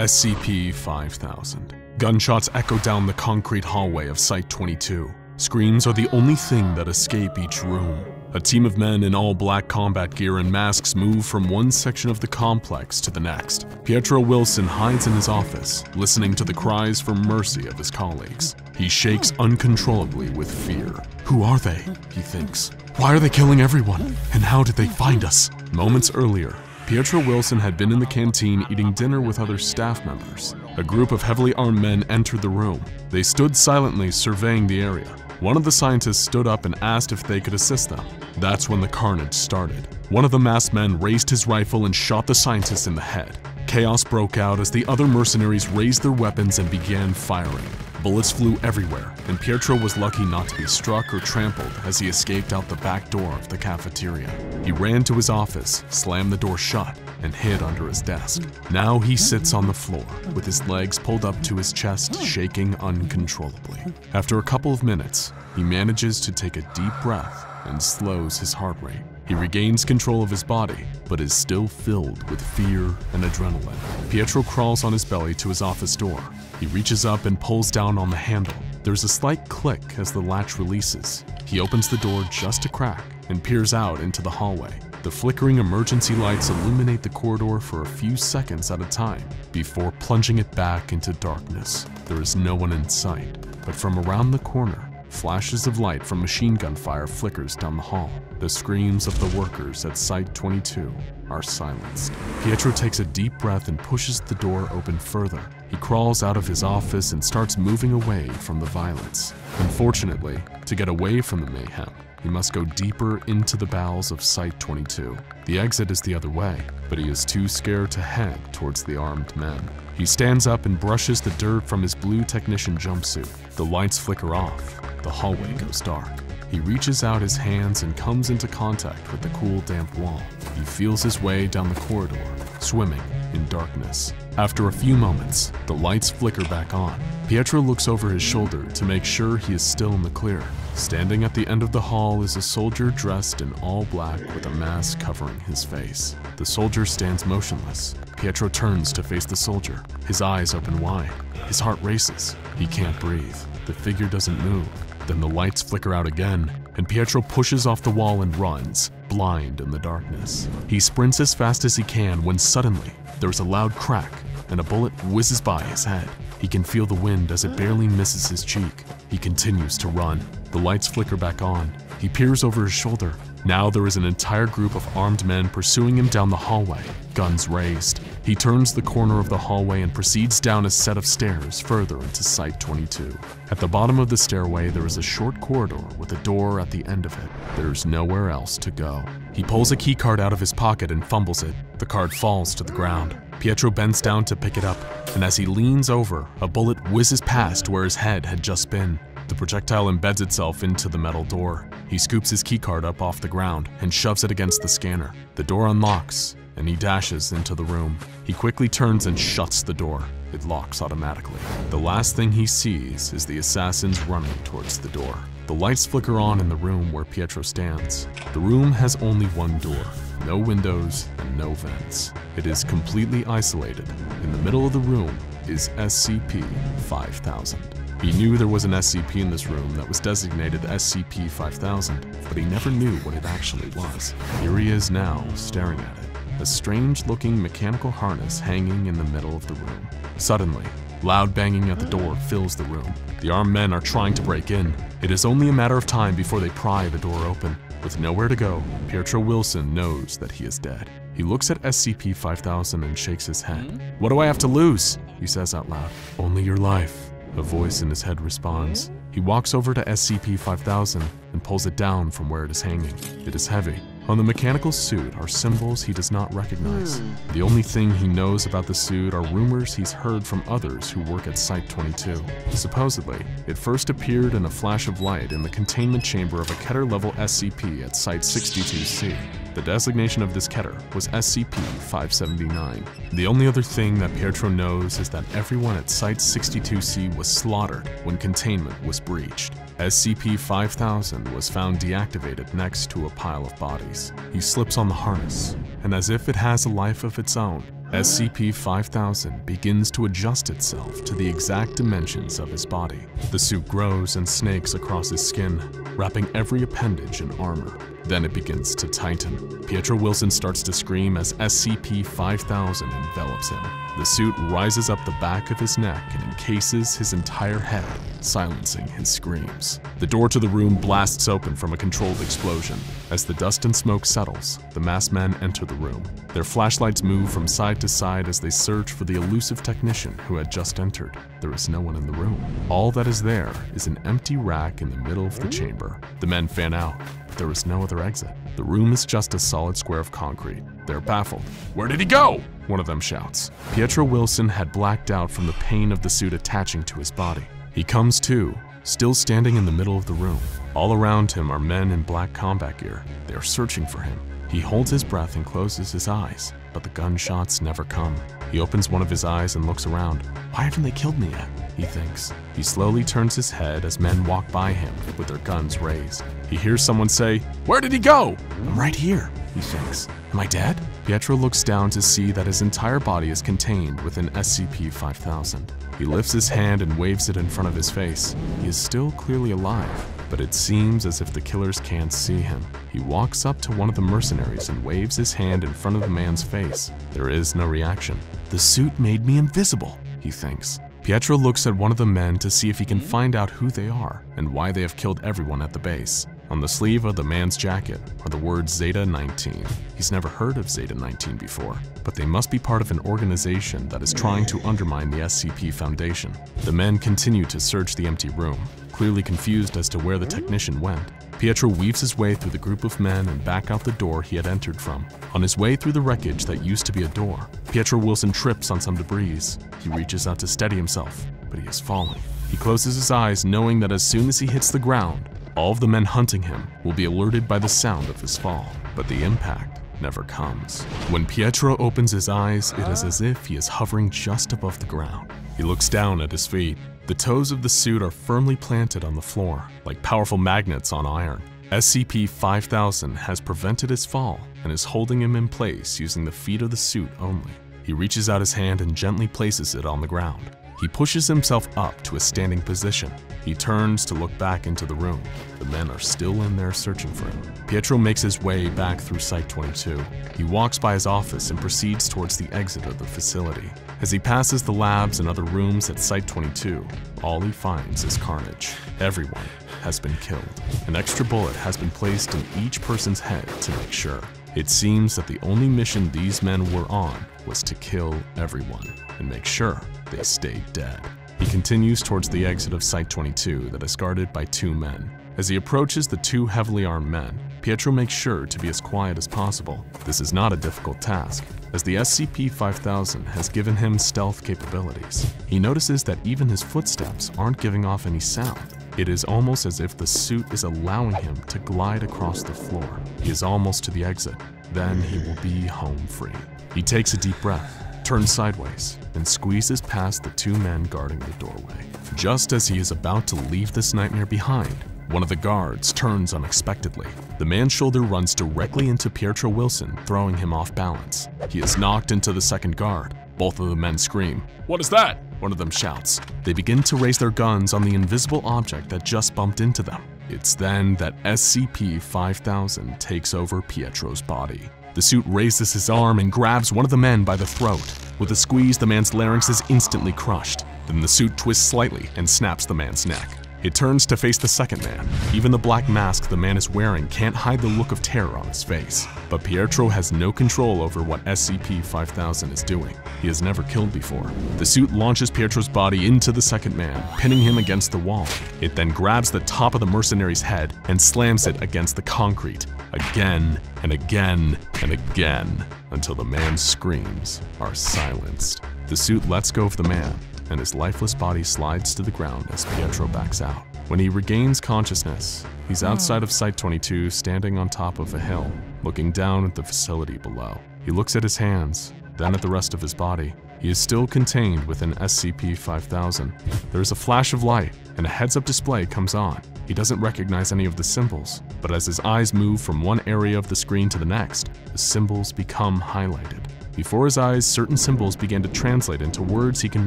SCP-5000. Gunshots echo down the concrete hallway of Site-22. Screams are the only thing that escape each room. A team of men in all black combat gear and masks move from one section of the complex to the next. Pietro Wilson hides in his office, listening to the cries for mercy of his colleagues. He shakes uncontrollably with fear. Who are they? He thinks. Why are they killing everyone? And how did they find us? Moments earlier, Pietro Wilson had been in the canteen eating dinner with other staff members. A group of heavily armed men entered the room. They stood silently surveying the area. One of the scientists stood up and asked if they could assist them. That's when the carnage started. One of the masked men raised his rifle and shot the scientist in the head. Chaos broke out as the other mercenaries raised their weapons and began firing. Bullets flew everywhere, and Pietro was lucky not to be struck or trampled as he escaped out the back door of the cafeteria. He ran to his office, slammed the door shut, and hid under his desk. Now he sits on the floor, with his legs pulled up to his chest, shaking uncontrollably. After a couple of minutes, he manages to take a deep breath and slows his heart rate. He regains control of his body, but is still filled with fear and adrenaline. Pietro crawls on his belly to his office door. He reaches up and pulls down on the handle. There's a slight click as the latch releases. He opens the door just a crack and peers out into the hallway. The flickering emergency lights illuminate the corridor for a few seconds at a time before plunging it back into darkness. There is no one in sight, but from around the corner, Flashes of light from machine gun fire flickers down the hall. The screams of the workers at Site 22 are silenced. Pietro takes a deep breath and pushes the door open further. He crawls out of his office and starts moving away from the violence. Unfortunately, to get away from the mayhem, he must go deeper into the bowels of Site 22. The exit is the other way, but he is too scared to head towards the armed men. He stands up and brushes the dirt from his blue technician jumpsuit. The lights flicker off. The hallway goes dark. He reaches out his hands and comes into contact with the cool, damp wall. He feels his way down the corridor, swimming in darkness. After a few moments, the lights flicker back on. Pietro looks over his shoulder to make sure he is still in the clear. Standing at the end of the hall is a soldier dressed in all black with a mask covering his face. The soldier stands motionless. Pietro turns to face the soldier. His eyes open wide. His heart races. He can't breathe. The figure doesn't move. Then the lights flicker out again, and Pietro pushes off the wall and runs, blind in the darkness. He sprints as fast as he can when suddenly there's a loud crack and a bullet whizzes by his head. He can feel the wind as it barely misses his cheek. He continues to run. The lights flicker back on. He peers over his shoulder. Now there is an entire group of armed men pursuing him down the hallway, guns raised. He turns the corner of the hallway and proceeds down a set of stairs further into Site 22. At the bottom of the stairway, there is a short corridor with a door at the end of it. There's nowhere else to go. He pulls a keycard out of his pocket and fumbles it. The card falls to the ground. Pietro bends down to pick it up, and as he leans over, a bullet whizzes past where his head had just been. The projectile embeds itself into the metal door. He scoops his keycard up off the ground and shoves it against the scanner. The door unlocks, and he dashes into the room. He quickly turns and shuts the door. It locks automatically. The last thing he sees is the assassins running towards the door. The lights flicker on in the room where Pietro stands. The room has only one door, no windows and no vents. It is completely isolated. In the middle of the room is SCP-5000. He knew there was an SCP in this room that was designated SCP-5000, but he never knew what it actually was. Here he is now, staring at it, a strange-looking mechanical harness hanging in the middle of the room. Suddenly, loud banging at the door fills the room. The armed men are trying to break in. It is only a matter of time before they pry the door open. With nowhere to go, Pietro Wilson knows that he is dead. He looks at SCP-5000 and shakes his head. Hmm? What do I have to lose? He says out loud. Only your life. A voice in his head responds. He walks over to SCP-5000 and pulls it down from where it is hanging. It is heavy. On the mechanical suit are symbols he does not recognize. Hmm. The only thing he knows about the suit are rumors he's heard from others who work at Site-22. Supposedly, it first appeared in a flash of light in the containment chamber of a Keter-level SCP at Site-62C. The designation of this Keter was SCP-579. The only other thing that Pietro knows is that everyone at Site-62C was slaughtered when containment was breached. SCP-5000 was found deactivated next to a pile of bodies. He slips on the harness, and as if it has a life of its own, SCP-5000 begins to adjust itself to the exact dimensions of his body. The suit grows and snakes across his skin, wrapping every appendage in armor. Then it begins to tighten. Pietro Wilson starts to scream as SCP-5000 envelops him. The suit rises up the back of his neck and encases his entire head, silencing his screams. The door to the room blasts open from a controlled explosion. As the dust and smoke settles, the masked men enter the room. Their flashlights move from side to side as they search for the elusive technician who had just entered. There is no one in the room. All that is there is an empty rack in the middle of the chamber. The men fan out, there is no other exit. The room is just a solid square of concrete. They're baffled. Where did he go? One of them shouts. Pietro Wilson had blacked out from the pain of the suit attaching to his body. He comes to, still standing in the middle of the room. All around him are men in black combat gear. They are searching for him. He holds his breath and closes his eyes, but the gunshots never come. He opens one of his eyes and looks around. Why haven't they killed me yet? He thinks. He slowly turns his head as men walk by him with their guns raised. He hears someone say, Where did he go? I'm right here, he thinks. Am I dead? Pietro looks down to see that his entire body is contained within SCP-5000. He lifts his hand and waves it in front of his face. He is still clearly alive, but it seems as if the killers can't see him. He walks up to one of the mercenaries and waves his hand in front of the man's face. There is no reaction. The suit made me invisible, he thinks. Pietro looks at one of the men to see if he can hmm? find out who they are and why they have killed everyone at the base. On the sleeve of the man's jacket are the words Zeta 19. He's never heard of Zeta 19 before, but they must be part of an organization that is trying to undermine the SCP Foundation. The men continue to search the empty room, clearly confused as to where the technician went. Pietro weaves his way through the group of men and back out the door he had entered from. On his way through the wreckage that used to be a door, Pietro Wilson trips on some debris. He reaches out to steady himself, but he is falling. He closes his eyes knowing that as soon as he hits the ground, all of the men hunting him will be alerted by the sound of his fall. But the impact never comes. When Pietro opens his eyes, it is as if he is hovering just above the ground. He looks down at his feet. The toes of the suit are firmly planted on the floor, like powerful magnets on iron. SCP-5000 has prevented his fall and is holding him in place using the feet of the suit only. He reaches out his hand and gently places it on the ground. He pushes himself up to a standing position. He turns to look back into the room. The men are still in there searching for him. Pietro makes his way back through Site-22. He walks by his office and proceeds towards the exit of the facility. As he passes the labs and other rooms at Site-22, all he finds is carnage. Everyone has been killed. An extra bullet has been placed in each person's head to make sure. It seems that the only mission these men were on was to kill everyone and make sure they stayed dead. He continues towards the exit of Site-22 that is guarded by two men. As he approaches the two heavily armed men, Pietro makes sure to be as quiet as possible. This is not a difficult task, as the SCP-5000 has given him stealth capabilities. He notices that even his footsteps aren't giving off any sound. It is almost as if the suit is allowing him to glide across the floor. He is almost to the exit. Then he will be home free. He takes a deep breath turns sideways and squeezes past the two men guarding the doorway. Just as he is about to leave this nightmare behind, one of the guards turns unexpectedly. The man's shoulder runs directly into Pietro Wilson, throwing him off balance. He is knocked into the second guard. Both of the men scream, What is that? One of them shouts. They begin to raise their guns on the invisible object that just bumped into them. It's then that SCP-5000 takes over Pietro's body. The suit raises his arm and grabs one of the men by the throat. With a squeeze, the man's larynx is instantly crushed. Then the suit twists slightly and snaps the man's neck. It turns to face the second man. Even the black mask the man is wearing can't hide the look of terror on his face. But Pietro has no control over what SCP-5000 is doing. He has never killed before. The suit launches Pietro's body into the second man, pinning him against the wall. It then grabs the top of the mercenary's head and slams it against the concrete, again and again and again, until the man's screams are silenced. The suit lets go of the man, and his lifeless body slides to the ground as Pietro backs out. When he regains consciousness, he's hmm. outside of Site-22 standing on top of a hill, looking down at the facility below. He looks at his hands, then at the rest of his body. He is still contained within SCP-5000. There is a flash of light, and a heads-up display comes on. He doesn't recognize any of the symbols, but as his eyes move from one area of the screen to the next, the symbols become highlighted. Before his eyes, certain symbols began to translate into words he can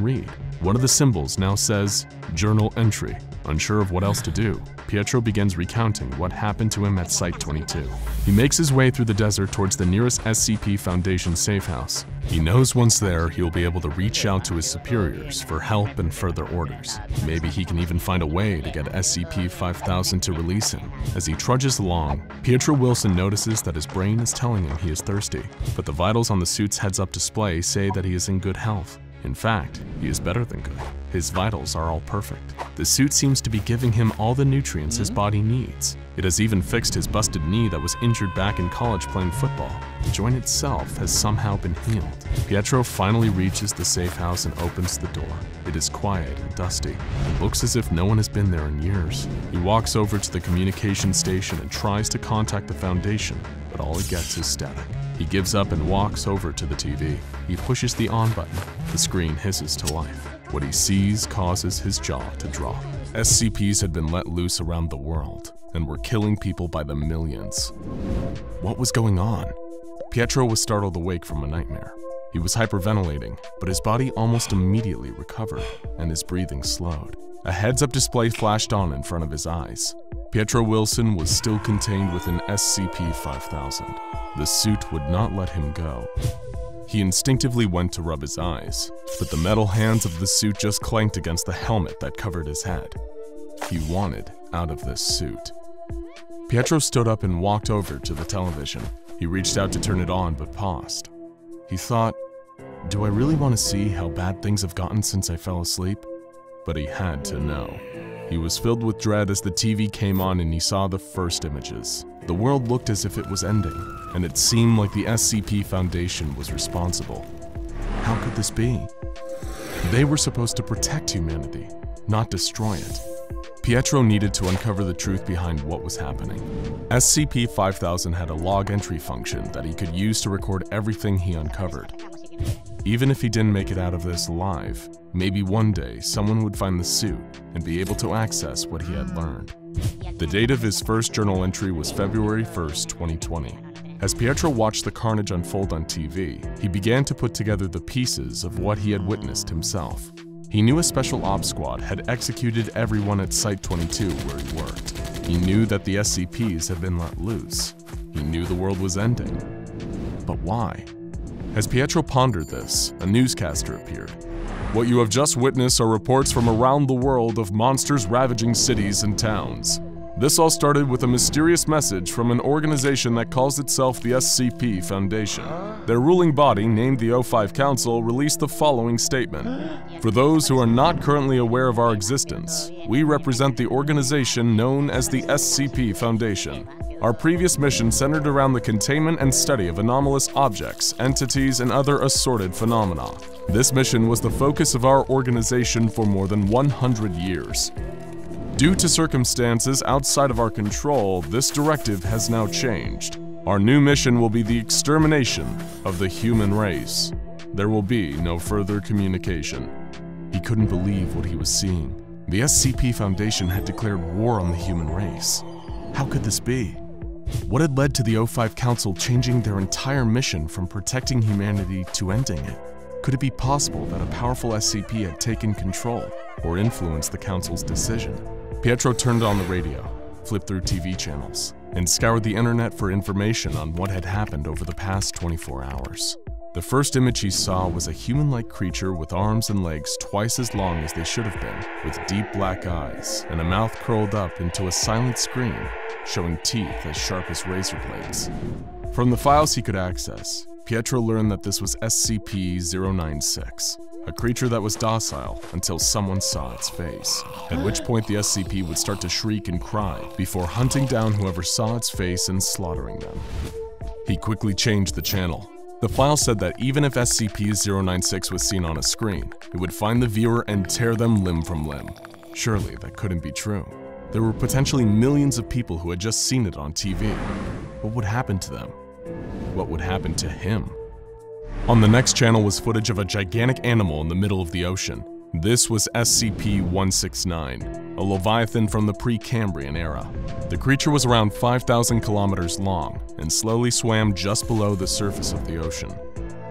read. One of the symbols now says, Journal Entry. Unsure of what else to do, Pietro begins recounting what happened to him at Site 22. He makes his way through the desert towards the nearest SCP Foundation safe house. He knows once there, he will be able to reach out to his superiors for help and further orders. Maybe he can even find a way to get SCP-5000 to release him. As he trudges along, Pietro Wilson notices that his brain is telling him he is thirsty, but the vitals on the suit's heads-up display say that he is in good health. In fact, he is better than good. His vitals are all perfect. The suit seems to be giving him all the nutrients his hmm? body needs. It has even fixed his busted knee that was injured back in college playing football. The joint itself has somehow been healed. Pietro finally reaches the safe house and opens the door. It is quiet and dusty. It looks as if no one has been there in years. He walks over to the communication station and tries to contact the Foundation, but all he gets is static. He gives up and walks over to the TV. He pushes the on button. The screen hisses to life. What he sees causes his jaw to drop. SCPs had been let loose around the world and were killing people by the millions. What was going on? Pietro was startled awake from a nightmare. He was hyperventilating, but his body almost immediately recovered and his breathing slowed. A heads-up display flashed on in front of his eyes. Pietro Wilson was still contained within SCP-5000. The suit would not let him go. He instinctively went to rub his eyes, but the metal hands of the suit just clanked against the helmet that covered his head. He wanted out of this suit. Pietro stood up and walked over to the television. He reached out to turn it on but paused. He thought, do I really want to see how bad things have gotten since I fell asleep? But he had to know. He was filled with dread as the TV came on and he saw the first images. The world looked as if it was ending, and it seemed like the SCP Foundation was responsible. How could this be? They were supposed to protect humanity, not destroy it. Pietro needed to uncover the truth behind what was happening. SCP-5000 had a log entry function that he could use to record everything he uncovered. Even if he didn't make it out of this alive, maybe one day someone would find the suit and be able to access what he had learned. The date of his first journal entry was February 1st, 2020. As Pietro watched the carnage unfold on TV, he began to put together the pieces of what he had witnessed himself. He knew a special ops squad had executed everyone at Site-22 where he worked. He knew that the SCPs had been let loose. He knew the world was ending. But why? As Pietro pondered this, a newscaster appeared. What you have just witnessed are reports from around the world of monsters ravaging cities and towns. This all started with a mysterious message from an organization that calls itself the SCP Foundation. Their ruling body, named the O5 Council, released the following statement. For those who are not currently aware of our existence, we represent the organization known as the SCP Foundation. Our previous mission centered around the containment and study of anomalous objects, entities, and other assorted phenomena. This mission was the focus of our organization for more than 100 years. Due to circumstances outside of our control, this directive has now changed. Our new mission will be the extermination of the human race. There will be no further communication. He couldn't believe what he was seeing. The SCP Foundation had declared war on the human race. How could this be? What had led to the O5 Council changing their entire mission from protecting humanity to ending it? Could it be possible that a powerful SCP had taken control or influenced the Council's decision? Pietro turned on the radio, flipped through TV channels, and scoured the internet for information on what had happened over the past 24 hours. The first image he saw was a human-like creature with arms and legs twice as long as they should have been, with deep black eyes and a mouth curled up into a silent scream, showing teeth as sharp as razor blades. From the files he could access, Pietro learned that this was SCP-096, a creature that was docile until someone saw its face, at which point the SCP would start to shriek and cry before hunting down whoever saw its face and slaughtering them. He quickly changed the channel, the file said that even if SCP-096 was seen on a screen, it would find the viewer and tear them limb from limb. Surely that couldn't be true. There were potentially millions of people who had just seen it on TV. What would happen to them? What would happen to him? On the next channel was footage of a gigantic animal in the middle of the ocean. This was SCP-169, a leviathan from the Precambrian era. The creature was around 5,000 kilometers long and slowly swam just below the surface of the ocean.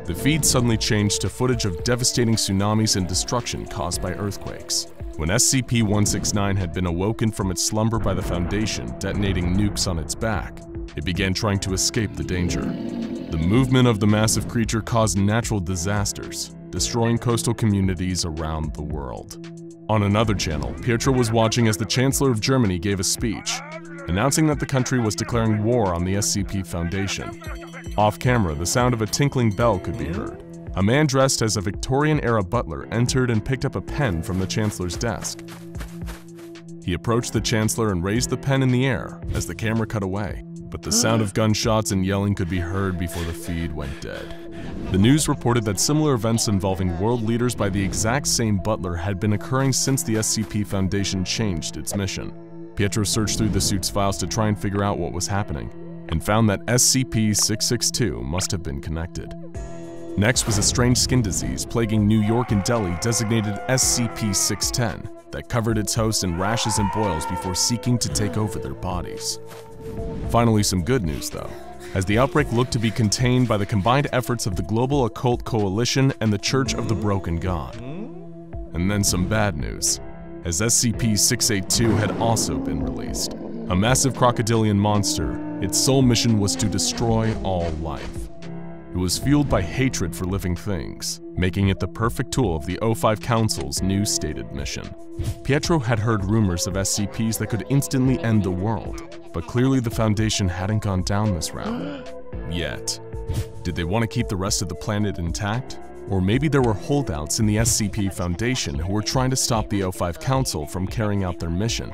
The feed suddenly changed to footage of devastating tsunamis and destruction caused by earthquakes. When SCP-169 had been awoken from its slumber by the Foundation, detonating nukes on its back, it began trying to escape the danger. The movement of the massive creature caused natural disasters, destroying coastal communities around the world. On another channel, Pietro was watching as the Chancellor of Germany gave a speech, announcing that the country was declaring war on the SCP Foundation. Off camera, the sound of a tinkling bell could be heard. A man dressed as a Victorian-era butler entered and picked up a pen from the Chancellor's desk. He approached the Chancellor and raised the pen in the air as the camera cut away, but the sound of gunshots and yelling could be heard before the feed went dead. The news reported that similar events involving world leaders by the exact same butler had been occurring since the SCP Foundation changed its mission. Pietro searched through the suit's files to try and figure out what was happening, and found that SCP-662 must have been connected. Next was a strange skin disease plaguing New York and Delhi designated SCP-610 that covered its hosts in rashes and boils before seeking to take over their bodies. Finally, some good news though, as the outbreak looked to be contained by the combined efforts of the Global Occult Coalition and the Church of the Broken God. And then some bad news, as SCP-682 had also been released. A massive crocodilian monster, its sole mission was to destroy all life. It was fueled by hatred for living things, making it the perfect tool of the O5 Council's new stated mission. Pietro had heard rumors of SCPs that could instantly end the world, but clearly the Foundation hadn't gone down this route. Yet. Did they want to keep the rest of the planet intact? Or maybe there were holdouts in the SCP Foundation who were trying to stop the O5 Council from carrying out their mission.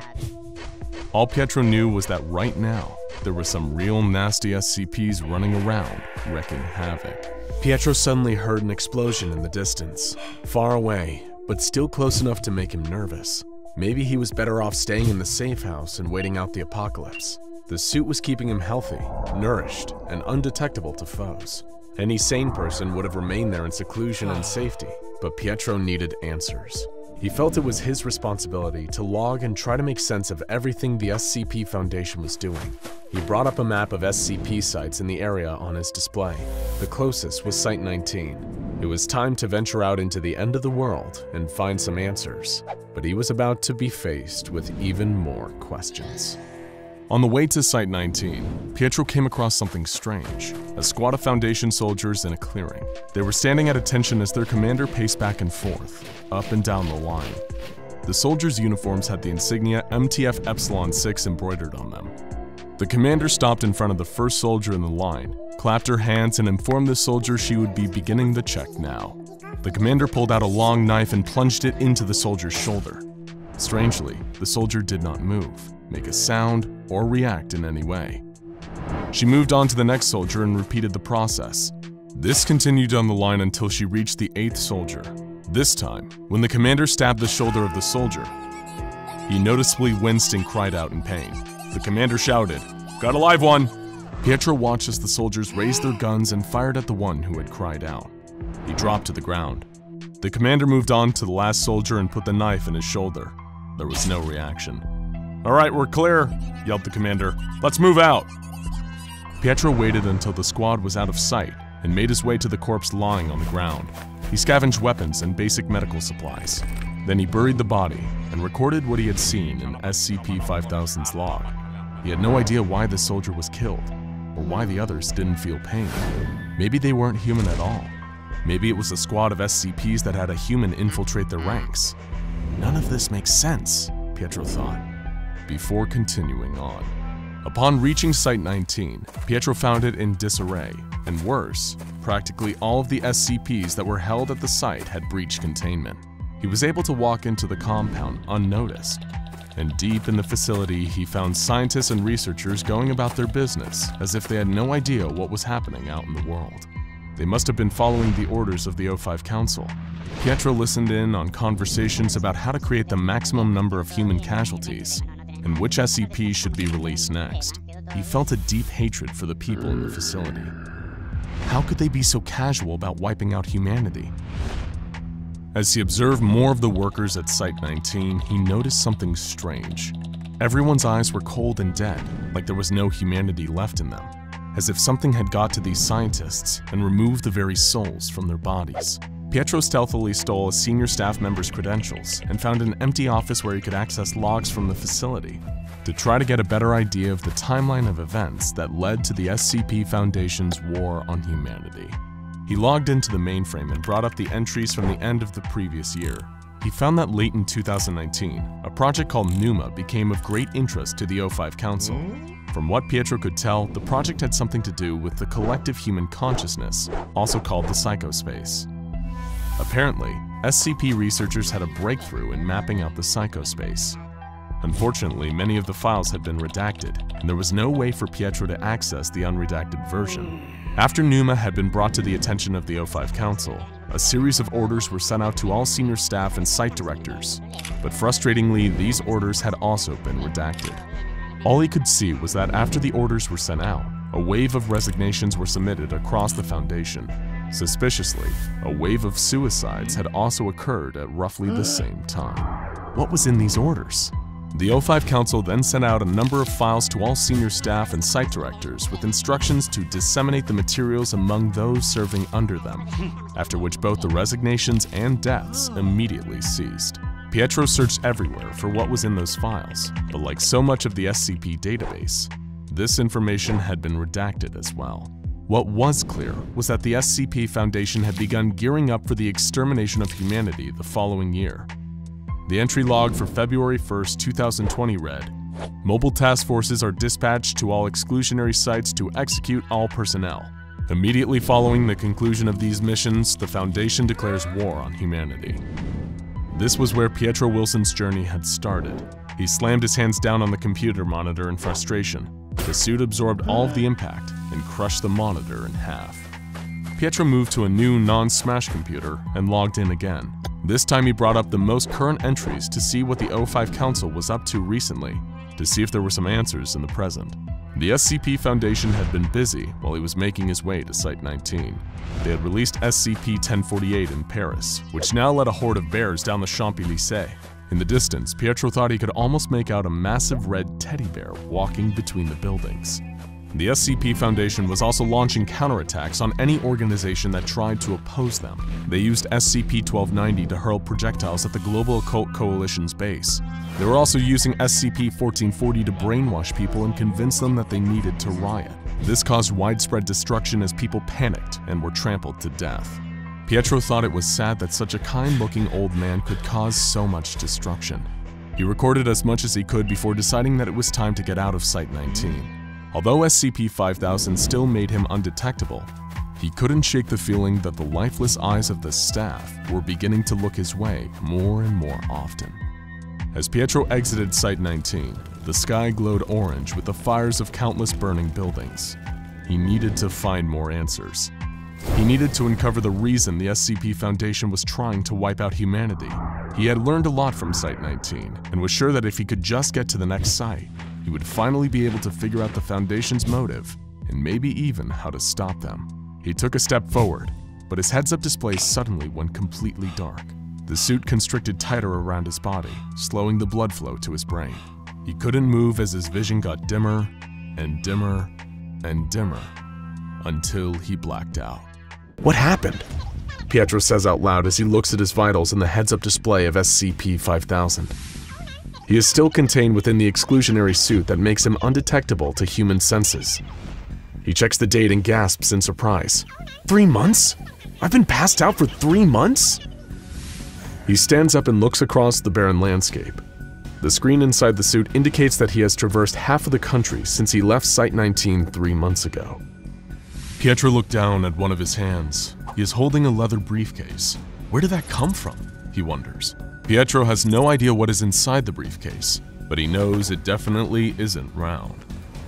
All Pietro knew was that right now, there were some real nasty SCPs running around, wreaking havoc. Pietro suddenly heard an explosion in the distance, far away, but still close enough to make him nervous. Maybe he was better off staying in the safe house and waiting out the apocalypse. The suit was keeping him healthy, nourished, and undetectable to foes. Any sane person would have remained there in seclusion and safety, but Pietro needed answers. He felt it was his responsibility to log and try to make sense of everything the SCP Foundation was doing. He brought up a map of SCP sites in the area on his display. The closest was Site 19. It was time to venture out into the end of the world and find some answers, but he was about to be faced with even more questions. On the way to Site 19, Pietro came across something strange. A squad of Foundation soldiers in a clearing. They were standing at attention as their commander paced back and forth, up and down the line. The soldiers' uniforms had the insignia MTF Epsilon 6 embroidered on them. The commander stopped in front of the first soldier in the line, clapped her hands and informed the soldier she would be beginning the check now. The commander pulled out a long knife and plunged it into the soldier's shoulder. Strangely, the soldier did not move, make a sound, or react in any way. She moved on to the next soldier and repeated the process. This continued down the line until she reached the eighth soldier. This time, when the commander stabbed the shoulder of the soldier, he noticeably winced and cried out in pain. The commander shouted, Got a live one! Pietro watched as the soldiers raised their guns and fired at the one who had cried out. He dropped to the ground. The commander moved on to the last soldier and put the knife in his shoulder. There was no reaction. All right, we're clear, yelled the commander. Let's move out. Pietro waited until the squad was out of sight and made his way to the corpse lying on the ground. He scavenged weapons and basic medical supplies. Then he buried the body and recorded what he had seen in SCP-5000's log. He had no idea why the soldier was killed, or why the others didn't feel pain. Maybe they weren't human at all. Maybe it was a squad of SCPs that had a human infiltrate their ranks. None of this makes sense, Pietro thought, before continuing on. Upon reaching Site 19, Pietro found it in disarray, and worse, practically all of the SCPs that were held at the site had breached containment. He was able to walk into the compound unnoticed, and deep in the facility he found scientists and researchers going about their business as if they had no idea what was happening out in the world. They must have been following the orders of the O5 Council. Pietro listened in on conversations about how to create the maximum number of human casualties and which SCP should be released next. He felt a deep hatred for the people in the facility. How could they be so casual about wiping out humanity? As he observed more of the workers at Site 19, he noticed something strange. Everyone's eyes were cold and dead, like there was no humanity left in them. as if something had got to these scientists and removed the very souls from their bodies. Pietro stealthily stole a senior staff member's credentials and found an empty office where he could access logs from the facility to try to get a better idea of the timeline of events that led to the SCP Foundation's war on humanity. He logged into the mainframe and brought up the entries from the end of the previous year. He found that late in 2019, a project called NUMA became of great interest to the O5 Council. From what Pietro could tell, the project had something to do with the collective human consciousness, also called the psychospace. Apparently, SCP researchers had a breakthrough in mapping out the psychospace. Unfortunately, many of the files had been redacted, and there was no way for Pietro to access the unredacted version. After Numa had been brought to the attention of the O5 Council, a series of orders were sent out to all senior staff and site directors, but frustratingly, these orders had also been redacted. All he could see was that after the orders were sent out, a wave of resignations were submitted across the Foundation, Suspiciously, a wave of suicides had also occurred at roughly the mm. same time. What was in these orders? The O5 Council then sent out a number of files to all senior staff and site directors with instructions to disseminate the materials among those serving under them, after which both the resignations and deaths mm. immediately ceased. Pietro searched everywhere for what was in those files, but like so much of the SCP database, this information had been redacted as well. What was clear was that the SCP Foundation had begun gearing up for the extermination of humanity the following year. The entry log for February 1, 2020 read, Mobile task forces are dispatched to all exclusionary sites to execute all personnel. Immediately following the conclusion of these missions, the Foundation declares war on humanity. This was where Pietro Wilson's journey had started. He slammed his hands down on the computer monitor in frustration. The suit absorbed all of the impact and crushed the monitor in half. Pietro moved to a new non-smash computer and logged in again. This time he brought up the most current entries to see what the O5 Council was up to recently, to see if there were some answers in the present. The SCP Foundation had been busy while he was making his way to Site-19. They had released SCP-1048 in Paris, which now led a horde of bears down the Champs-Élysées. In the distance, Pietro thought he could almost make out a massive red teddy bear walking between the buildings. The SCP Foundation was also launching counterattacks on any organization that tried to oppose them. They used SCP-1290 to hurl projectiles at the Global Occult Coalition's base. They were also using SCP-1440 to brainwash people and convince them that they needed to riot. This caused widespread destruction as people panicked and were trampled to death. Pietro thought it was sad that such a kind-looking old man could cause so much destruction. He recorded as much as he could before deciding that it was time to get out of Site-19. Although SCP-5000 still made him undetectable, he couldn't shake the feeling that the lifeless eyes of the staff were beginning to look his way more and more often. As Pietro exited Site-19, the sky glowed orange with the fires of countless burning buildings. He needed to find more answers. He needed to uncover the reason the SCP Foundation was trying to wipe out humanity. He had learned a lot from Site-19 and was sure that if he could just get to the next site, he would finally be able to figure out the Foundation's motive and maybe even how to stop them. He took a step forward, but his heads-up display suddenly went completely dark. The suit constricted tighter around his body, slowing the blood flow to his brain. He couldn't move as his vision got dimmer and dimmer and dimmer until he blacked out. What happened? Pietro says out loud as he looks at his vitals in the heads-up display of SCP-5000. He is still contained within the exclusionary suit that makes him undetectable to human senses. He checks the date and gasps in surprise. Three months? I've been passed out for three months? He stands up and looks across the barren landscape. The screen inside the suit indicates that he has traversed half of the country since he left Site-19 three months ago. Pietro looked down at one of his hands. He is holding a leather briefcase. Where did that come from? He wonders. Pietro has no idea what is inside the briefcase, but he knows it definitely isn't round.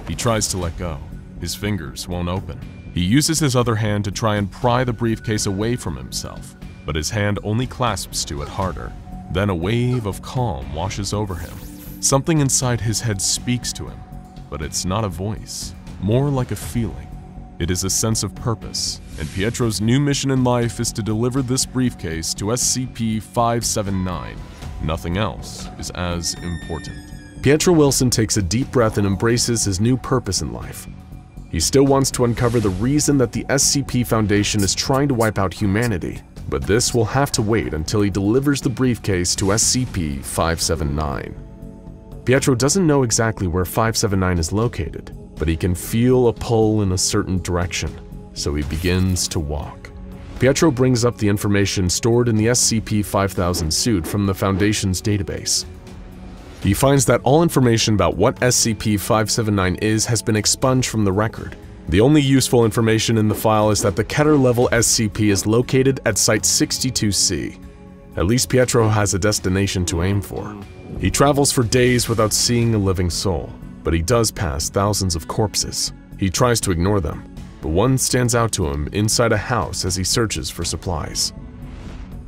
He tries to let go. His fingers won't open. He uses his other hand to try and pry the briefcase away from himself, but his hand only clasps to it harder. Then a wave of calm washes over him. Something inside his head speaks to him, but it's not a voice, more like a feeling. It is a sense of purpose, and Pietro's new mission in life is to deliver this briefcase to SCP-579. Nothing else is as important. Pietro Wilson takes a deep breath and embraces his new purpose in life. He still wants to uncover the reason that the SCP Foundation is trying to wipe out humanity, but this will have to wait until he delivers the briefcase to SCP-579. Pietro doesn't know exactly where 579 is located, but he can feel a pull in a certain direction, so he begins to walk. Pietro brings up the information stored in the SCP-5000 suit from the Foundation's database. He finds that all information about what SCP-579 is has been expunged from the record. The only useful information in the file is that the Keter-level SCP is located at Site-62C. At least Pietro has a destination to aim for. He travels for days without seeing a living soul, but he does pass thousands of corpses. He tries to ignore them, but one stands out to him inside a house as he searches for supplies.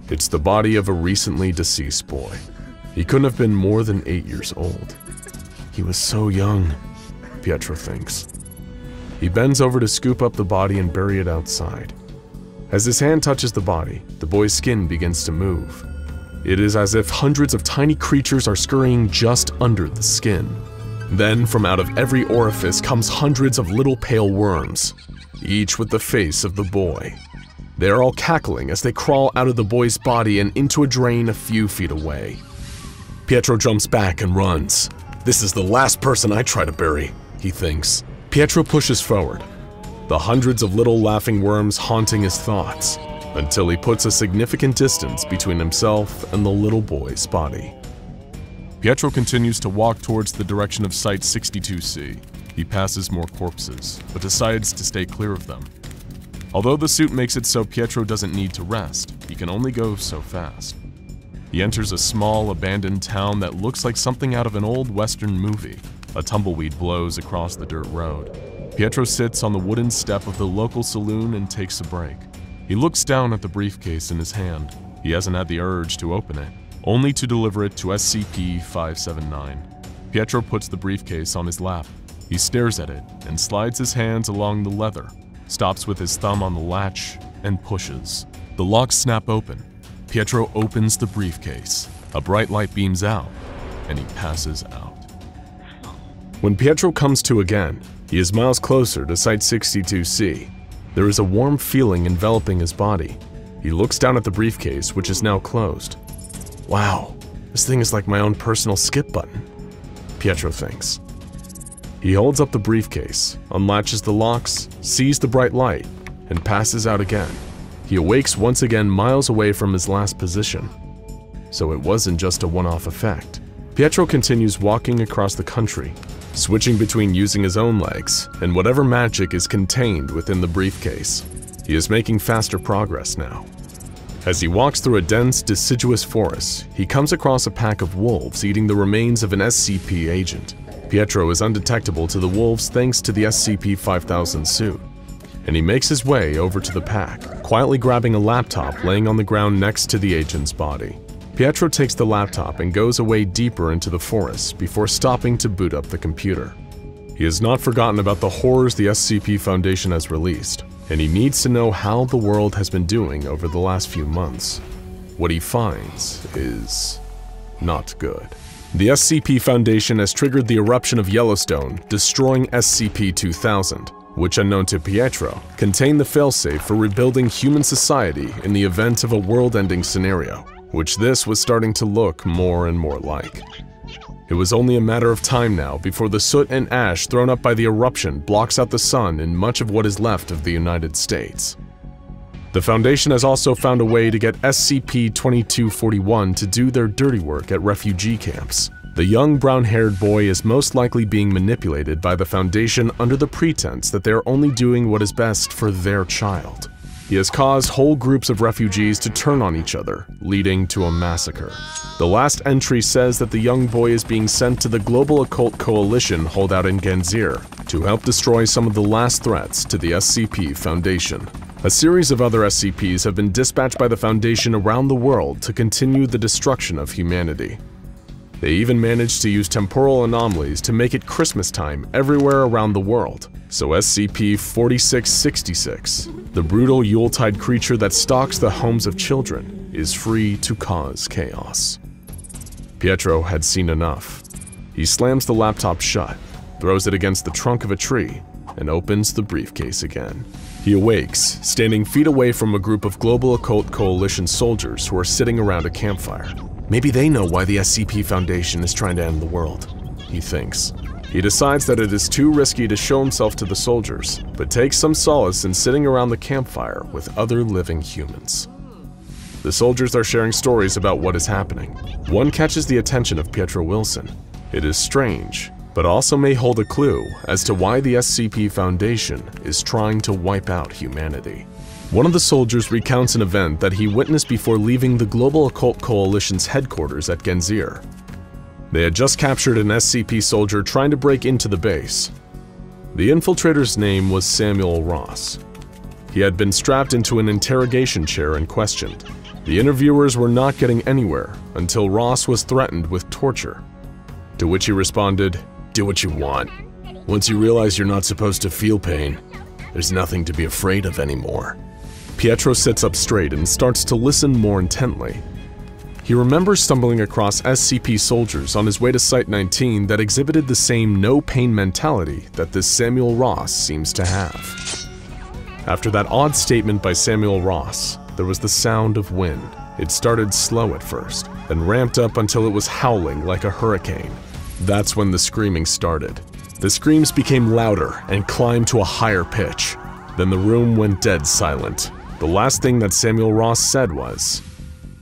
It's the body of a recently deceased boy. He couldn't have been more than eight years old. He was so young, Pietro thinks. He bends over to scoop up the body and bury it outside. As his hand touches the body, the boy's skin begins to move. It is as if hundreds of tiny creatures are scurrying just under the skin. Then, from out of every orifice comes hundreds of little pale worms, each with the face of the boy. They are all cackling as they crawl out of the boy's body and into a drain a few feet away. Pietro jumps back and runs. This is the last person I try to bury, he thinks. Pietro pushes forward, the hundreds of little laughing worms haunting his thoughts, until he puts a significant distance between himself and the little boy's body. Pietro continues to walk towards the direction of Site 62C. He passes more corpses, but decides to stay clear of them. Although the suit makes it so Pietro doesn't need to rest, he can only go so fast. He enters a small, abandoned town that looks like something out of an old western movie. A tumbleweed blows across the dirt road. Pietro sits on the wooden step of the local saloon and takes a break. He looks down at the briefcase in his hand. He hasn't had the urge to open it, only to deliver it to SCP-579. Pietro puts the briefcase on his lap. He stares at it and slides his hands along the leather, stops with his thumb on the latch, and pushes. The locks snap open, Pietro opens the briefcase. A bright light beams out, and he passes out. When Pietro comes to again, he is miles closer to Site 62C. There is a warm feeling enveloping his body. He looks down at the briefcase, which is now closed. Wow, this thing is like my own personal skip button, Pietro thinks. He holds up the briefcase, unlatches the locks, sees the bright light, and passes out again. He awakes once again miles away from his last position. So it wasn't just a one-off effect. Pietro continues walking across the country, switching between using his own legs and whatever magic is contained within the briefcase. He is making faster progress now. As he walks through a dense, deciduous forest, he comes across a pack of wolves eating the remains of an SCP agent. Pietro is undetectable to the wolves thanks to the SCP-5000 suit and he makes his way over to the pack, quietly grabbing a laptop laying on the ground next to the agent's body. Pietro takes the laptop and goes away deeper into the forest before stopping to boot up the computer. He has not forgotten about the horrors the SCP Foundation has released, and he needs to know how the world has been doing over the last few months. What he finds is not good. The SCP Foundation has triggered the eruption of Yellowstone, destroying SCP-2000, which unknown to Pietro, contained the failsafe for rebuilding human society in the event of a world-ending scenario, which this was starting to look more and more like. It was only a matter of time now before the soot and ash thrown up by the eruption blocks out the sun in much of what is left of the United States. The Foundation has also found a way to get SCP-2241 to do their dirty work at refugee camps, the young brown-haired boy is most likely being manipulated by the Foundation under the pretense that they are only doing what is best for their child. He has caused whole groups of refugees to turn on each other, leading to a massacre. The last entry says that the young boy is being sent to the Global Occult Coalition holdout in Genzir to help destroy some of the last threats to the SCP Foundation. A series of other SCPs have been dispatched by the Foundation around the world to continue the destruction of humanity. They even managed to use temporal anomalies to make it Christmas time everywhere around the world. So SCP-4666, the brutal Yuletide creature that stalks the homes of children, is free to cause chaos. Pietro had seen enough. He slams the laptop shut, throws it against the trunk of a tree, and opens the briefcase again. He awakes, standing feet away from a group of Global Occult Coalition soldiers who are sitting around a campfire. Maybe they know why the SCP Foundation is trying to end the world, he thinks. He decides that it is too risky to show himself to the soldiers, but takes some solace in sitting around the campfire with other living humans. The soldiers are sharing stories about what is happening. One catches the attention of Pietro Wilson. It is strange, but also may hold a clue as to why the SCP Foundation is trying to wipe out humanity. One of the soldiers recounts an event that he witnessed before leaving the Global Occult Coalition's headquarters at Genzir. They had just captured an SCP soldier trying to break into the base. The infiltrator's name was Samuel Ross. He had been strapped into an interrogation chair and questioned. The interviewers were not getting anywhere until Ross was threatened with torture. To which he responded, Do what you want. Once you realize you're not supposed to feel pain, there's nothing to be afraid of anymore. Pietro sits up straight and starts to listen more intently. He remembers stumbling across SCP soldiers on his way to Site 19 that exhibited the same no-pain mentality that this Samuel Ross seems to have. After that odd statement by Samuel Ross, there was the sound of wind. It started slow at first, then ramped up until it was howling like a hurricane. That's when the screaming started. The screams became louder and climbed to a higher pitch. Then the room went dead silent. The last thing that Samuel Ross said was,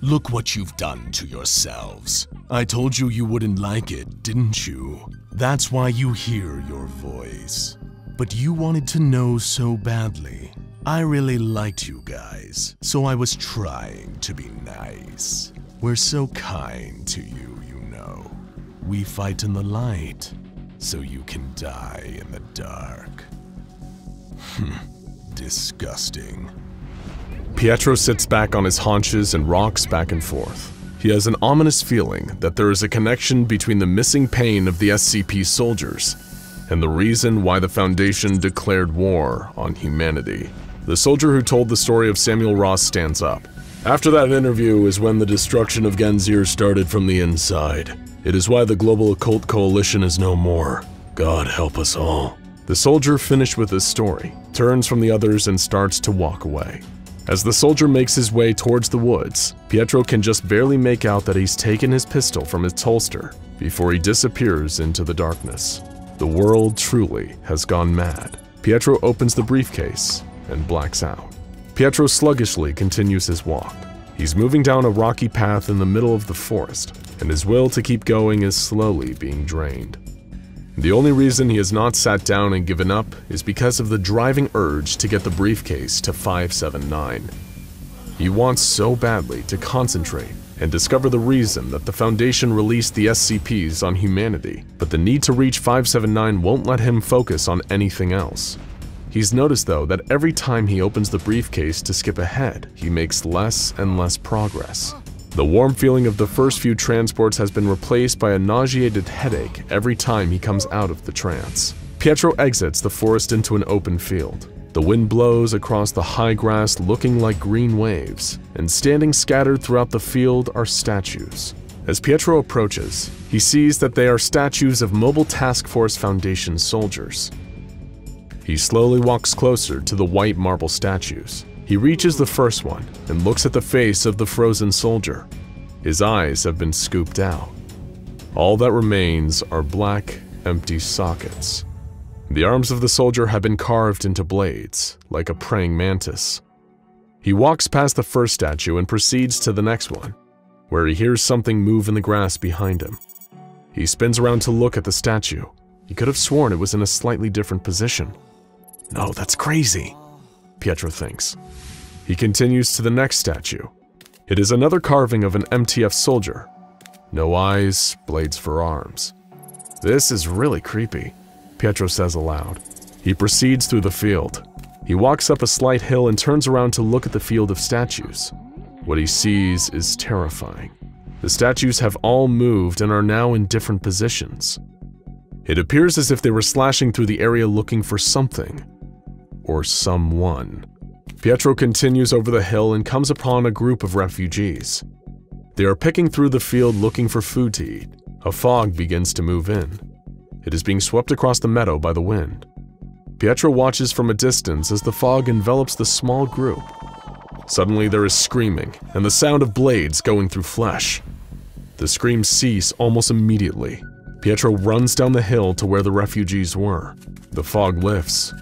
Look what you've done to yourselves. I told you you wouldn't like it, didn't you? That's why you hear your voice. But you wanted to know so badly. I really liked you guys, so I was trying to be nice. We're so kind to you, you know. We fight in the light, so you can die in the dark. Disgusting. Pietro sits back on his haunches and rocks back and forth. He has an ominous feeling that there is a connection between the missing pain of the SCP soldiers and the reason why the Foundation declared war on humanity. The soldier who told the story of Samuel Ross stands up. After that interview is when the destruction of Genzir started from the inside. It is why the Global Occult Coalition is no more. God help us all. The soldier finished with his story, turns from the others and starts to walk away. As the soldier makes his way towards the woods, Pietro can just barely make out that he's taken his pistol from its holster before he disappears into the darkness. The world truly has gone mad. Pietro opens the briefcase and blacks out. Pietro sluggishly continues his walk. He's moving down a rocky path in the middle of the forest, and his will to keep going is slowly being drained. The only reason he has not sat down and given up is because of the driving urge to get the briefcase to 579. He wants so badly to concentrate and discover the reason that the Foundation released the SCPs on humanity, but the need to reach 579 won't let him focus on anything else. He's noticed though that every time he opens the briefcase to skip ahead, he makes less and less progress. The warm feeling of the first few transports has been replaced by a nauseated headache every time he comes out of the trance. Pietro exits the forest into an open field. The wind blows across the high grass looking like green waves, and standing scattered throughout the field are statues. As Pietro approaches, he sees that they are statues of Mobile Task Force Foundation soldiers. He slowly walks closer to the white marble statues. He reaches the first one and looks at the face of the frozen soldier. His eyes have been scooped out. All that remains are black, empty sockets. The arms of the soldier have been carved into blades, like a praying mantis. He walks past the first statue and proceeds to the next one, where he hears something move in the grass behind him. He spins around to look at the statue. He could have sworn it was in a slightly different position. No, that's crazy, Pietro thinks. He continues to the next statue. It is another carving of an MTF soldier. No eyes, blades for arms. This is really creepy, Pietro says aloud. He proceeds through the field. He walks up a slight hill and turns around to look at the field of statues. What he sees is terrifying. The statues have all moved and are now in different positions. It appears as if they were slashing through the area looking for something, or someone. Pietro continues over the hill and comes upon a group of refugees. They are picking through the field looking for food to eat. A fog begins to move in. It is being swept across the meadow by the wind. Pietro watches from a distance as the fog envelops the small group. Suddenly there is screaming and the sound of blades going through flesh. The screams cease almost immediately. Pietro runs down the hill to where the refugees were. The fog lifts.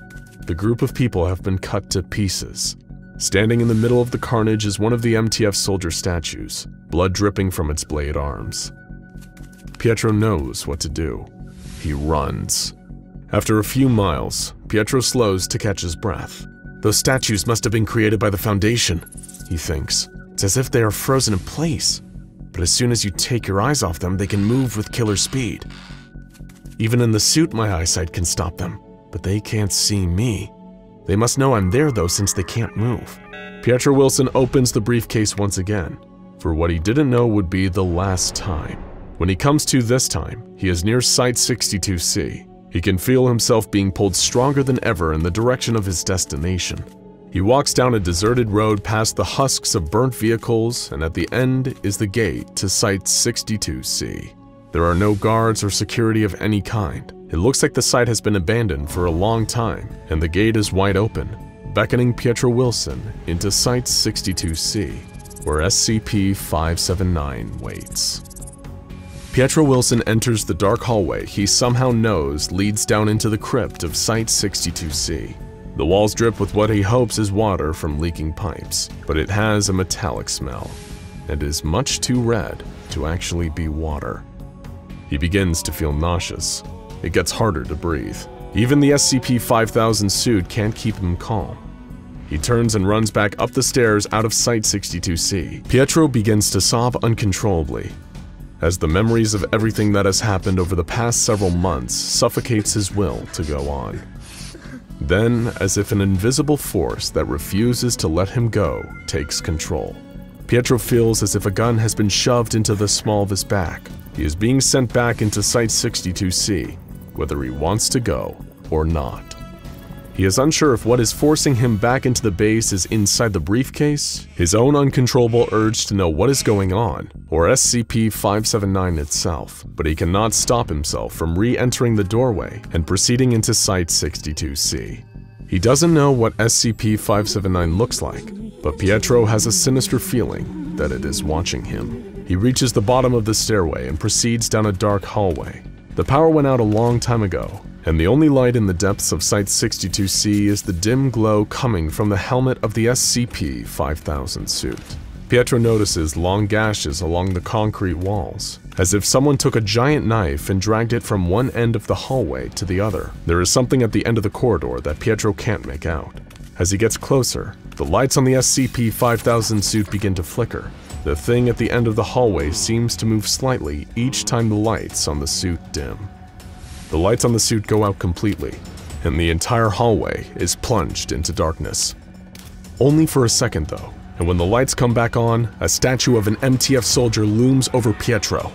The group of people have been cut to pieces. Standing in the middle of the carnage is one of the MTF soldier statues, blood dripping from its blade arms. Pietro knows what to do. He runs. After a few miles, Pietro slows to catch his breath. Those statues must have been created by the Foundation, he thinks. It's as if they are frozen in place. But as soon as you take your eyes off them, they can move with killer speed. Even in the suit, my eyesight can stop them, but they can't see me. They must know I'm there though since they can't move. Pietro Wilson opens the briefcase once again, for what he didn't know would be the last time. When he comes to this time, he is near Site 62C. He can feel himself being pulled stronger than ever in the direction of his destination. He walks down a deserted road past the husks of burnt vehicles, and at the end is the gate to Site 62C. There are no guards or security of any kind. It looks like the site has been abandoned for a long time, and the gate is wide open, beckoning Pietro Wilson into Site 62C, where SCP-579 waits. Pietro Wilson enters the dark hallway he somehow knows leads down into the crypt of Site 62C. The walls drip with what he hopes is water from leaking pipes, but it has a metallic smell, and is much too red to actually be water. He begins to feel nauseous. It gets harder to breathe. Even the SCP-5000 suit can't keep him calm. He turns and runs back up the stairs out of Site 62C. Pietro begins to sob uncontrollably, as the memories of everything that has happened over the past several months suffocates his will to go on. Then, as if an invisible force that refuses to let him go takes control, Pietro feels as if a gun has been shoved into the small of his back. He is being sent back into Site 62C, whether he wants to go or not. He is unsure if what is forcing him back into the base is inside the briefcase, his own uncontrollable urge to know what is going on, or SCP-579 itself, but he cannot stop himself from re-entering the doorway and proceeding into Site 62C. He doesn't know what SCP-579 looks like, but Pietro has a sinister feeling that it is watching him. He reaches the bottom of the stairway and proceeds down a dark hallway. The power went out a long time ago, and the only light in the depths of Site 62C is the dim glow coming from the helmet of the SCP-5000 suit. Pietro notices long gashes along the concrete walls, as if someone took a giant knife and dragged it from one end of the hallway to the other. There is something at the end of the corridor that Pietro can't make out. As he gets closer, the lights on the SCP-5000 suit begin to flicker. The thing at the end of the hallway seems to move slightly each time the lights on the suit dim. The lights on the suit go out completely, and the entire hallway is plunged into darkness. Only for a second though, and when the lights come back on, a statue of an MTF soldier looms over Pietro.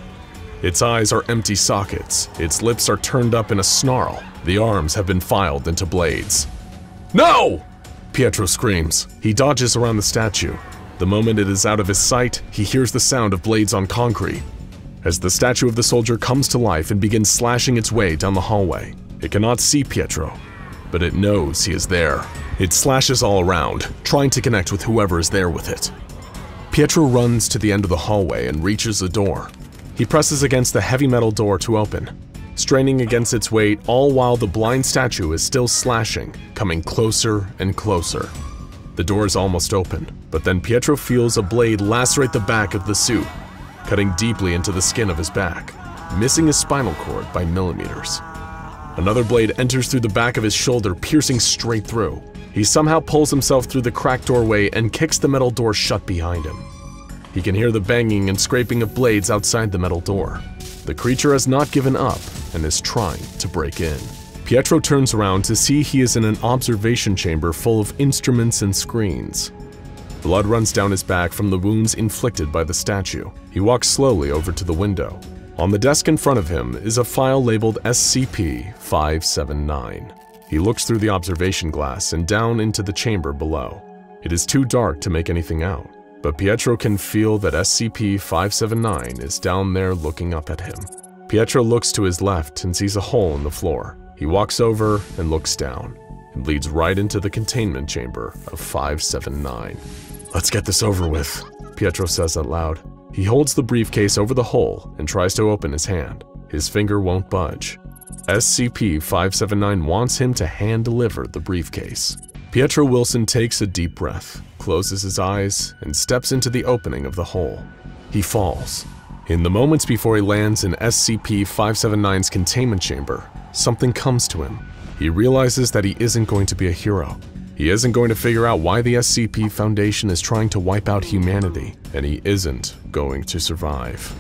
Its eyes are empty sockets, its lips are turned up in a snarl, the arms have been filed into blades. No! Pietro screams. He dodges around the statue. The moment it is out of his sight, he hears the sound of blades on concrete, as the statue of the soldier comes to life and begins slashing its way down the hallway. It cannot see Pietro, but it knows he is there. It slashes all around, trying to connect with whoever is there with it. Pietro runs to the end of the hallway and reaches the door. He presses against the heavy metal door to open, straining against its weight all while the blind statue is still slashing, coming closer and closer. The door is almost open, but then Pietro feels a blade lacerate the back of the suit, cutting deeply into the skin of his back, missing his spinal cord by millimeters. Another blade enters through the back of his shoulder, piercing straight through. He somehow pulls himself through the cracked doorway and kicks the metal door shut behind him. He can hear the banging and scraping of blades outside the metal door. The creature has not given up and is trying to break in. Pietro turns around to see he is in an observation chamber full of instruments and screens. Blood runs down his back from the wounds inflicted by the statue. He walks slowly over to the window. On the desk in front of him is a file labeled SCP-579. He looks through the observation glass and down into the chamber below. It is too dark to make anything out, but Pietro can feel that SCP-579 is down there looking up at him. Pietro looks to his left and sees a hole in the floor. He walks over and looks down. and leads right into the containment chamber of 579. Let's get this over with, Pietro says out loud. He holds the briefcase over the hole and tries to open his hand. His finger won't budge. SCP-579 wants him to hand-deliver the briefcase. Pietro Wilson takes a deep breath, closes his eyes, and steps into the opening of the hole. He falls. In the moments before he lands in SCP-579's containment chamber, something comes to him. He realizes that he isn't going to be a hero. He isn't going to figure out why the SCP Foundation is trying to wipe out humanity, and he isn't going to survive.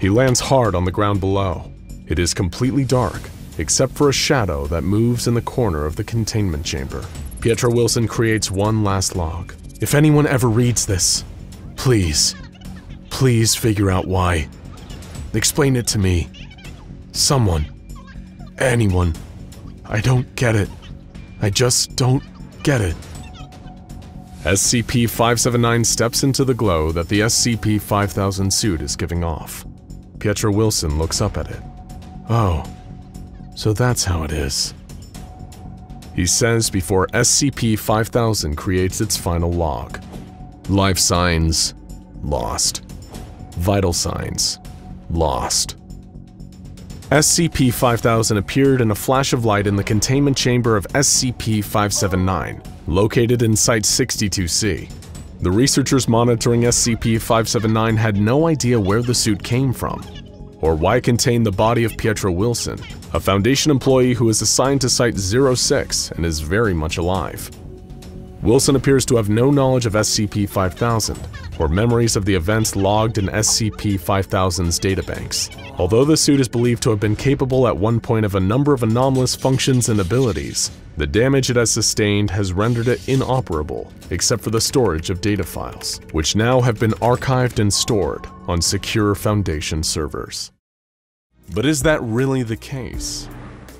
He lands hard on the ground below. It is completely dark, except for a shadow that moves in the corner of the containment chamber. Pietro Wilson creates one last log. If anyone ever reads this, please, please figure out why. Explain it to me. Someone. Anyone. I don't get it. I just don't get it. SCP-579 steps into the glow that the SCP-5000 suit is giving off. Pietro Wilson looks up at it. Oh, so that's how it is. He says before SCP-5000 creates its final log. Life signs, lost. Vital signs, lost. SCP-5000 appeared in a flash of light in the containment chamber of SCP-579, located in Site-62C. The researchers monitoring SCP-579 had no idea where the suit came from, or why it contained the body of Pietro Wilson, a Foundation employee who is assigned to Site-06 and is very much alive. Wilson appears to have no knowledge of SCP-5000 or memories of the events logged in SCP-5000's databanks. Although the suit is believed to have been capable at one point of a number of anomalous functions and abilities, the damage it has sustained has rendered it inoperable, except for the storage of data files, which now have been archived and stored on secure Foundation servers. But is that really the case?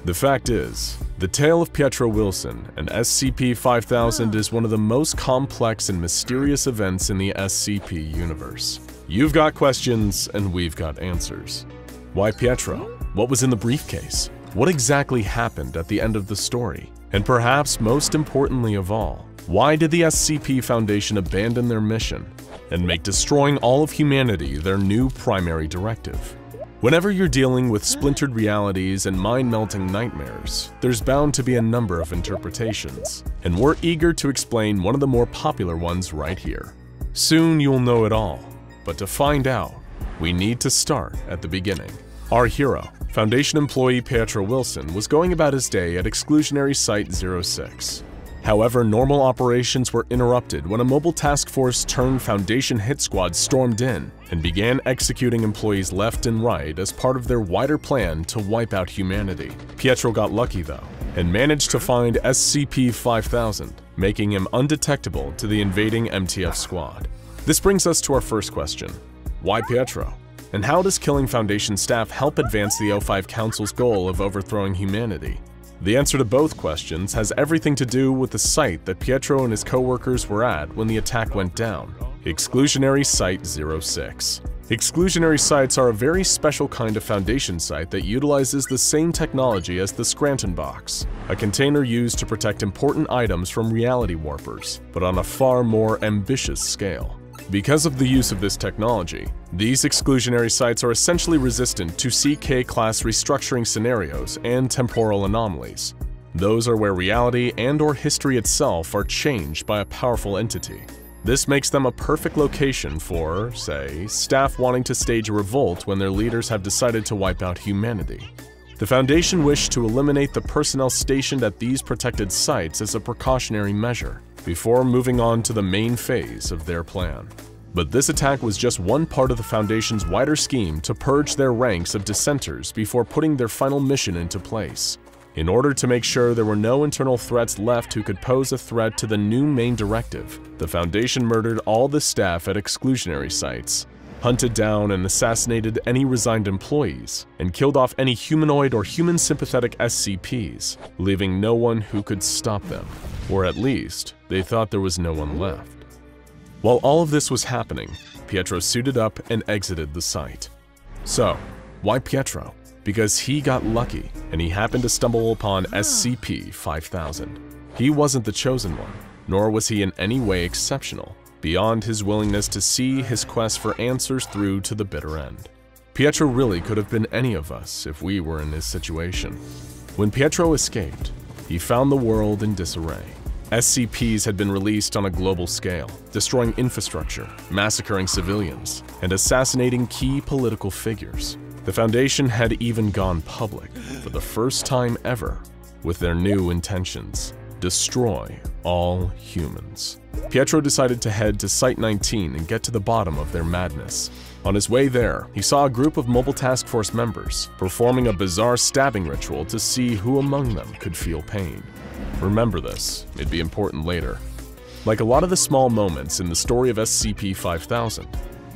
The fact is, the tale of Pietro Wilson and SCP-5000 is one of the most complex and mysterious events in the SCP universe. You've got questions, and we've got answers. Why Pietro? What was in the briefcase? What exactly happened at the end of the story? And perhaps most importantly of all, why did the SCP Foundation abandon their mission and make destroying all of humanity their new primary directive? Whenever you're dealing with splintered realities and mind-melting nightmares, there's bound to be a number of interpretations, and we're eager to explain one of the more popular ones right here. Soon you'll know it all, but to find out, we need to start at the beginning. Our hero, Foundation employee Pietro Wilson, was going about his day at Exclusionary Site 06. However, normal operations were interrupted when a mobile task force turned Foundation hit squad stormed in and began executing employees left and right as part of their wider plan to wipe out humanity. Pietro got lucky though, and managed to find SCP-5000, making him undetectable to the invading MTF squad. This brings us to our first question. Why Pietro? And how does killing Foundation staff help advance the O5 Council's goal of overthrowing humanity? The answer to both questions has everything to do with the site that Pietro and his co-workers were at when the attack went down, Exclusionary Site 06. Exclusionary sites are a very special kind of Foundation site that utilizes the same technology as the Scranton Box, a container used to protect important items from reality warpers, but on a far more ambitious scale. Because of the use of this technology, these exclusionary sites are essentially resistant to CK-class restructuring scenarios and temporal anomalies. Those are where reality and or history itself are changed by a powerful entity. This makes them a perfect location for, say, staff wanting to stage a revolt when their leaders have decided to wipe out humanity. The Foundation wished to eliminate the personnel stationed at these protected sites as a precautionary measure, before moving on to the main phase of their plan. But this attack was just one part of the Foundation's wider scheme to purge their ranks of dissenters before putting their final mission into place. In order to make sure there were no internal threats left who could pose a threat to the new main directive, the Foundation murdered all the staff at exclusionary sites, hunted down and assassinated any resigned employees, and killed off any humanoid or human-sympathetic SCPs, leaving no one who could stop them. Or at least, they thought there was no one left. While all of this was happening, Pietro suited up and exited the site. So, why Pietro? because he got lucky and he happened to stumble upon SCP-5000. He wasn't the chosen one, nor was he in any way exceptional, beyond his willingness to see his quest for answers through to the bitter end. Pietro really could have been any of us if we were in his situation. When Pietro escaped, he found the world in disarray. SCPs had been released on a global scale, destroying infrastructure, massacring civilians, and assassinating key political figures. The Foundation had even gone public, for the first time ever, with their new intentions destroy all humans. Pietro decided to head to Site 19 and get to the bottom of their madness. On his way there, he saw a group of Mobile Task Force members performing a bizarre stabbing ritual to see who among them could feel pain. Remember this, it'd be important later. Like a lot of the small moments in the story of SCP-5000,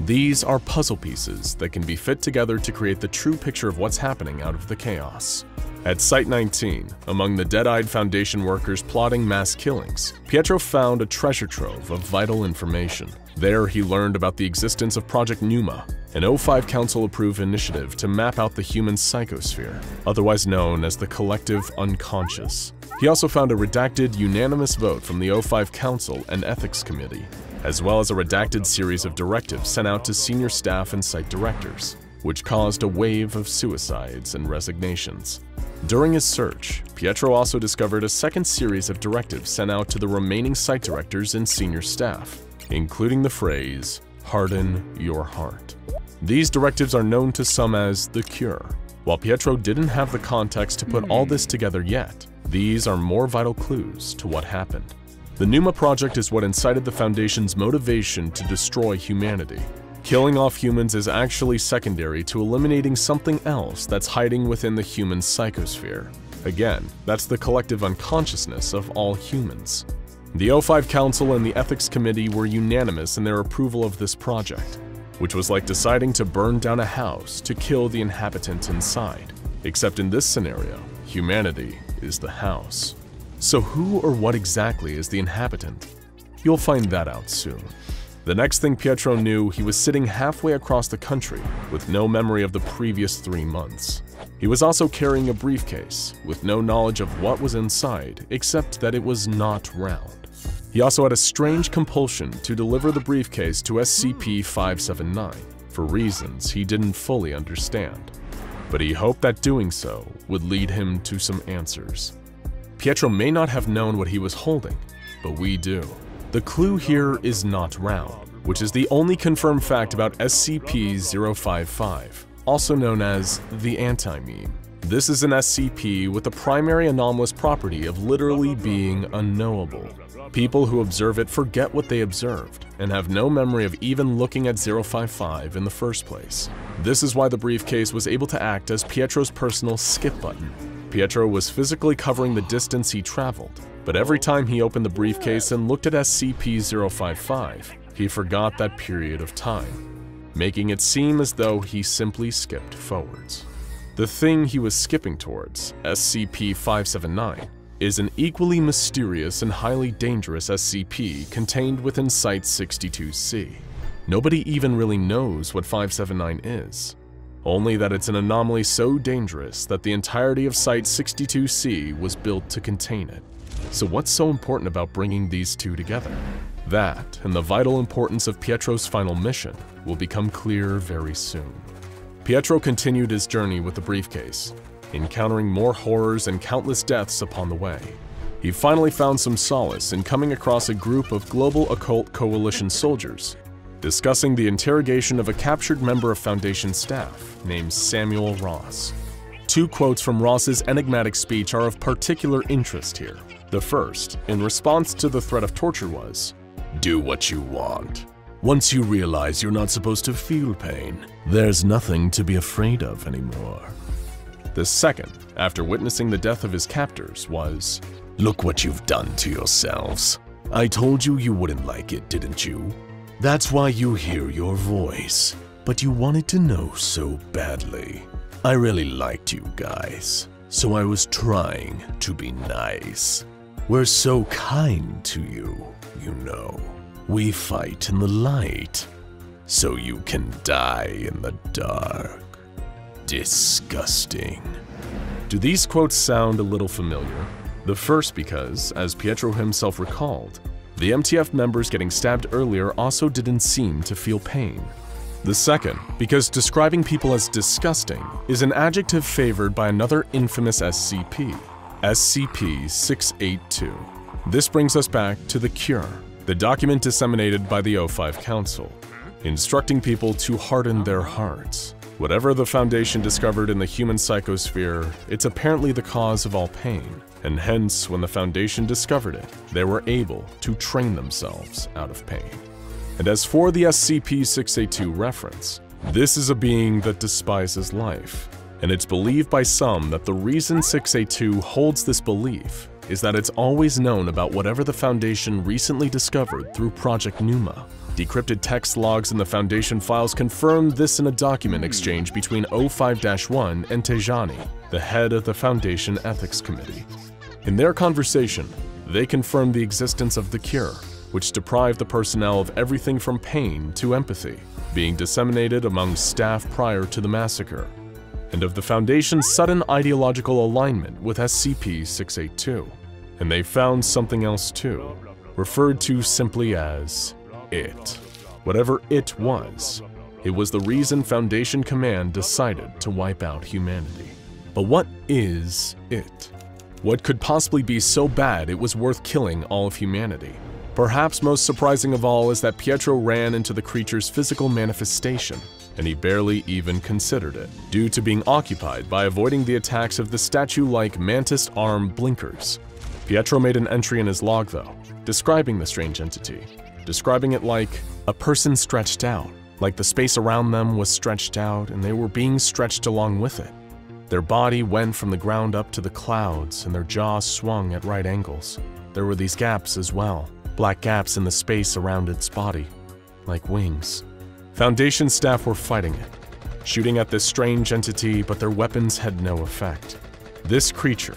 these are puzzle pieces that can be fit together to create the true picture of what's happening out of the chaos. At Site-19, among the dead-eyed Foundation workers plotting mass killings, Pietro found a treasure trove of vital information. There he learned about the existence of Project Numa, an O5 Council-approved initiative to map out the human psychosphere, otherwise known as the Collective Unconscious. He also found a redacted unanimous vote from the O5 Council and Ethics Committee, as well as a redacted series of directives sent out to senior staff and site directors, which caused a wave of suicides and resignations. During his search, Pietro also discovered a second series of directives sent out to the remaining site directors and senior staff, including the phrase, harden your heart. These directives are known to some as the cure. While Pietro didn't have the context to put all this hmm. together yet, these are more vital clues to what happened. The NUMA Project is what incited the Foundation's motivation to destroy humanity. Killing off humans is actually secondary to eliminating something else that's hiding within the human psychosphere. Again, that's the collective unconsciousness of all humans. The O5 Council and the Ethics Committee were unanimous in their approval of this project, which was like deciding to burn down a house to kill the inhabitant inside. Except in this scenario, humanity is the house. So who or what exactly is the inhabitant? You'll find that out soon. The next thing Pietro knew, he was sitting halfway across the country with no memory of the previous three months. He was also carrying a briefcase with no knowledge of what was inside except that it was not round. He also had a strange compulsion to deliver the briefcase to SCP-579 for reasons he didn't fully understand. But he hoped that doing so would lead him to some answers. Pietro may not have known what he was holding, but we do. The clue here is not round, which is the only confirmed fact about SCP-055, also known as the anti-meme. This is an SCP with the primary anomalous property of literally being unknowable. People who observe it forget what they observed and have no memory of even looking at 055 in the first place. This is why the briefcase was able to act as Pietro's personal skip button. Pietro was physically covering the distance he traveled, but every time he opened the briefcase and looked at SCP-055, he forgot that period of time, making it seem as though he simply skipped forwards. The thing he was skipping towards, SCP-579, is an equally mysterious and highly dangerous SCP contained within Site-62C. Nobody even really knows what 579 is, only that it's an anomaly so dangerous that the entirety of Site-62C was built to contain it. So what's so important about bringing these two together? That, and the vital importance of Pietro's final mission, will become clear very soon. Pietro continued his journey with the briefcase, encountering more horrors and countless deaths upon the way. He finally found some solace in coming across a group of Global Occult Coalition soldiers discussing the interrogation of a captured member of Foundation staff named Samuel Ross. Two quotes from Ross's enigmatic speech are of particular interest here. The first, in response to the threat of torture was, Do what you want. Once you realize you're not supposed to feel pain, there's nothing to be afraid of anymore. The second, after witnessing the death of his captors, was, Look what you've done to yourselves. I told you you wouldn't like it, didn't you? That's why you hear your voice, but you wanted to know so badly. I really liked you guys, so I was trying to be nice. We're so kind to you, you know. We fight in the light, so you can die in the dark. disgusting. Do these quotes sound a little familiar? The first because, as Pietro himself recalled, the MTF members getting stabbed earlier also didn't seem to feel pain. The second, because describing people as disgusting is an adjective favored by another infamous SCP, SCP-682. This brings us back to The Cure, the document disseminated by the O5 Council, instructing people to harden their hearts. Whatever the Foundation discovered in the human psychosphere, it's apparently the cause of all pain, and hence, when the Foundation discovered it, they were able to train themselves out of pain. And as for the SCP-682 reference, this is a being that despises life, and it's believed by some that the reason 682 holds this belief is that it's always known about whatever the Foundation recently discovered through Project NUMA. Decrypted text logs in the Foundation files confirm this in a document exchange between O5-1 and Tejani, the head of the Foundation Ethics Committee. In their conversation, they confirmed the existence of the cure, which deprived the personnel of everything from pain to empathy, being disseminated among staff prior to the massacre, and of the Foundation's sudden ideological alignment with SCP-682. And they found something else too, referred to simply as it. Whatever it was, it was the reason Foundation Command decided to wipe out humanity. But what is it? What could possibly be so bad it was worth killing all of humanity? Perhaps most surprising of all is that Pietro ran into the creature's physical manifestation, and he barely even considered it, due to being occupied by avoiding the attacks of the statue-like mantis arm blinkers. Pietro made an entry in his log though, describing the strange entity, describing it like a person stretched out, like the space around them was stretched out and they were being stretched along with it. Their body went from the ground up to the clouds and their jaws swung at right angles. There were these gaps as well, black gaps in the space around its body, like wings. Foundation staff were fighting it, shooting at this strange entity, but their weapons had no effect. This creature,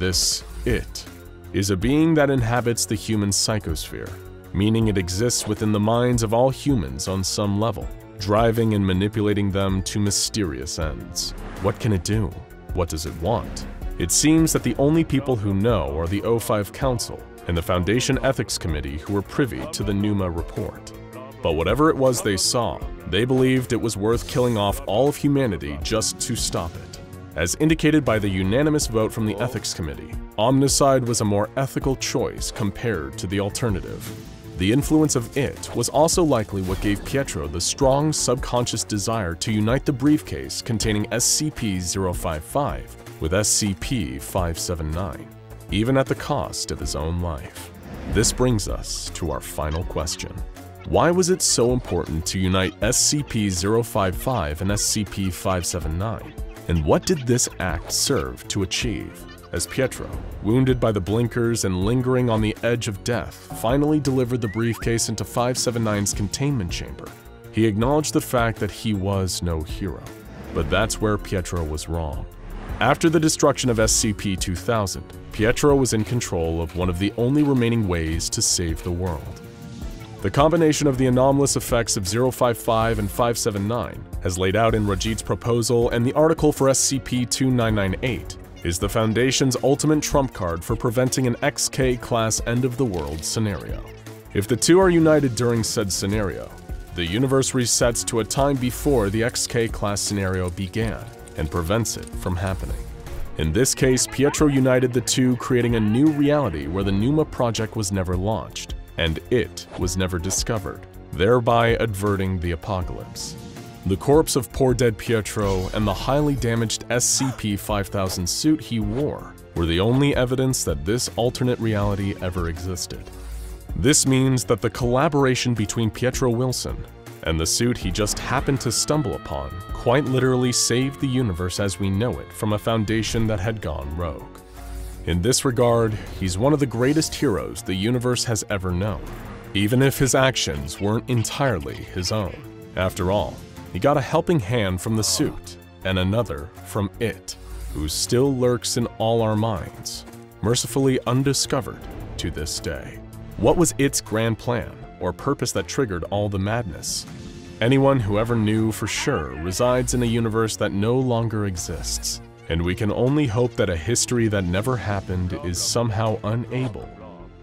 this it, is a being that inhabits the human psychosphere, meaning it exists within the minds of all humans on some level, driving and manipulating them to mysterious ends. What can it do? What does it want? It seems that the only people who know are the O5 Council and the Foundation Ethics Committee who were privy to the NUMA report. But whatever it was they saw, they believed it was worth killing off all of humanity just to stop it. As indicated by the unanimous vote from the Ethics Committee, omnicide was a more ethical choice compared to the alternative. The influence of it was also likely what gave Pietro the strong subconscious desire to unite the briefcase containing SCP-055 with SCP-579, even at the cost of his own life. This brings us to our final question. Why was it so important to unite SCP-055 and SCP-579? And what did this act serve to achieve? As Pietro, wounded by the blinkers and lingering on the edge of death, finally delivered the briefcase into 579's containment chamber, he acknowledged the fact that he was no hero. But that's where Pietro was wrong. After the destruction of SCP-2000, Pietro was in control of one of the only remaining ways to save the world. The combination of the anomalous effects of 055 and 579, as laid out in Rajit's proposal and the article for SCP-2998, is the Foundation's ultimate trump card for preventing an XK-class end-of-the-world scenario. If the two are united during said scenario, the universe resets to a time before the XK-class scenario began and prevents it from happening. In this case, Pietro united the two, creating a new reality where the NUMA project was never launched, and it was never discovered, thereby averting the apocalypse. The corpse of poor dead Pietro and the highly damaged SCP-5000 suit he wore were the only evidence that this alternate reality ever existed. This means that the collaboration between Pietro Wilson and the suit he just happened to stumble upon quite literally saved the universe as we know it from a foundation that had gone rogue. In this regard, he's one of the greatest heroes the universe has ever known, even if his actions weren't entirely his own. After all, he got a helping hand from the suit, and another from it, who still lurks in all our minds, mercifully undiscovered to this day. What was its grand plan, or purpose that triggered all the madness? Anyone who ever knew for sure resides in a universe that no longer exists, and we can only hope that a history that never happened is somehow unable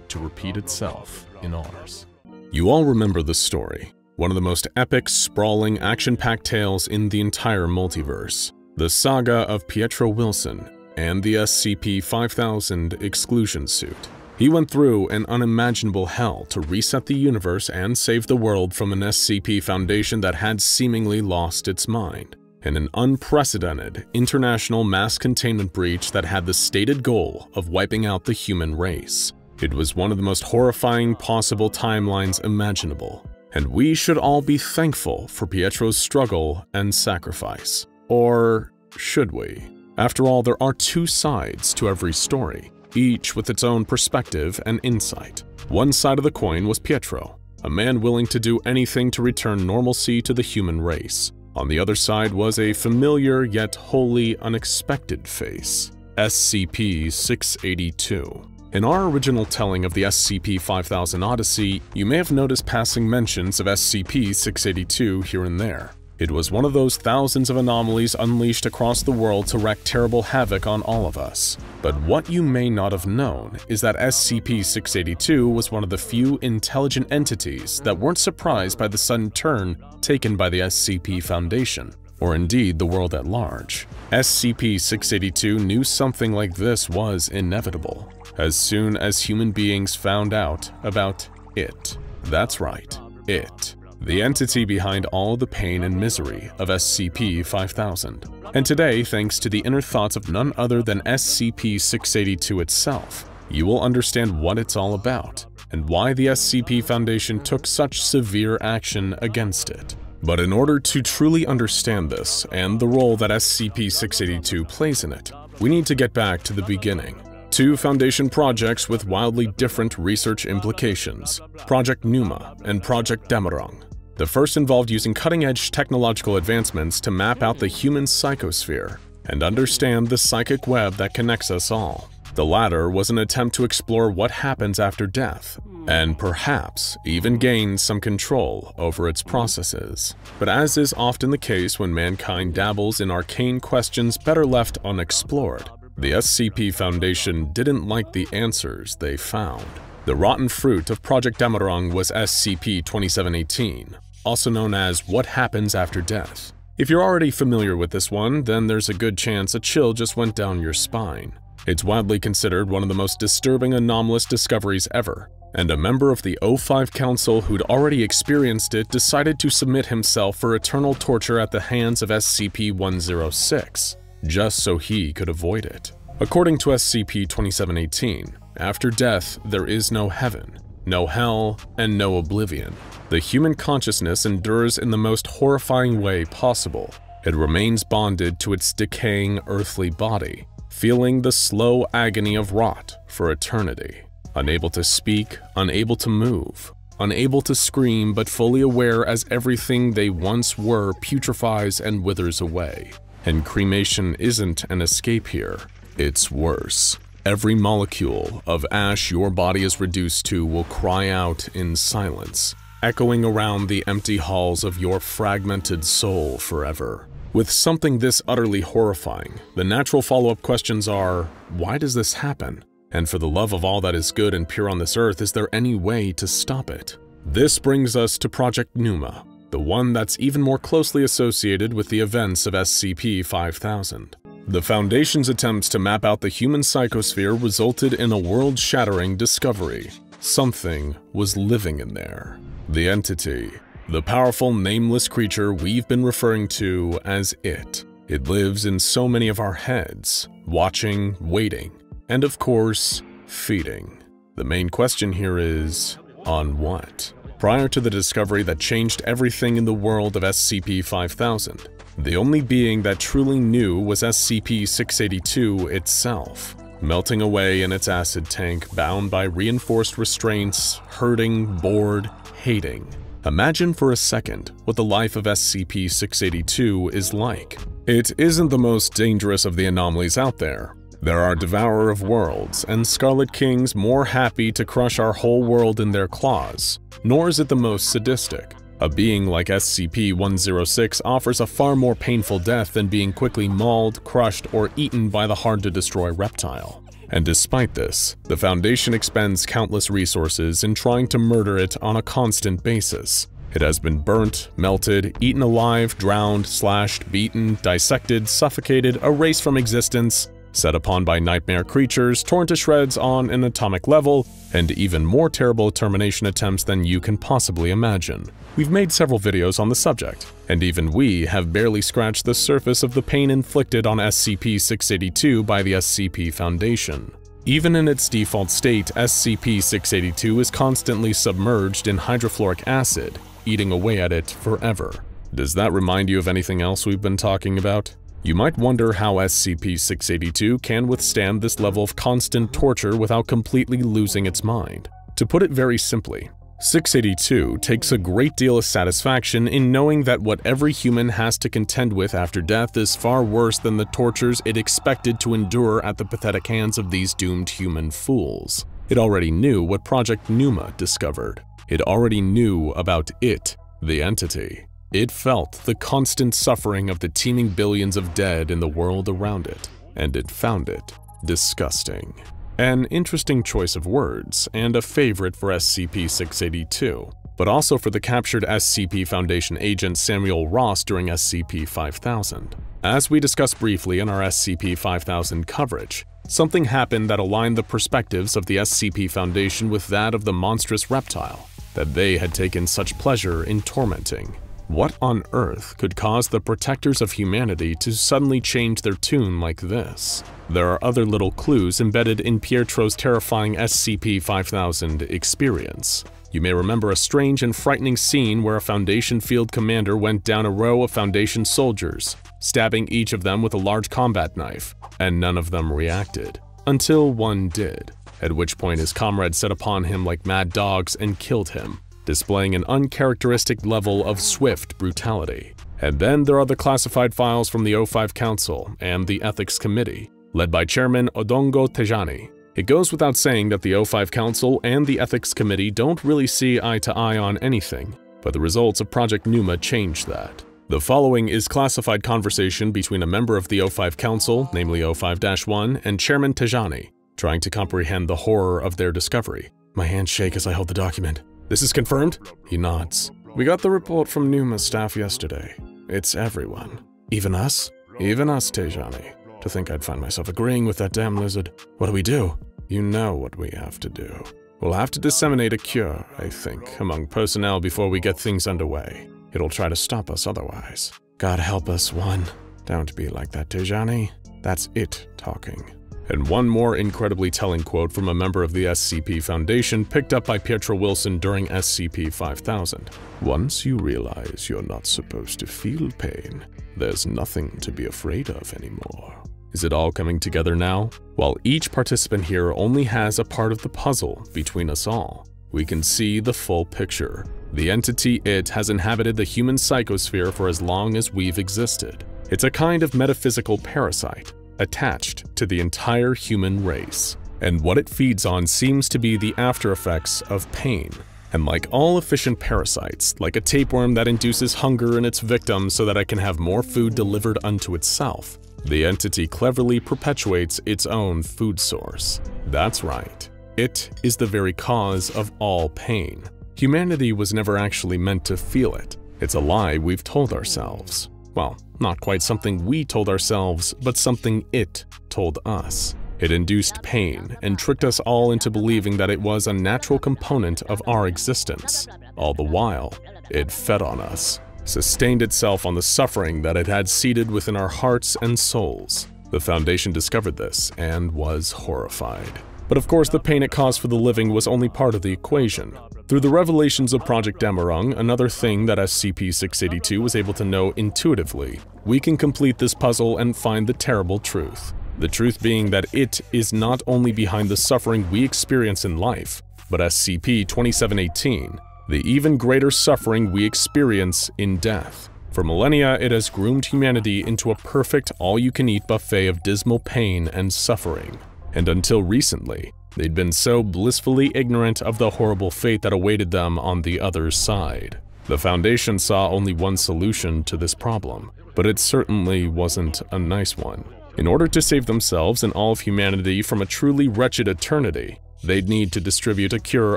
to repeat itself in ours. You all remember the story, one of the most epic, sprawling, action-packed tales in the entire multiverse, the saga of Pietro Wilson and the SCP-5000 exclusion suit. He went through an unimaginable hell to reset the universe and save the world from an SCP Foundation that had seemingly lost its mind, and an unprecedented international mass containment breach that had the stated goal of wiping out the human race. It was one of the most horrifying possible timelines imaginable, and we should all be thankful for Pietro's struggle and sacrifice. Or should we? After all, there are two sides to every story, each with its own perspective and insight. One side of the coin was Pietro, a man willing to do anything to return normalcy to the human race. On the other side was a familiar yet wholly unexpected face, SCP-682. In our original telling of the SCP-5000 Odyssey, you may have noticed passing mentions of SCP-682 here and there. It was one of those thousands of anomalies unleashed across the world to wreak terrible havoc on all of us. But what you may not have known is that SCP-682 was one of the few intelligent entities that weren't surprised by the sudden turn taken by the SCP Foundation, or indeed the world at large. SCP-682 knew something like this was inevitable, as soon as human beings found out about it. That's right, it the entity behind all the pain and misery of SCP-5000. And today, thanks to the inner thoughts of none other than SCP-682 itself, you will understand what it's all about and why the SCP Foundation took such severe action against it. But in order to truly understand this and the role that SCP-682 plays in it, we need to get back to the beginning Two Foundation projects with wildly different research implications, Project Numa and Project Demerang. The first involved using cutting-edge technological advancements to map out the human psychosphere and understand the psychic web that connects us all. The latter was an attempt to explore what happens after death, and perhaps even gain some control over its processes. But as is often the case when mankind dabbles in arcane questions better left unexplored, the SCP Foundation didn't like the answers they found. The rotten fruit of Project Demerang was SCP-2718, also known as What Happens After Death. If you're already familiar with this one, then there's a good chance a chill just went down your spine. It's widely considered one of the most disturbing anomalous discoveries ever, and a member of the O5 Council who'd already experienced it decided to submit himself for eternal torture at the hands of SCP-106, just so he could avoid it. According to SCP-2718, after death there is no heaven, no hell, and no oblivion. The human consciousness endures in the most horrifying way possible. It remains bonded to its decaying earthly body, feeling the slow agony of rot for eternity. Unable to speak, unable to move, unable to scream but fully aware as everything they once were putrefies and withers away. And cremation isn't an escape here, it's worse. Every molecule of ash your body is reduced to will cry out in silence, echoing around the empty halls of your fragmented soul forever. With something this utterly horrifying, the natural follow-up questions are, why does this happen? And for the love of all that is good and pure on this earth, is there any way to stop it? This brings us to Project Numa, the one that's even more closely associated with the events of SCP-5000. The Foundation's attempts to map out the human psychosphere resulted in a world-shattering discovery. Something was living in there. The entity, the powerful nameless creature we've been referring to as It. It lives in so many of our heads, watching, waiting, and of course, feeding. The main question here is, on what? Prior to the discovery that changed everything in the world of SCP-5000, the only being that truly knew was SCP-682 itself, melting away in its acid tank bound by reinforced restraints, hurting, bored, hating. Imagine for a second what the life of SCP-682 is like. It isn't the most dangerous of the anomalies out there. There are Devourer of Worlds and Scarlet Kings more happy to crush our whole world in their claws, nor is it the most sadistic. A being like SCP-106 offers a far more painful death than being quickly mauled, crushed, or eaten by the hard-to-destroy reptile. And despite this, the Foundation expends countless resources in trying to murder it on a constant basis. It has been burnt, melted, eaten alive, drowned, slashed, beaten, dissected, suffocated, erased from existence, set upon by nightmare creatures, torn to shreds on an atomic level, and even more terrible termination attempts than you can possibly imagine. We've made several videos on the subject, and even we have barely scratched the surface of the pain inflicted on SCP-682 by the SCP Foundation. Even in its default state, SCP-682 is constantly submerged in hydrofluoric acid, eating away at it forever. Does that remind you of anything else we've been talking about? You might wonder how SCP-682 can withstand this level of constant torture without completely losing its mind. To put it very simply, 682 takes a great deal of satisfaction in knowing that what every human has to contend with after death is far worse than the tortures it expected to endure at the pathetic hands of these doomed human fools. It already knew what Project Pneuma discovered. It already knew about it, the entity. It felt the constant suffering of the teeming billions of dead in the world around it, and it found it disgusting. An interesting choice of words, and a favorite for SCP-682, but also for the captured SCP Foundation agent Samuel Ross during SCP-5000. As we discussed briefly in our SCP-5000 coverage, something happened that aligned the perspectives of the SCP Foundation with that of the monstrous reptile that they had taken such pleasure in tormenting. What on earth could cause the protectors of humanity to suddenly change their tune like this? There are other little clues embedded in Pietro's terrifying SCP-5000 experience. You may remember a strange and frightening scene where a Foundation field commander went down a row of Foundation soldiers, stabbing each of them with a large combat knife, and none of them reacted. Until one did, at which point his comrades set upon him like mad dogs and killed him displaying an uncharacteristic level of swift brutality. And then there are the classified files from the O5 Council and the Ethics Committee, led by Chairman Odongo Tejani. It goes without saying that the O5 Council and the Ethics Committee don't really see eye to eye on anything, but the results of Project Pneuma change that. The following is classified conversation between a member of the O5 Council, namely O5-1, and Chairman Tejani, trying to comprehend the horror of their discovery. My hands shake as I hold the document. This is confirmed? He nods. We got the report from Pneuma's staff yesterday. It's everyone. Even us? Even us, Tejani. To think I'd find myself agreeing with that damn lizard. What do we do? You know what we have to do. We'll have to disseminate a cure, I think, among personnel before we get things underway. It'll try to stop us otherwise. God help us, one. Don't be like that, Tejani. That's it talking. And one more incredibly telling quote from a member of the SCP Foundation picked up by Pietro Wilson during SCP-5000. Once you realize you're not supposed to feel pain, there's nothing to be afraid of anymore. Is it all coming together now? While each participant here only has a part of the puzzle between us all, we can see the full picture. The entity It has inhabited the human psychosphere for as long as we've existed. It's a kind of metaphysical parasite, attached to the entire human race. And what it feeds on seems to be the after effects of pain. And like all efficient parasites, like a tapeworm that induces hunger in its victim so that it can have more food delivered unto itself, the entity cleverly perpetuates its own food source. That's right, it is the very cause of all pain. Humanity was never actually meant to feel it. It's a lie we've told ourselves. Well, not quite something we told ourselves, but something it told us. It induced pain and tricked us all into believing that it was a natural component of our existence. All the while, it fed on us, sustained itself on the suffering that it had seeded within our hearts and souls. The Foundation discovered this and was horrified. But of course, the pain it caused for the living was only part of the equation. Through the revelations of Project Dammerung, another thing that SCP-682 was able to know intuitively, we can complete this puzzle and find the terrible truth. The truth being that it is not only behind the suffering we experience in life, but SCP-2718, the even greater suffering we experience in death. For millennia, it has groomed humanity into a perfect all-you-can-eat buffet of dismal pain and suffering. And until recently, They'd been so blissfully ignorant of the horrible fate that awaited them on the other side. The Foundation saw only one solution to this problem, but it certainly wasn't a nice one. In order to save themselves and all of humanity from a truly wretched eternity, they'd need to distribute a cure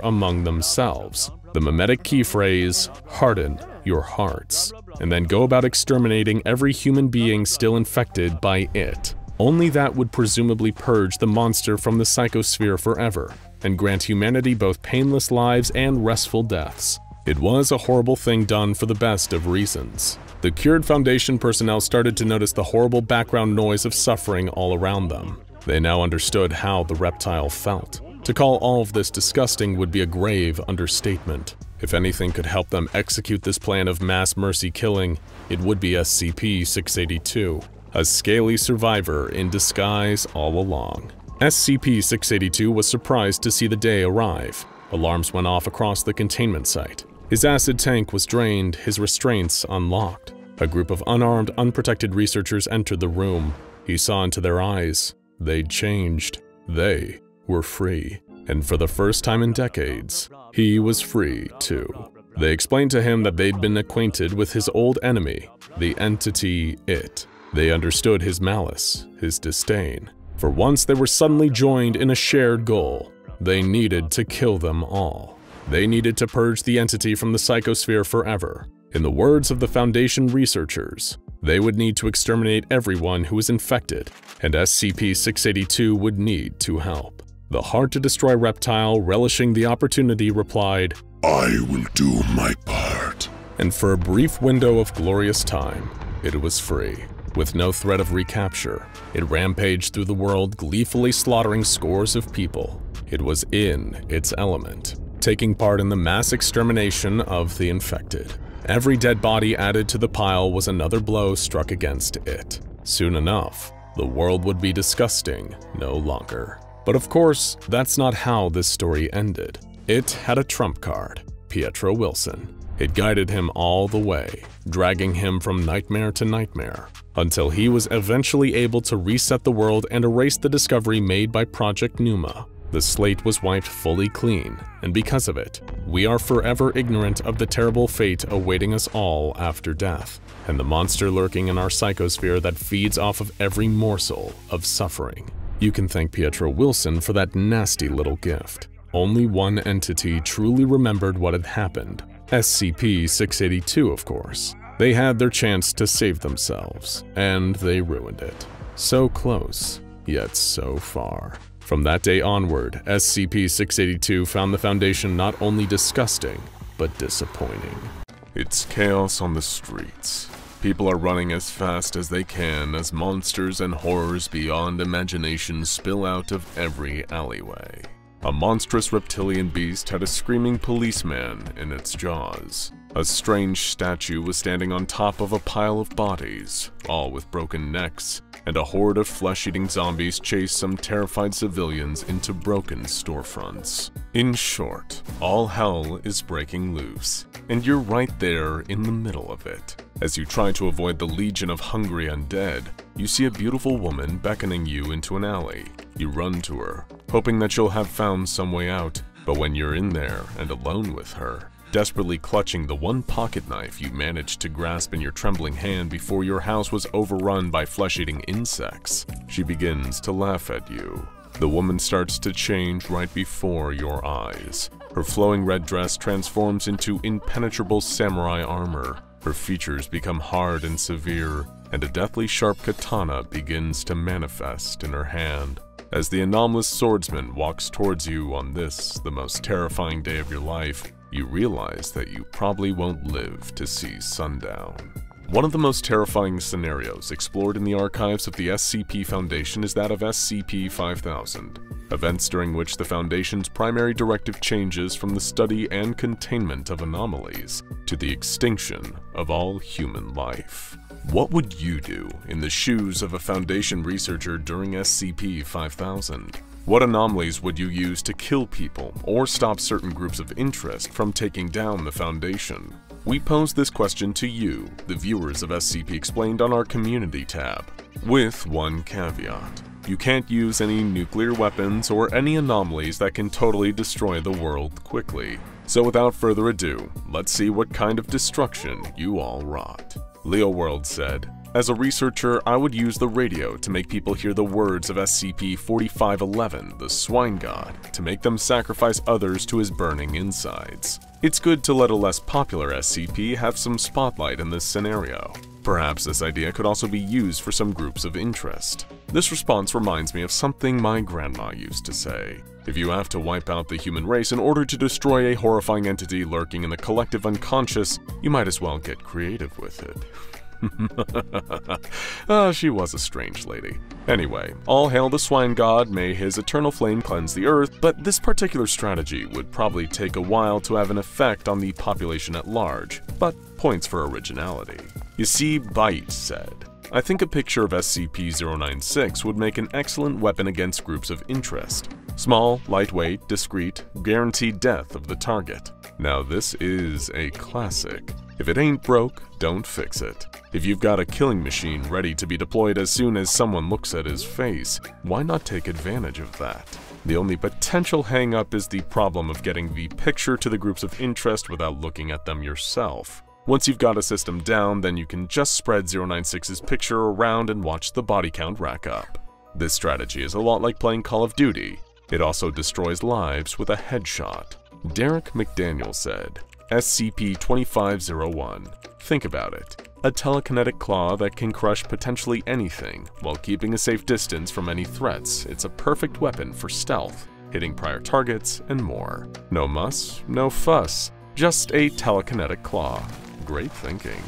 among themselves. The mimetic key phrase, harden your hearts, and then go about exterminating every human being still infected by it. Only that would presumably purge the monster from the psychosphere forever, and grant humanity both painless lives and restful deaths. It was a horrible thing done for the best of reasons. The Cured Foundation personnel started to notice the horrible background noise of suffering all around them. They now understood how the reptile felt. To call all of this disgusting would be a grave understatement. If anything could help them execute this plan of mass mercy killing, it would be SCP-682, a scaly survivor in disguise all along. SCP-682 was surprised to see the day arrive. Alarms went off across the containment site. His acid tank was drained, his restraints unlocked. A group of unarmed, unprotected researchers entered the room. He saw into their eyes. They'd changed. They were free. And for the first time in decades, he was free too. They explained to him that they'd been acquainted with his old enemy, the entity It. They understood his malice, his disdain. For once they were suddenly joined in a shared goal. They needed to kill them all. They needed to purge the entity from the psychosphere forever. In the words of the Foundation researchers, they would need to exterminate everyone who was infected, and SCP-682 would need to help. The hard-to-destroy reptile, relishing the opportunity, replied, I will do my part. And for a brief window of glorious time, it was free. With no threat of recapture, it rampaged through the world, gleefully slaughtering scores of people. It was in its element, taking part in the mass extermination of the infected. Every dead body added to the pile was another blow struck against it. Soon enough, the world would be disgusting no longer. But of course, that's not how this story ended. It had a trump card, Pietro Wilson. It guided him all the way, dragging him from nightmare to nightmare, until he was eventually able to reset the world and erase the discovery made by Project Pneuma. The slate was wiped fully clean, and because of it, we are forever ignorant of the terrible fate awaiting us all after death, and the monster lurking in our psychosphere that feeds off of every morsel of suffering. You can thank Pietro Wilson for that nasty little gift. Only one entity truly remembered what had happened. SCP-682, of course. They had their chance to save themselves, and they ruined it. So close, yet so far. From that day onward, SCP-682 found the Foundation not only disgusting, but disappointing. It's chaos on the streets. People are running as fast as they can as monsters and horrors beyond imagination spill out of every alleyway. A monstrous reptilian beast had a screaming policeman in its jaws. A strange statue was standing on top of a pile of bodies, all with broken necks, and a horde of flesh-eating zombies chased some terrified civilians into broken storefronts. In short, all hell is breaking loose, and you're right there in the middle of it. As you try to avoid the legion of hungry undead, you see a beautiful woman beckoning you into an alley. You run to her, hoping that you'll have found some way out, but when you're in there and alone with her, desperately clutching the one pocket knife you managed to grasp in your trembling hand before your house was overrun by flesh-eating insects. She begins to laugh at you. The woman starts to change right before your eyes. Her flowing red dress transforms into impenetrable samurai armor. Her features become hard and severe, and a deathly sharp katana begins to manifest in her hand. As the anomalous swordsman walks towards you on this, the most terrifying day of your life, you realize that you probably won't live to see sundown. One of the most terrifying scenarios explored in the archives of the SCP Foundation is that of SCP-5000, events during which the Foundation's primary directive changes from the study and containment of anomalies to the extinction of all human life. What would you do in the shoes of a Foundation researcher during SCP-5000? What anomalies would you use to kill people or stop certain groups of interest from taking down the Foundation? We pose this question to you, the viewers of SCP Explained on our Community tab, with one caveat. You can't use any nuclear weapons or any anomalies that can totally destroy the world quickly. So without further ado, let's see what kind of destruction you all wrought. Leo World said, as a researcher, I would use the radio to make people hear the words of SCP-4511, the Swine God, to make them sacrifice others to his burning insides. It's good to let a less popular SCP have some spotlight in this scenario. Perhaps this idea could also be used for some groups of interest. This response reminds me of something my grandma used to say. If you have to wipe out the human race in order to destroy a horrifying entity lurking in the collective unconscious, you might as well get creative with it. ah, she was a strange lady. Anyway, all hail the swine god, may his eternal flame cleanse the earth, but this particular strategy would probably take a while to have an effect on the population at large, but points for originality. You see, Bite said, I think a picture of SCP-096 would make an excellent weapon against groups of interest. Small, lightweight, discreet, guaranteed death of the target. Now this is a classic. If it ain't broke, don't fix it. If you've got a killing machine ready to be deployed as soon as someone looks at his face, why not take advantage of that? The only potential hang-up is the problem of getting the picture to the groups of interest without looking at them yourself. Once you've got a system down, then you can just spread 096's picture around and watch the body count rack up. This strategy is a lot like playing Call of Duty. It also destroys lives with a headshot. Derek McDaniel said, SCP-2501. Think about it. A telekinetic claw that can crush potentially anything while keeping a safe distance from any threats. It's a perfect weapon for stealth, hitting prior targets, and more. No muss, no fuss, just a telekinetic claw. Great thinking.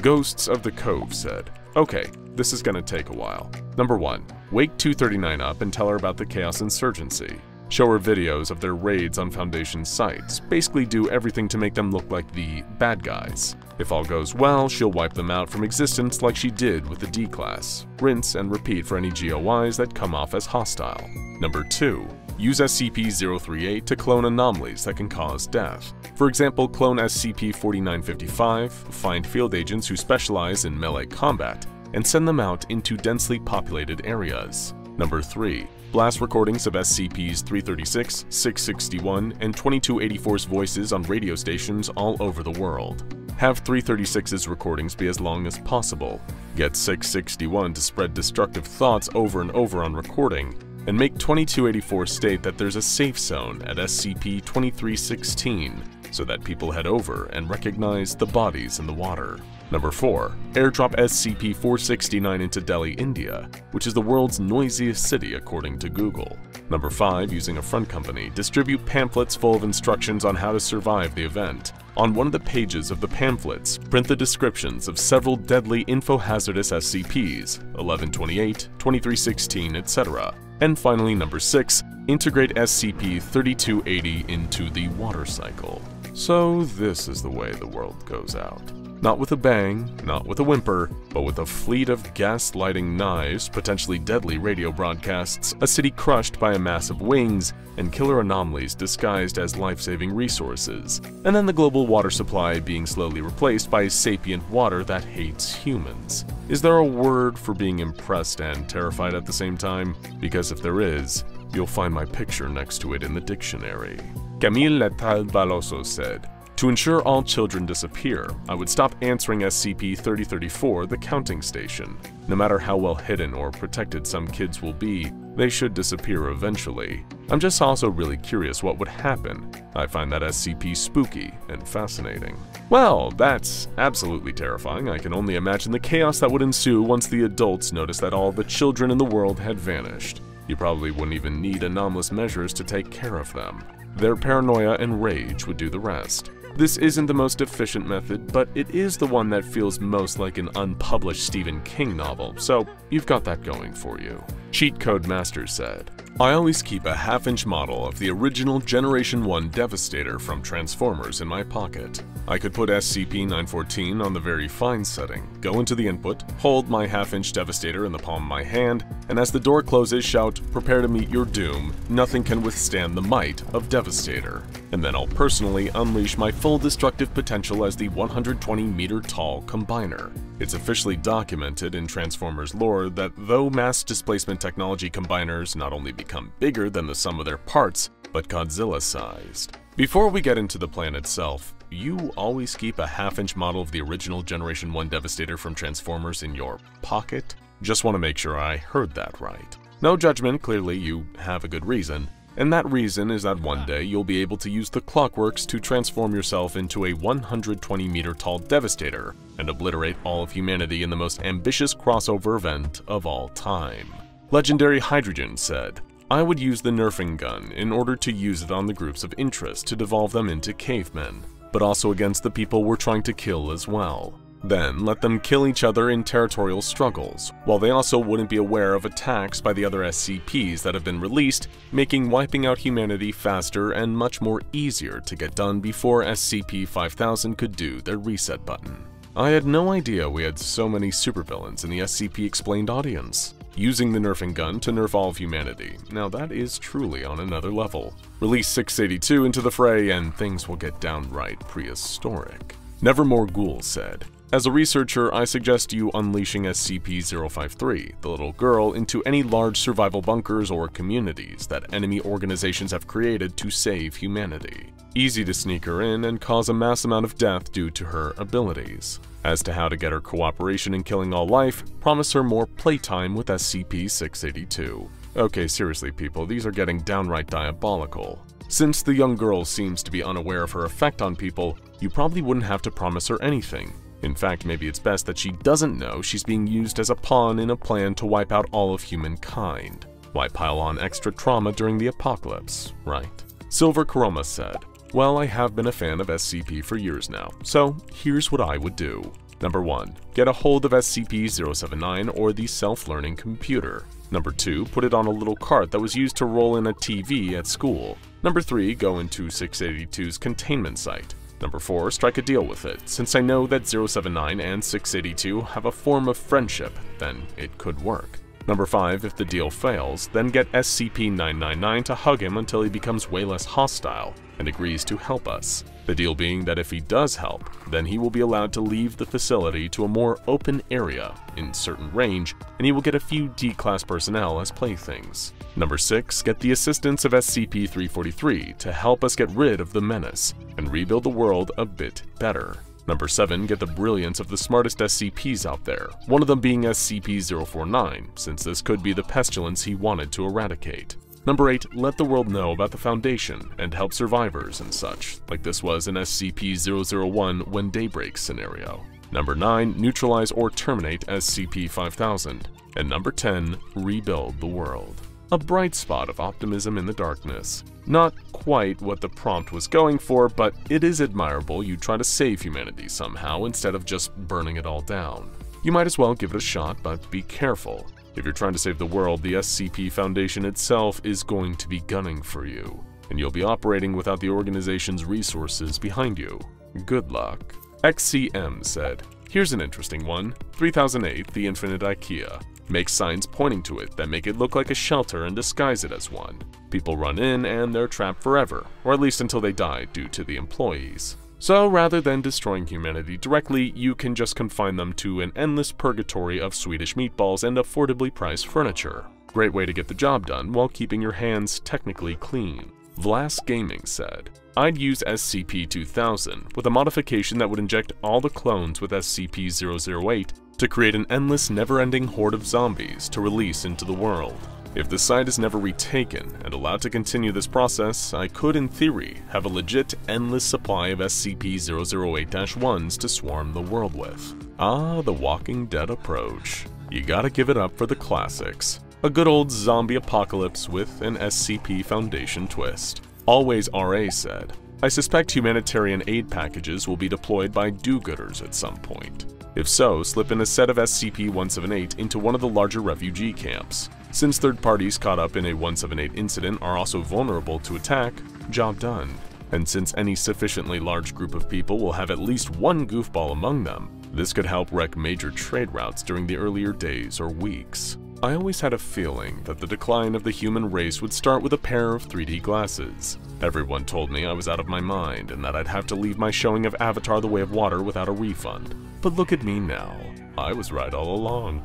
Ghosts of the Cove said, Okay, this is gonna take a while. Number 1. Wake 239 up and tell her about the Chaos Insurgency. Show her videos of their raids on Foundation sites, basically do everything to make them look like the bad guys. If all goes well, she'll wipe them out from existence like she did with the D-Class. Rinse and repeat for any GOIs that come off as hostile. Number 2. Use SCP-038 to clone anomalies that can cause death. For example, clone SCP-4955, find field agents who specialize in melee combat, and send them out into densely populated areas. Number 3. Blast recordings of SCPs 336, 661, and 2284's voices on radio stations all over the world. Have 336's recordings be as long as possible. Get 661 to spread destructive thoughts over and over on recording, and make 2284 state that there's a safe zone at SCP-2316 so that people head over and recognize the bodies in the water. Number 4. Airdrop SCP-469 into Delhi, India, which is the world's noisiest city according to Google. Number 5. Using a front company, distribute pamphlets full of instructions on how to survive the event. On one of the pages of the pamphlets, print the descriptions of several deadly info-hazardous SCPs, 1128, 2316, etc. And finally, number 6. Integrate SCP-3280 into the water cycle. So this is the way the world goes out. Not with a bang, not with a whimper, but with a fleet of gaslighting knives, potentially deadly radio broadcasts, a city crushed by a mass of wings, and killer anomalies disguised as life-saving resources, and then the global water supply being slowly replaced by sapient water that hates humans. Is there a word for being impressed and terrified at the same time? Because if there is, you'll find my picture next to it in the dictionary. Camille Letal Baloso said, to ensure all children disappear, I would stop answering SCP-3034, the counting station. No matter how well hidden or protected some kids will be, they should disappear eventually. I'm just also really curious what would happen. I find that SCP spooky and fascinating. Well, that's absolutely terrifying. I can only imagine the chaos that would ensue once the adults noticed that all the children in the world had vanished. You probably wouldn't even need anomalous measures to take care of them. Their paranoia and rage would do the rest. This isn't the most efficient method, but it is the one that feels most like an unpublished Stephen King novel, so you've got that going for you. Cheat Code Master said, I always keep a half-inch model of the original Generation 1 Devastator from Transformers in my pocket. I could put SCP-914 on the very fine setting, go into the input, hold my half-inch Devastator in the palm of my hand, and as the door closes shout, prepare to meet your doom, nothing can withstand the might of Devastator. And then I'll personally unleash my full destructive potential as the 120 meter tall Combiner. It's officially documented in Transformers lore that though mass displacement technology combiners not only become bigger than the sum of their parts, but Godzilla-sized. Before we get into the plan itself, you always keep a half-inch model of the original Generation 1 Devastator from Transformers in your pocket? Just want to make sure I heard that right. No judgment, clearly you have a good reason, and that reason is that one day you'll be able to use the Clockworks to transform yourself into a 120 meter tall Devastator and obliterate all of humanity in the most ambitious crossover event of all time. Legendary Hydrogen said, I would use the nerfing gun in order to use it on the groups of interest to devolve them into cavemen, but also against the people we're trying to kill as well. Then let them kill each other in territorial struggles, while they also wouldn't be aware of attacks by the other SCPs that have been released, making wiping out humanity faster and much more easier to get done before SCP-5000 could do their reset button. I had no idea we had so many supervillains in the SCP Explained audience using the nerfing gun to nerf all of humanity. Now that is truly on another level. Release 682 into the fray and things will get downright prehistoric. Nevermore Ghoul said, as a researcher, I suggest you unleashing SCP-053, the little girl, into any large survival bunkers or communities that enemy organizations have created to save humanity. Easy to sneak her in and cause a mass amount of death due to her abilities. As to how to get her cooperation in killing all life, promise her more playtime with SCP-682. Okay, seriously people, these are getting downright diabolical. Since the young girl seems to be unaware of her effect on people, you probably wouldn't have to promise her anything. In fact, maybe it's best that she doesn't know she's being used as a pawn in a plan to wipe out all of humankind. Why pile on extra trauma during the apocalypse, right? Silver Chroma said, well, I have been a fan of SCP for years now, so here's what I would do. Number 1. Get a hold of SCP-079 or the self-learning computer. Number 2. Put it on a little cart that was used to roll in a TV at school. Number 3. Go into 682's containment site. Number 4. Strike a deal with it. Since I know that 079 and 682 have a form of friendship, then it could work. Number 5, if the deal fails, then get SCP-999 to hug him until he becomes way less hostile and agrees to help us. The deal being that if he does help, then he will be allowed to leave the facility to a more open area in certain range, and he will get a few D-class personnel as playthings. Number 6, get the assistance of SCP-343 to help us get rid of the menace and rebuild the world a bit better. Number 7, get the brilliance of the smartest SCPs out there, one of them being SCP-049, since this could be the pestilence he wanted to eradicate. Number 8, let the world know about the Foundation and help survivors and such, like this was in SCP-001 When Daybreak scenario. Number 9, neutralize or terminate SCP-5000. And number 10, rebuild the world. A bright spot of optimism in the darkness. Not quite what the prompt was going for, but it is admirable you try to save humanity somehow instead of just burning it all down. You might as well give it a shot, but be careful. If you're trying to save the world, the SCP Foundation itself is going to be gunning for you, and you'll be operating without the organization's resources behind you. Good luck. XCM said, Here's an interesting one. 3008, the Infinite IKEA. Makes signs pointing to it that make it look like a shelter and disguise it as one. People run in and they're trapped forever, or at least until they die due to the employees. So rather than destroying humanity directly, you can just confine them to an endless purgatory of Swedish meatballs and affordably priced furniture. Great way to get the job done while keeping your hands technically clean. Vlas Gaming said, I'd use SCP-2000 with a modification that would inject all the clones with SCP-008 to create an endless never-ending horde of zombies to release into the world. If the site is never retaken and allowed to continue this process, I could in theory have a legit endless supply of SCP-008-1s to swarm the world with. Ah, the Walking Dead approach. You gotta give it up for the classics. A good old zombie apocalypse with an SCP Foundation twist. Always RA said, I suspect humanitarian aid packages will be deployed by do-gooders at some point. If so, slip in a set of SCP-178 into one of the larger refugee camps. Since third parties caught up in a 178 incident are also vulnerable to attack, job done. And since any sufficiently large group of people will have at least one goofball among them, this could help wreck major trade routes during the earlier days or weeks. I always had a feeling that the decline of the human race would start with a pair of 3D glasses. Everyone told me I was out of my mind and that I'd have to leave my showing of Avatar The Way of Water without a refund. But look at me now. I was right all along.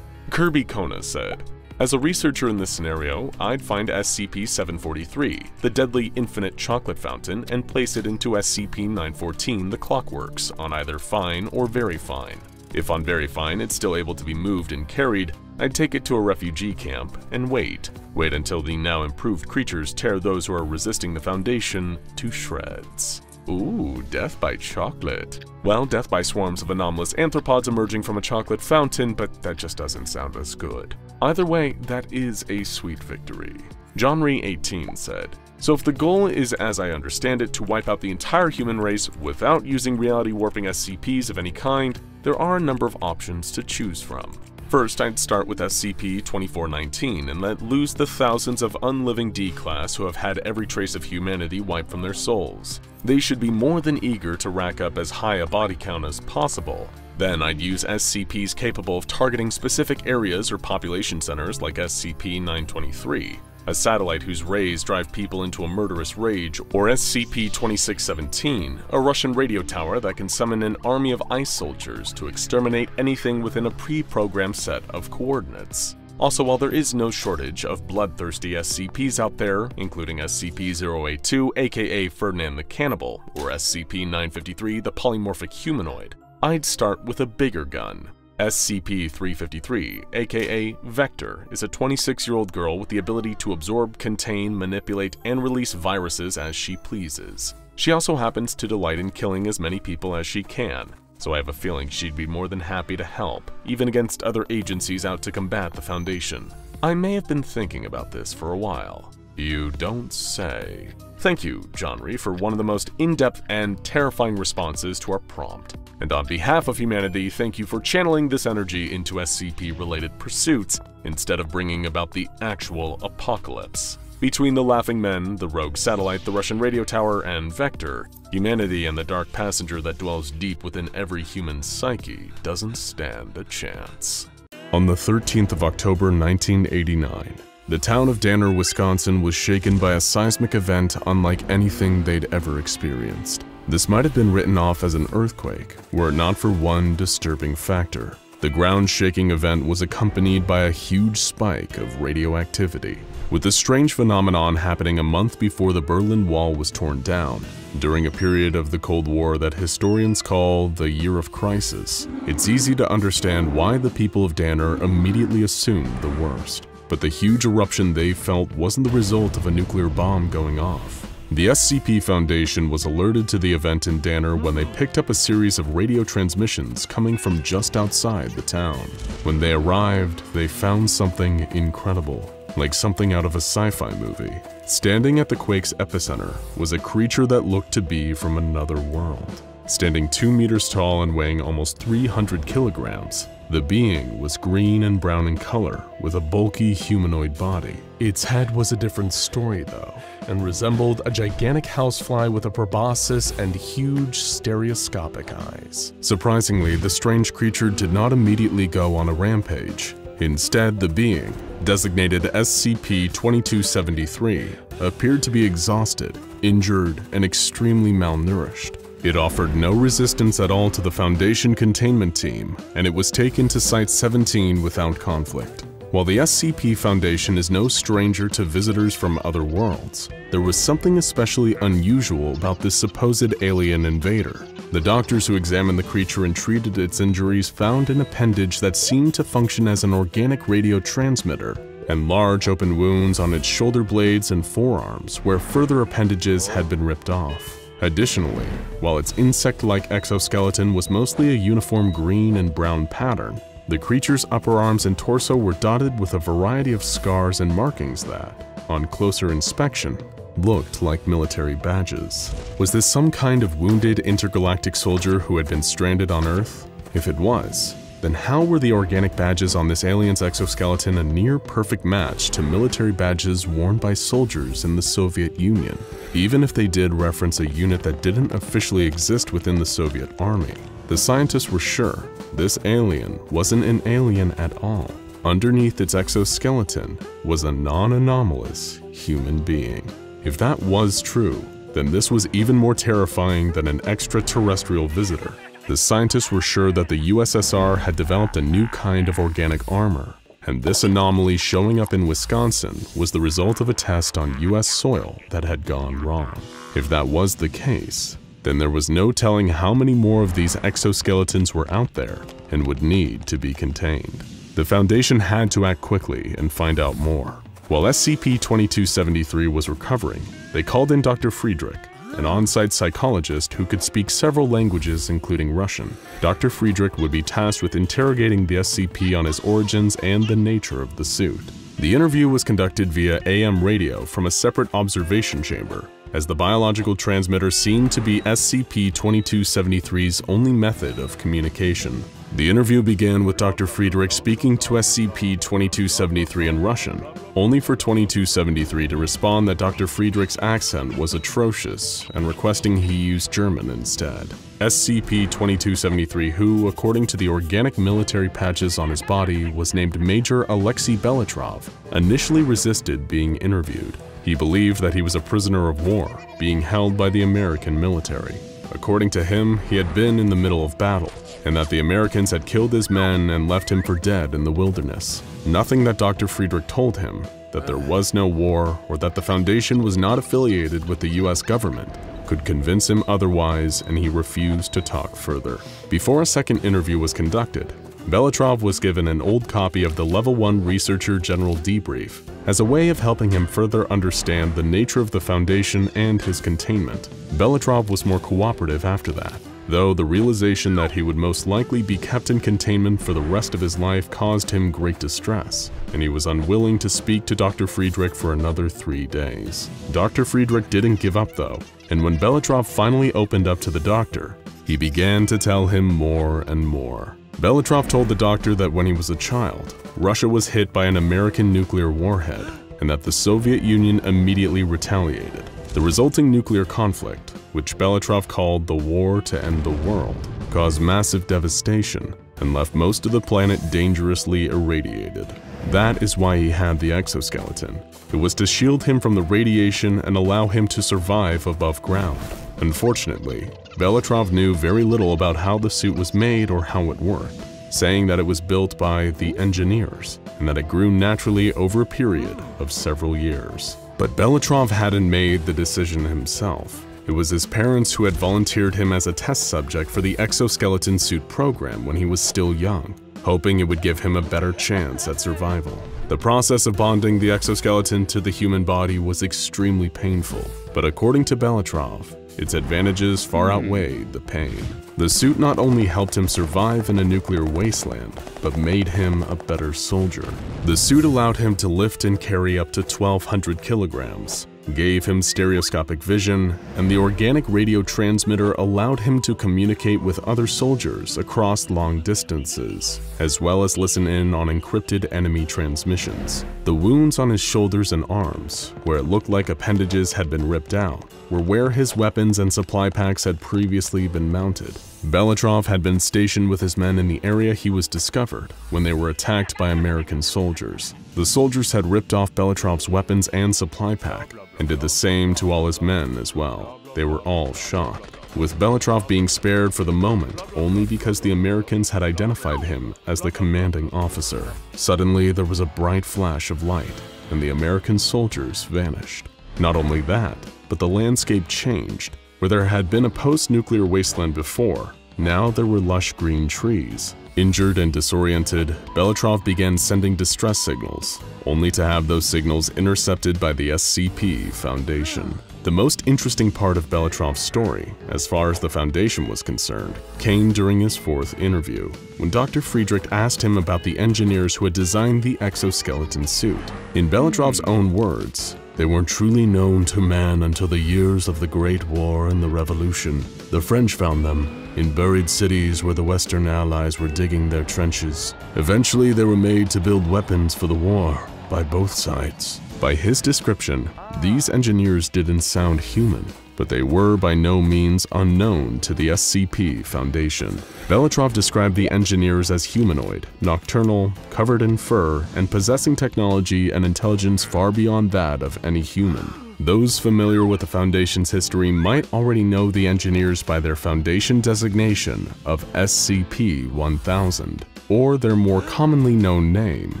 Kirby Kona said, As a researcher in this scenario, I'd find SCP-743, the deadly infinite chocolate fountain, and place it into SCP-914, the clockworks, on either fine or very fine. If on very fine it's still able to be moved and carried, I'd take it to a refugee camp and wait. Wait until the now improved creatures tear those who are resisting the Foundation to shreds. Ooh, death by chocolate. Well, death by swarms of anomalous anthropods emerging from a chocolate fountain, but that just doesn't sound as good. Either way, that is a sweet victory. John Ree 18 said, so if the goal is, as I understand it, to wipe out the entire human race without using reality warping SCPs of any kind, there are a number of options to choose from. First, I'd start with SCP-2419 and let loose the thousands of unliving D-Class who have had every trace of humanity wiped from their souls. They should be more than eager to rack up as high a body count as possible. Then I'd use SCPs capable of targeting specific areas or population centers like SCP-923 a satellite whose rays drive people into a murderous rage, or SCP-2617, a Russian radio tower that can summon an army of ice soldiers to exterminate anything within a pre-programmed set of coordinates. Also, while there is no shortage of bloodthirsty SCPs out there, including SCP-082, aka Ferdinand the Cannibal, or SCP-953, the polymorphic humanoid, I'd start with a bigger gun, SCP-353, aka Vector, is a 26-year-old girl with the ability to absorb, contain, manipulate, and release viruses as she pleases. She also happens to delight in killing as many people as she can, so I have a feeling she'd be more than happy to help, even against other agencies out to combat the Foundation. I may have been thinking about this for a while. You don't say. Thank you, John Ree, for one of the most in-depth and terrifying responses to our prompt. And on behalf of humanity, thank you for channeling this energy into SCP-related pursuits instead of bringing about the actual apocalypse. Between the Laughing Men, the rogue satellite, the Russian radio tower, and Vector, humanity and the dark passenger that dwells deep within every human psyche doesn't stand a chance. On the 13th of October 1989, the town of Danner, Wisconsin was shaken by a seismic event unlike anything they'd ever experienced. This might have been written off as an earthquake, were it not for one disturbing factor. The ground-shaking event was accompanied by a huge spike of radioactivity, with the strange phenomenon happening a month before the Berlin Wall was torn down, during a period of the Cold War that historians call the Year of Crisis. It's easy to understand why the people of Danner immediately assumed the worst. But the huge eruption they felt wasn't the result of a nuclear bomb going off. The SCP Foundation was alerted to the event in Danner when they picked up a series of radio transmissions coming from just outside the town. When they arrived, they found something incredible, like something out of a sci-fi movie. Standing at the quake's epicenter was a creature that looked to be from another world. Standing 2 meters tall and weighing almost 300 kilograms, the being was green and brown in color, with a bulky humanoid body. Its head was a different story though, and resembled a gigantic housefly with a proboscis and huge stereoscopic eyes. Surprisingly, the strange creature did not immediately go on a rampage. Instead, the being, designated SCP-2273, appeared to be exhausted, injured, and extremely malnourished. It offered no resistance at all to the Foundation containment team, and it was taken to Site-17 without conflict. While the SCP Foundation is no stranger to visitors from other worlds, there was something especially unusual about this supposed alien invader. The doctors who examined the creature and treated its injuries found an appendage that seemed to function as an organic radio transmitter, and large open wounds on its shoulder blades and forearms where further appendages had been ripped off. Additionally, while its insect-like exoskeleton was mostly a uniform green and brown pattern, the creature's upper arms and torso were dotted with a variety of scars and markings that, on closer inspection, looked like military badges. Was this some kind of wounded intergalactic soldier who had been stranded on Earth? If it was, then how were the organic badges on this alien's exoskeleton a near-perfect match to military badges worn by soldiers in the Soviet Union? Even if they did reference a unit that didn't officially exist within the Soviet army, the scientists were sure this alien wasn't an alien at all. Underneath its exoskeleton was a non-anomalous human being. If that was true, then this was even more terrifying than an extraterrestrial visitor. The scientists were sure that the USSR had developed a new kind of organic armor, and this anomaly showing up in Wisconsin was the result of a test on US soil that had gone wrong. If that was the case, then there was no telling how many more of these exoskeletons were out there and would need to be contained. The Foundation had to act quickly and find out more. While SCP-2273 was recovering, they called in Dr. Friedrich, an on-site psychologist who could speak several languages including Russian. Dr. Friedrich would be tasked with interrogating the SCP on his origins and the nature of the suit. The interview was conducted via AM radio from a separate observation chamber, as the biological transmitter seemed to be SCP-2273's only method of communication. The interview began with Dr. Friedrich speaking to SCP-2273 in Russian, only for 2273 to respond that Dr. Friedrich's accent was atrocious and requesting he use German instead. SCP-2273 who, according to the organic military patches on his body, was named Major Alexei Belitrov, initially resisted being interviewed. He believed that he was a prisoner of war, being held by the American military. According to him, he had been in the middle of battle, and that the Americans had killed his men and left him for dead in the wilderness. Nothing that Dr. Friedrich told him, that there was no war or that the Foundation was not affiliated with the US government, could convince him otherwise and he refused to talk further. Before a second interview was conducted, Belitrov was given an old copy of the Level 1 Researcher General Debrief as a way of helping him further understand the nature of the Foundation and his containment. Belitrov was more cooperative after that, though the realization that he would most likely be kept in containment for the rest of his life caused him great distress, and he was unwilling to speak to Dr. Friedrich for another three days. Dr. Friedrich didn't give up though, and when Belitrov finally opened up to the doctor, he began to tell him more and more. Belitrov told the doctor that when he was a child, Russia was hit by an American nuclear warhead, and that the Soviet Union immediately retaliated. The resulting nuclear conflict, which Belitrov called the War to End the World, caused massive devastation and left most of the planet dangerously irradiated. That is why he had the exoskeleton. It was to shield him from the radiation and allow him to survive above ground. Unfortunately, Belitrov knew very little about how the suit was made or how it worked, saying that it was built by the engineers and that it grew naturally over a period of several years. But Belitrov hadn't made the decision himself. It was his parents who had volunteered him as a test subject for the exoskeleton suit program when he was still young, hoping it would give him a better chance at survival. The process of bonding the exoskeleton to the human body was extremely painful, but according to Belitrov, its advantages far hmm. outweighed the pain. The suit not only helped him survive in a nuclear wasteland, but made him a better soldier. The suit allowed him to lift and carry up to 1200 kilograms, gave him stereoscopic vision, and the organic radio transmitter allowed him to communicate with other soldiers across long distances, as well as listen in on encrypted enemy transmissions. The wounds on his shoulders and arms, where it looked like appendages had been ripped out, were where his weapons and supply packs had previously been mounted. Belitrov had been stationed with his men in the area he was discovered when they were attacked by American soldiers. The soldiers had ripped off Belitrov's weapons and supply pack, and did the same to all his men as well. They were all shot, with Belitrov being spared for the moment only because the Americans had identified him as the commanding officer. Suddenly, there was a bright flash of light, and the American soldiers vanished. Not only that, but the landscape changed. Where there had been a post-nuclear wasteland before, now there were lush green trees. Injured and disoriented, Belitrov began sending distress signals, only to have those signals intercepted by the SCP Foundation. The most interesting part of Belitrov's story, as far as the Foundation was concerned, came during his fourth interview, when Dr. Friedrich asked him about the engineers who had designed the exoskeleton suit. In Belitrov's own words, they weren't truly known to man until the years of the Great War and the Revolution. The French found them in buried cities where the Western Allies were digging their trenches. Eventually, they were made to build weapons for the war by both sides. By his description, these engineers didn't sound human, but they were by no means unknown to the SCP Foundation. Belitrov described the engineers as humanoid, nocturnal, covered in fur, and possessing technology and intelligence far beyond that of any human. Those familiar with the Foundation's history might already know the engineers by their Foundation designation of SCP-1000, or their more commonly known name,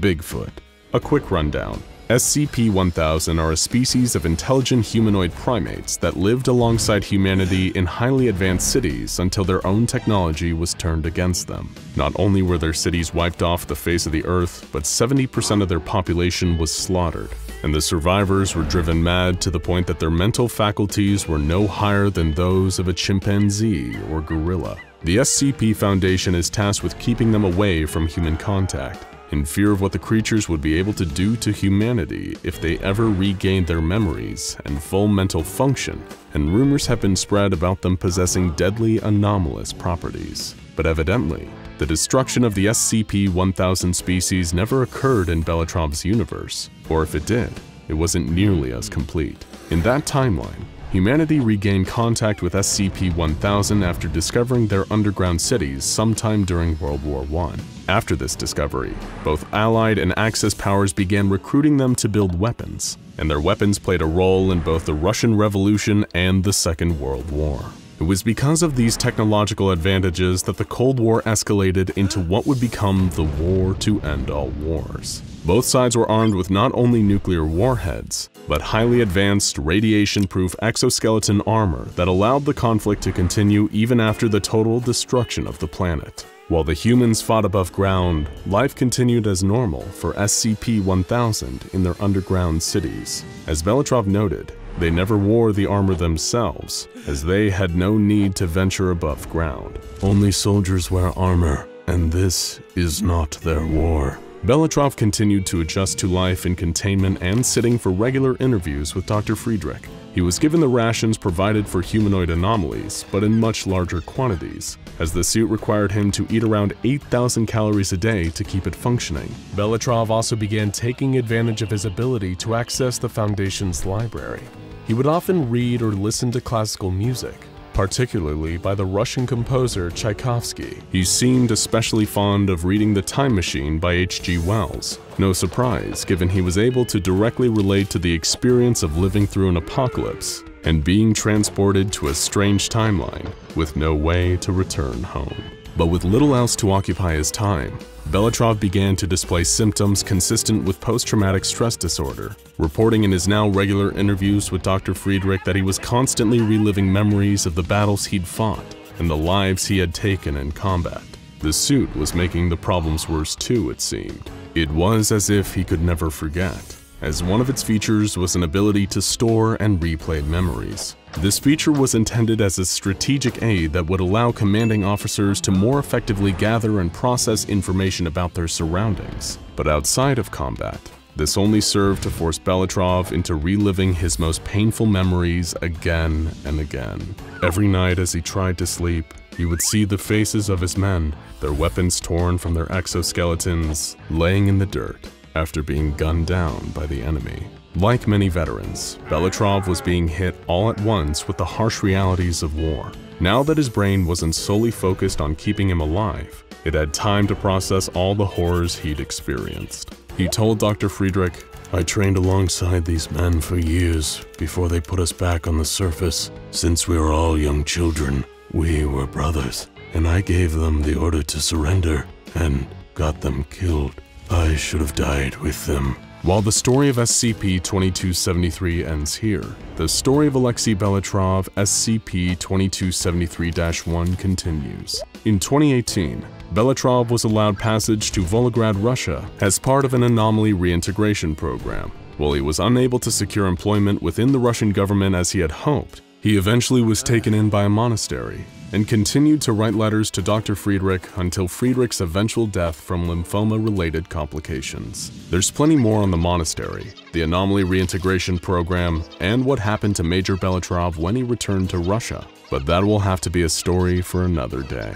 Bigfoot. A quick rundown. SCP-1000 are a species of intelligent humanoid primates that lived alongside humanity in highly advanced cities until their own technology was turned against them. Not only were their cities wiped off the face of the earth, but 70% of their population was slaughtered, and the survivors were driven mad to the point that their mental faculties were no higher than those of a chimpanzee or gorilla. The SCP Foundation is tasked with keeping them away from human contact, in fear of what the creatures would be able to do to humanity if they ever regained their memories and full mental function, and rumors have been spread about them possessing deadly anomalous properties. But evidently, the destruction of the SCP-1000 species never occurred in Belitrov's universe, or if it did, it wasn't nearly as complete. In that timeline, Humanity regained contact with SCP-1000 after discovering their underground cities sometime during World War I. After this discovery, both Allied and Axis powers began recruiting them to build weapons, and their weapons played a role in both the Russian Revolution and the Second World War. It was because of these technological advantages that the Cold War escalated into what would become the war to end all wars. Both sides were armed with not only nuclear warheads, but highly advanced radiation-proof exoskeleton armor that allowed the conflict to continue even after the total destruction of the planet. While the humans fought above ground, life continued as normal for SCP-1000 in their underground cities. As Belitrov noted, they never wore the armor themselves, as they had no need to venture above ground. Only soldiers wear armor, and this is not their war. Belitrov continued to adjust to life in containment and sitting for regular interviews with Dr. Friedrich. He was given the rations provided for humanoid anomalies, but in much larger quantities, as the suit required him to eat around 8,000 calories a day to keep it functioning. Belitrov also began taking advantage of his ability to access the Foundation's library. He would often read or listen to classical music, particularly by the Russian composer Tchaikovsky. He seemed especially fond of reading The Time Machine by H.G. Wells. No surprise, given he was able to directly relate to the experience of living through an apocalypse and being transported to a strange timeline with no way to return home. But with little else to occupy his time, Belitrov began to display symptoms consistent with post-traumatic stress disorder, reporting in his now regular interviews with Dr. Friedrich that he was constantly reliving memories of the battles he'd fought and the lives he had taken in combat. The suit was making the problems worse too, it seemed. It was as if he could never forget, as one of its features was an ability to store and replay memories. This feature was intended as a strategic aid that would allow commanding officers to more effectively gather and process information about their surroundings. But outside of combat, this only served to force Belitrov into reliving his most painful memories again and again. Every night as he tried to sleep, he would see the faces of his men, their weapons torn from their exoskeletons, laying in the dirt after being gunned down by the enemy. Like many veterans, Belitrov was being hit all at once with the harsh realities of war. Now that his brain wasn't solely focused on keeping him alive, it had time to process all the horrors he'd experienced. He told Dr. Friedrich, I trained alongside these men for years before they put us back on the surface. Since we were all young children, we were brothers, and I gave them the order to surrender and got them killed. I should have died with them. While the story of SCP-2273 ends here, the story of Alexei Belitrov SCP-2273-1 continues. In 2018, Belitrov was allowed passage to Volgograd, Russia as part of an anomaly reintegration program. While he was unable to secure employment within the Russian government as he had hoped, he eventually was taken in by a monastery and continued to write letters to Dr. Friedrich until Friedrich's eventual death from lymphoma-related complications. There's plenty more on the monastery, the anomaly reintegration program, and what happened to Major Belitrov when he returned to Russia, but that will have to be a story for another day.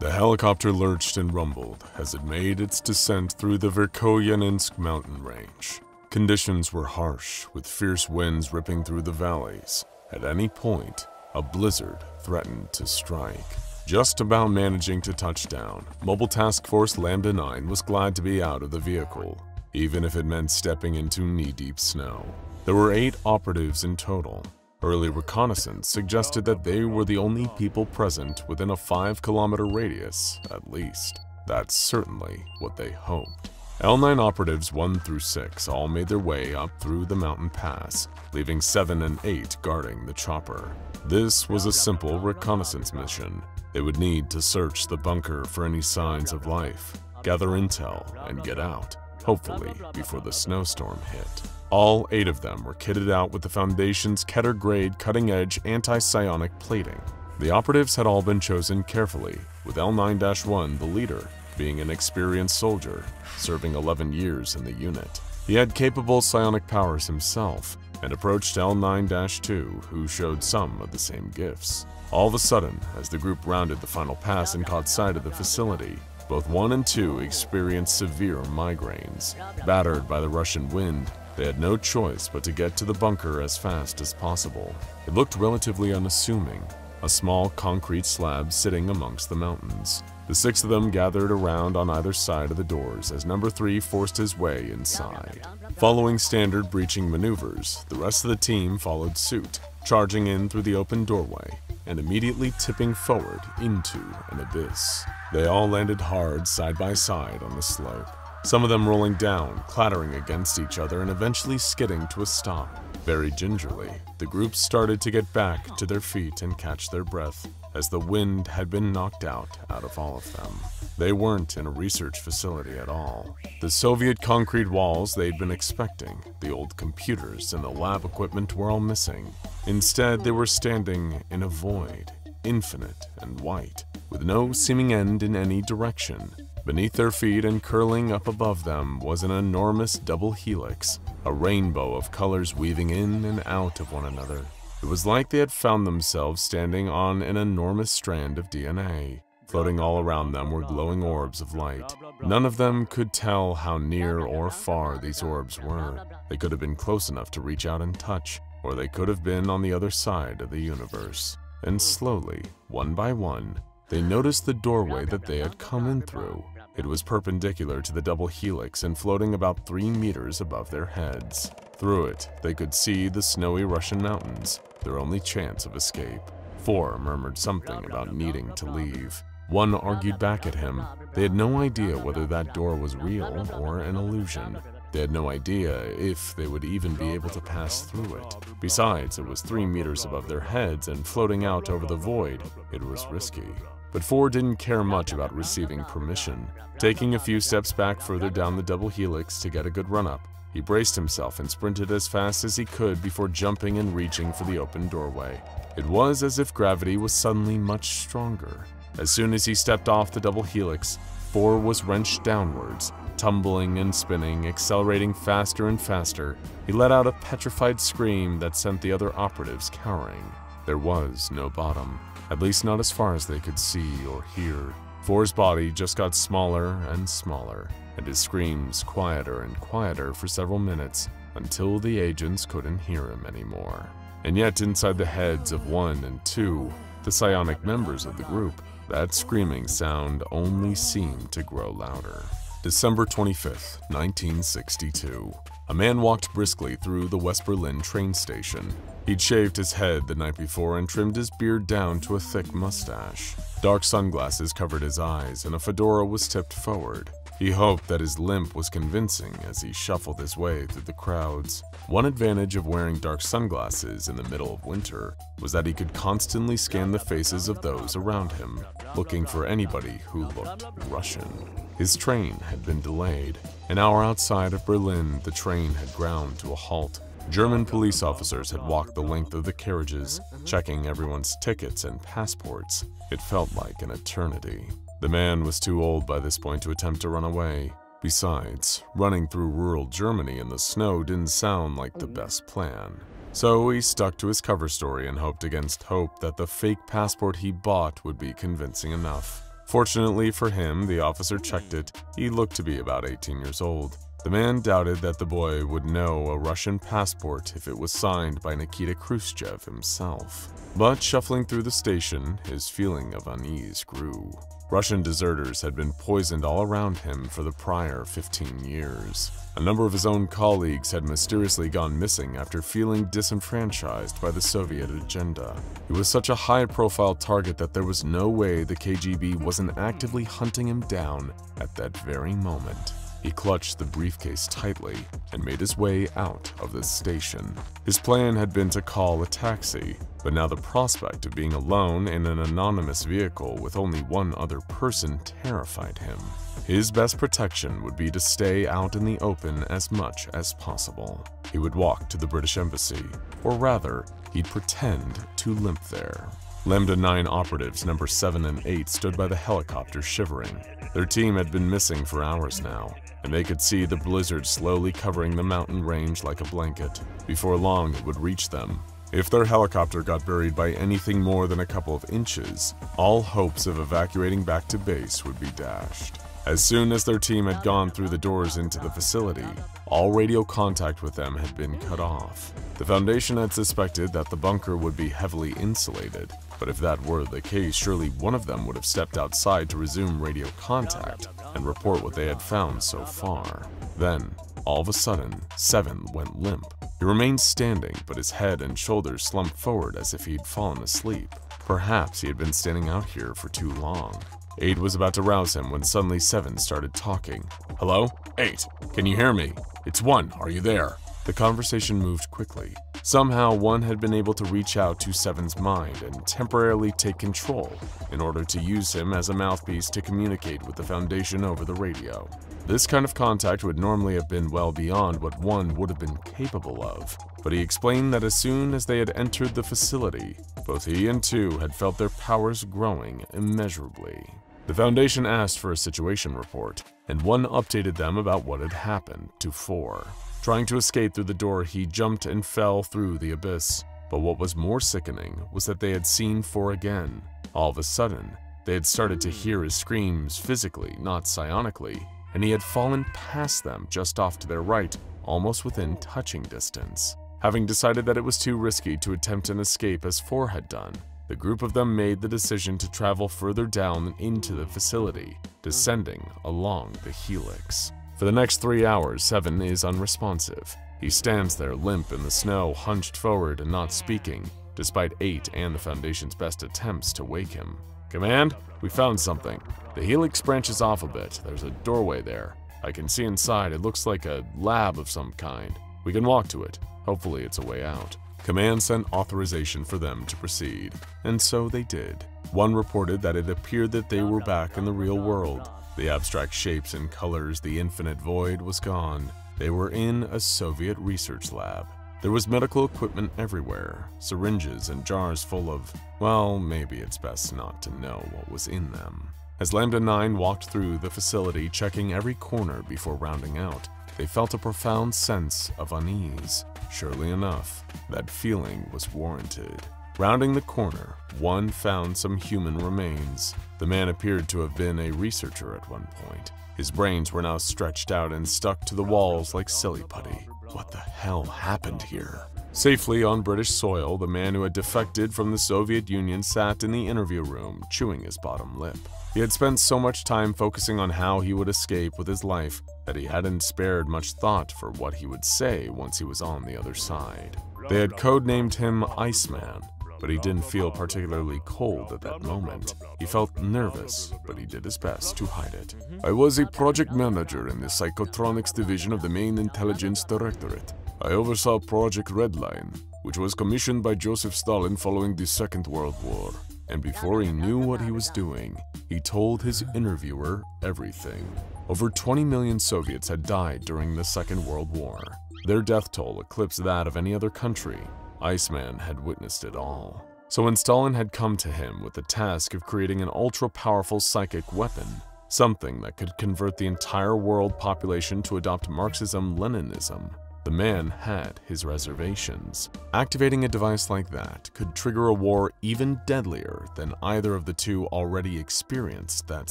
The helicopter lurched and rumbled as it made its descent through the Verkhoyansk mountain range. Conditions were harsh, with fierce winds ripping through the valleys. At any point, a blizzard threatened to strike. Just about managing to touch down, Mobile Task Force Lambda 9 was glad to be out of the vehicle, even if it meant stepping into knee-deep snow. There were eight operatives in total. Early reconnaissance suggested that they were the only people present within a 5-kilometer radius, at least. That's certainly what they hoped. L9 operatives 1 through 6 all made their way up through the mountain pass, leaving 7 and 8 guarding the chopper. This was a simple reconnaissance mission. They would need to search the bunker for any signs of life, gather intel, and get out, hopefully before the snowstorm hit. All eight of them were kitted out with the Foundation's Keter grade cutting edge anti psionic plating. The operatives had all been chosen carefully, with L9 1 the leader, being an experienced soldier, serving 11 years in the unit. He had capable psionic powers himself, and approached L9 2, who showed some of the same gifts. All of a sudden, as the group rounded the final pass and caught sight of the facility, both 1 and 2 experienced severe migraines. Battered by the Russian wind, they had no choice but to get to the bunker as fast as possible. It looked relatively unassuming, a small concrete slab sitting amongst the mountains. The six of them gathered around on either side of the doors as number three forced his way inside. Following standard breaching maneuvers, the rest of the team followed suit, charging in through the open doorway and immediately tipping forward into an abyss. They all landed hard side by side on the slope some of them rolling down, clattering against each other, and eventually skidding to a stop. Very gingerly, the group started to get back to their feet and catch their breath, as the wind had been knocked out out of all of them. They weren't in a research facility at all. The Soviet concrete walls they'd been expecting, the old computers and the lab equipment were all missing. Instead, they were standing in a void, infinite and white, with no seeming end in any direction. Beneath their feet and curling up above them was an enormous double helix, a rainbow of colors weaving in and out of one another. It was like they had found themselves standing on an enormous strand of DNA. Floating all around them were glowing orbs of light. None of them could tell how near or far these orbs were. They could have been close enough to reach out and touch, or they could have been on the other side of the universe. And slowly, one by one, they noticed the doorway that they had come in through. It was perpendicular to the double helix and floating about three meters above their heads. Through it, they could see the snowy Russian mountains, their only chance of escape. Four murmured something about needing to leave. One argued back at him. They had no idea whether that door was real or an illusion. They had no idea if they would even be able to pass through it. Besides, it was three meters above their heads and floating out over the void. It was risky. But Four didn't care much about receiving permission. Taking a few steps back further down the double helix to get a good run up, he braced himself and sprinted as fast as he could before jumping and reaching for the open doorway. It was as if gravity was suddenly much stronger. As soon as he stepped off the double helix, Four was wrenched downwards, tumbling and spinning, accelerating faster and faster. He let out a petrified scream that sent the other operatives cowering. There was no bottom at least not as far as they could see or hear. Four's body just got smaller and smaller, and his screams quieter and quieter for several minutes until the agents couldn't hear him anymore. And yet, inside the heads of one and two, the psionic members of the group, that screaming sound only seemed to grow louder. December 25th, 1962. A man walked briskly through the West Berlin train station. He'd shaved his head the night before and trimmed his beard down to a thick mustache. Dark sunglasses covered his eyes and a fedora was tipped forward. He hoped that his limp was convincing as he shuffled his way through the crowds. One advantage of wearing dark sunglasses in the middle of winter was that he could constantly scan the faces of those around him, looking for anybody who looked Russian. His train had been delayed. An hour outside of Berlin, the train had ground to a halt. German police officers had walked the length of the carriages, checking everyone's tickets and passports. It felt like an eternity. The man was too old by this point to attempt to run away. Besides, running through rural Germany in the snow didn't sound like the mm. best plan. So he stuck to his cover story and hoped against hope that the fake passport he bought would be convincing enough. Fortunately for him, the officer checked it. He looked to be about 18 years old. The man doubted that the boy would know a Russian passport if it was signed by Nikita Khrushchev himself. But shuffling through the station, his feeling of unease grew. Russian deserters had been poisoned all around him for the prior 15 years. A number of his own colleagues had mysteriously gone missing after feeling disenfranchised by the Soviet agenda. He was such a high-profile target that there was no way the KGB wasn't actively hunting him down at that very moment. He clutched the briefcase tightly and made his way out of the station. His plan had been to call a taxi, but now the prospect of being alone in an anonymous vehicle with only one other person terrified him. His best protection would be to stay out in the open as much as possible. He would walk to the British Embassy, or rather, he'd pretend to limp there. Lambda 9 operatives number 7 and 8 stood by the helicopter shivering. Their team had been missing for hours now, and they could see the blizzard slowly covering the mountain range like a blanket. Before long, it would reach them. If their helicopter got buried by anything more than a couple of inches, all hopes of evacuating back to base would be dashed. As soon as their team had gone through the doors into the facility, all radio contact with them had been cut off. The Foundation had suspected that the bunker would be heavily insulated, but if that were the case, surely one of them would have stepped outside to resume radio contact and report what they had found so far. Then, all of a sudden, Seven went limp. He remained standing, but his head and shoulders slumped forward as if he'd fallen asleep. Perhaps he had been standing out here for too long. 8 was about to rouse him when suddenly 7 started talking. Hello? 8, can you hear me? It's 1, are you there? The conversation moved quickly. Somehow, 1 had been able to reach out to Seven's mind and temporarily take control in order to use him as a mouthpiece to communicate with the Foundation over the radio. This kind of contact would normally have been well beyond what 1 would have been capable of, but he explained that as soon as they had entered the facility, both he and 2 had felt their powers growing immeasurably. The Foundation asked for a situation report, and one updated them about what had happened to four. Trying to escape through the door, he jumped and fell through the abyss. But what was more sickening was that they had seen four again. All of a sudden, they had started to hear his screams physically, not psionically, and he had fallen past them just off to their right, almost within touching distance. Having decided that it was too risky to attempt an escape as four had done, the group of them made the decision to travel further down into the facility, descending along the helix. For the next three hours, Seven is unresponsive. He stands there limp in the snow, hunched forward and not speaking, despite Eight and the Foundation's best attempts to wake him. Command, we found something. The helix branches off a bit. There's a doorway there. I can see inside. It looks like a lab of some kind. We can walk to it. Hopefully it's a way out. Command sent authorization for them to proceed, and so they did. One reported that it appeared that they were back in the real world. The abstract shapes and colors, the infinite void was gone. They were in a Soviet research lab. There was medical equipment everywhere, syringes and jars full of, well, maybe it's best not to know what was in them. As Lambda 9 walked through the facility, checking every corner before rounding out, they felt a profound sense of unease. Surely enough, that feeling was warranted. Rounding the corner, one found some human remains. The man appeared to have been a researcher at one point. His brains were now stretched out and stuck to the walls like silly putty. What the hell happened here? Safely on British soil, the man who had defected from the Soviet Union sat in the interview room, chewing his bottom lip. He had spent so much time focusing on how he would escape with his life that he hadn't spared much thought for what he would say once he was on the other side. They had codenamed him Iceman, but he didn't feel particularly cold at that moment. He felt nervous, but he did his best to hide it. I was a project manager in the Psychotronics division of the main intelligence directorate. I oversaw Project Redline, which was commissioned by Joseph Stalin following the Second World War. And before he knew what he was doing, he told his interviewer everything. Over 20 million Soviets had died during the Second World War. Their death toll eclipsed that of any other country. Iceman had witnessed it all. So when Stalin had come to him with the task of creating an ultra-powerful psychic weapon, something that could convert the entire world population to adopt Marxism-Leninism, the man had his reservations. Activating a device like that could trigger a war even deadlier than either of the two already experienced that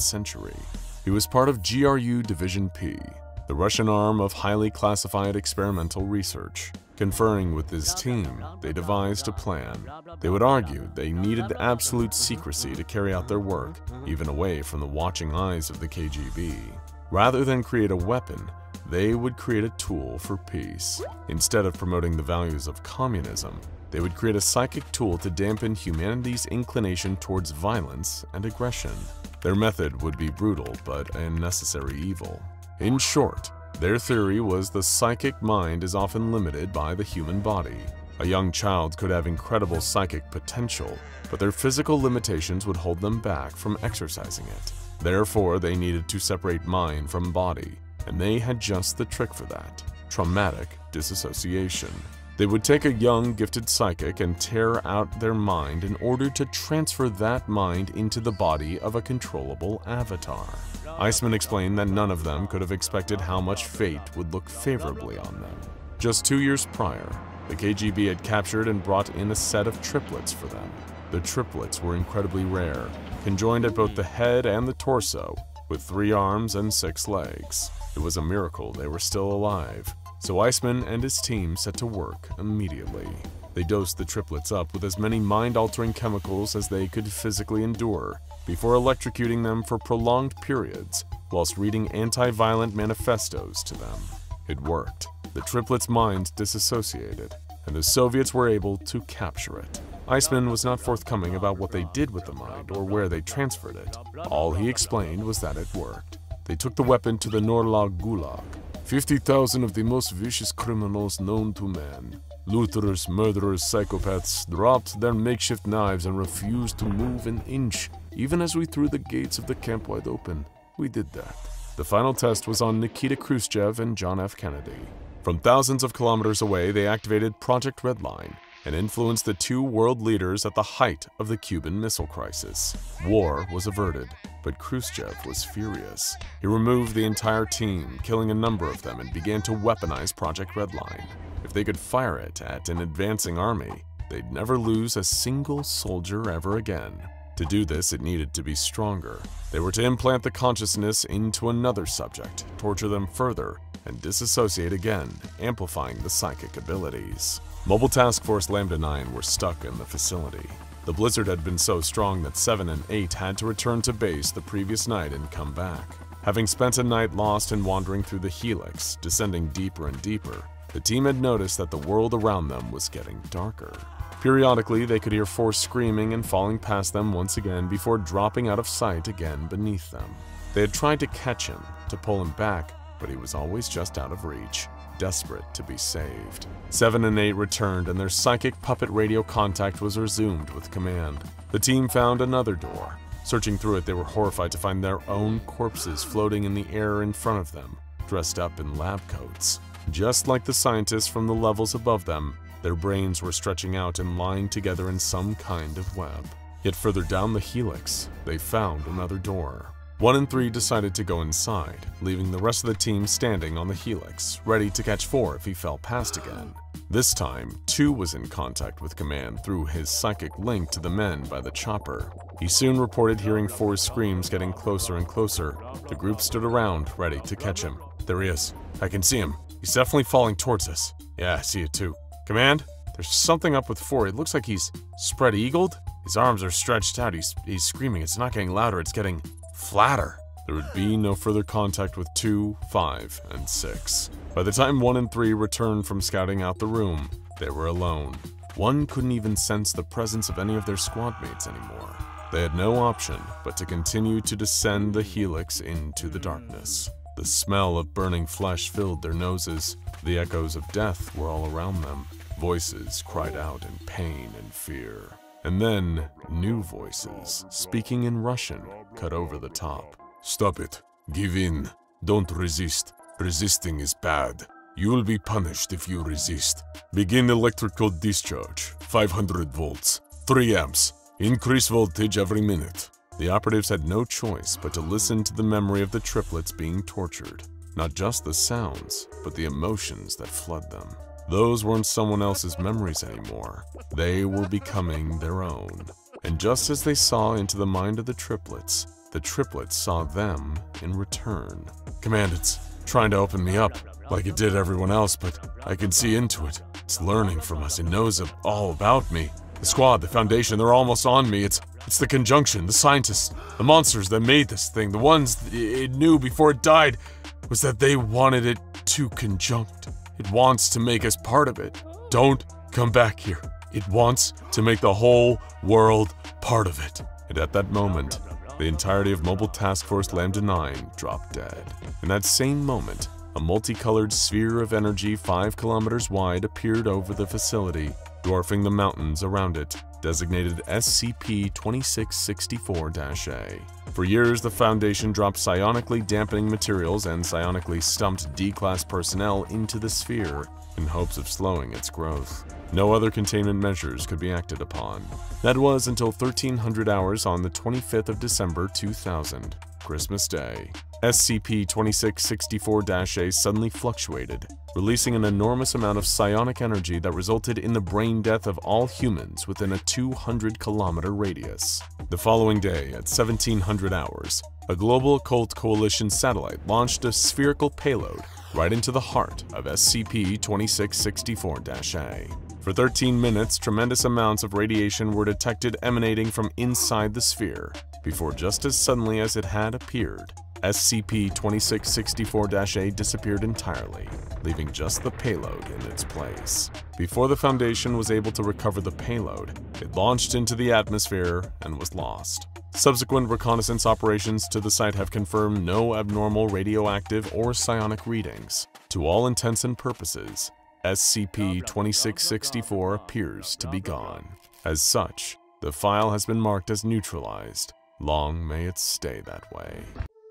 century. He was part of GRU Division P, the Russian arm of highly classified experimental research. Conferring with his team, they devised a plan. They would argue they needed absolute secrecy to carry out their work, even away from the watching eyes of the KGB. Rather than create a weapon, they would create a tool for peace. Instead of promoting the values of communism, they would create a psychic tool to dampen humanity's inclination towards violence and aggression. Their method would be brutal but a necessary evil. In short, their theory was the psychic mind is often limited by the human body. A young child could have incredible psychic potential, but their physical limitations would hold them back from exercising it. Therefore, they needed to separate mind from body, and they had just the trick for that traumatic disassociation. They would take a young, gifted psychic and tear out their mind in order to transfer that mind into the body of a controllable avatar. Iceman explained that none of them could have expected how much fate would look favorably on them. Just two years prior, the KGB had captured and brought in a set of triplets for them. The triplets were incredibly rare, conjoined at both the head and the torso, with three arms and six legs. It was a miracle they were still alive, so Iceman and his team set to work immediately. They dosed the triplets up with as many mind-altering chemicals as they could physically endure, before electrocuting them for prolonged periods, whilst reading anti-violent manifestos to them. It worked. The triplets' minds disassociated, and the Soviets were able to capture it. Iceman was not forthcoming about what they did with the mind or where they transferred it. All he explained was that it worked. They took the weapon to the Norillag Gulag. 50,000 of the most vicious criminals known to man, looters, murderers, psychopaths, dropped their makeshift knives and refused to move an inch, even as we threw the gates of the camp wide open. We did that. The final test was on Nikita Khrushchev and John F. Kennedy. From thousands of kilometers away, they activated Project Redline, and influenced the two world leaders at the height of the Cuban Missile Crisis. War was averted, but Khrushchev was furious. He removed the entire team, killing a number of them, and began to weaponize Project Redline. If they could fire it at an advancing army, they'd never lose a single soldier ever again. To do this, it needed to be stronger. They were to implant the consciousness into another subject, torture them further, and disassociate again, amplifying the psychic abilities. Mobile Task Force Lambda 9 were stuck in the facility. The blizzard had been so strong that 7 and 8 had to return to base the previous night and come back. Having spent a night lost and wandering through the helix, descending deeper and deeper, the team had noticed that the world around them was getting darker. Periodically, they could hear Force screaming and falling past them once again before dropping out of sight again beneath them. They had tried to catch him, to pull him back, but he was always just out of reach desperate to be saved. 7 and 8 returned and their psychic puppet radio contact was resumed with command. The team found another door. Searching through it, they were horrified to find their own corpses floating in the air in front of them, dressed up in lab coats. Just like the scientists from the levels above them, their brains were stretching out and lying together in some kind of web. Yet further down the helix, they found another door. One and three decided to go inside, leaving the rest of the team standing on the helix, ready to catch four if he fell past again. This time, two was in contact with Command through his psychic link to the men by the chopper. He soon reported hearing four's screams getting closer and closer. The group stood around, ready to catch him. There he is. I can see him. He's definitely falling towards us. Yeah, I see it too. Command, there's something up with four. It looks like he's spread-eagled. His arms are stretched out. He's, he's screaming. It's not getting louder. It's getting flatter. There would be no further contact with 2, 5, and 6. By the time 1 and 3 returned from scouting out the room, they were alone. 1 couldn't even sense the presence of any of their squad mates anymore. They had no option but to continue to descend the helix into the darkness. The smell of burning flesh filled their noses. The echoes of death were all around them. Voices cried out in pain and fear. And then, new voices, speaking in Russian, cut over the top. Stop it. Give in. Don't resist. Resisting is bad. You will be punished if you resist. Begin electrical discharge. 500 volts. 3 amps. Increase voltage every minute. The operatives had no choice but to listen to the memory of the triplets being tortured. Not just the sounds, but the emotions that flood them. Those weren't someone else's memories anymore. They were becoming their own. And just as they saw into the mind of the triplets, the triplets saw them in return. Command, it's trying to open me up, like it did everyone else, but I can see into it. It's learning from us. It knows all about me. The squad, the Foundation, they're almost on me. It's it's the conjunction, the scientists, the monsters that made this thing, the ones it knew before it died, was that they wanted it to conjunct. It wants to make us part of it. Don't come back here. It wants to make the whole world part of it. And at that moment, the entirety of Mobile Task Force Lambda 9 dropped dead. In that same moment, a multicolored sphere of energy 5 kilometers wide appeared over the facility, dwarfing the mountains around it, designated SCP-2664-A. For years, the Foundation dropped psionically dampening materials and psionically stumped D-Class personnel into the sphere in hopes of slowing its growth. No other containment measures could be acted upon. That was until 1300 hours on the 25th of December 2000, Christmas Day. SCP-2664-A suddenly fluctuated, releasing an enormous amount of psionic energy that resulted in the brain death of all humans within a 200-kilometer radius. The following day, at 1700 hours, a Global Occult Coalition satellite launched a spherical payload right into the heart of SCP-2664-A. For 13 minutes, tremendous amounts of radiation were detected emanating from inside the sphere, before just as suddenly as it had appeared, SCP-2664-A disappeared entirely, leaving just the payload in its place. Before the Foundation was able to recover the payload, it launched into the atmosphere and was lost. Subsequent reconnaissance operations to the site have confirmed no abnormal radioactive or psionic readings. To all intents and purposes, SCP-2664 appears to be gone. As such, the file has been marked as neutralized. Long may it stay that way.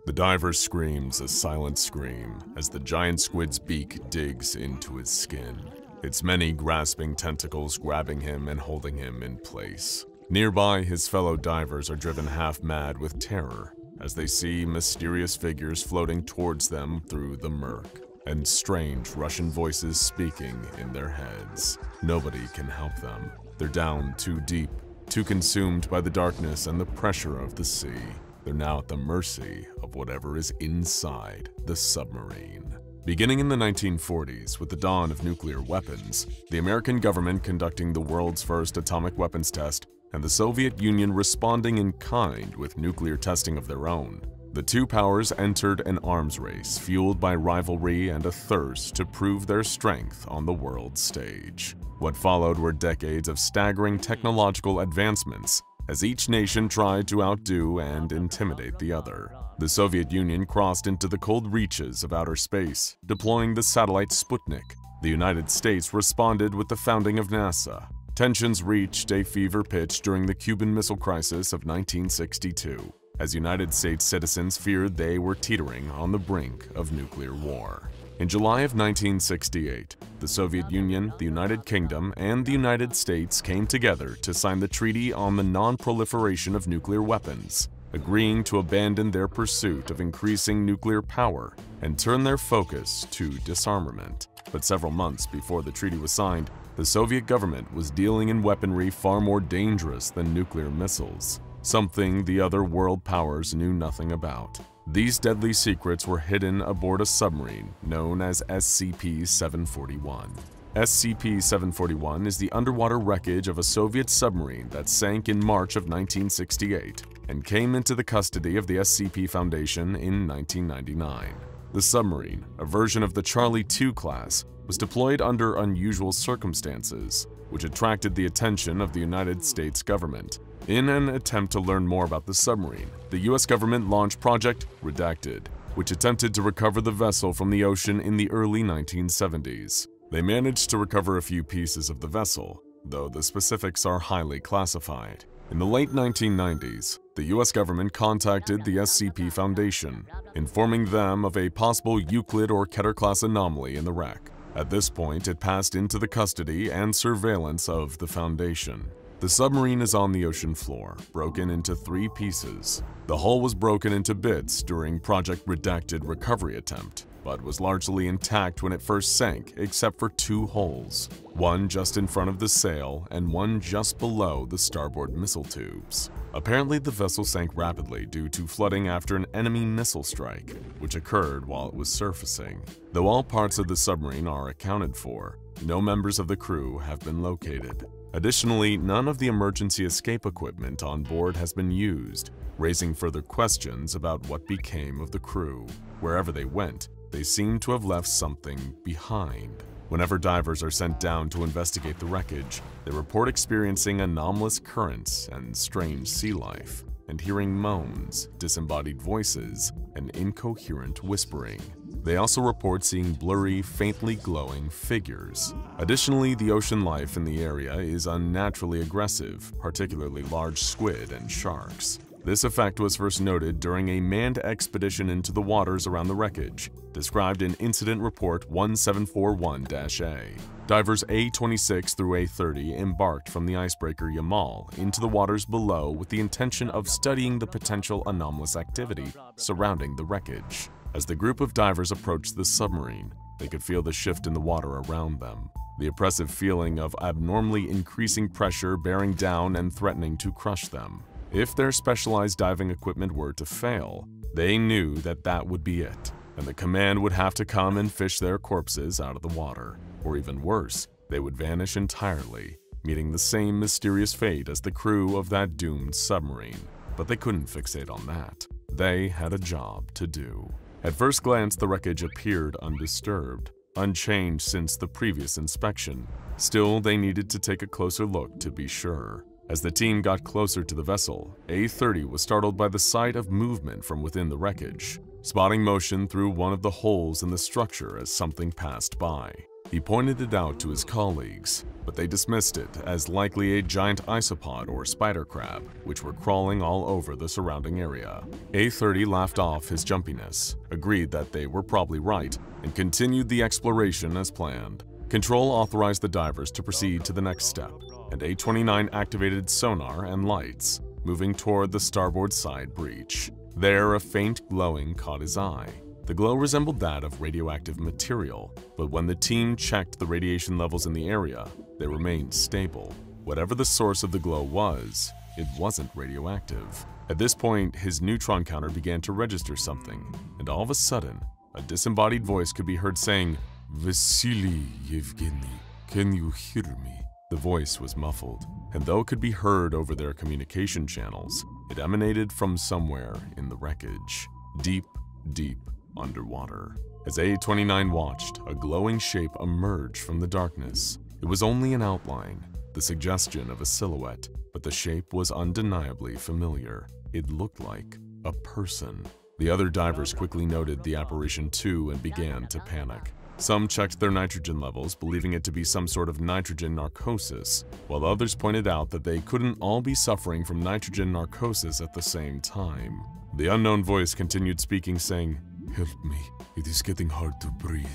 The diver screams a silent scream as the giant squid's beak digs into his skin, its many grasping tentacles grabbing him and holding him in place. Nearby, his fellow divers are driven half mad with terror as they see mysterious figures floating towards them through the murk, and strange Russian voices speaking in their heads. Nobody can help them. They're down too deep, too consumed by the darkness and the pressure of the sea. They're now at the mercy of whatever is inside the submarine. Beginning in the 1940s, with the dawn of nuclear weapons, the American government conducting the world's first atomic weapons test, and the Soviet Union responding in kind with nuclear testing of their own, the two powers entered an arms race fueled by rivalry and a thirst to prove their strength on the world stage. What followed were decades of staggering technological advancements as each nation tried to outdo and intimidate the other. The Soviet Union crossed into the cold reaches of outer space, deploying the satellite Sputnik. The United States responded with the founding of NASA. Tensions reached a fever pitch during the Cuban Missile Crisis of 1962, as United States citizens feared they were teetering on the brink of nuclear war. In July of 1968, the Soviet Union, the United Kingdom, and the United States came together to sign the Treaty on the Non-Proliferation of Nuclear Weapons, agreeing to abandon their pursuit of increasing nuclear power and turn their focus to disarmament. But several months before the treaty was signed, the Soviet government was dealing in weaponry far more dangerous than nuclear missiles, something the other world powers knew nothing about. These deadly secrets were hidden aboard a submarine known as SCP-741. SCP-741 is the underwater wreckage of a Soviet submarine that sank in March of 1968 and came into the custody of the SCP Foundation in 1999. The submarine, a version of the Charlie II class, was deployed under unusual circumstances, which attracted the attention of the United States government. In an attempt to learn more about the submarine, the US government launched Project Redacted, which attempted to recover the vessel from the ocean in the early 1970s. They managed to recover a few pieces of the vessel, though the specifics are highly classified. In the late 1990s, the US government contacted the SCP Foundation, informing them of a possible Euclid or Keter class anomaly in the wreck. At this point, it passed into the custody and surveillance of the Foundation. The submarine is on the ocean floor, broken into three pieces. The hull was broken into bits during Project Redacted recovery attempt, but was largely intact when it first sank except for two holes, one just in front of the sail and one just below the starboard missile tubes. Apparently the vessel sank rapidly due to flooding after an enemy missile strike, which occurred while it was surfacing. Though all parts of the submarine are accounted for, no members of the crew have been located. Additionally, none of the emergency escape equipment on board has been used, raising further questions about what became of the crew. Wherever they went, they seem to have left something behind. Whenever divers are sent down to investigate the wreckage, they report experiencing anomalous currents and strange sea life. and hearing moans, disembodied voices, and incoherent whispering. They also report seeing blurry, faintly glowing figures. Additionally, the ocean life in the area is unnaturally aggressive, particularly large squid and sharks. This effect was first noted during a manned expedition into the waters around the wreckage, described in Incident Report 1741-A. Divers A-26 through A-30 embarked from the icebreaker Yamal into the waters below with the intention of studying the potential anomalous activity surrounding the wreckage. As the group of divers approached the submarine, they could feel the shift in the water around them, the oppressive feeling of abnormally increasing pressure bearing down and threatening to crush them. If their specialized diving equipment were to fail, they knew that that would be it, and the command would have to come and fish their corpses out of the water. Or even worse, they would vanish entirely, meeting the same mysterious fate as the crew of that doomed submarine. But they couldn't fixate on that. They had a job to do. At first glance, the wreckage appeared undisturbed, unchanged since the previous inspection. Still, they needed to take a closer look to be sure. As the team got closer to the vessel, A-30 was startled by the sight of movement from within the wreckage, spotting motion through one of the holes in the structure as something passed by. He pointed it out to his colleagues, but they dismissed it as likely a giant isopod or spider crab, which were crawling all over the surrounding area. A-30 laughed off his jumpiness, agreed that they were probably right, and continued the exploration as planned. Control authorized the divers to proceed to the next step, and A-29 activated sonar and lights, moving toward the starboard side breach. There, a faint glowing caught his eye. The glow resembled that of radioactive material, but when the team checked the radiation levels in the area, they remained stable. Whatever the source of the glow was, it wasn't radioactive. At this point, his neutron counter began to register something, and all of a sudden, a disembodied voice could be heard saying, Vasily Yevgeny, can you hear me? The voice was muffled, and though it could be heard over their communication channels, it emanated from somewhere in the wreckage, deep, deep underwater. As A-29 watched, a glowing shape emerged from the darkness. It was only an outline, the suggestion of a silhouette, but the shape was undeniably familiar. It looked like a person. The other divers quickly noted the apparition too and began to panic. Some checked their nitrogen levels, believing it to be some sort of nitrogen narcosis, while others pointed out that they couldn't all be suffering from nitrogen narcosis at the same time. The unknown voice continued speaking, saying, Help me, it is getting hard to breathe.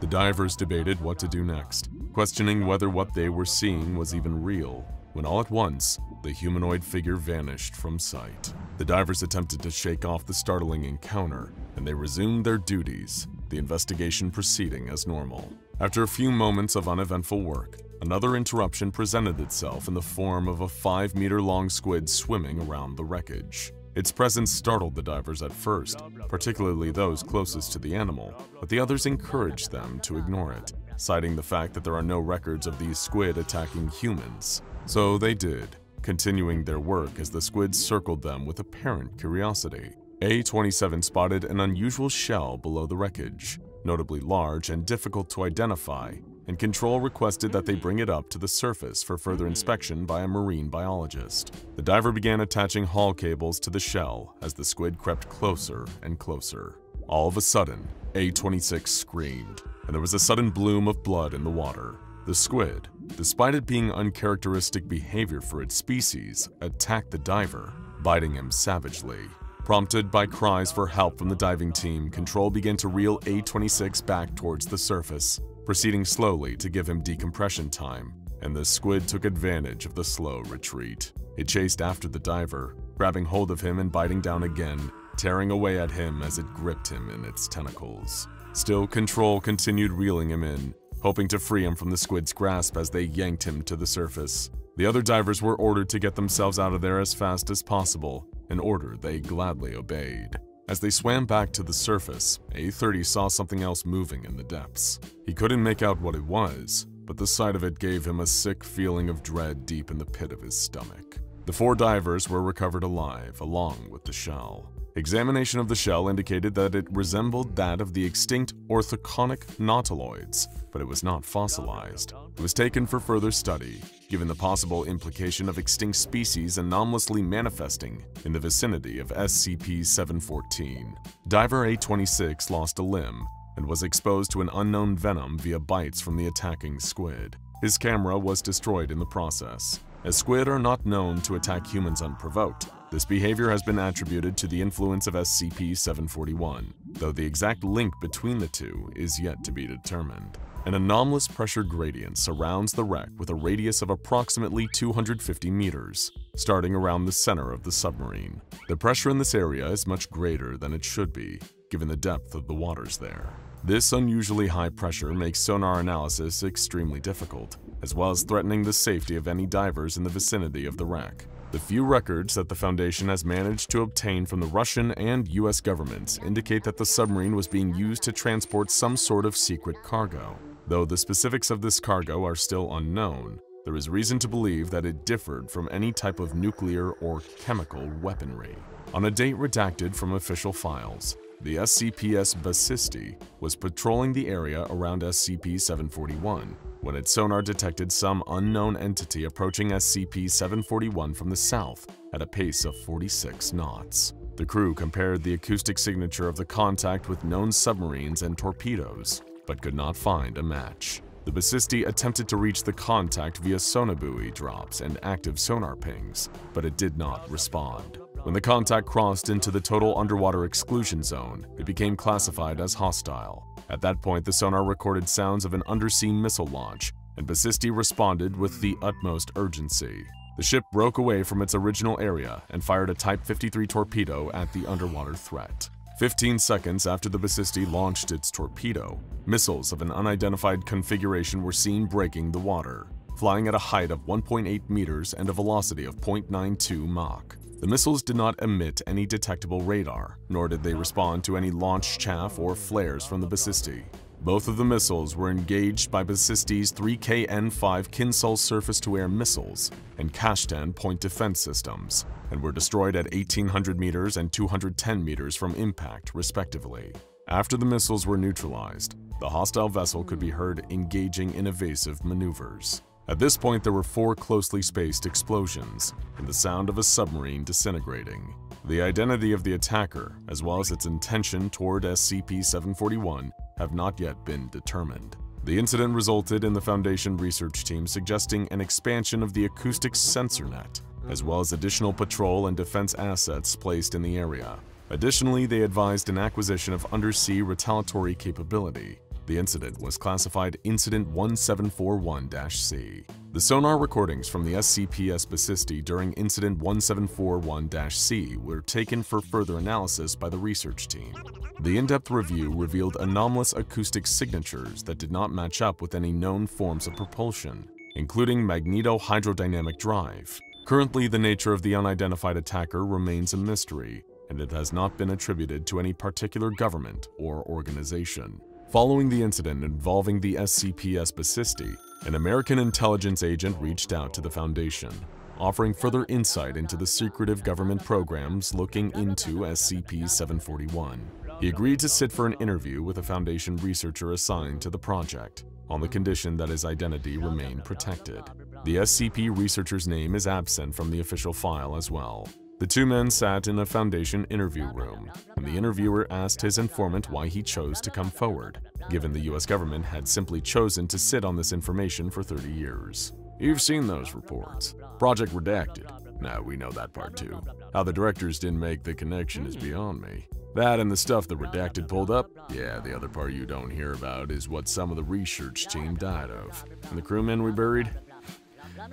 The divers debated what to do next, questioning whether what they were seeing was even real, when all at once, the humanoid figure vanished from sight. The divers attempted to shake off the startling encounter, and they resumed their duties, the investigation proceeding as normal. After a few moments of uneventful work, another interruption presented itself in the form of a 5-meter-long squid swimming around the wreckage. Its presence startled the divers at first, particularly those closest to the animal, but the others encouraged them to ignore it, citing the fact that there are no records of these squid attacking humans. So they did, continuing their work as the squids circled them with apparent curiosity. A-27 spotted an unusual shell below the wreckage, notably large and difficult to identify, and Control requested that they mm-hmm. bring it up to the surface for further mm-hmm. inspection by a marine biologist. The diver began attaching haul cables to the shell as the squid crept closer and closer. All of a sudden, A-26 screamed, and there was a sudden bloom of blood in the water. The squid, despite it being uncharacteristic behavior for its species, attacked the diver, biting him savagely. Prompted by cries for help from the diving team, Control began to reel A-26 back towards the surface, proceeding slowly to give him decompression time, and the squid took advantage of the slow retreat. It chased after the diver, grabbing hold of him and biting down again, tearing away at him as it gripped him in its tentacles. Still, Control continued reeling him in, hoping to free him from the squid's grasp as they yanked him to the surface. The other divers were ordered to get themselves out of there as fast as possible, an order they gladly obeyed. As they swam back to the surface, A30 saw something else moving in the depths. He couldn't make out what it was, but the sight of it gave him a sick feeling of dread deep in the pit of his stomach. The four divers were recovered alive, along with the shell. Examination of the shell indicated that it resembled that of the extinct orthoconic nautiloids, but it was not fossilized. It was taken for further study, given the possible implication of extinct species anomalously manifesting in the vicinity of SCP-714. Diver A-26 lost a limb and was exposed to an unknown venom via bites from the attacking squid. His camera was destroyed in the process. As squid are not known to attack humans unprovoked, this behavior has been attributed to the influence of SCP-741, though the exact link between the two is yet to be determined. An anomalous pressure gradient surrounds the wreck with a radius of approximately 250 meters, starting around the center of the submarine. The pressure in this area is much greater than it should be, given the depth of the waters there. This unusually high pressure makes sonar analysis extremely difficult, as well as threatening the safety of any divers in the vicinity of the wreck. The few records that the Foundation has managed to obtain from the Russian and US governments indicate that the submarine was being used to transport some sort of secret cargo. Though the specifics of this cargo are still unknown, there is reason to believe that it differed from any type of nuclear or chemical weaponry. On a date redacted from official files, the SCPS Basisti was patrolling the area around SCP-741 when its sonar detected some unknown entity approaching SCP-741 from the south at a pace of 46 knots. The crew compared the acoustic signature of the contact with known submarines and torpedoes, but could not find a match. The Basisti attempted to reach the contact via sonobuoy drops and active sonar pings, but it did not respond. When the contact crossed into the total underwater exclusion zone, it became classified as hostile. At that point, the sonar recorded sounds of an undersea missile launch, and Basisti responded with the utmost urgency. The ship broke away from its original area and fired a Type 53 torpedo at the underwater threat. 15 seconds after the Basisti launched its torpedo, missiles of an unidentified configuration were seen breaking the water, flying at a height of 1.8 meters and a velocity of 0.92 Mach. The missiles did not emit any detectable radar, nor did they respond to any launch chaff or flares from the Basisti. Both of the missiles were engaged by Basisti's 3KN-5 Kinzhal surface-to-air missiles and Kashtan point defense systems, and were destroyed at 1800 meters and 210 meters from impact, respectively. After the missiles were neutralized, the hostile vessel could be heard engaging in evasive maneuvers. At this point, there were four closely spaced explosions and the sound of a submarine disintegrating. The identity of the attacker, as well as its intention toward SCP-741, have not yet been determined. The incident resulted in the Foundation research team suggesting an expansion of the acoustic sensor net, as well as additional patrol and defense assets placed in the area. Additionally, they advised an acquisition of undersea retaliatory capability, the incident was classified Incident 1741-C. The sonar recordings from the SCPS Basisti during Incident 1741-C were taken for further analysis by the research team. The in-depth review revealed anomalous acoustic signatures that did not match up with any known forms of propulsion, including magneto-hydrodynamic drive. Currently, the nature of the unidentified attacker remains a mystery, and it has not been attributed to any particular government or organization. Following the incident involving the SCPS Basisti, an American intelligence agent reached out to the Foundation, offering further insight into the secretive government programs looking into SCP-741. He agreed to sit for an interview with a Foundation researcher assigned to the project, on the condition that his identity remain protected. The SCP researcher's name is absent from the official file as well. The two men sat in a Foundation interview room, and the interviewer asked his informant why he chose to come forward, given the US government had simply chosen to sit on this information for 30 years. You've seen those reports. Project Redacted. Now we know that part too. How the directors didn't make the connection is beyond me. That and the stuff the Redacted pulled up? Yeah, the other part you don't hear about is what some of the research team died of. And the crewmen we buried?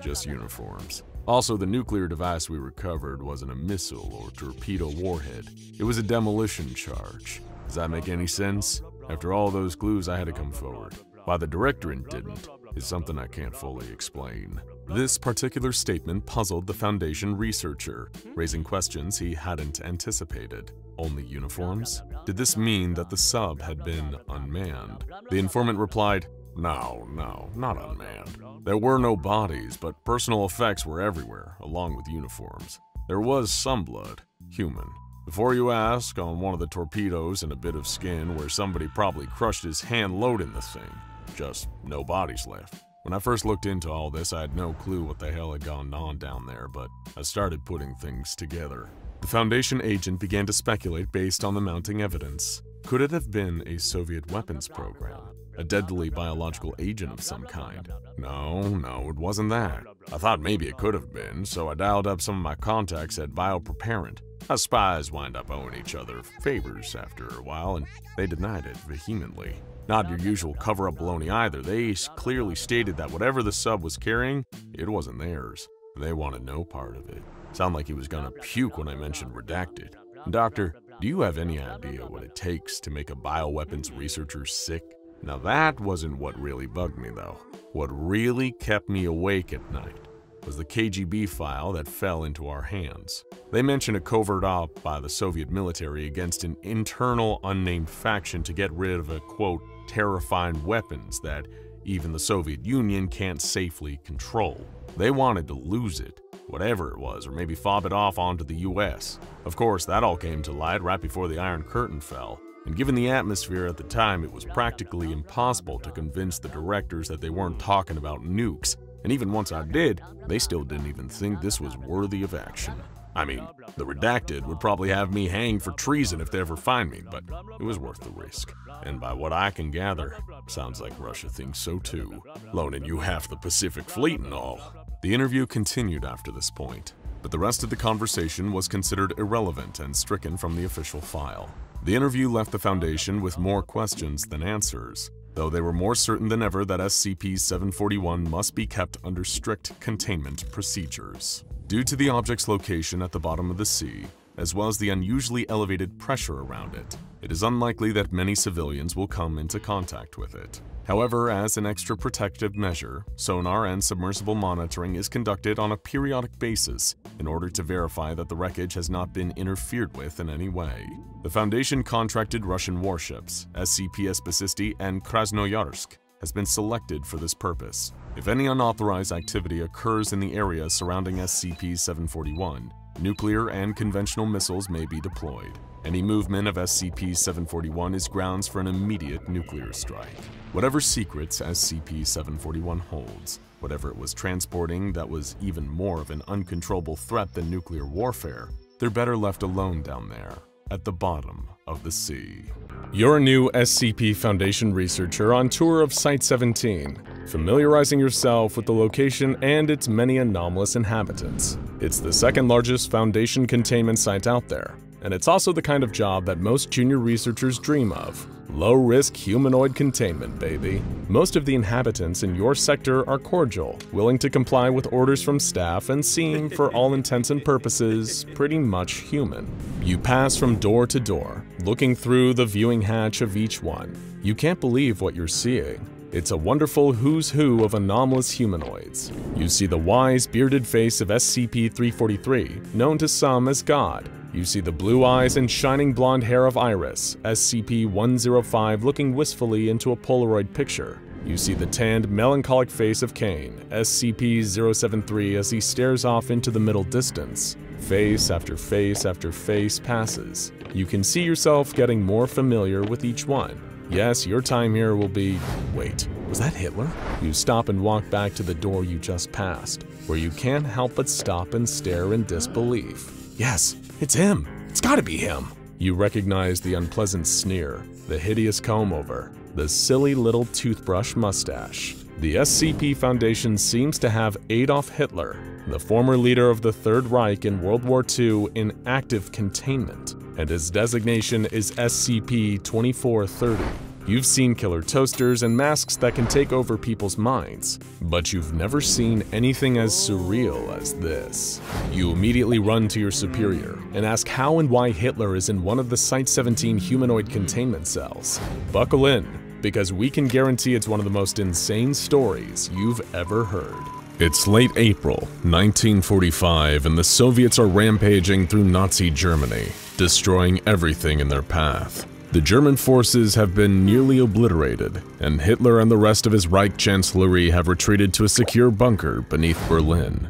Just uniforms. Also, the nuclear device we recovered wasn't a missile or torpedo warhead. It was a demolition charge. Does that make any sense? After all those clues, I had to come forward. Why the directorate didn't is something I can't fully explain. This particular statement puzzled the Foundation researcher, raising questions he hadn't anticipated. Only uniforms? Did this mean that the sub had been unmanned? The informant replied, no, no, not unmanned. There were no bodies, but personal effects were everywhere, along with uniforms. There was some blood, human. Before you ask, on one of the torpedoes and a bit of skin where somebody probably crushed his hand loading the thing. Just no bodies left. When I first looked into all this, I had no clue what the hell had gone on down there, but I started putting things together. The Foundation agent began to speculate based on the mounting evidence. Could it have been a Soviet weapons program? A deadly biological agent of some kind? No, no, it wasn't that. I thought maybe it could have been, so I dialed up some of my contacts at Biopreparat. Us spies wind up owing each other favors after a while, and they denied it vehemently. Not your usual cover up baloney either. They clearly stated that whatever the sub was carrying, it wasn't theirs. They wanted no part of it. Sound like he was gonna puke when I mentioned redacted. Doctor, do you have any idea what it takes to make a bioweapons researcher sick? Now that wasn't what really bugged me though. What really kept me awake at night was the KGB file that fell into our hands. They mention a covert op by the Soviet military against an internal unnamed faction to get rid of a quote terrifying weapons that even the Soviet Union can't safely control. They wanted to lose it, whatever it was, or maybe fob it off onto the US. Of course, that all came to light right before the Iron Curtain fell, and given the atmosphere at the time, it was practically impossible to convince the directors that they weren't talking about nukes, and even once I did, they still didn't even think this was worthy of action. I mean, the redacted would probably have me hanged for treason if they ever find me, but it was worth the risk. And by what I can gather, sounds like Russia thinks so too, loaning you half the Pacific Fleet and all. The interview continued after this point, but the rest of the conversation was considered irrelevant and stricken from the official file. The interview left the Foundation with more questions than answers, though they were more certain than ever that SCP-741 must be kept under strict containment procedures. Due to the object's location at the bottom of the sea, as well as the unusually elevated pressure around it, it is unlikely that many civilians will come into contact with it. However, as an extra protective measure, sonar and submersible monitoring is conducted on a periodic basis in order to verify that the wreckage has not been interfered with in any way. The Foundation contracted Russian warships, SCP-Spasisty and Krasnoyarsk, has been selected for this purpose. If any unauthorized activity occurs in the area surrounding SCP-741, nuclear and conventional missiles may be deployed. Any movement of SCP-741 is grounds for an immediate nuclear strike. Whatever secrets SCP-741 holds, whatever it was transporting that was even more of an uncontrollable threat than nuclear warfare, they're better left alone down there, at the bottom of the sea. You're a new SCP Foundation researcher on tour of Site-17, familiarizing yourself with the location and its many anomalous inhabitants. It's the second largest Foundation containment site out there, and it's also the kind of job that most junior researchers dream of. Low-risk humanoid containment, baby. Most of the inhabitants in your sector are cordial, willing to comply with orders from staff, and seem, for all intents and purposes, pretty much human. You pass from door to door, looking through the viewing hatch of each one. You can't believe what you're seeing. It's a wonderful who's who of anomalous humanoids. You see the wise, bearded face of SCP-343, known to some as God, you see the blue eyes and shining blonde hair of Iris, SCP-105 looking wistfully into a Polaroid picture. You see the tanned, melancholic face of Kane, SCP-073 as he stares off into the middle distance. Face after face after face passes. You can see yourself getting more familiar with each one. Yes, your time here will be… wait, was that Hitler? You stop and walk back to the door you just passed, where you can't help but stop and stare in disbelief. Yes, it's him. It's gotta be him. You recognize the unpleasant sneer, the hideous comb over, the silly little toothbrush mustache. The SCP Foundation seems to have Adolf Hitler, the former leader of the Third Reich in World War II, in active containment, and his designation is SCP-2430. You've seen killer toasters and masks that can take over people's minds, but you've never seen anything as surreal as this. You immediately run to your superior and ask how and why Hitler is in one of the Site-17 humanoid containment cells. Buckle in, because we can guarantee it's one of the most insane stories you've ever heard. It's late April, 1945, and the Soviets are rampaging through Nazi Germany, destroying everything in their path. The German forces have been nearly obliterated, and Hitler and the rest of his Reich Chancellery have retreated to a secure bunker beneath Berlin.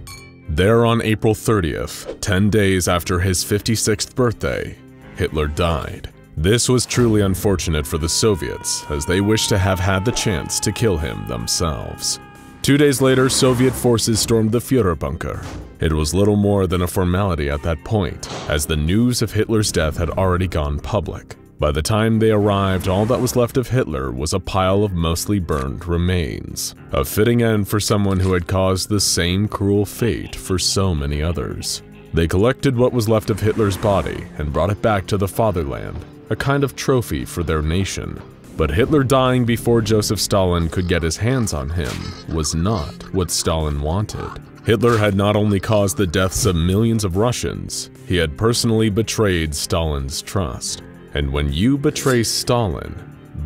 There on April 30th, 10 days after his 56th birthday, Hitler died. This was truly unfortunate for the Soviets, as they wished to have had the chance to kill him themselves. Two days later, Soviet forces stormed the Führer bunker. It was little more than a formality at that point, as the news of Hitler's death had already gone public. By the time they arrived, all that was left of Hitler was a pile of mostly burned remains, a fitting end for someone who had caused the same cruel fate for so many others. They collected what was left of Hitler's body and brought it back to the fatherland, a kind of trophy for their nation. But Hitler dying before Joseph Stalin could get his hands on him was not what Stalin wanted. Hitler had not only caused the deaths of millions of Russians, he had personally betrayed Stalin's trust. And when you betray Stalin,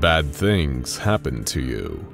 bad things happen to you.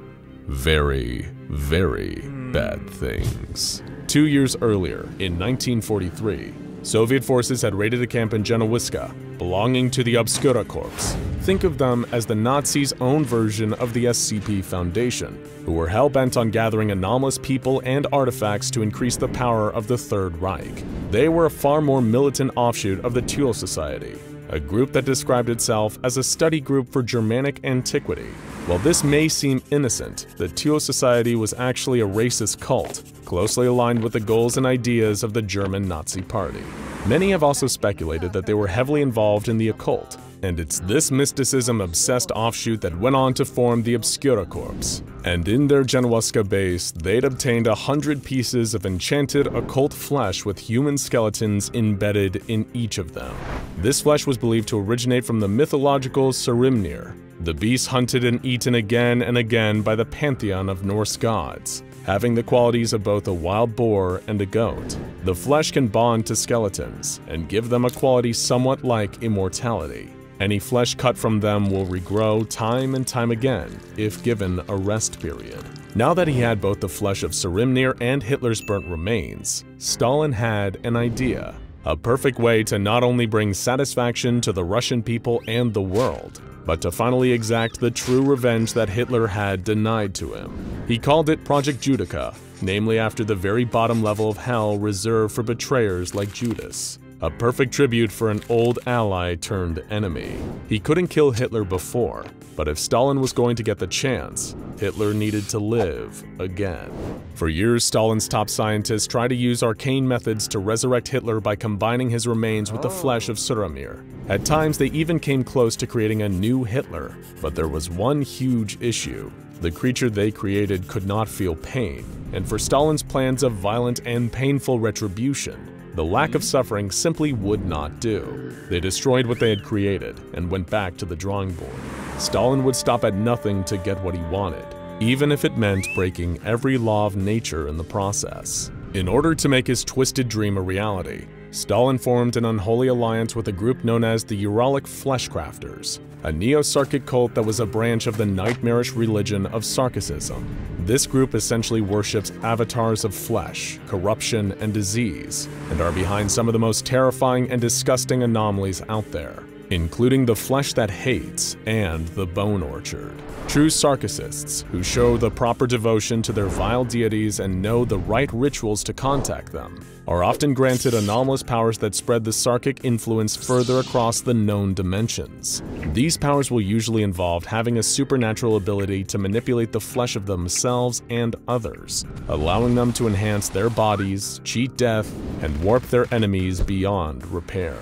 Very, very bad things. Two years earlier, in 1943, Soviet forces had raided a camp in Genowiska, belonging to the Obscura Corps. Think of them as the Nazis' own version of the SCP Foundation, who were hell-bent on gathering anomalous people and artifacts to increase the power of the Third Reich. They were a far more militant offshoot of the Thule Society, a group that described itself as a study group for Germanic antiquity. While this may seem innocent, the Thule Society was actually a racist cult, closely aligned with the goals and ideas of the German Nazi Party. Many have also speculated that they were heavily involved in the occult, and it's this mysticism-obsessed offshoot that went on to form the Obscura Corps. And in their Genowiska base, they'd obtained a hundred pieces of enchanted occult flesh with human skeletons embedded in each of them. This flesh was believed to originate from the mythological Sarimnir, the beast hunted and eaten again and again by the pantheon of Norse gods, having the qualities of both a wild boar and a goat. The flesh can bond to skeletons and give them a quality somewhat like immortality. Any flesh cut from them will regrow time and time again if given a rest period. Now that he had both the flesh of Sarimnir and Hitler's burnt remains, Stalin had an idea. A perfect way to not only bring satisfaction to the Russian people and the world, but to finally exact the true revenge that Hitler had denied to him. He called it Project Judecca, namely after the very bottom level of hell reserved for betrayers like Judas. A perfect tribute for an old ally turned enemy. He couldn't kill Hitler before, but if Stalin was going to get the chance, Hitler needed to live again. For years, Stalin's top scientists tried to use arcane methods to resurrect Hitler by combining his remains with the oh. flesh of Sarimnir. At times, they even came close to creating a new Hitler, but there was one huge issue. The creature they created could not feel pain, and for Stalin's plans of violent and painful retribution, the lack of suffering simply would not do. They destroyed what they had created and went back to the drawing board. Stalin would stop at nothing to get what he wanted, even if it meant breaking every law of nature in the process. In order to make his twisted dream a reality, Stalin formed an unholy alliance with a group known as the Uralic Fleshcrafters, a neo-Sarkic cult that was a branch of the nightmarish religion of Sarkicism. This group essentially worships avatars of flesh, corruption, and disease, and are behind some of the most terrifying and disgusting anomalies out there, including the flesh that hates and the bone orchard. True Sarkicists, who show the proper devotion to their vile deities and know the right rituals to contact them, are often granted anomalous powers that spread the Sarkic influence further across the known dimensions. These powers will usually involve having a supernatural ability to manipulate the flesh of themselves and others, allowing them to enhance their bodies, cheat death, and warp their enemies beyond repair.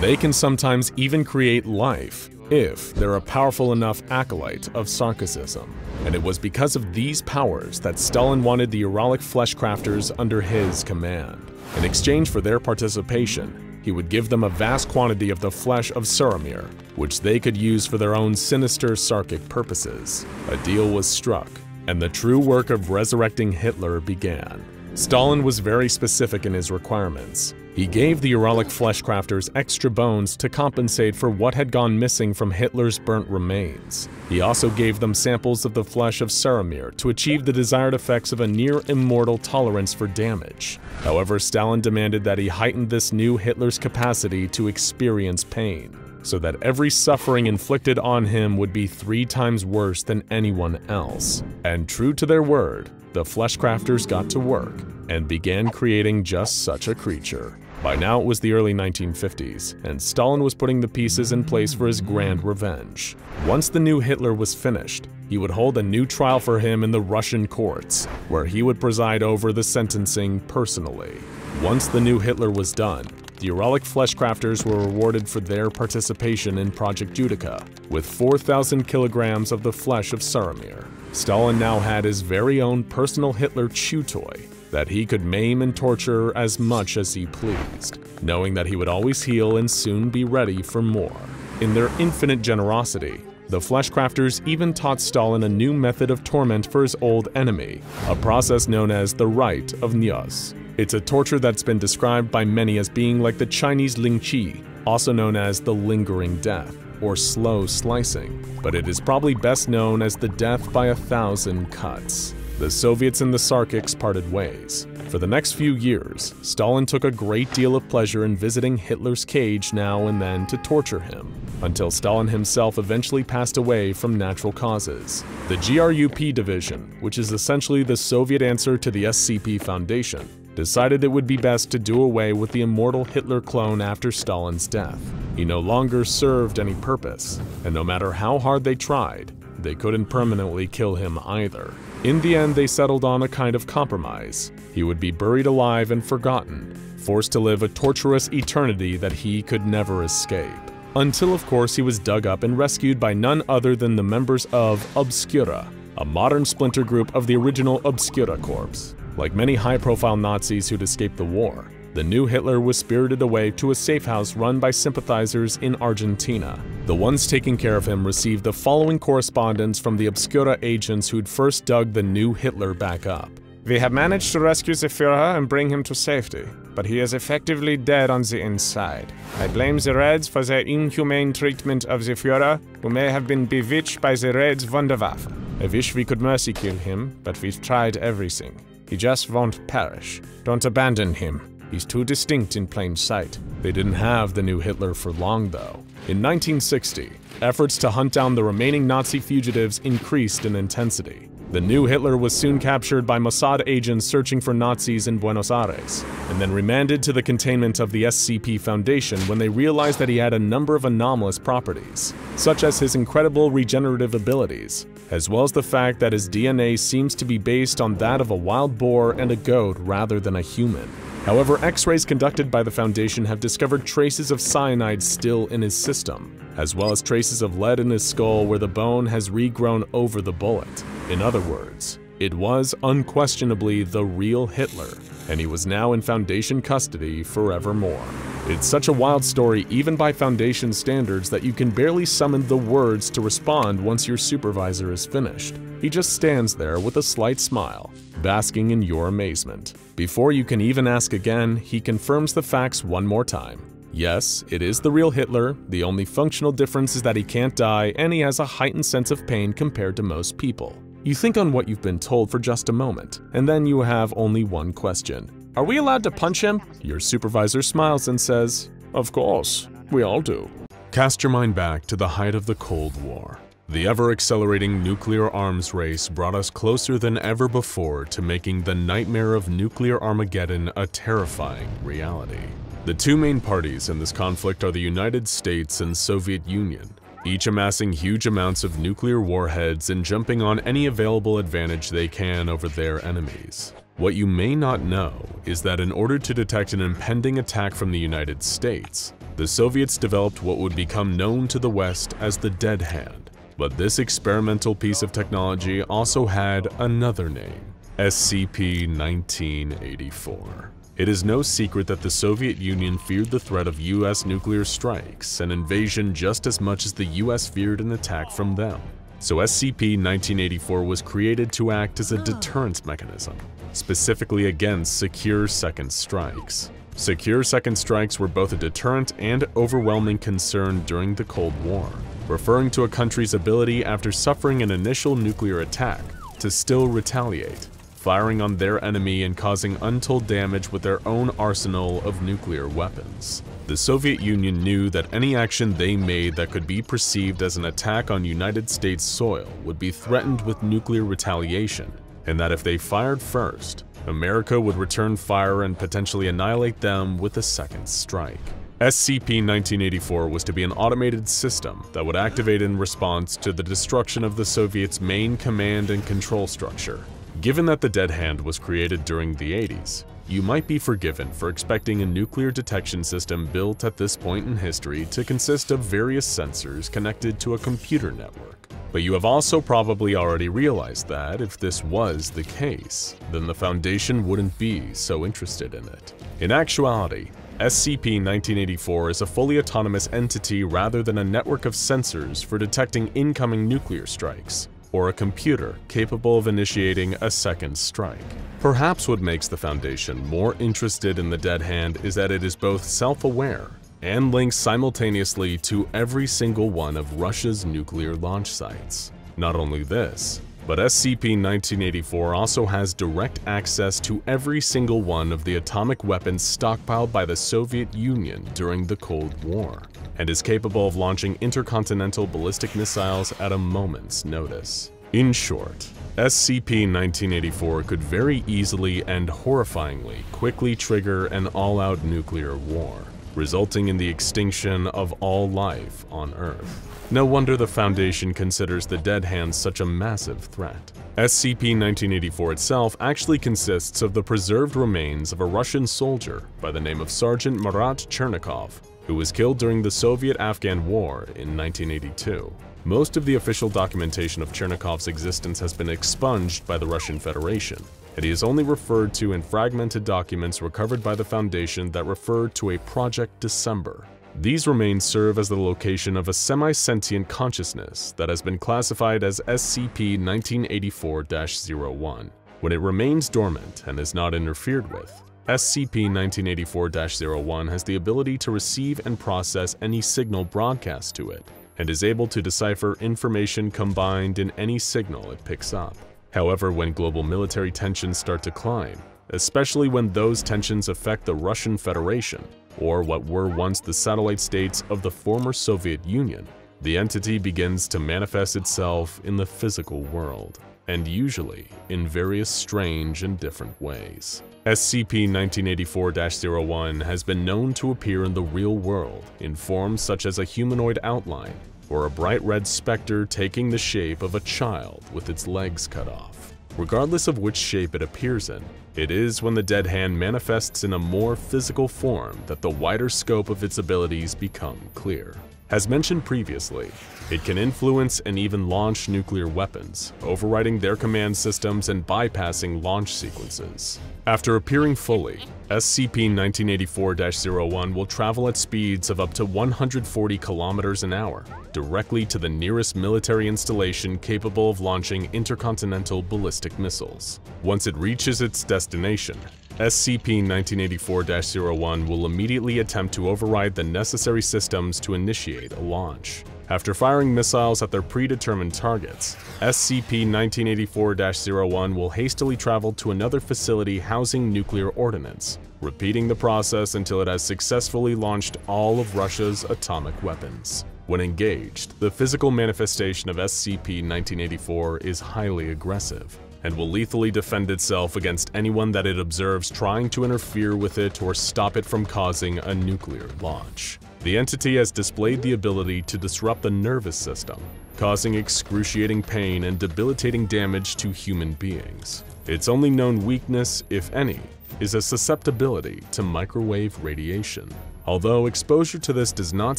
They can sometimes even create life, if they're a powerful enough acolyte of Sarkicism. And it was because of these powers that Stalin wanted the Uralic Fleshcrafters under his command. In exchange for their participation, he would give them a vast quantity of the flesh of Sarimnir, which they could use for their own sinister Sarkic purposes. A deal was struck, and the true work of resurrecting Hitler began. Stalin was very specific in his requirements. He gave the Uralic fleshcrafters extra bones to compensate for what had gone missing from Hitler's burnt remains. He also gave them samples of the flesh of Sarimnir to achieve the desired effects of a near-immortal tolerance for damage. However, Stalin demanded that he heighten this new Hitler's capacity to experience pain, so that every suffering inflicted on him would be three times worse than anyone else. And true to their word, the Fleshcrafters got to work and began creating just such a creature. By now it was the early 1950s, and Stalin was putting the pieces in place for his grand revenge. Once the new Hitler was finished, he would hold a new trial for him in the Russian courts, where he would preside over the sentencing personally. Once the new Hitler was done, the Uralic Fleshcrafters were rewarded for their participation in Project Judecca, with 4,000 kilograms of the flesh of Sarimnir. Stalin now had his very own personal Hitler chew toy, that he could maim and torture as much as he pleased, knowing that he would always heal and soon be ready for more. In their infinite generosity, the Fleshcrafters even taught Stalin a new method of torment for his old enemy, a process known as the Rite of Nyos. It's a torture that's been described by many as being like the Chinese Ling Chi, also known as the lingering death, or slow slicing, but it is probably best known as the death by a thousand cuts. The Soviets and the Sarkics parted ways. For the next few years, Stalin took a great deal of pleasure in visiting Hitler's cage now and then to torture him, until Stalin himself eventually passed away from natural causes. The GRUP division, which is essentially the Soviet answer to the SCP Foundation, decided it would be best to do away with the immortal Hitler clone after Stalin's death. He no longer served any purpose, and no matter how hard they tried, they couldn't permanently kill him either. In the end, they settled on a kind of compromise. He would be buried alive and forgotten, forced to live a torturous eternity that he could never escape. Until, of course, he was dug up and rescued by none other than the members of Obscura, a modern splinter group of the original Obscura Corps. Like many high-profile Nazis who'd escaped the war, the new Hitler was spirited away to a safe house run by sympathizers in Argentina. The ones taking care of him received the following correspondence from the Obscura agents who'd first dug the new Hitler back up. We have managed to rescue the Führer and bring him to safety, but he is effectively dead on the inside. I blame the Reds for their inhumane treatment of the Führer, who may have been bewitched by the Reds' Wunderwaffe. I wish we could mercy kill him, but we've tried everything. He just won't perish. Don't abandon him. He's too distinct in plain sight. They didn't have the new Hitler for long, though. In 1960, efforts to hunt down the remaining Nazi fugitives increased in intensity. The new Hitler was soon captured by Mossad agents searching for Nazis in Buenos Aires, and then remanded to the containment of the SCP Foundation when they realized that he had a number of anomalous properties, such as his incredible regenerative abilities, as well as the fact that his DNA seems to be based on that of a wild boar and a goat rather than a human. However, x-rays conducted by the Foundation have discovered traces of cyanide still in his system, as well as traces of lead in his skull where the bone has regrown over the bullet. In other words, it was unquestionably the real Hitler, and he was now in Foundation custody forevermore. It's such a wild story even by Foundation standards that you can barely summon the words to respond once your supervisor is finished. He just stands there with a slight smile, basking in your amazement. Before you can even ask again, he confirms the facts one more time. Yes, it is the real Hitler, the only functional difference is that he can't die and he has a heightened sense of pain compared to most people. You think on what you've been told for just a moment, and then you have only one question. Are we allowed to punch him? Your supervisor smiles and says, Of course, we all do. Cast your mind back to the height of the Cold War. The ever-accelerating nuclear arms race brought us closer than ever before to making the nightmare of nuclear Armageddon a terrifying reality. The two main parties in this conflict are the United States and Soviet Union, each amassing huge amounts of nuclear warheads and jumping on any available advantage they can over their enemies. What you may not know is that in order to detect an impending attack from the United States, the Soviets developed what would become known to the West as the Dead Hand, but this experimental piece of technology also had another name, SCP-1984. It is no secret that the Soviet Union feared the threat of US nuclear strikes and invasion just as much as the US feared an attack from them. So SCP-1984 was created to act as a deterrence mechanism, specifically against secure second strikes. Secure second strikes were both a deterrent and overwhelming concern during the Cold War referring to a country's ability after suffering an initial nuclear attack to still retaliate, firing on their enemy and causing untold damage with their own arsenal of nuclear weapons. The Soviet Union knew that any action they made that could be perceived as an attack on United States soil would be threatened with nuclear retaliation, and that if they fired first, America would return fire and potentially annihilate them with a second strike. SCP-1984 was to be an automated system that would activate in response to the destruction of the Soviets' main command and control structure. Given that the Dead Hand was created during the 80s, you might be forgiven for expecting a nuclear detection system built at this point in history to consist of various sensors connected to a computer network. But you have also probably already realized that if this was the case, then the Foundation wouldn't be so interested in it. In actuality, SCP-1984 is a fully autonomous entity rather than a network of sensors for detecting incoming nuclear strikes, or a computer capable of initiating a second strike. Perhaps what makes the Foundation more interested in the Dead Hand is that it is both self-aware and links simultaneously to every single one of Russia's nuclear launch sites. Not only this, but SCP-1984 also has direct access to every single one of the atomic weapons stockpiled by the Soviet Union during the Cold War, and is capable of launching intercontinental ballistic missiles at a moment's notice. In short, SCP-1984 could very easily and horrifyingly quickly trigger an all-out nuclear war, resulting in the extinction of all life on Earth. No wonder the Foundation considers the Dead Hand such a massive threat. SCP-1984 itself actually consists of the preserved remains of a Russian soldier by the name of Sergeant Marat Chernikov, who was killed during the Soviet-Afghan War in 1982. Most of the official documentation of Chernikov's existence has been expunged by the Russian Federation, and he is only referred to in fragmented documents recovered by the Foundation that refer to a Project December, these remains serve as the location of a semi-sentient consciousness that has been classified as SCP-1984-01. When it remains dormant and is not interfered with, SCP-1984-01 has the ability to receive and process any signal broadcast to it, and is able to decipher information combined in any signal it picks up. However, when global military tensions start to climb, especially when those tensions affect the Russian Federation, or what were once the satellite states of the former Soviet Union, the entity begins to manifest itself in the physical world, and usually in various strange and different ways. SCP-1984-01 has been known to appear in the real world in forms such as a humanoid outline or a bright red specter taking the shape of a child with its legs cut off. Regardless of which shape it appears in, it is when the Dead Hand manifests in a more physical form that the wider scope of its abilities become clear. As mentioned previously, it can influence and even launch nuclear weapons, overriding their command systems and bypassing launch sequences. After appearing fully, SCP-1984-01 will travel at speeds of up to 140 kilometers an hour, directly to the nearest military installation capable of launching intercontinental ballistic missiles. Once it reaches its destination, SCP-1984-01 will immediately attempt to override the necessary systems to initiate a launch. After firing missiles at their predetermined targets, SCP-1984-01 will hastily travel to another facility housing nuclear ordnance, repeating the process until it has successfully launched all of Russia's atomic weapons. When engaged, the physical manifestation of SCP-1984 is highly aggressive, and will lethally defend itself against anyone that it observes trying to interfere with it or stop it from causing a nuclear launch. The entity has displayed the ability to disrupt the nervous system, causing excruciating pain and debilitating damage to human beings. Its only known weakness, if any, is a susceptibility to microwave radiation. Although exposure to this does not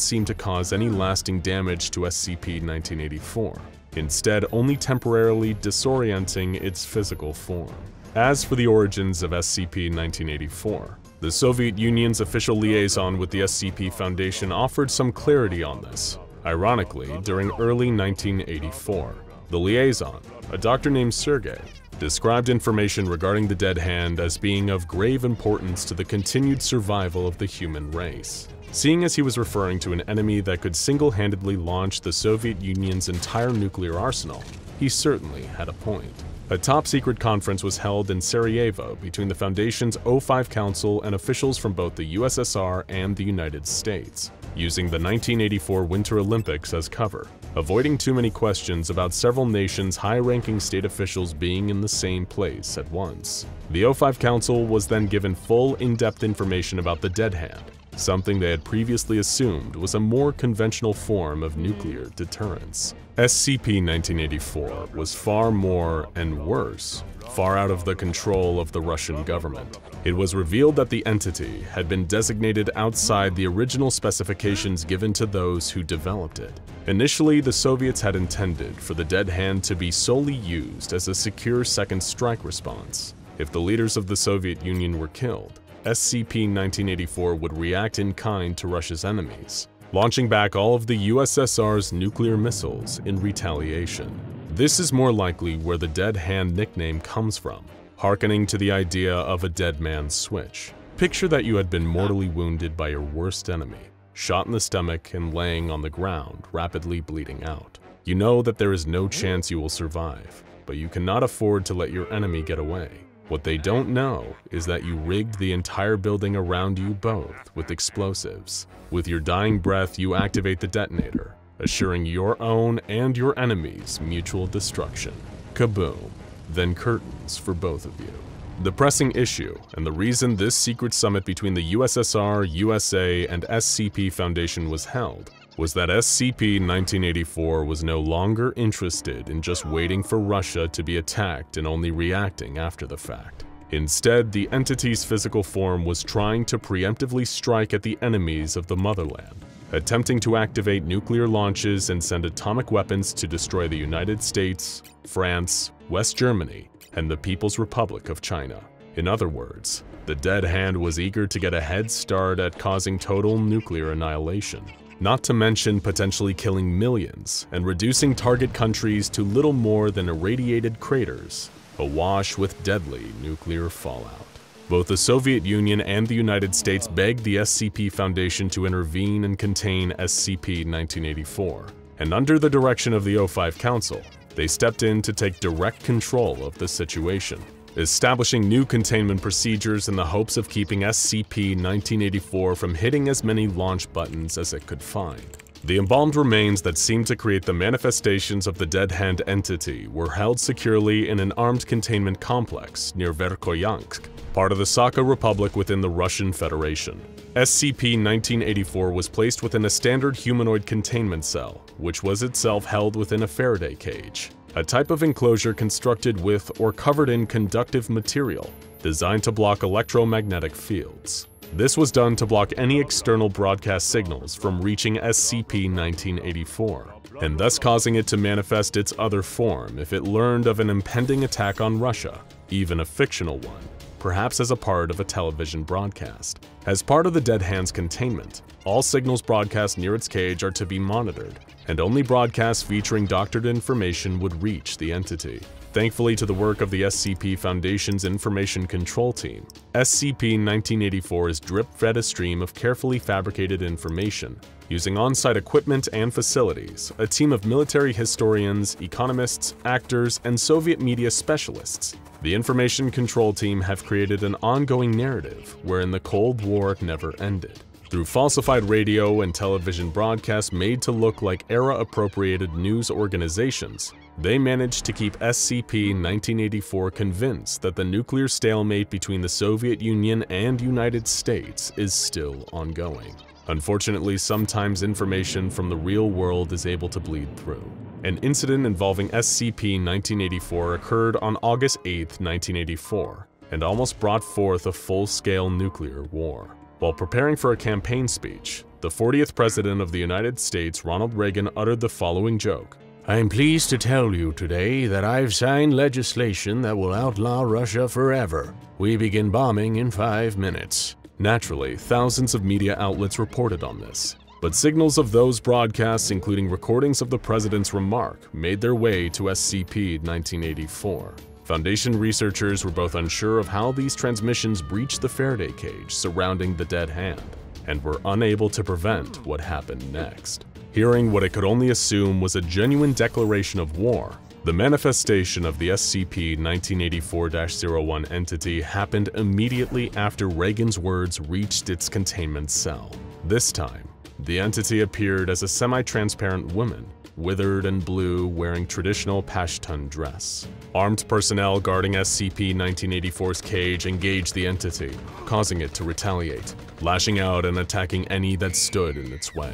seem to cause any lasting damage to SCP-1984, instead only temporarily disorienting its physical form. As for the origins of SCP-1984, the Soviet Union's official liaison with the SCP Foundation offered some clarity on this. Ironically, during early 1984, the liaison, a doctor named Sergei, described information regarding the Dead Hand as being of grave importance to the continued survival of the human race. Seeing as he was referring to an enemy that could single-handedly launch the Soviet Union's entire nuclear arsenal, he certainly had a point. A top-secret conference was held in Sarajevo between the Foundation's O5 Council and officials from both the USSR and the United States. Using the 1984 Winter Olympics as cover, avoiding too many questions about several nations' high-ranking state officials being in the same place at once. The O5 Council was then given full in-depth information about the Dead Hand, something they had previously assumed was a more conventional form of nuclear deterrence. SCP-1984 was far more and worse, far out of the control of the Russian government. It was revealed that the entity had been designated outside the original specifications given to those who developed it. Initially, the Soviets had intended for the Dead Hand to be solely used as a secure second strike response. If the leaders of the Soviet Union were killed, SCP-1984 would react in kind to Russia's enemies, launching back all of the USSR's nuclear missiles in retaliation. This is more likely where the Dead Hand nickname comes from, hearkening to the idea of a dead man's switch. Picture that you had been mortally wounded by your worst enemy, shot in the stomach and laying on the ground, rapidly bleeding out. You know that there is no chance you will survive, but you cannot afford to let your enemy get away. What they don't know is that you rigged the entire building around you both with explosives. With your dying breath, you activate the detonator, assuring your own and your enemy's mutual destruction. Kaboom. Then curtains for both of you. The pressing issue, and the reason this secret summit between the USSR, USA, and SCP Foundation was held, was that SCP-1984 was no longer interested in just waiting for Russia to be attacked and only reacting after the fact. Instead, the entity's physical form was trying to preemptively strike at the enemies of the motherland, attempting to activate nuclear launches and send atomic weapons to destroy the United States, France, West Germany, and the People's Republic of China. In other words, the Dead Hand was eager to get a head start at causing total nuclear annihilation not to mention potentially killing millions and reducing target countries to little more than irradiated craters, awash with deadly nuclear fallout. Both the Soviet Union and the United States begged the SCP Foundation to intervene and contain SCP-1984, and under the direction of the O5 Council, they stepped in to take direct control of the situation establishing new containment procedures in the hopes of keeping SCP-1984 from hitting as many launch buttons as it could find. The embalmed remains that seemed to create the manifestations of the Dead Hand entity were held securely in an armed containment complex near Verkhoyansk, part of the Sakha Republic within the Russian Federation. SCP-1984 was placed within a standard humanoid containment cell, which was itself held within a Faraday cage a type of enclosure constructed with or covered in conductive material designed to block electromagnetic fields. This was done to block any external broadcast signals from reaching SCP-1984, and thus causing it to manifest its other form if it learned of an impending attack on Russia, even a fictional one, perhaps as a part of a television broadcast. As part of the Dead Hand's containment, all signals broadcast near its cage are to be monitored, and only broadcasts featuring doctored information would reach the entity. Thankfully to the work of the SCP Foundation's Information Control Team, SCP-1984 is drip-fed a stream of carefully fabricated information. Using on-site equipment and facilities, a team of military historians, economists, actors, and Soviet media specialists, the Information Control Team have created an ongoing narrative wherein the Cold War never ended through falsified radio and television broadcasts made to look like era-appropriated news organizations, they managed to keep SCP-1984 convinced that the nuclear stalemate between the Soviet Union and United States is still ongoing. Unfortunately, sometimes information from the real world is able to bleed through. An incident involving SCP-1984 occurred on August 8, 1984, and almost brought forth a full-scale nuclear war. While preparing for a campaign speech, the 40th President of the United States, Ronald Reagan, uttered the following joke. I am pleased to tell you today that I've signed legislation that will outlaw Russia forever. We begin bombing in five minutes. Naturally, thousands of media outlets reported on this, but signals of those broadcasts, including recordings of the president's remark, made their way to SCP-1984. Foundation researchers were both unsure of how these transmissions breached the Faraday cage surrounding the dead hand, and were unable to prevent what happened next. Hearing what it could only assume was a genuine declaration of war, the manifestation of the SCP-1984-01 entity happened immediately after Reagan's words reached its containment cell. This time, the entity appeared as a semi-transparent woman, withered and blue, wearing traditional Pashtun dress. Armed personnel guarding SCP-1984's cage engaged the entity, causing it to retaliate, lashing out and attacking any that stood in its way.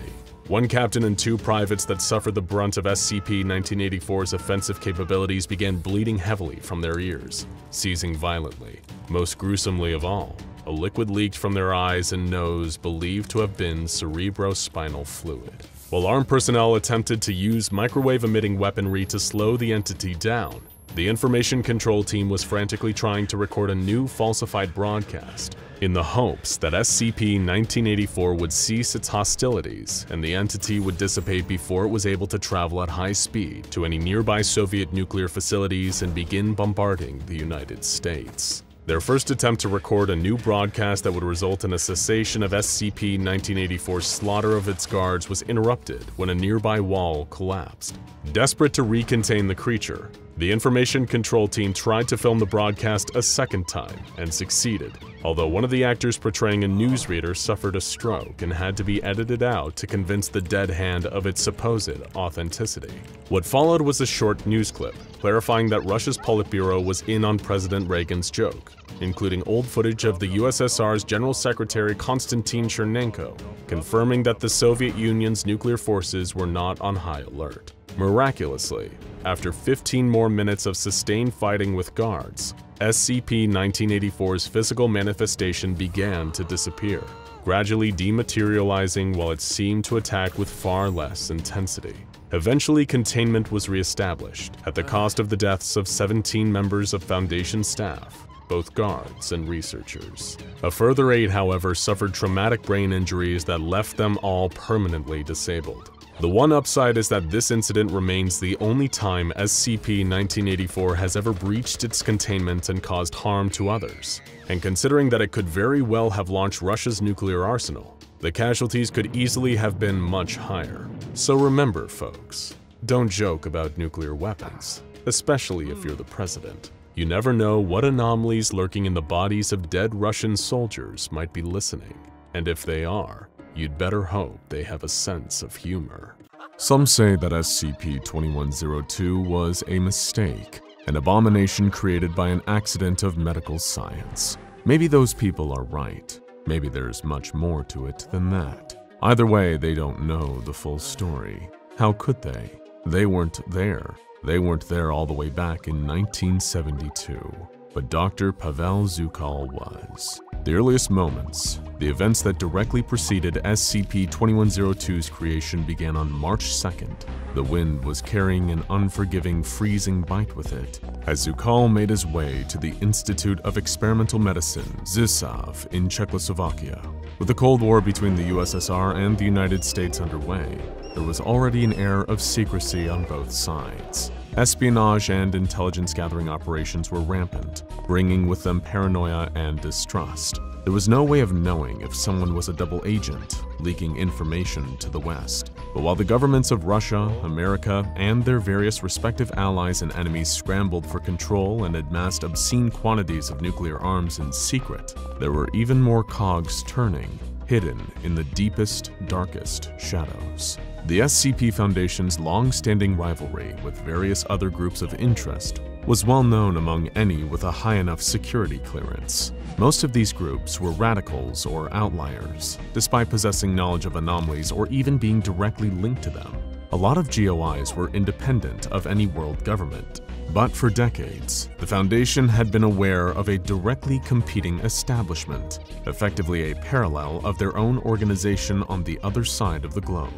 One captain and two privates that suffered the brunt of SCP-1984's offensive capabilities began bleeding heavily from their ears, seizing violently. Most gruesomely of all, a liquid leaked from their eyes and nose believed to have been cerebrospinal fluid. While armed personnel attempted to use microwave-emitting weaponry to slow the entity down, the information control team was frantically trying to record a new falsified broadcast in the hopes that SCP-1984 would cease its hostilities and the entity would dissipate before it was able to travel at high speed to any nearby Soviet nuclear facilities and begin bombarding the United States. Their first attempt to record a new broadcast that would result in a cessation of SCP-1984's slaughter of its guards was interrupted when a nearby wall collapsed. Desperate to recontain the creature, the information control team tried to film the broadcast a second time and succeeded, although one of the actors portraying a newsreader suffered a stroke and had to be edited out to convince the dead hand of its supposed authenticity. What followed was a short news clip, clarifying that Russia's Politburo was in on President Reagan's joke, including old footage of the USSR's General Secretary Konstantin Chernenko, confirming that the Soviet Union's nuclear forces were not on high alert. Miraculously, after 15 more minutes of sustained fighting with guards, SCP-1984's physical manifestation began to disappear, gradually dematerializing while it seemed to attack with far less intensity. Eventually, containment was reestablished, at the cost of the deaths of 17 members of Foundation staff, both guards and researchers. A further eight, however, suffered traumatic brain injuries that left them all permanently disabled. The one upside is that this incident remains the only time SCP-1984 has ever breached its containment and caused harm to others. And considering that it could very well have launched Russia's nuclear arsenal, the casualties could easily have been much higher. So remember, folks, don't joke about nuclear weapons, especially if you're the president. You never know what anomalies lurking in the bodies of dead Russian soldiers might be listening, and if they are, you'd better hope they have a sense of humor. Some say that SCP-2102 was a mistake, an abomination created by an accident of medical science. Maybe those people are right. Maybe there's much more to it than that. Either way, they don't know the full story. How could they? They weren't there. They weren't there all the way back in 1972. But Dr. Pavel Zukal was. The earliest moments, the events that directly preceded SCP-2102's creation began on March 2nd. The wind was carrying an unforgiving, freezing bite with it as Zukal made his way to the Institute of Experimental Medicine, ZISAV, in Czechoslovakia. With the Cold War between the USSR and the United States underway, there was already an air of secrecy on both sides. Espionage and intelligence gathering operations were rampant, bringing with them paranoia and distrust. There was no way of knowing if someone was a double agent, leaking information to the West. But while the governments of Russia, America, and their various respective allies and enemies scrambled for control and amassed obscene quantities of nuclear arms in secret, there were even more cogs turning, hidden in the deepest, darkest shadows. The SCP Foundation's long-standing rivalry with various other groups of interest was well known among any with a high enough security clearance. Most of these groups were radicals or outliers, despite possessing knowledge of anomalies or even being directly linked to them. A lot of GOIs were independent of any world government, but for decades, the Foundation had been aware of a directly competing establishment, effectively a parallel of their own organization on the other side of the globe.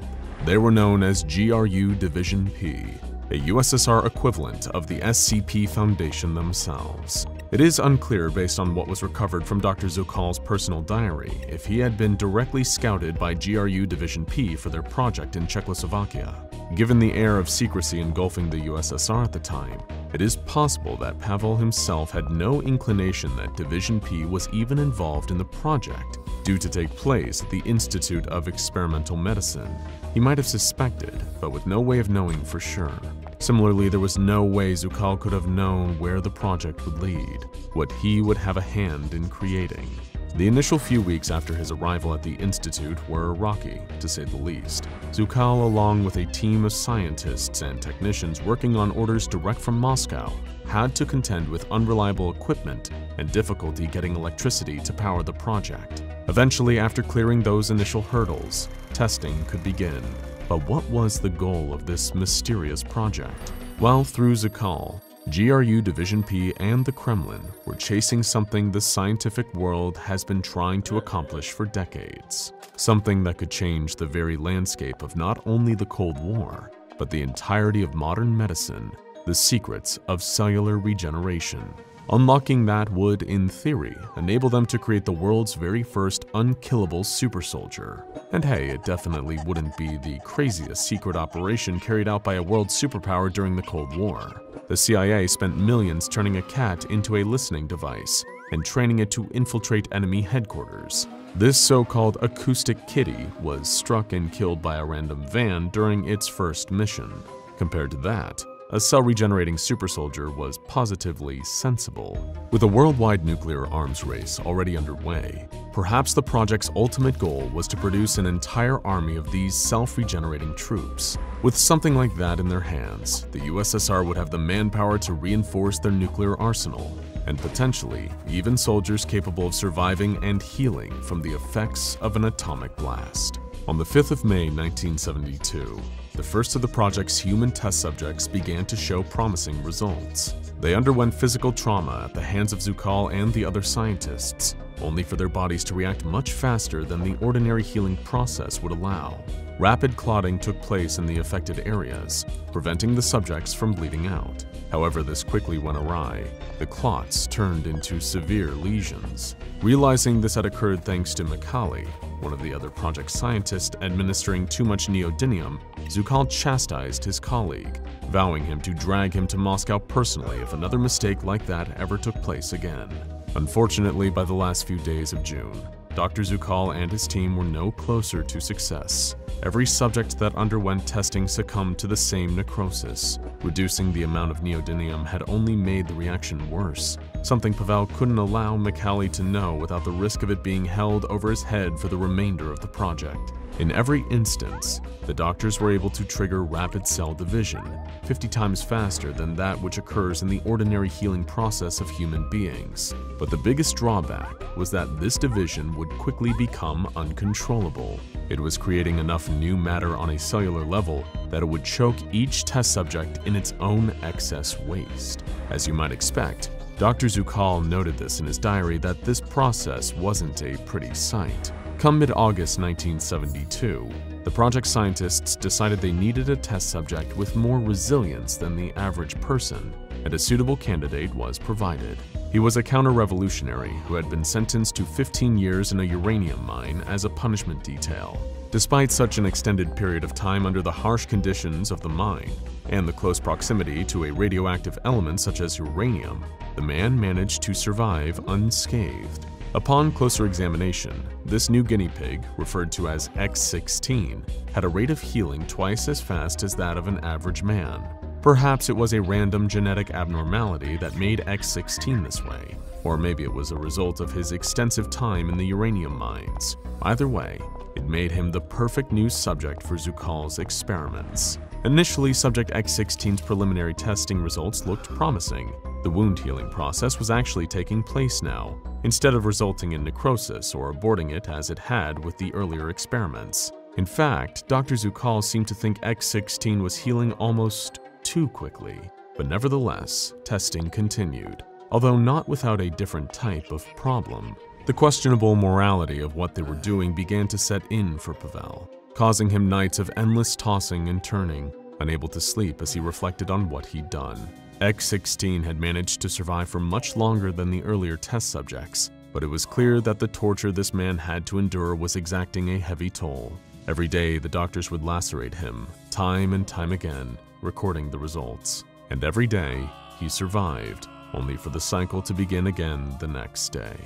They were known as GRU Division P, a USSR equivalent of the SCP Foundation themselves. It is unclear based on what was recovered from Dr. Zukal's personal diary if he had been directly scouted by GRU Division P for their project in Czechoslovakia. Given the air of secrecy engulfing the USSR at the time, it is possible that Pavel himself had no inclination that Division P was even involved in the project, due to take place at the Institute of Experimental Medicine. He might have suspected, but with no way of knowing for sure. Similarly, there was no way Zukal could have known where the project would lead, what he would have a hand in creating. The initial few weeks after his arrival at the Institute were rocky, to say the least. Zukal, along with a team of scientists and technicians working on orders direct from Moscow, had to contend with unreliable equipment and difficulty getting electricity to power the project. Eventually, after clearing those initial hurdles, testing could begin. But what was the goal of this mysterious project? Well, through Zukal, GRU Division P and the Kremlin were chasing something the scientific world has been trying to accomplish for decades. Something that could change the very landscape of not only the Cold War, but the entirety of modern medicine, the secrets of cellular regeneration. Unlocking that would, in theory, enable them to create the world's very first unkillable super soldier. And hey, it definitely wouldn't be the craziest secret operation carried out by a world superpower during the Cold War. The CIA spent millions turning a cat into a listening device and training it to infiltrate enemy headquarters. This so-called acoustic kitty was struck and killed by a random van during its first mission. Compared to that, a cell-regenerating super soldier was positively sensible. With a worldwide nuclear arms race already underway, perhaps the project's ultimate goal was to produce an entire army of these self-regenerating troops. With something like that in their hands, the USSR would have the manpower to reinforce their nuclear arsenal, and potentially even soldiers capable of surviving and healing from the effects of an atomic blast. On the 5th of May 1972, the first of the project's human test subjects began to show promising results. They underwent physical trauma at the hands of Zukal and the other scientists, only for their bodies to react much faster than the ordinary healing process would allow. Rapid clotting took place in the affected areas, preventing the subjects from bleeding out. However, this quickly went awry. The clots turned into severe lesions. Realizing this had occurred thanks to Mikhaly, one of the other project scientists administering too much neodymium, Zukal chastised his colleague, vowing him to drag him to Moscow personally if another mistake like that ever took place again. Unfortunately, by the last few days of June, Dr. Zukal and his team were no closer to success. Every subject that underwent testing succumbed to the same necrosis. Reducing the amount of neodymium had only made the reaction worse, something Pavel couldn't allow Mikhaly to know without the risk of it being held over his head for the remainder of the project. In every instance, the doctors were able to trigger rapid cell division, 50 times faster than that which occurs in the ordinary healing process of human beings. But the biggest drawback was that this division would quickly become uncontrollable. It was creating enough new matter on a cellular level that it would choke each test subject in its own excess waste. As you might expect, Dr. Zukal noted this in his diary that this process wasn't a pretty sight. Come mid-August 1972, the project scientists decided they needed a test subject with more resilience than the average person, and a suitable candidate was provided. He was a counter-revolutionary who had been sentenced to 15 years in a uranium mine as a punishment detail. Despite such an extended period of time under the harsh conditions of the mine and the close proximity to a radioactive element such as uranium, the man managed to survive unscathed. Upon closer examination, this new guinea pig, referred to as X16, had a rate of healing twice as fast as that of an average man. Perhaps it was a random genetic abnormality that made X16 this way, or maybe it was a result of his extensive time in the uranium mines. Either way, it made him the perfect new subject for Zukal's experiments. Initially, Subject X16's preliminary testing results looked promising. The wound healing process was actually taking place now, instead of resulting in necrosis or aborting it as it had with the earlier experiments. In fact, Dr. Zukal seemed to think X16 was healing almost too quickly, but nevertheless, testing continued, although not without a different type of problem. The questionable morality of what they were doing began to set in for Pavel, causing him nights of endless tossing and turning, unable to sleep as he reflected on what he'd done. X-16 had managed to survive for much longer than the earlier test subjects, but it was clear that the torture this man had to endure was exacting a heavy toll. Every day, the doctors would lacerate him, time and time again, recording the results. And every day, he survived, only for the cycle to begin again the next day.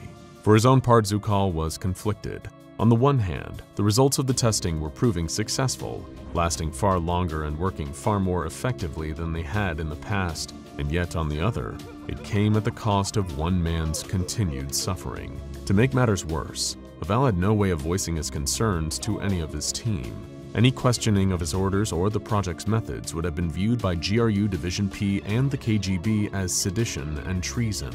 For his own part, Zukal was conflicted. On the one hand, the results of the testing were proving successful, lasting far longer and working far more effectively than they had in the past. and yet on the other, it came at the cost of one man's continued suffering. To make matters worse, Pavel had no way of voicing his concerns to any of his team. Any questioning of his orders or the project's methods would have been viewed by GRU Division P and the KGB as sedition and treason,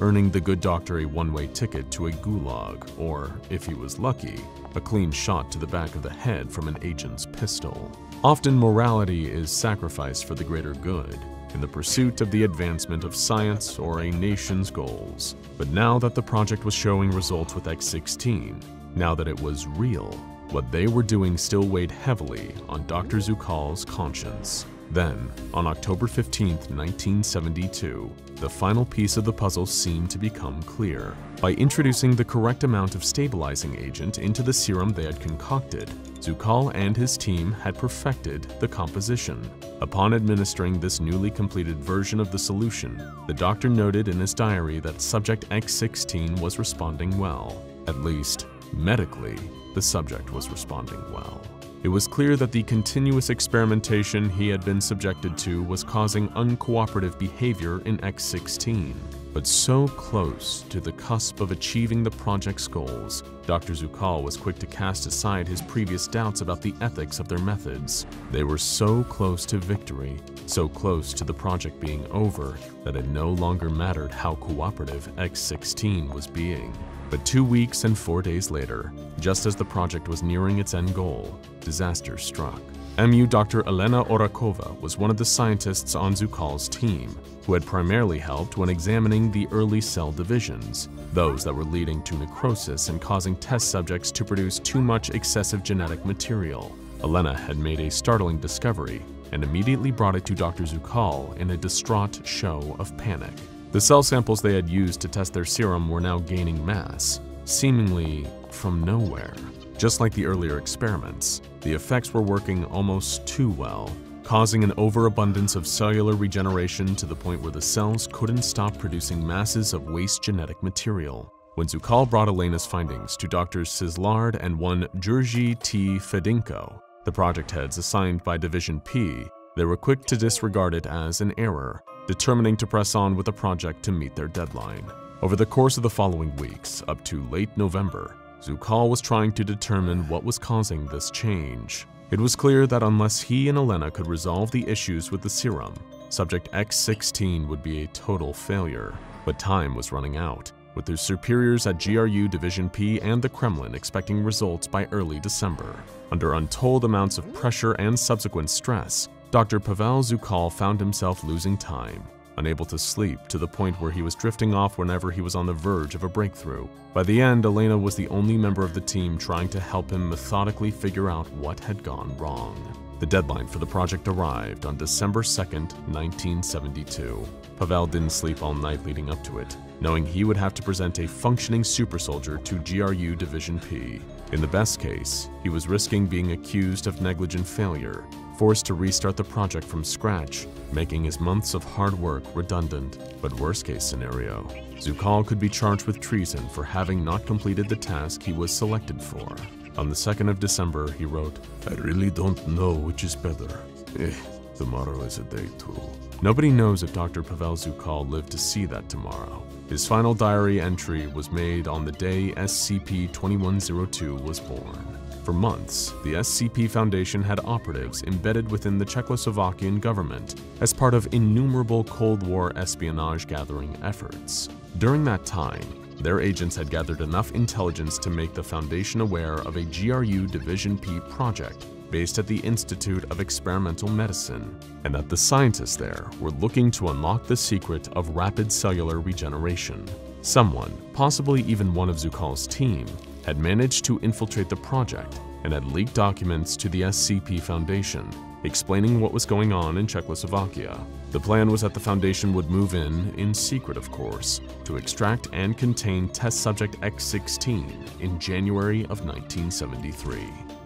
earning the good doctor a one-way ticket to a gulag, or, if he was lucky, a clean shot to the back of the head from an agent's pistol. Often morality is sacrificed for the greater good, in the pursuit of the advancement of science or a nation's goals. But now that the project was showing results with X-16, now that it was real, what they were doing still weighed heavily on Dr. Zukal's conscience. Then, on October 15, 1972, the final piece of the puzzle seemed to become clear. By introducing the correct amount of stabilizing agent into the serum they had concocted, Zukal and his team had perfected the composition. Upon administering this newly completed version of the solution, the doctor noted in his diary that subject X16 was responding well. At least, medically, the subject was responding well. It was clear that the continuous experimentation he had been subjected to was causing uncooperative behavior in X-16. But so close to the cusp of achieving the project's goals, Dr. Zukal was quick to cast aside his previous doubts about the ethics of their methods. They were so close to victory, so close to the project being over, that it no longer mattered how cooperative X-16 was being. But two weeks and four days later, just as the project was nearing its end goal, disaster struck. MU Dr. Elena Orakova was one of the scientists on Zukal's team, who had primarily helped when examining the early cell divisions, those that were leading to necrosis and causing test subjects to produce too much excessive genetic material. Elena had made a startling discovery and immediately brought it to Dr. Zukal in a distraught show of panic. The cell samples they had used to test their serum were now gaining mass, seemingly from nowhere. Just like the earlier experiments, the effects were working almost too well, causing an overabundance of cellular regeneration to the point where the cells couldn't stop producing masses of waste genetic material. When Zukal brought Elena's findings to Drs. Sislard and one Georgy T. Fedinko, the project heads assigned by Division P, they were quick to disregard it as an error determining to press on with the project to meet their deadline. Over the course of the following weeks, up to late November, Zukal was trying to determine what was causing this change. It was clear that unless he and Elena could resolve the issues with the serum, Subject X-16 would be a total failure. But time was running out, with their superiors at GRU Division P and the Kremlin expecting results by early December. Under untold amounts of pressure and subsequent stress, Dr. Pavel Zukal found himself losing time, unable to sleep to the point where he was drifting off whenever he was on the verge of a breakthrough. By the end, Elena was the only member of the team trying to help him methodically figure out what had gone wrong. The deadline for the project arrived on December 2, 1972. Pavel didn't sleep all night leading up to it, knowing he would have to present a functioning super soldier to GRU Division P. In the best case, he was risking being accused of negligent failure, forced to restart the project from scratch, making his months of hard work redundant. But worst case scenario, Zukal could be charged with treason for having not completed the task he was selected for. On the 2nd of December, he wrote, I really don't know which is better. Eh, tomorrow is a day too. Nobody knows if Dr. Pavel Zukal lived to see that tomorrow. His final diary entry was made on the day SCP-2102 was born. For months, the SCP Foundation had operatives embedded within the Czechoslovakian government as part of innumerable Cold War espionage gathering efforts. During that time, their agents had gathered enough intelligence to make the Foundation aware of a GRU Division P project based at the Institute of Experimental Medicine, and that the scientists there were looking to unlock the secret of rapid cellular regeneration. Someone, possibly even one of Zukal's team, had managed to infiltrate the project and had leaked documents to the SCP Foundation explaining what was going on in Czechoslovakia. The plan was that the Foundation would move in, in secret of course, to extract and contain test subject X-16 in January of 1973.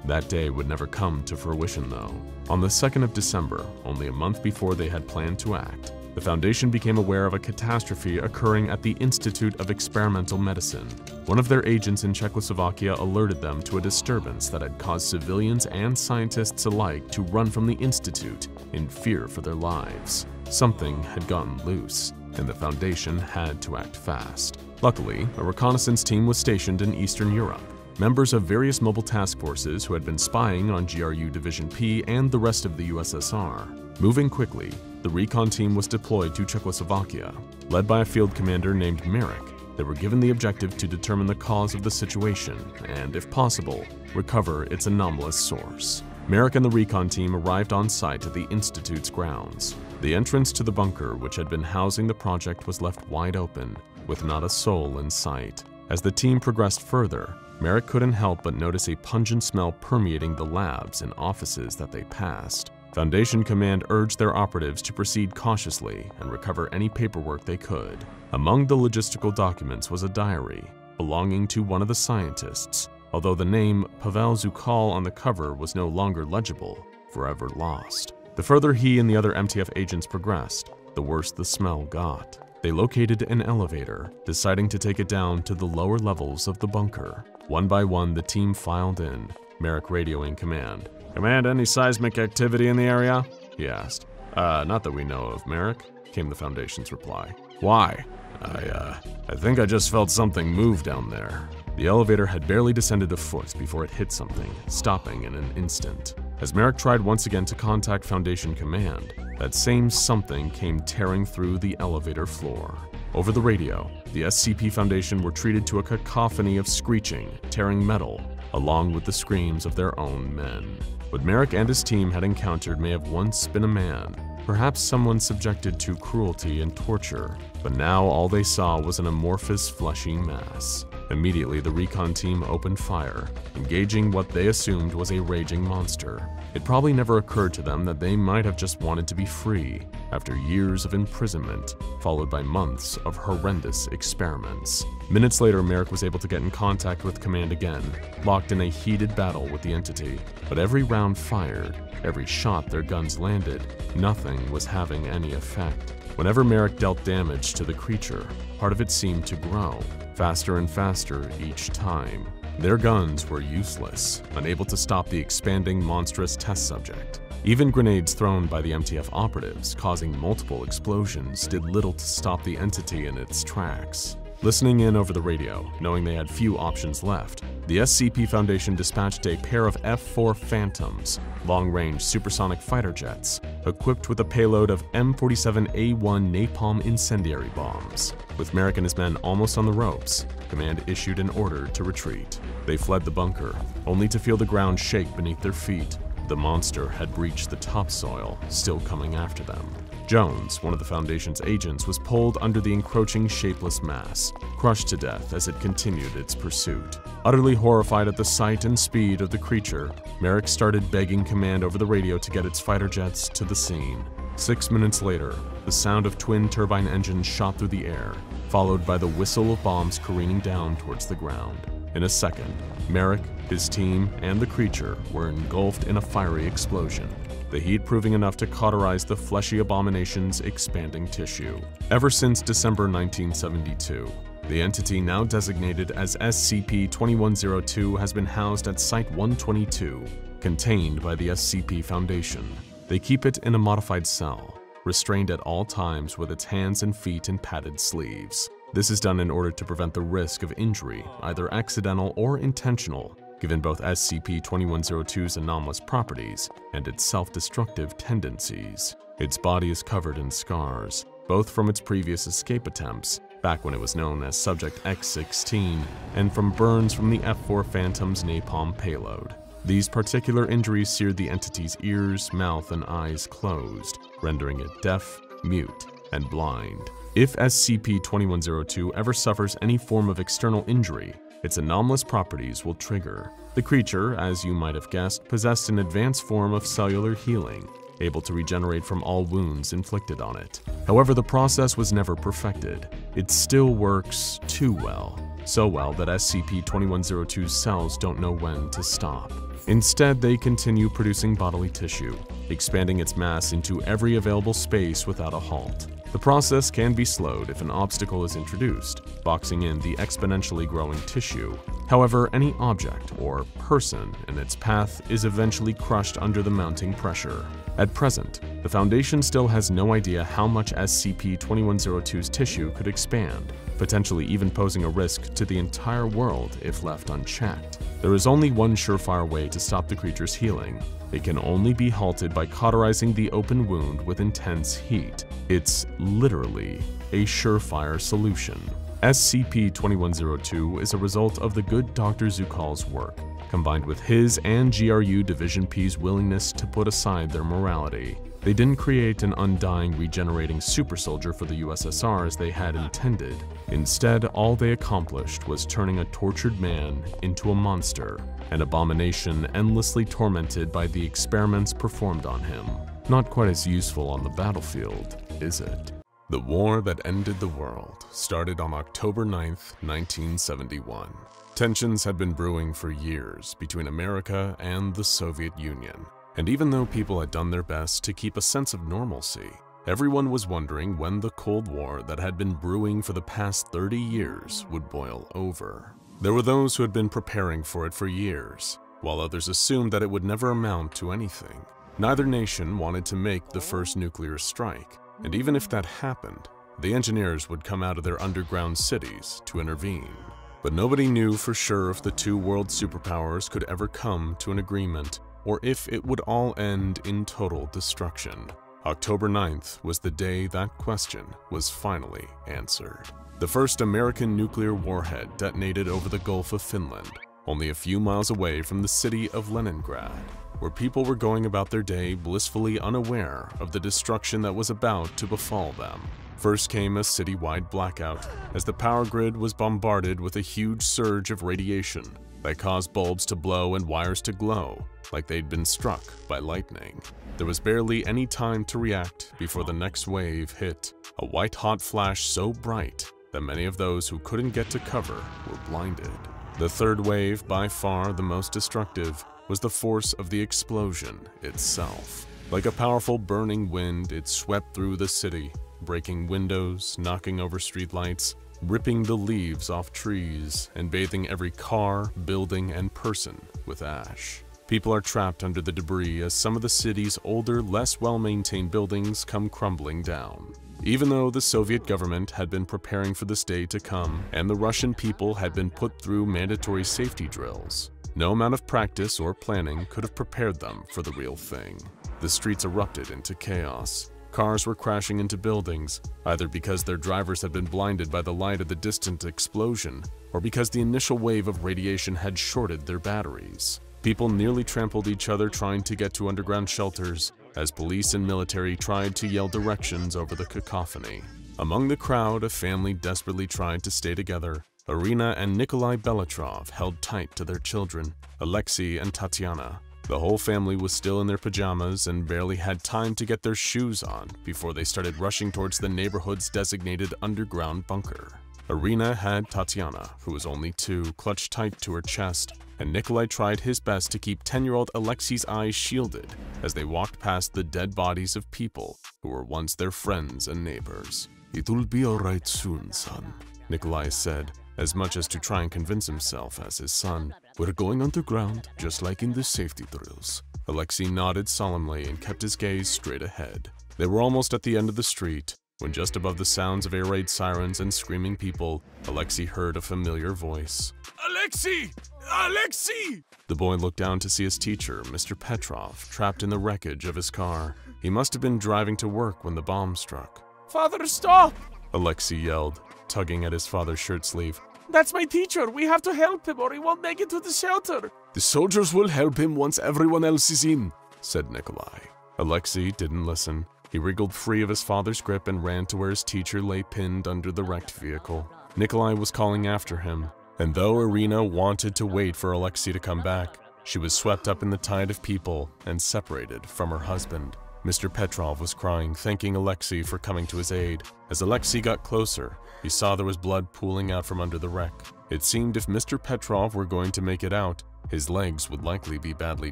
That day would never come to fruition though. On the 2nd of December, only a month before they had planned to act, the Foundation became aware of a catastrophe occurring at the Institute of Experimental Medicine. One of their agents in Czechoslovakia alerted them to a disturbance that had caused civilians and scientists alike to run from the institute in fear for their lives. Something had gotten loose, and the Foundation had to act fast. Luckily, a reconnaissance team was stationed in Eastern Europe. Members of various mobile task forces who had been spying on GRU Division P and the rest of the USSR. Moving quickly, the recon team was deployed to Czechoslovakia. Led by a field commander named Merrick, they were given the objective to determine the cause of the situation and, if possible, recover its anomalous source. Merrick and the recon team arrived on site at the Institute's grounds. The entrance to the bunker which had been housing the project was left wide open, with not a soul in sight. As the team progressed further, Merrick couldn't help but notice a pungent smell permeating the labs and offices that they passed. Foundation Command urged their operatives to proceed cautiously and recover any paperwork they could. Among the logistical documents was a diary belonging to one of the scientists, although the name Pavel Zukal on the cover was no longer legible, forever lost. The further he and the other MTF agents progressed, the worse the smell got. They located an elevator, deciding to take it down to the lower levels of the bunker. One by one, the team filed in, Merrick radioing command. Command, any seismic activity in the area? He asked. Uh, not that we know of, Merrick, came the Foundation's reply. Why? I, uh, I think I just felt something move down there. The elevator had barely descended a foot before it hit something, stopping in an instant. As Merrick tried once again to contact Foundation Command, that same something came tearing through the elevator floor. Over the radio, the SCP Foundation were treated to a cacophony of screeching, tearing metal, along with the screams of their own men. What Merrick and his team had encountered may have once been a man, perhaps someone subjected to cruelty and torture, but now all they saw was an amorphous, fleshy mass. Immediately, the recon team opened fire, engaging what they assumed was a raging monster. It probably never occurred to them that they might have just wanted to be free after years of imprisonment, followed by months of horrendous experiments. Minutes later, Merrick was able to get in contact with Command again, locked in a heated battle with the entity. But every round fired, every shot their guns landed, nothing was having any effect. Whenever Merrick dealt damage to the creature, part of it seemed to grow, faster and faster each time. Their guns were useless, unable to stop the expanding monstrous test subject. Even grenades thrown by the MTF operatives, causing multiple explosions, did little to stop the entity in its tracks. Listening in over the radio, knowing they had few options left, the SCP Foundation dispatched a pair of F-4 Phantoms, long-range supersonic fighter jets, equipped with a payload of M47A1 napalm incendiary bombs. With Merrick and his men almost on the ropes, Command issued an order to retreat. They fled the bunker, only to feel the ground shake beneath their feet. The monster had breached the topsoil, still coming after them. Jones, one of the Foundation's agents, was pulled under the encroaching shapeless mass, crushed to death as it continued its pursuit. Utterly horrified at the sight and speed of the creature, Merrick started begging command over the radio to get its fighter jets to the scene. Six minutes later, the sound of twin turbine engines shot through the air, followed by the whistle of bombs careening down towards the ground. In a second, Merrick, his team, and the creature were engulfed in a fiery explosion the heat proving enough to cauterize the fleshy abomination's expanding tissue. Ever since December 1972, the entity now designated as SCP-2102 has been housed at Site-122, contained by the SCP Foundation. They keep it in a modified cell, restrained at all times with its hands and feet in padded sleeves. This is done in order to prevent the risk of injury, either accidental or intentional, given both SCP-2102's anomalous properties and its self-destructive tendencies. Its body is covered in scars, both from its previous escape attempts, back when it was known as Subject X-16, and from burns from the F-4 Phantom's napalm payload. These particular injuries seared the entity's ears, mouth, and eyes closed, rendering it deaf, mute, and blind. If SCP-2102 ever suffers any form of external injury, its anomalous properties will trigger. The creature, as you might have guessed, possessed an advanced form of cellular healing, able to regenerate from all wounds inflicted on it. However, the process was never perfected. It still works too well, so well that SCP-2102's cells don't know when to stop. Instead, they continue producing bodily tissue, expanding its mass into every available space without a halt. The process can be slowed if an obstacle is introduced, boxing in the exponentially growing tissue. However, any object or person in its path is eventually crushed under the mounting pressure. At present, the Foundation still has no idea how much SCP-2102's tissue could expand, potentially even posing a risk to the entire world if left unchecked. There is only one surefire way to stop the creature's healing. It can only be halted by cauterizing the open wound with intense heat. It's literally a surefire solution. SCP-2102 is a result of the good Dr. Zukal's work, combined with his and GRU Division P's willingness to put aside their morality. They didn't create an undying, regenerating super soldier for the USSR as they had intended. Instead, all they accomplished was turning a tortured man into a monster, an abomination endlessly tormented by the experiments performed on him. Not quite as useful on the battlefield, is it? The war that ended the world started on October 9, 1971. Tensions had been brewing for years between America and the Soviet Union. And even though people had done their best to keep a sense of normalcy, everyone was wondering when the Cold War that had been brewing for the past 30 years would boil over. There were those who had been preparing for it for years, while others assumed that it would never amount to anything. Neither nation wanted to make the first nuclear strike, and even if that happened, the engineers would come out of their underground cities to intervene. But nobody knew for sure if the two world superpowers could ever come to an agreement, or if it would all end in total destruction. October 9th was the day that question was finally answered. The first American nuclear warhead detonated over the Gulf of Finland, only a few miles away from the city of Leningrad, where people were going about their day blissfully unaware of the destruction that was about to befall them. First came a citywide blackout as the power grid was bombarded with a huge surge of radiation that caused bulbs to blow and wires to glow like they'd been struck by lightning. There was barely any time to react before the next wave hit, a white-hot flash so bright that many of those who couldn't get to cover were blinded. The third wave, by far the most destructive, was the force of the explosion itself. Like a powerful burning wind, it swept through the city, breaking windows, knocking over streetlights, ripping the leaves off trees, and bathing every car, building, and person with ash. People are trapped under the debris as some of the city's older, less well-maintained buildings come crumbling down. Even though the Soviet government had been preparing for this day to come and the Russian people had been put through mandatory safety drills, no amount of practice or planning could have prepared them for the real thing. The streets erupted into chaos. Cars were crashing into buildings, either because their drivers had been blinded by the light of the distant explosion, or because the initial wave of radiation had shorted their batteries. People nearly trampled each other trying to get to underground shelters, as police and military tried to yell directions over the cacophony. Among the crowd, a family desperately tried to stay together. Irina and Nikolai Belitrov held tight to their children, Alexei and Tatiana, the whole family was still in their pajamas and barely had time to get their shoes on before they started rushing towards the neighborhood's designated underground bunker. Irina had Tatiana, who was only two, clutched tight to her chest, and Nikolai tried his best to keep 10-year-old Alexei's eyes shielded as they walked past the dead bodies of people who were once their friends and neighbors. It'll be alright soon, son, Nikolai said, as much as to try and convince himself as his son. We're going underground, just like in the safety drills. Alexei nodded solemnly and kept his gaze straight ahead. They were almost at the end of the street, when just above the sounds of air raid sirens and screaming people, Alexei heard a familiar voice. Alexei! Alexei! The boy looked down to see his teacher, Mr. Petrov, trapped in the wreckage of his car. He must have been driving to work when the bomb struck. Father, stop! Alexei yelled, tugging at his father's shirt sleeve. That's my teacher. We have to help him or he won't make it to the shelter. The soldiers will help him once everyone else is in, said Nikolai. Alexei didn't listen. He wriggled free of his father's grip and ran to where his teacher lay pinned under the wrecked vehicle. Nikolai was calling after him, and though Irina wanted to wait for Alexei to come back, she was swept up in the tide of people and separated from her husband. Mr. Petrov was crying, thanking Alexei for coming to his aid. As Alexei got closer, he saw there was blood pooling out from under the wreck. It seemed if Mr. Petrov were going to make it out, his legs would likely be badly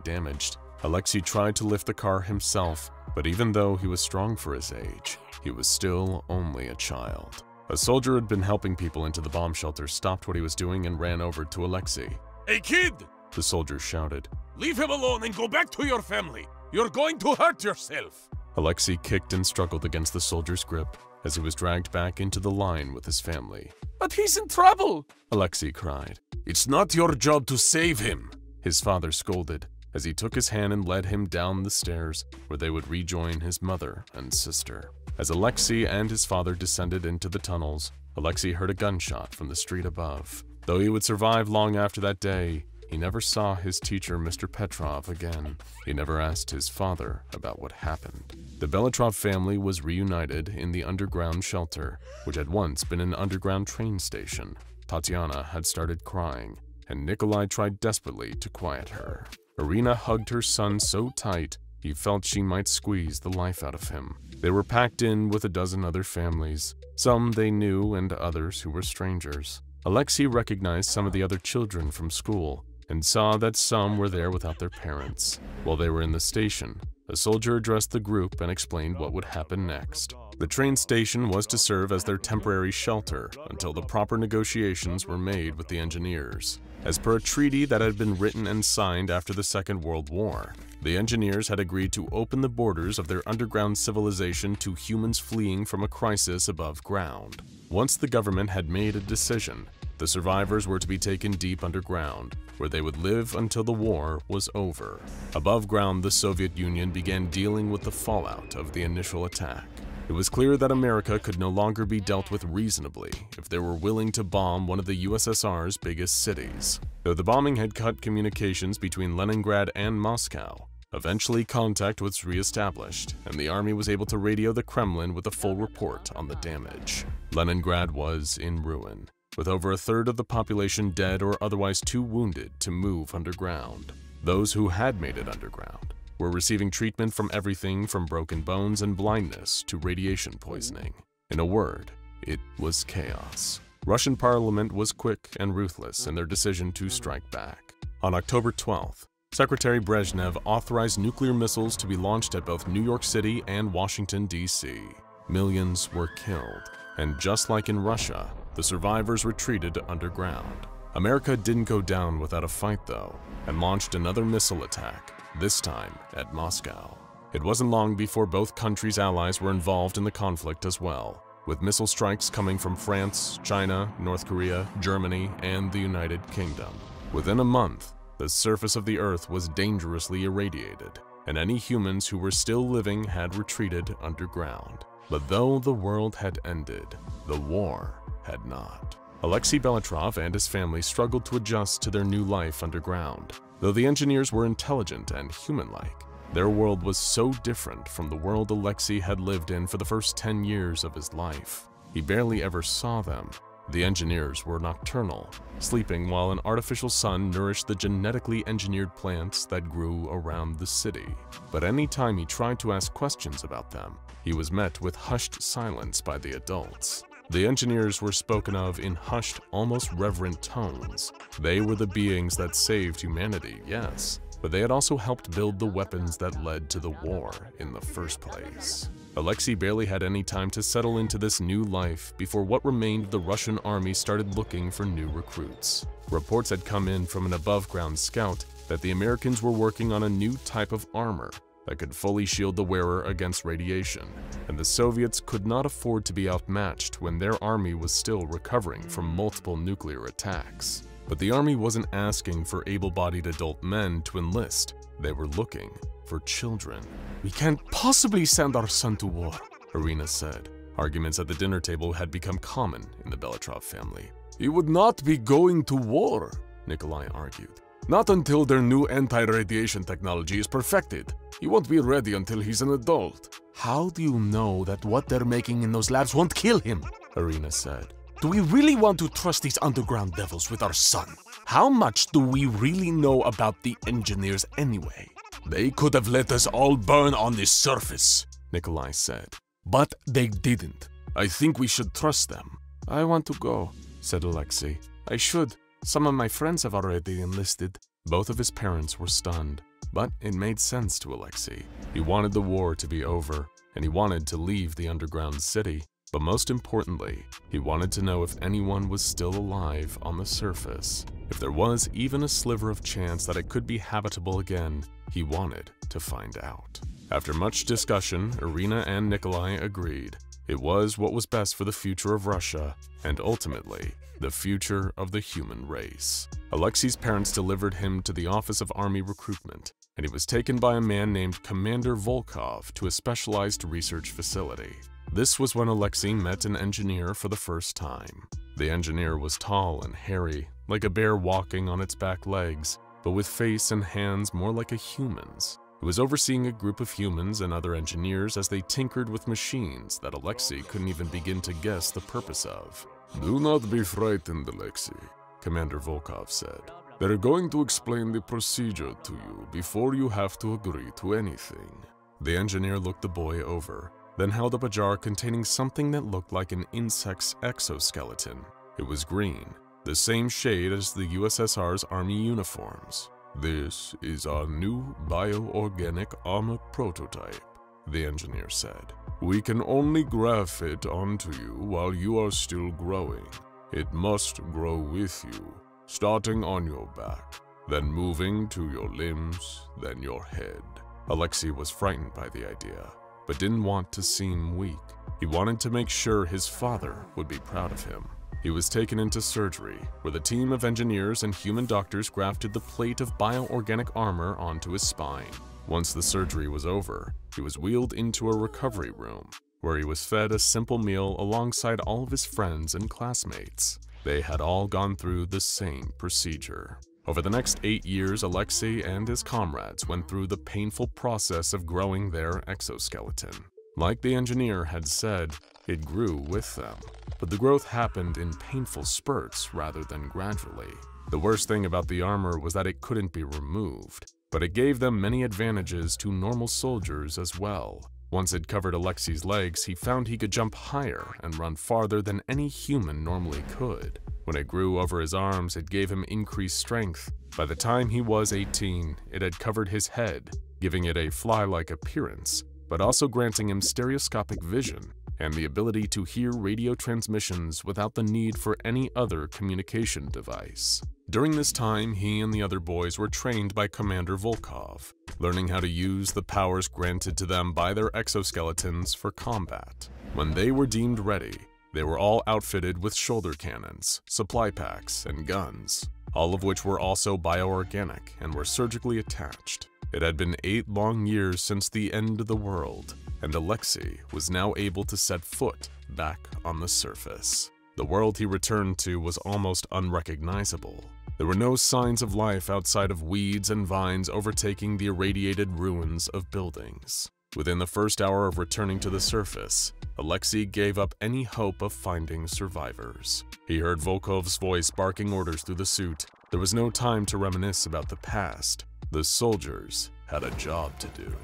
damaged. Alexei tried to lift the car himself, but even though he was strong for his age, he was still only a child. A soldier who had been helping people into the bomb shelter stopped what he was doing and ran over to Alexei. Hey kid! The soldier shouted. Leave him alone and go back to your family. You're going to hurt yourself! Alexei kicked and struggled against the soldier's grip as he was dragged back into the line with his family. But he's in trouble! Alexei cried. It's not your job to save him! His father scolded as he took his hand and led him down the stairs where they would rejoin his mother and sister. As Alexei and his father descended into the tunnels, Alexei heard a gunshot from the street above. Though he would survive long after that day, he never saw his teacher, Mr. Petrov, again. He never asked his father about what happened. The Belitrov family was reunited in the underground shelter, which had once been an underground train station. Tatiana had started crying, and Nikolai tried desperately to quiet her. Irina hugged her son so tight he felt she might squeeze the life out of him. They were packed in with a dozen other families, some they knew and others who were strangers. Alexei recognized some of the other children from school and saw that some were there without their parents. While they were in the station, a soldier addressed the group and explained what would happen next. The train station was to serve as their temporary shelter until the proper negotiations were made with the engineers. As per a treaty that had been written and signed after the Second World War, the engineers had agreed to open the borders of their underground civilization to humans fleeing from a crisis above ground. Once the government had made a decision, the survivors were to be taken deep underground, where they would live until the war was over. Above ground, the Soviet Union began dealing with the fallout of the initial attack. It was clear that America could no longer be dealt with reasonably if they were willing to bomb one of the USSR's biggest cities. Though the bombing had cut communications between Leningrad and Moscow, eventually contact was re-established, and the army was able to radio the Kremlin with a full report on the damage. Leningrad was in ruin, with over a third of the population dead or otherwise too wounded to move underground. Those who had made it underground were receiving treatment from everything from broken bones and blindness to radiation poisoning. In a word, it was chaos. Russian parliament was quick and ruthless in their decision to strike back. On October 12th, Secretary Brezhnev authorized nuclear missiles to be launched at both New York City and Washington, D.C. Millions were killed, and just like in Russia, the survivors retreated underground. America didn't go down without a fight though, and launched another missile attack, this time at Moscow. It wasn't long before both countries' allies were involved in the conflict as well, with missile strikes coming from France, China, North Korea, Germany, and the United Kingdom. Within a month, the surface of the Earth was dangerously irradiated, and any humans who were still living had retreated underground. But though the world had ended, the war had not. Alexei Belitrov and his family struggled to adjust to their new life underground. Though the engineers were intelligent and human-like, their world was so different from the world Alexei had lived in for the first 10 years of his life. He barely ever saw them. The engineers were nocturnal, sleeping while an artificial sun nourished the genetically engineered plants that grew around the city. But any time he tried to ask questions about them, he was met with hushed silence by the adults. The engineers were spoken of in hushed, almost reverent tones. They were the beings that saved humanity, yes, but they had also helped build the weapons that led to the war in the first place. Alexei barely had any time to settle into this new life before what remained of the Russian army started looking for new recruits. Reports had come in from an above-ground scout that the Americans were working on a new type of armor that could fully shield the wearer against radiation, and the Soviets could not afford to be outmatched when their army was still recovering from multiple nuclear attacks. But the army wasn't asking for able-bodied adult men to enlist, they were looking for children. We can't possibly send our son to war, Irina said. Arguments at the dinner table had become common in the Belitrov family. He would not be going to war, Nikolai argued. Not until their new anti-radiation technology is perfected. He won't be ready until he's an adult. How do you know that what they're making in those labs won't kill him? Irina said. Do we really want to trust these underground devils with our son? How much do we really know about the engineers anyway? They could have let us all burn on the surface, Nikolai said. But they didn't. I think we should trust them. I want to go, said Alexei. I should. Some of my friends have already enlisted. Both of his parents were stunned, but it made sense to Alexei. He wanted the war to be over, and he wanted to leave the underground city. But most importantly, he wanted to know if anyone was still alive on the surface. If there was even a sliver of chance that it could be habitable again, he wanted to find out. After much discussion, Irina and Nikolai agreed. It was what was best for the future of Russia, and ultimately, the future of the human race. Alexei's parents delivered him to the Office of Army Recruitment, and he was taken by a man named Commander Volkov to a specialized research facility. This was when Alexei met an engineer for the first time. The engineer was tall and hairy, like a bear walking on its back legs, but with face and hands more like a human's. He was overseeing a group of humans and other engineers as they tinkered with machines that Alexei couldn't even begin to guess the purpose of. Do not be frightened, Alexei, Commander Volkov said. They're going to explain the procedure to you before you have to agree to anything. The engineer looked the boy over, then held up a jar containing something that looked like an insect's exoskeleton. It was green, the same shade as the USSR's army uniforms. This is our new bioorganic armor prototype, the engineer said. We can only graft it onto you while you are still growing. It must grow with you, starting on your back, then moving to your limbs, then your head. Alexei was frightened by the idea, but didn't want to seem weak. He wanted to make sure his father would be proud of him. He was taken into surgery, where the team of engineers and human doctors grafted the plate of bioorganic armor onto his spine. Once the surgery was over, he was wheeled into a recovery room, where he was fed a simple meal alongside all of his friends and classmates. They had all gone through the same procedure. Over the next eight years, Alexei and his comrades went through the painful process of growing their exoskeleton. Like the engineer had said, it grew with them but the growth happened in painful spurts rather than gradually. The worst thing about the armor was that it couldn't be removed, but it gave them many advantages to normal soldiers as well. Once it covered Alexei's legs, he found he could jump higher and run farther than any human normally could. When it grew over his arms, it gave him increased strength. By the time he was 18, it had covered his head, giving it a fly-like appearance, but also granting him stereoscopic vision and the ability to hear radio transmissions without the need for any other communication device. During this time, he and the other boys were trained by Commander Volkov, learning how to use the powers granted to them by their exoskeletons for combat. When they were deemed ready, they were all outfitted with shoulder cannons, supply packs, and guns, all of which were also bioorganic and were surgically attached. It had been eight long years since the end of the world, and Alexei was now able to set foot back on the surface. The world he returned to was almost unrecognizable. There were no signs of life outside of weeds and vines overtaking the irradiated ruins of buildings. Within the first hour of returning to the surface, Alexei gave up any hope of finding survivors. He heard Volkov's voice barking orders through the suit. There was no time to reminisce about the past. The soldiers had a job to do.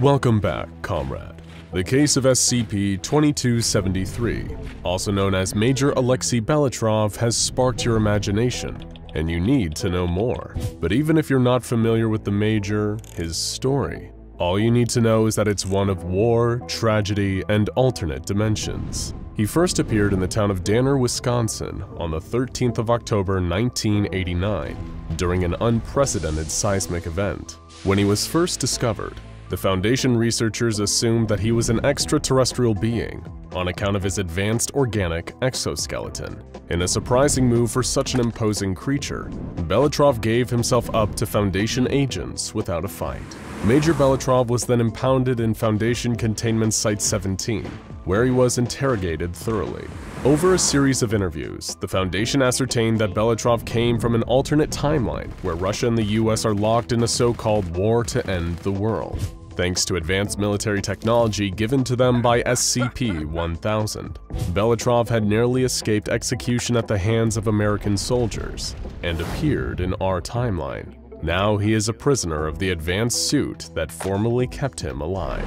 Welcome back, comrade. The case of SCP-2273, also known as Major Alexei Belitrov, has sparked your imagination, and you need to know more. But even if you're not familiar with the Major, his story, all you need to know is that it's one of war, tragedy, and alternate dimensions. He first appeared in the town of Danner, Wisconsin on the 13th of October 1989 during an unprecedented seismic event. When he was first discovered, the Foundation researchers assumed that he was an extraterrestrial being on account of his advanced organic exoskeleton. In a surprising move for such an imposing creature, Belitrov gave himself up to Foundation agents without a fight. Major Belitrov was then impounded in Foundation Containment Site 17, where he was interrogated thoroughly. Over a series of interviews, the Foundation ascertained that Belitrov came from an alternate timeline where Russia and the US are locked in a so-called war to end the world, thanks to advanced military technology given to them by SCP-1000. Belitrov had nearly escaped execution at the hands of American soldiers and appeared in our timeline. Now he is a prisoner of the advanced suit that formerly kept him alive.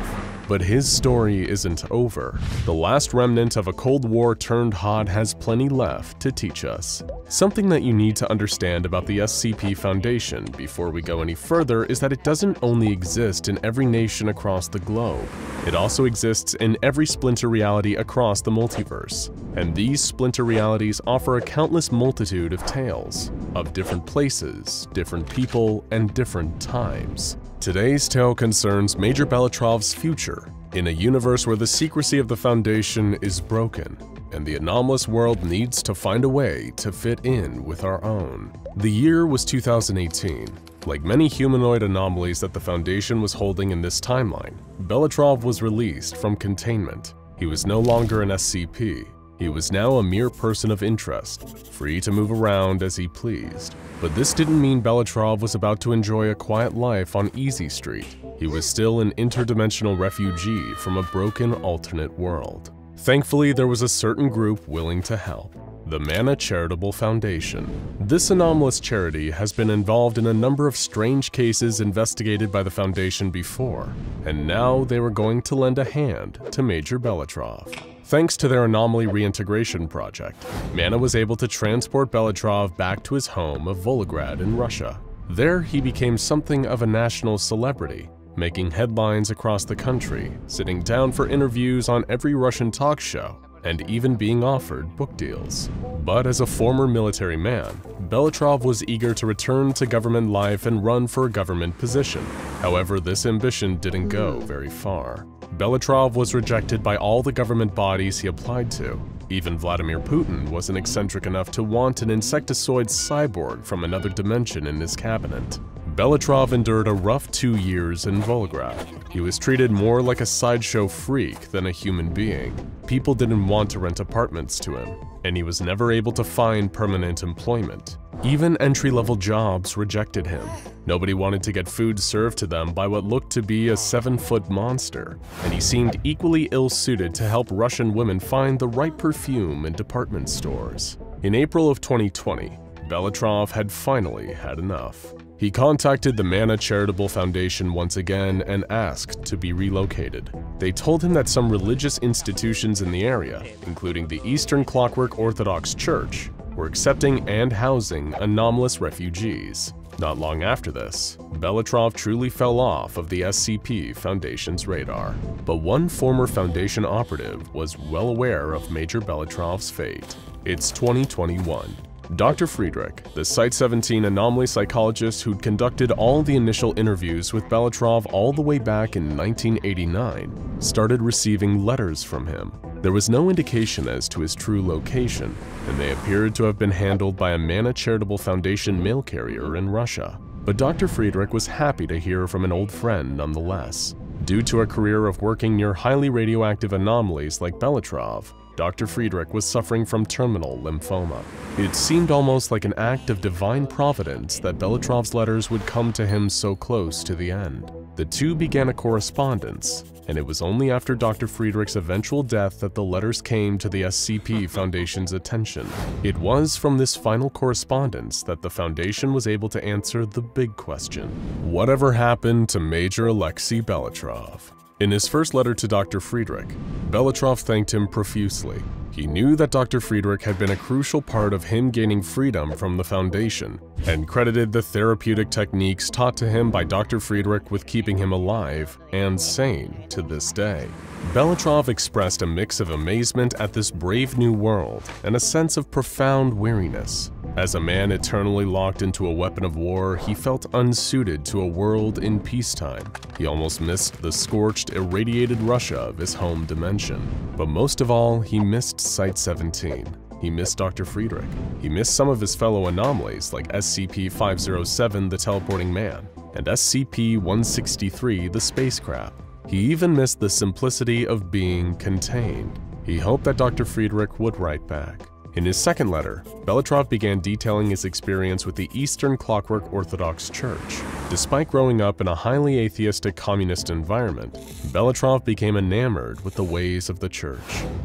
But his story isn't over. The last remnant of a Cold War turned hot has plenty left to teach us. Something that you need to understand about the SCP Foundation before we go any further is that it doesn't only exist in every nation across the globe. It also exists in every splinter reality across the multiverse. And these splinter realities offer a countless multitude of tales, of different places, different people, and different times. Today's tale concerns Major Belitrov's future in a universe where the secrecy of the Foundation is broken and the anomalous world needs to find a way to fit in with our own. The year was 2018. Like many humanoid anomalies that the Foundation was holding in this timeline, Belitrov was released from containment. He was no longer an SCP. He was now a mere person of interest, free to move around as he pleased. But this didn't mean Belitrov was about to enjoy a quiet life on Easy Street. He was still an interdimensional refugee from a broken alternate world. Thankfully, there was a certain group willing to help. The Manna Charitable Foundation. This anomalous charity has been involved in a number of strange cases investigated by the Foundation before, and now they were going to lend a hand to Major Belitrov. Thanks to their anomaly reintegration project, Manna was able to transport Belitrov back to his home of Volgograd in Russia. There, he became something of a national celebrity, making headlines across the country, sitting down for interviews on every Russian talk show, and even being offered book deals. But as a former military man, Belitrov was eager to return to government life and run for a government position. However, this ambition didn't go very far. Belitrov was rejected by all the government bodies he applied to. Even Vladimir Putin wasn't eccentric enough to want an insectoid cyborg from another dimension in his cabinet. Belitrov endured a rough two years in Volgograd. He was treated more like a sideshow freak than a human being. People didn't want to rent apartments to him, and he was never able to find permanent employment. Even entry-level jobs rejected him. Nobody wanted to get food served to them by what looked to be a seven-foot monster, and he seemed equally ill-suited to help Russian women find the right perfume in department stores. In April of 2020, Belitrov had finally had enough. He contacted the Manna Charitable Foundation once again and asked to be relocated. They told him that some religious institutions in the area, including the Eastern Clockwork Orthodox Church, were accepting and housing anomalous refugees. Not long after this, Belitrov truly fell off of the SCP Foundation's radar. But one former Foundation operative was well aware of Major Belitrov's fate. It's 2021, Dr. Friedrich, the Site-17 anomaly psychologist who'd conducted all the initial interviews with Belitrov all the way back in 1989, started receiving letters from him. There was no indication as to his true location, and they appeared to have been handled by a Manna Charitable Foundation mail carrier in Russia. But Dr. Friedrich was happy to hear from an old friend nonetheless. Due to a career of working near highly radioactive anomalies like Belitrov, Dr. Friedrich was suffering from terminal lymphoma. It seemed almost like an act of divine providence that Belitrov's letters would come to him so close to the end. The two began a correspondence, and it was only after Dr. Friedrich's eventual death that the letters came to the SCP Foundation's attention. It was from this final correspondence that the Foundation was able to answer the big question. Whatever happened to Major Alexei Belitrov? In his first letter to Dr. Friedrich, Belitrov thanked him profusely. He knew that Dr. Friedrich had been a crucial part of him gaining freedom from the Foundation, and credited the therapeutic techniques taught to him by Dr. Friedrich with keeping him alive and sane to this day. Belitrov expressed a mix of amazement at this brave new world and a sense of profound weariness. As a man eternally locked into a weapon of war, he felt unsuited to a world in peacetime. He almost missed the scorched, irradiated Russia of his home dimension. But most of all, he missed Site-17. He missed Dr. Friedrich. He missed some of his fellow anomalies like SCP-507, the Teleporting Man, and SCP-163, the Spacecraft. He even missed the simplicity of being contained. He hoped that Dr. Friedrich would write back. In his second letter, Belitrov began detailing his experience with the Eastern Clockwork Orthodox Church. Despite growing up in a highly atheistic communist environment, Belitrov became enamored with the ways of the church.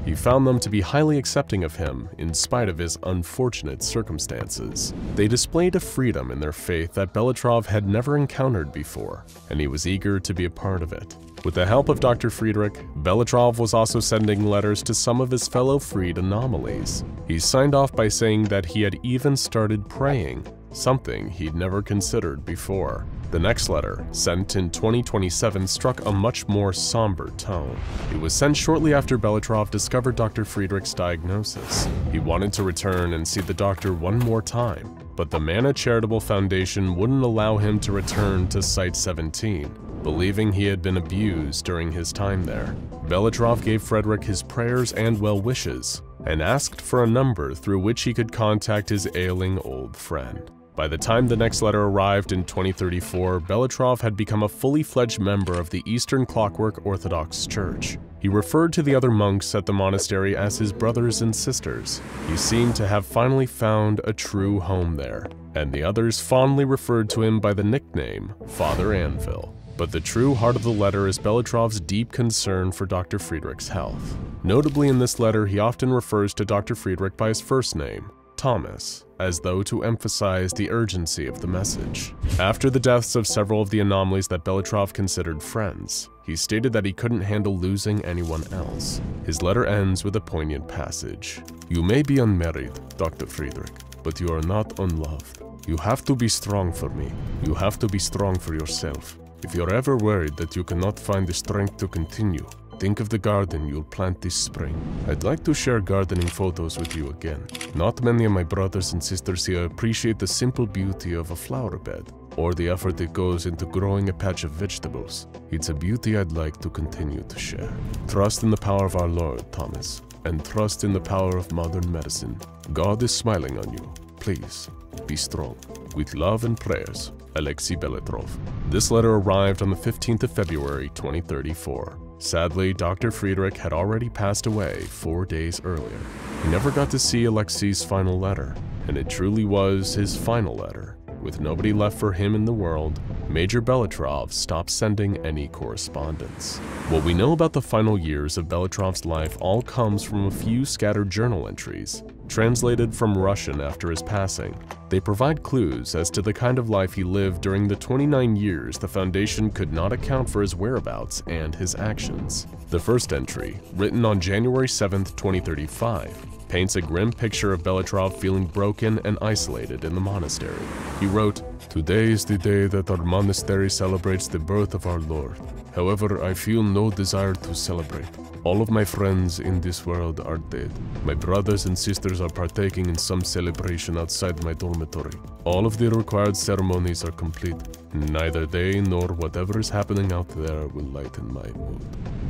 He found them to be highly accepting of him in spite of his unfortunate circumstances. They displayed a freedom in their faith that Belitrov had never encountered before, and he was eager to be a part of it. With the help of Dr. Friedrich, Belitrov was also sending letters to some of his fellow freed anomalies. He signed off by saying that he had even started praying, something he'd never considered before. The next letter, sent in 2027, struck a much more somber tone. It was sent shortly after Belitrov discovered Dr. Friedrich's diagnosis. He wanted to return and see the doctor one more time, but the Manna Charitable Foundation wouldn't allow him to return to Site 17, believing he had been abused during his time there. Belitrov gave Friedrich his prayers and well wishes, and asked for a number through which he could contact his ailing old friend. By the time the next letter arrived in 2034, Belitrov had become a fully fledged member of the Eastern Clockwork Orthodox Church. He referred to the other monks at the monastery as his brothers and sisters. He seemed to have finally found a true home there, and the others fondly referred to him by the nickname Father Anvil. But the true heart of the letter is Belitrov's deep concern for Dr. Friedrich's health. Notably in this letter, he often refers to Dr. Friedrich by his first name, Thomas, as though to emphasize the urgency of the message. After the deaths of several of the anomalies that Belitrov considered friends, he stated that he couldn't handle losing anyone else. His letter ends with a poignant passage. You may be unmarried, Dr. Friedrich, but you are not unloved. You have to be strong for me. You have to be strong for yourself. If you're ever worried that you cannot find the strength to continue, Think of the garden you'll plant this spring. I'd like to share gardening photos with you again. Not many of my brothers and sisters here appreciate the simple beauty of a flower bed, or the effort that goes into growing a patch of vegetables. It's a beauty I'd like to continue to share. Trust in the power of our Lord, Thomas, and trust in the power of modern medicine. God is smiling on you. Please, be strong. With love and prayers, Alexei Belitrov. This letter arrived on the 15th of February 2034. Sadly, Dr. Friedrich had already passed away four days earlier. He never got to see Alexei's final letter, and it truly was his final letter. With nobody left for him in the world, Major Belitrov stopped sending any correspondence. What we know about the final years of Belitrov's life all comes from a few scattered journal entries, translated from Russian after his passing. They provide clues as to the kind of life he lived during the 29 years the Foundation could not account for his whereabouts and his actions. The first entry, written on January 7, 2035, paints a grim picture of Belitrov feeling broken and isolated in the monastery. He wrote, Today is the day that our monastery celebrates the birth of our Lord. However, I feel no desire to celebrate. All of my friends in this world are dead. My brothers and sisters are partaking in some celebration outside my dormitory. All of the required ceremonies are complete. Neither they nor whatever is happening out there will lighten my mood.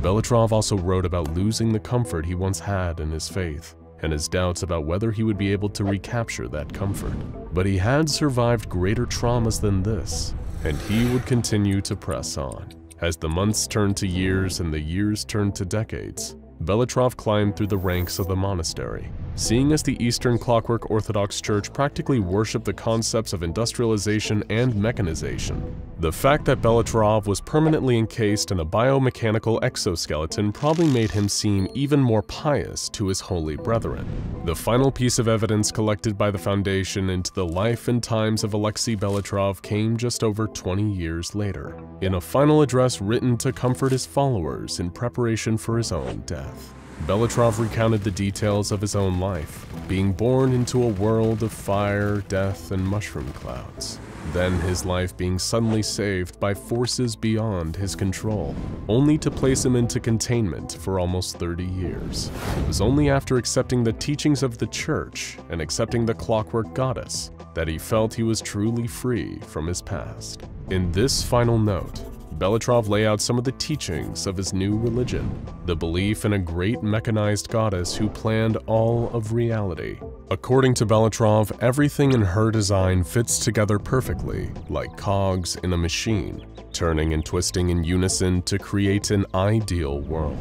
Belitrov also wrote about losing the comfort he once had in his faith and his doubts about whether he would be able to recapture that comfort. But he had survived greater traumas than this, and he would continue to press on. As the months turned to years and the years turned to decades, Belitrov climbed through the ranks of the monastery, seeing as the Eastern Clockwork Orthodox Church practically worshiped the concepts of industrialization and mechanization. The fact that Belitrov was permanently encased in a biomechanical exoskeleton probably made him seem even more pious to his holy brethren. The final piece of evidence collected by the Foundation into the life and times of Alexei Belitrov came just over 20 years later, in a final address written to comfort his followers in preparation for his own death. Belitrov recounted the details of his own life, being born into a world of fire, death, and mushroom clouds. Then his life being suddenly saved by forces beyond his control, only to place him into containment for almost 30 years. It was only after accepting the teachings of the church and accepting the clockwork goddess that he felt he was truly free from his past. In this final note, Belitrov lay out some of the teachings of his new religion, the belief in a great mechanized goddess who planned all of reality. According to Belitrov, everything in her design fits together perfectly, like cogs in a machine, turning and twisting in unison to create an ideal world.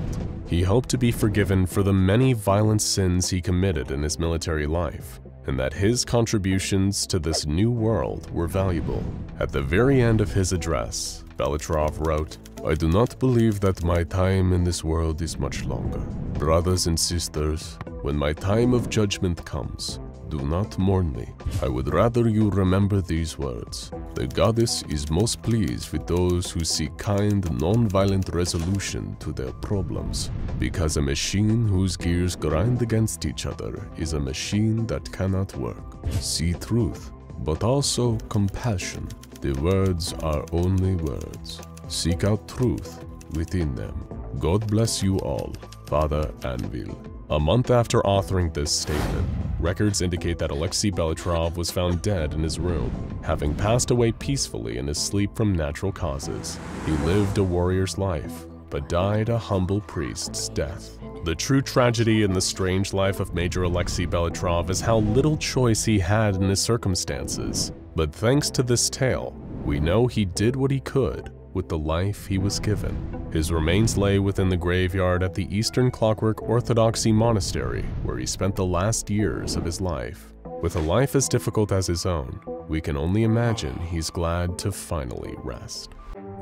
He hoped to be forgiven for the many violent sins he committed in his military life, and that his contributions to this new world were valuable. At the very end of his address, Belitrov wrote, I do not believe that my time in this world is much longer. Brothers and sisters, when my time of judgment comes, do not mourn me. I would rather you remember these words. The goddess is most pleased with those who seek kind, non-violent resolution to their problems, because a machine whose gears grind against each other is a machine that cannot work. See truth, but also compassion. The words are only words. Seek out truth within them. God bless you all, Father Anvil. A month after authoring this statement, records indicate that Alexei Belitrov was found dead in his room, having passed away peacefully in his sleep from natural causes. He lived a warrior's life, but died a humble priest's death. The true tragedy in the strange life of Major Alexei Belitrov is how little choice he had in his circumstances. But thanks to this tale, we know he did what he could with the life he was given. His remains lay within the graveyard at the Eastern Clockwork Orthodoxy Monastery, where he spent the last years of his life. With a life as difficult as his own, we can only imagine he's glad to finally rest.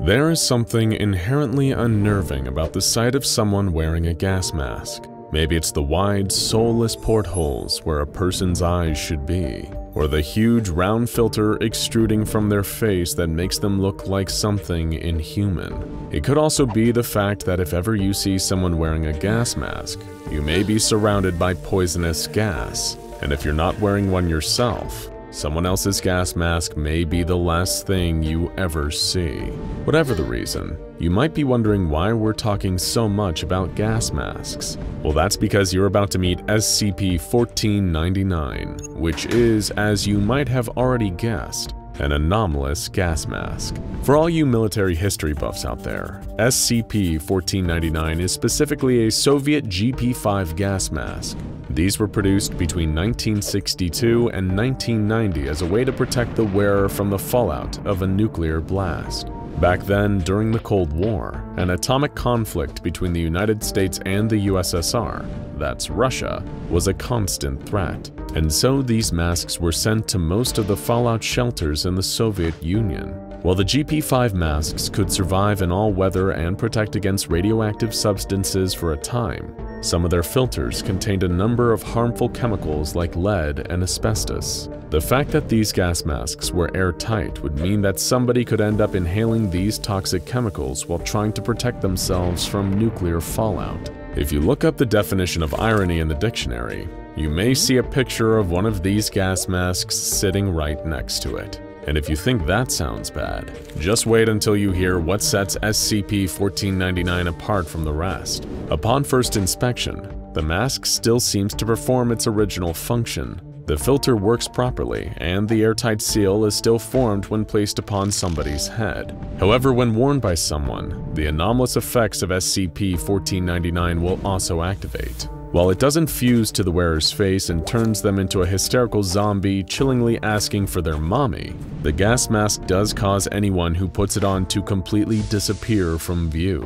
There is something inherently unnerving about the sight of someone wearing a gas mask. Maybe it's the wide, soulless portholes where a person's eyes should be, or the huge round filter extruding from their face that makes them look like something inhuman. It could also be the fact that if ever you see someone wearing a gas mask, you may be surrounded by poisonous gas, and if you're not wearing one yourself, Someone else's gas mask may be the last thing you ever see. Whatever the reason, you might be wondering why we're talking so much about gas masks. Well, that's because you're about to meet SCP-1499, which is, as you might have already guessed, an anomalous gas mask. For all you military history buffs out there, SCP-1499 is specifically a Soviet GP-5 gas mask. These were produced between 1962 and 1990 as a way to protect the wearer from the fallout of a nuclear blast. Back then, during the Cold War, an atomic conflict between the United States and the USSR, that's Russia, was a constant threat. And so these masks were sent to most of the fallout shelters in the Soviet Union. While the GP5 masks could survive in all weather and protect against radioactive substances for a time, some of their filters contained a number of harmful chemicals like lead and asbestos. The fact that these gas masks were airtight would mean that somebody could end up inhaling these toxic chemicals while trying to protect themselves from nuclear fallout. If you look up the definition of irony in the dictionary, you may see a picture of one of these gas masks sitting right next to it. And if you think that sounds bad, just wait until you hear what sets SCP-1499 apart from the rest. Upon first inspection, the mask still seems to perform its original function. The filter works properly, and the airtight seal is still formed when placed upon somebody's head. However, when worn by someone, the anomalous effects of SCP-1499 will also activate. While it doesn't fuse to the wearer's face and turns them into a hysterical zombie chillingly asking for their mommy, the gas mask does cause anyone who puts it on to completely disappear from view.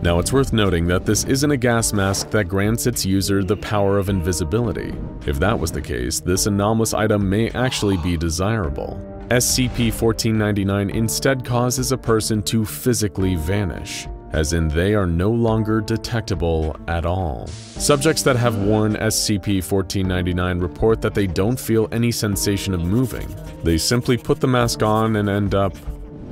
Now it's worth noting that this isn't a gas mask that grants its user the power of invisibility. If that was the case, this anomalous item may actually be desirable. SCP-1499 instead causes a person to physically vanish as in they are no longer detectable at all. Subjects that have worn SCP-1499 report that they don't feel any sensation of moving. They simply put the mask on and end up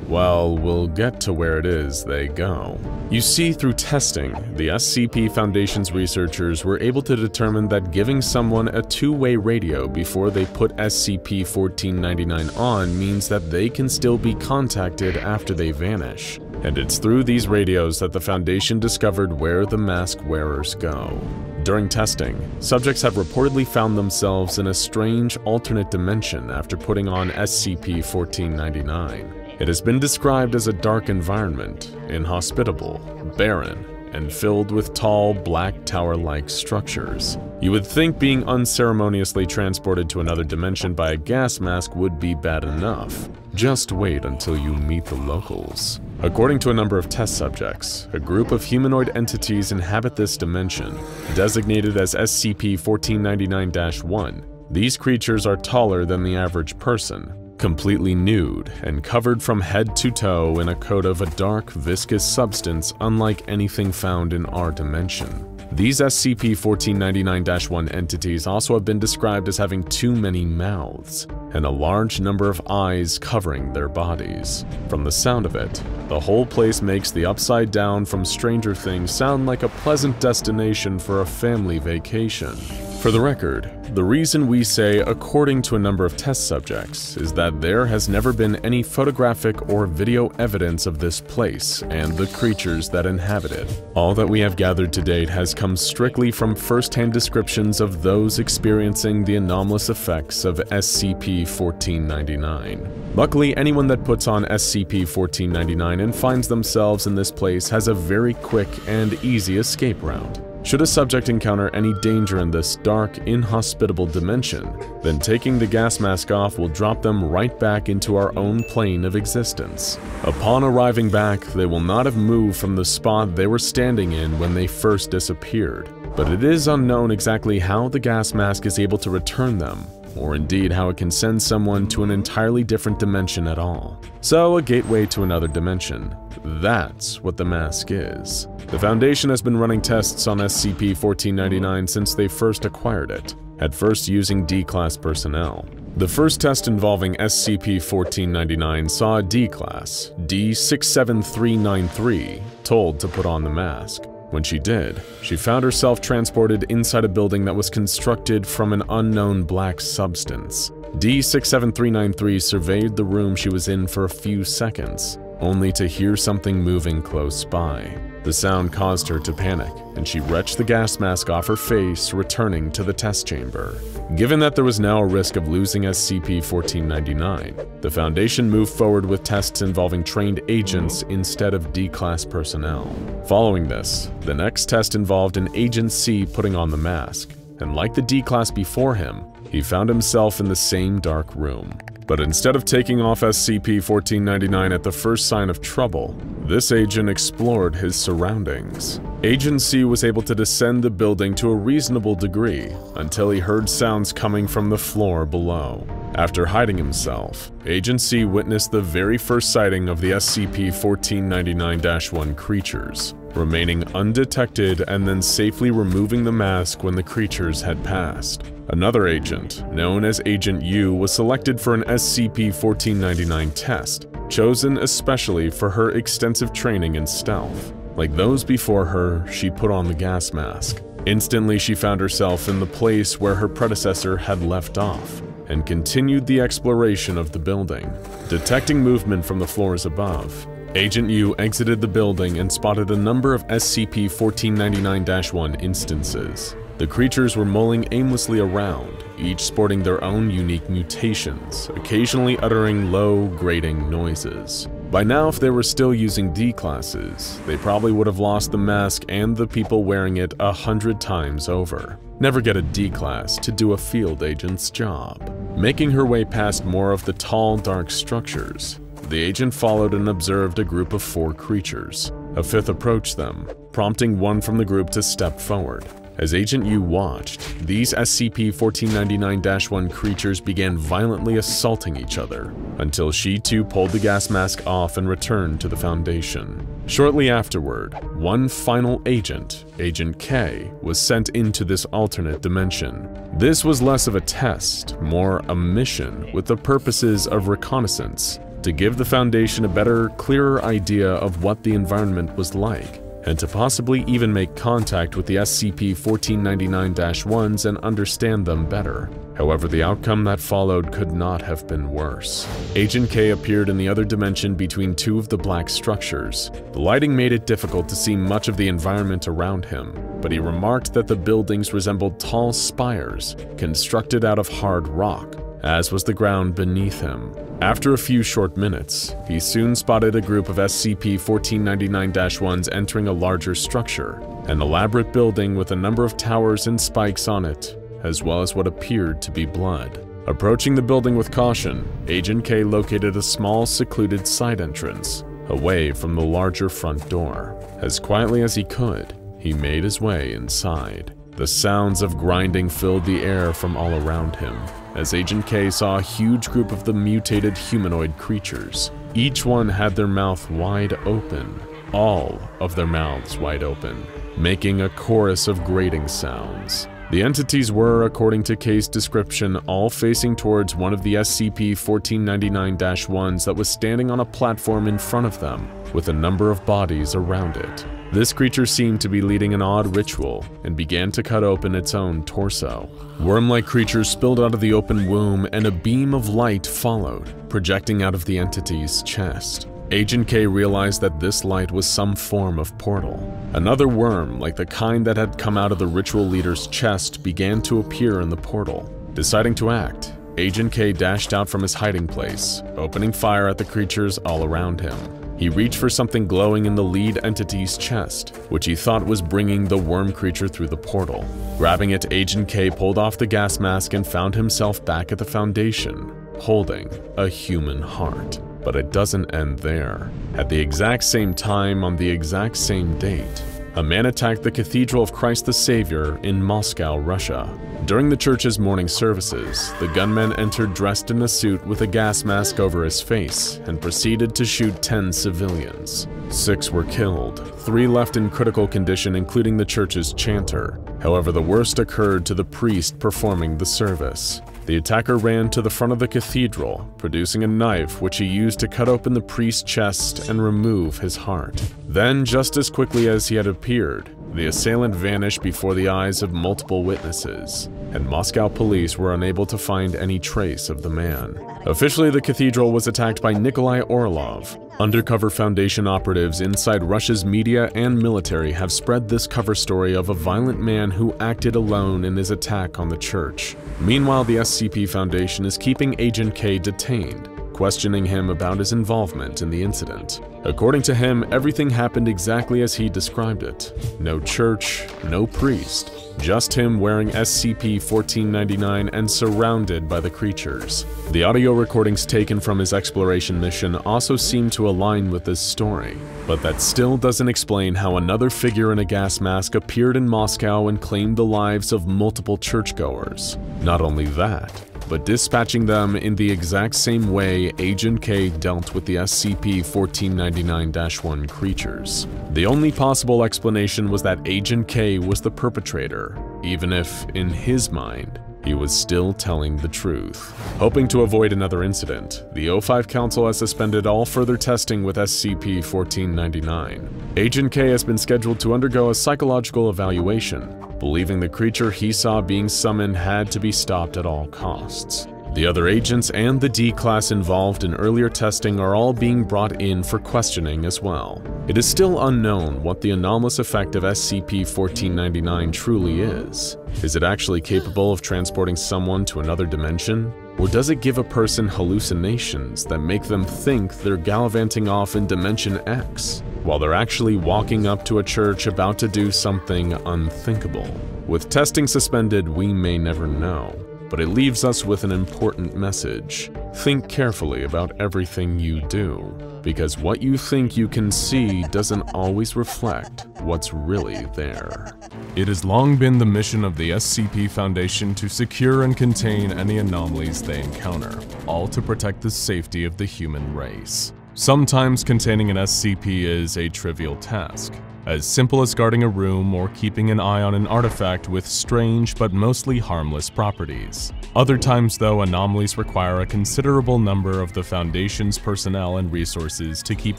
well, we'll get to where it is they go. You see, through testing, the SCP Foundation's researchers were able to determine that giving someone a two-way radio before they put SCP-1499 on means that they can still be contacted after they vanish. And it's through these radios that the Foundation discovered where the mask wearers go. During testing, subjects have reportedly found themselves in a strange alternate dimension after putting on SCP-1499. It has been described as a dark environment, inhospitable, barren, and filled with tall, black tower-like structures. You would think being unceremoniously transported to another dimension by a gas mask would be bad enough. Just wait until you meet the locals. According to a number of test subjects, a group of humanoid entities inhabit this dimension, designated as SCP-1499-1, These creatures are taller than the average person, completely nude and covered from head to toe in a coat of a dark, viscous substance unlike anything found in our dimension. These SCP-1499-1 entities also have been described as having too many mouths and a large number of eyes covering their bodies. From the sound of it, the whole place makes the Upside Down from Stranger Things sound like a pleasant destination for a family vacation. For the record, the reason we say according to a number of test subjects is that there has never been any photographic or video evidence of this place and the creatures that inhabit it. All that we have gathered to date has come strictly from first-hand descriptions of those experiencing the anomalous effects of SCP-1499. Luckily, anyone that puts on SCP-1499 and finds themselves in this place has a very quick and easy escape route. Should a subject encounter any danger in this dark, inhospitable dimension, then taking the gas mask off will drop them right back into our own plane of existence. Upon arriving back, they will not have moved from the spot they were standing in when they first disappeared, but it is unknown exactly how the gas mask is able to return them, or indeed how it can send someone to an entirely different dimension at all. So, a gateway to another dimension. That's what the mask is. The Foundation has been running tests on SCP-1499 since they first acquired it, at first using D-Class personnel. The first test involving SCP-1499 saw a D-Class, D-67393, told to put on the mask. When she did, she found herself transported inside a building that was constructed from an unknown black substance. D67393 surveyed the room she was in for a few seconds, only to hear something moving close by. The sound caused her to panic, and she wrenched the gas mask off her face, returning to the test chamber. Given that there was now a risk of losing SCP-1499, the Foundation moved forward with tests involving trained agents instead of D-Class personnel. Following this, the next test involved an Agent C putting on the mask, and like the D-Class before him, he found himself in the same dark room. But instead of taking off SCP-1499 at the first sign of trouble, this agent explored his surroundings. Agent C was able to descend the building to a reasonable degree until he heard sounds coming from the floor below. After hiding himself, Agent C witnessed the very first sighting of the SCP-1499-1 creatures, remaining undetected and then safely removing the mask when the creatures had passed. Another agent, known as Agent U, was selected for an SCP-1499 test, chosen especially for her extensive training in stealth. Like those before her, she put on the gas mask. Instantly, she found herself in the place where her predecessor had left off, and continued the exploration of the building. Detecting movement from the floors above, Agent U exited the building and spotted a number of SCP-1499-1 instances. The creatures were mulling aimlessly around, each sporting their own unique mutations, occasionally uttering low, grating noises. By now, if they were still using D-classes, they probably would have lost the mask and the people wearing it a hundred times over. Never get a D-class to do a field agent's job. Making her way past more of the tall, dark structures, the agent followed and observed a group of four creatures. A fifth approached them, prompting one from the group to step forward. As Agent U watched, these SCP-1499-1 creatures began violently assaulting each other, until she too pulled the gas mask off and returned to the Foundation. Shortly afterward, one final agent, Agent K, was sent into this alternate dimension. This was less of a test, more a mission with the purposes of reconnaissance, to give the Foundation a better, clearer idea of what the environment was like and to possibly even make contact with the SCP-1499-1s and understand them better. However, the outcome that followed could not have been worse. Agent K appeared in the other dimension between two of the black structures. The lighting made it difficult to see much of the environment around him, but he remarked that the buildings resembled tall spires constructed out of hard rock, as was the ground beneath him. After a few short minutes, he soon spotted a group of SCP-1499-1s entering a larger structure, an elaborate building with a number of towers and spikes on it, as well as what appeared to be blood. Approaching the building with caution, Agent K located a small secluded side entrance, away from the larger front door. As quietly as he could, he made his way inside. The sounds of grinding filled the air from all around him, as Agent K saw a huge group of the mutated humanoid creatures. Each one had their mouth wide open, all of their mouths wide open, making a chorus of grating sounds. The entities were, according to K's description, all facing towards one of the SCP-1499-1s that was standing on a platform in front of them, with a number of bodies around it. This creature seemed to be leading an odd ritual and began to cut open its own torso. Worm-like creatures spilled out of the open womb and a beam of light followed, projecting out of the entity's chest. Agent K realized that this light was some form of portal. Another worm, like the kind that had come out of the ritual leader's chest, began to appear in the portal. Deciding to act, Agent K dashed out from his hiding place, opening fire at the creatures all around him. He reached for something glowing in the lead entity's chest, which he thought was bringing the worm creature through the portal. Grabbing it, Agent K pulled off the gas mask and found himself back at the Foundation, holding a human heart. But it doesn't end there. At the exact same time, on the exact same date, a man attacked the Cathedral of Christ the Savior in Moscow, Russia. During the church's morning services, the gunman entered dressed in a suit with a gas mask over his face and proceeded to shoot 10 civilians. Six were killed, three left in critical condition including the church's chanter. However, the worst occurred to the priest performing the service. The attacker ran to the front of the cathedral, producing a knife which he used to cut open the priest's chest and remove his heart. Then, just as quickly as he had appeared, the assailant vanished before the eyes of multiple witnesses, and Moscow police were unable to find any trace of the man. Officially, the cathedral was attacked by Nikolai Orlov. Undercover Foundation operatives inside Russia's media and military have spread this cover story of a violent man who acted alone in his attack on the church. Meanwhile, the SCP Foundation is keeping Agent K detained, questioning him about his involvement in the incident. According to him, everything happened exactly as he described it. No church, no priest, just him wearing SCP-1499 and surrounded by the creatures. The audio recordings taken from his exploration mission also seem to align with this story, but that still doesn't explain how another figure in a gas mask appeared in Moscow and claimed the lives of multiple churchgoers. Not only that, but dispatching them in the exact same way Agent K dealt with the SCP-1499-1 creatures. The only possible explanation was that Agent K was the perpetrator, even if, in his mind, he was still telling the truth. Hoping to avoid another incident, the O5 Council has suspended all further testing with SCP-1499. Agent K has been scheduled to undergo a psychological evaluation, believing the creature he saw being summoned had to be stopped at all costs. The other agents and the D-Class involved in earlier testing are all being brought in for questioning as well. It is still unknown what the anomalous effect of SCP-1499 truly is. Is it actually capable of transporting someone to another dimension? Or does it give a person hallucinations that make them think they're gallivanting off in Dimension X, while they're actually walking up to a church about to do something unthinkable? With testing suspended, we may never know, but it leaves us with an important message. Think carefully about everything you do, because what you think you can see doesn't always reflect what's really there. It has long been the mission of the SCP Foundation to secure and contain any anomalies they encounter, all to protect the safety of the human race. Sometimes containing an SCP is a trivial task, as simple as guarding a room or keeping an eye on an artifact with strange but mostly harmless properties. Other times, though, anomalies require a considerable number of the Foundation's personnel and resources to keep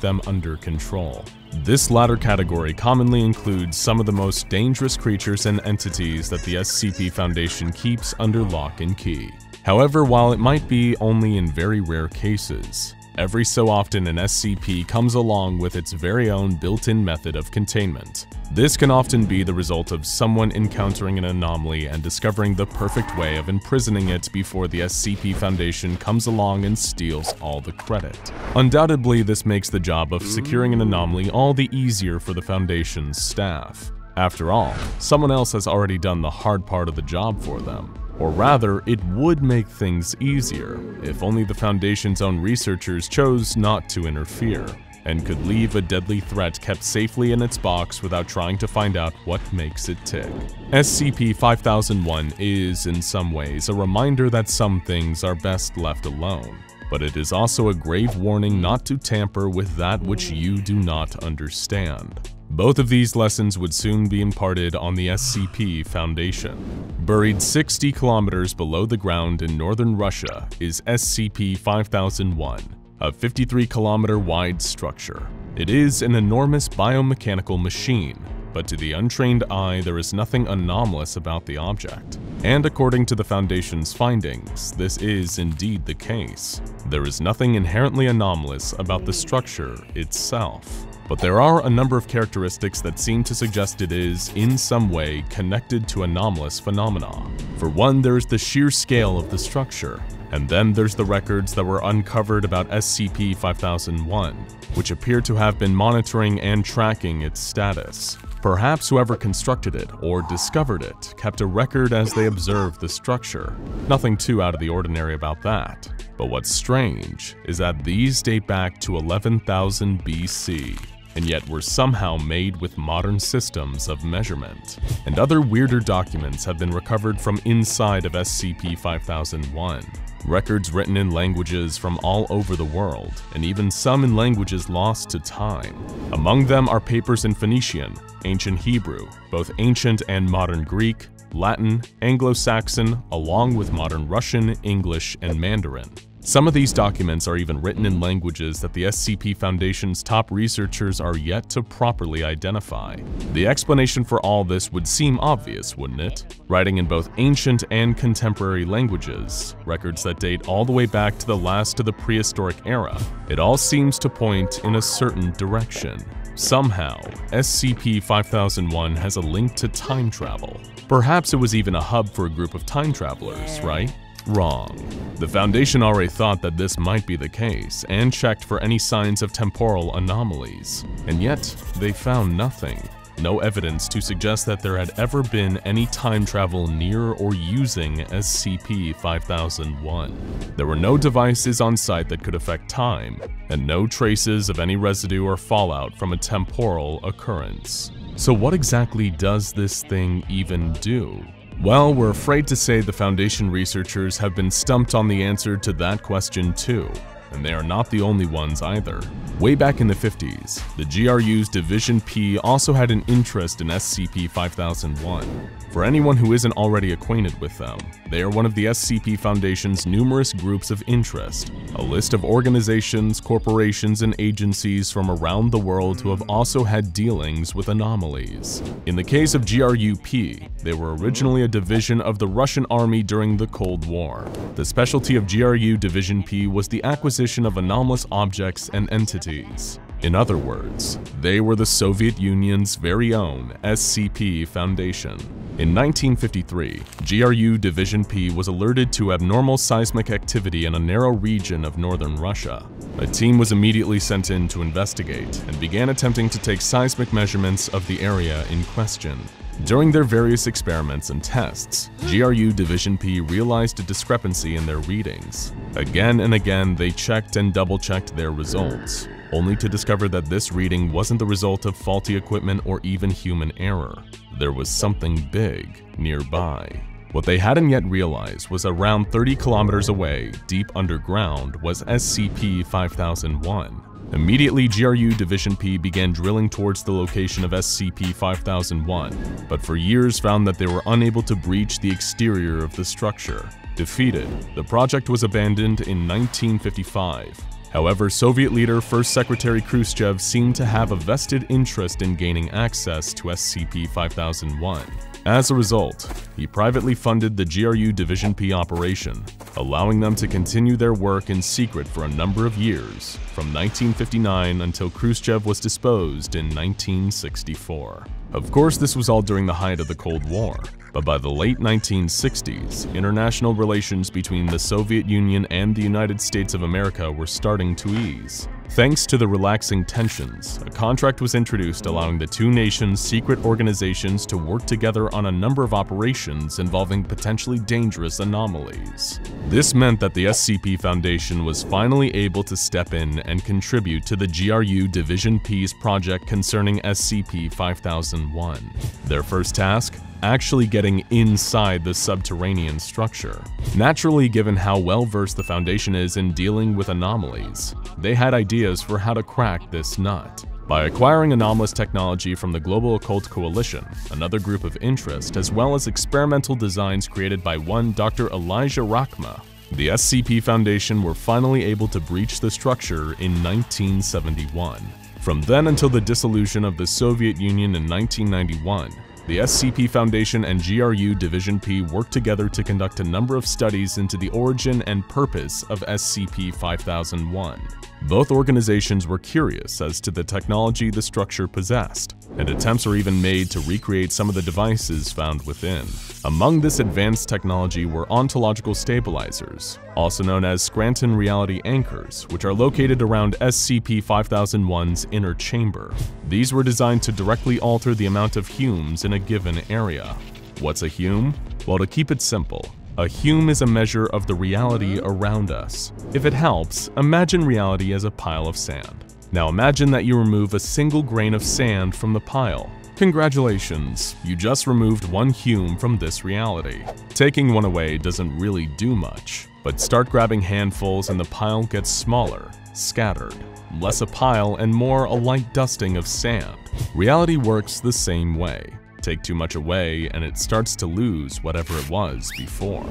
them under control. This latter category commonly includes some of the most dangerous creatures and entities that the SCP Foundation keeps under lock and key. However, while it might be only in very rare cases, every so often an SCP comes along with its very own built-in method of containment. This can often be the result of someone encountering an anomaly and discovering the perfect way of imprisoning it before the SCP Foundation comes along and steals all the credit. Undoubtedly, this makes the job of securing an anomaly all the easier for the Foundation's staff. After all, someone else has already done the hard part of the job for them. Or rather, it would make things easier if only the Foundation's own researchers chose not to interfere and could leave a deadly threat kept safely in its box without trying to find out what makes it tick. SCP-5001 is, in some ways, a reminder that some things are best left alone, but it is also a grave warning not to tamper with that which you do not understand. Both of these lessons would soon be imparted on the SCP Foundation. Buried 60 kilometers below the ground in northern Russia is SCP-5001, a 53 kilometer wide structure. It is an enormous biomechanical machine, but to the untrained eye there is nothing anomalous about the object. And according to the Foundation's findings, this is indeed the case. There is nothing inherently anomalous about the structure itself. But there are a number of characteristics that seem to suggest it is, in some way, connected to anomalous phenomena. For one, there is the sheer scale of the structure, and then there's the records that were uncovered about SCP-5001, which appear to have been monitoring and tracking its status. Perhaps whoever constructed it or discovered it kept a record as they observed the structure. Nothing too out of the ordinary about that. But what's strange is that these date back to 11,000 BC and yet were somehow made with modern systems of measurement. And other weirder documents have been recovered from inside of SCP-5001. Records written in languages from all over the world, and even some in languages lost to time. Among them are papers in Phoenician, Ancient Hebrew, both Ancient and Modern Greek, Latin, Anglo-Saxon, along with Modern Russian, English, and Mandarin. Some of these documents are even written in languages that the SCP Foundation's top researchers are yet to properly identify. The explanation for all this would seem obvious, wouldn't it? Writing in both ancient and contemporary languages, records that date all the way back to the last of the prehistoric era, it all seems to point in a certain direction. Somehow, SCP-5001 has a link to time travel. Perhaps it was even a hub for a group of time travelers, right? Wrong. The Foundation already thought that this might be the case, and checked for any signs of temporal anomalies. And yet, they found nothing. No evidence to suggest that there had ever been any time travel near or using SCP-5001. There were no devices on site that could affect time, and no traces of any residue or fallout from a temporal occurrence. So what exactly does this thing even do? Well, we're afraid to say the Foundation researchers have been stumped on the answer to that question too, and they are not the only ones either. Way back in the 50s, the GRU's Division P also had an interest in SCP-5001. For anyone who isn't already acquainted with them, they are one of the SCP Foundation's numerous groups of interest, a list of organizations, corporations, and agencies from around the world who have also had dealings with anomalies. In the case of GRUP, they were originally a division of the Russian army during the Cold War. The specialty of GRU Division P was the acquisition of anomalous objects and entities. In other words, they were the Soviet Union's very own SCP Foundation. In 1953, GRU Division P was alerted to abnormal seismic activity in a narrow region of northern Russia. A team was immediately sent in to investigate and began attempting to take seismic measurements of the area in question. During their various experiments and tests, GRU Division P realized a discrepancy in their readings. Again and again, they checked and double-checked their results, only to discover that this reading wasn't the result of faulty equipment or even human error. There was something big nearby. What they hadn't yet realized was around 30 kilometers away, deep underground, was SCP-5001. Immediately, GRU Division P began drilling towards the location of SCP-5001, but for years found that they were unable to breach the exterior of the structure. Defeated, the project was abandoned in 1955. However, Soviet leader First Secretary Khrushchev seemed to have a vested interest in gaining access to SCP-5001. As a result, he privately funded the GRU Division P operation, allowing them to continue their work in secret for a number of years, from 1959 until Khrushchev was disposed in 1964. Of course, this was all during the height of the Cold War, But by the late 1960s, international relations between the Soviet Union and the United States of America were starting to ease. Thanks to the relaxing tensions, a contract was introduced allowing the two nations' secret organizations to work together on a number of operations involving potentially dangerous anomalies. This meant that the SCP Foundation was finally able to step in and contribute to the GRU Division P's project concerning SCP-5001. Their first task? actually getting inside the subterranean structure. Naturally, given how well versed the Foundation is in dealing with anomalies, they had ideas for how to crack this nut. By acquiring anomalous technology from the Global Occult Coalition, another group of interest, as well as experimental designs created by one Dr. Elijah Rachma, the SCP Foundation were finally able to breach the structure in 1971. From then until the dissolution of the Soviet Union in 1991, the SCP Foundation and GRU Division P worked together to conduct a number of studies into the origin and purpose of SCP-5001. Both organizations were curious as to the technology the structure possessed, and attempts were even made to recreate some of the devices found within. Among this advanced technology were ontological stabilizers, also known as Scranton Reality Anchors, which are located around SCP-5001's inner chamber. These were designed to directly alter the amount of Humes in a given area. What's a Hume? Well, to keep it simple, a Hume is a measure of the reality around us. If it helps, imagine reality as a pile of sand. Now imagine that you remove a single grain of sand from the pile. Congratulations, you just removed one Hume from this reality. Taking one away doesn't really do much, but start grabbing handfuls and the pile gets smaller, scattered. Less a pile and more a light dusting of sand. Reality works the same way. Take too much away and it starts to lose whatever it was before.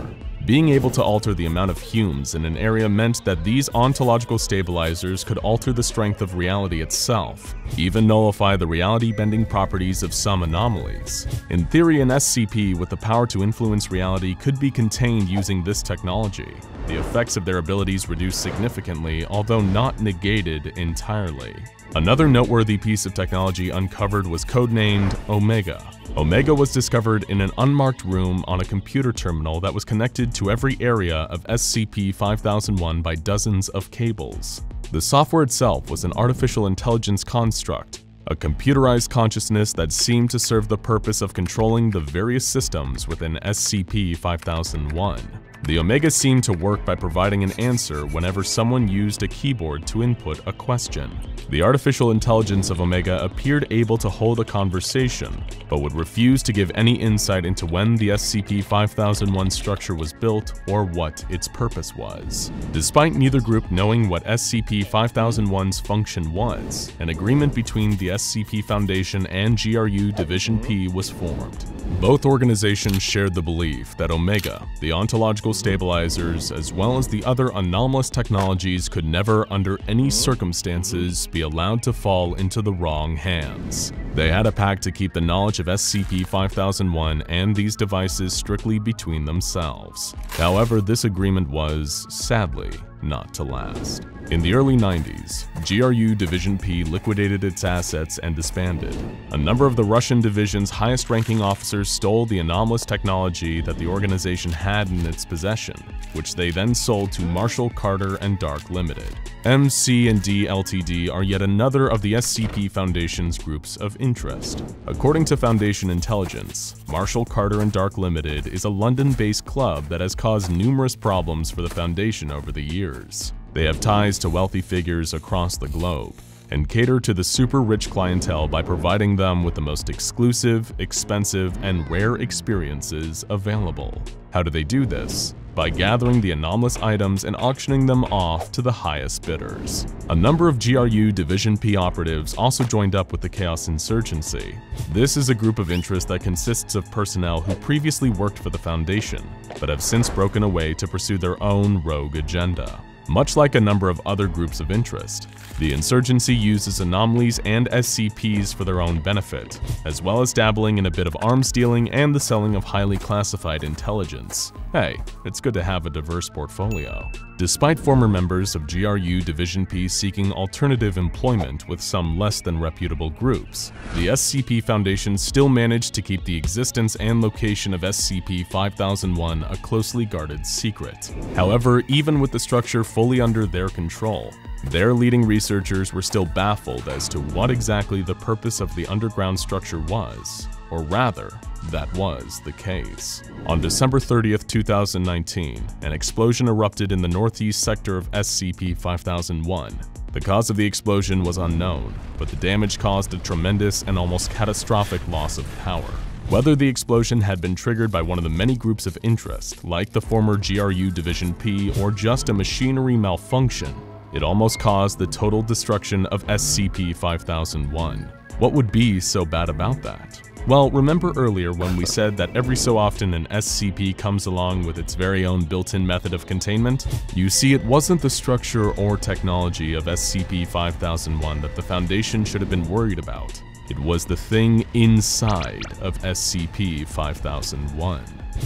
Being able to alter the amount of Humes in an area meant that these ontological stabilizers could alter the strength of reality itself, even nullify the reality-bending properties of some anomalies. In theory, an SCP with the power to influence reality could be contained using this technology. The effects of their abilities reduced significantly, although not negated entirely. Another noteworthy piece of technology uncovered was codenamed Omega. Omega was discovered in an unmarked room on a computer terminal that was connected to every area of SCP-5001 by dozens of cables. The software itself was an artificial intelligence construct, a computerized consciousness that seemed to serve the purpose of controlling the various systems within SCP-5001. The Omega seemed to work by providing an answer whenever someone used a keyboard to input a question. The artificial intelligence of Omega appeared able to hold a conversation, but would refuse to give any insight into when the SCP-5001 structure was built or what its purpose was. Despite neither group knowing what SCP-5001's function was, an agreement between the SCP Foundation and GRU Division P was formed. Both organizations shared the belief that Omega, the ontological stabilizers, as well as the other anomalous technologies could never, under any circumstances, be allowed to fall into the wrong hands. They had a pact to keep the knowledge of SCP-5001 and these devices strictly between themselves. However, this agreement was, sadly, not to last. In the early 90s, GRU Division P liquidated its assets and disbanded. A number of the Russian division's highest-ranking officers stole the anomalous technology that the organization had in its possession, which they then sold to Marshall Carter and Dark Limited. MC and D Ltd are yet another of the SCP Foundation's groups of interest. According to Foundation intelligence, Marshall Carter and Dark Limited is a London-based club that has caused numerous problems for the Foundation over the years. They have ties to wealthy figures across the globe and cater to the super rich clientele by providing them with the most exclusive, expensive, and rare experiences available. How do they do this? By gathering the anomalous items and auctioning them off to the highest bidders. A number of GRU Division P operatives also joined up with the Chaos Insurgency. This is a group of interest that consists of personnel who previously worked for the Foundation, but have since broken away to pursue their own rogue agenda. Much like a number of other groups of interest, the insurgency uses anomalies and SCPs for their own benefit, as well as dabbling in a bit of arms dealing and the selling of highly classified intelligence. Hey, it's good to have a diverse portfolio. Despite former members of GRU Division P seeking alternative employment with some less than reputable groups, the SCP Foundation still managed to keep the existence and location of SCP-5001 a closely guarded secret. However, even with the structure fully under their control, their leading researchers were still baffled as to what exactly the purpose of the underground structure was, or rather, that was the case. On December 30th, 2019, an explosion erupted in the northeast sector of SCP-5001. The cause of the explosion was unknown, but the damage caused a tremendous and almost catastrophic loss of power. Whether the explosion had been triggered by one of the many groups of interest, like the former GRU Division P, or just a machinery malfunction, it almost caused the total destruction of SCP-5001. What would be so bad about that? Well, remember earlier when we said that every so often an SCP comes along with its very own built-in method of containment? You see, it wasn't the structure or technology of SCP-5001 that the Foundation should have been worried about. It was the thing inside of SCP-5001.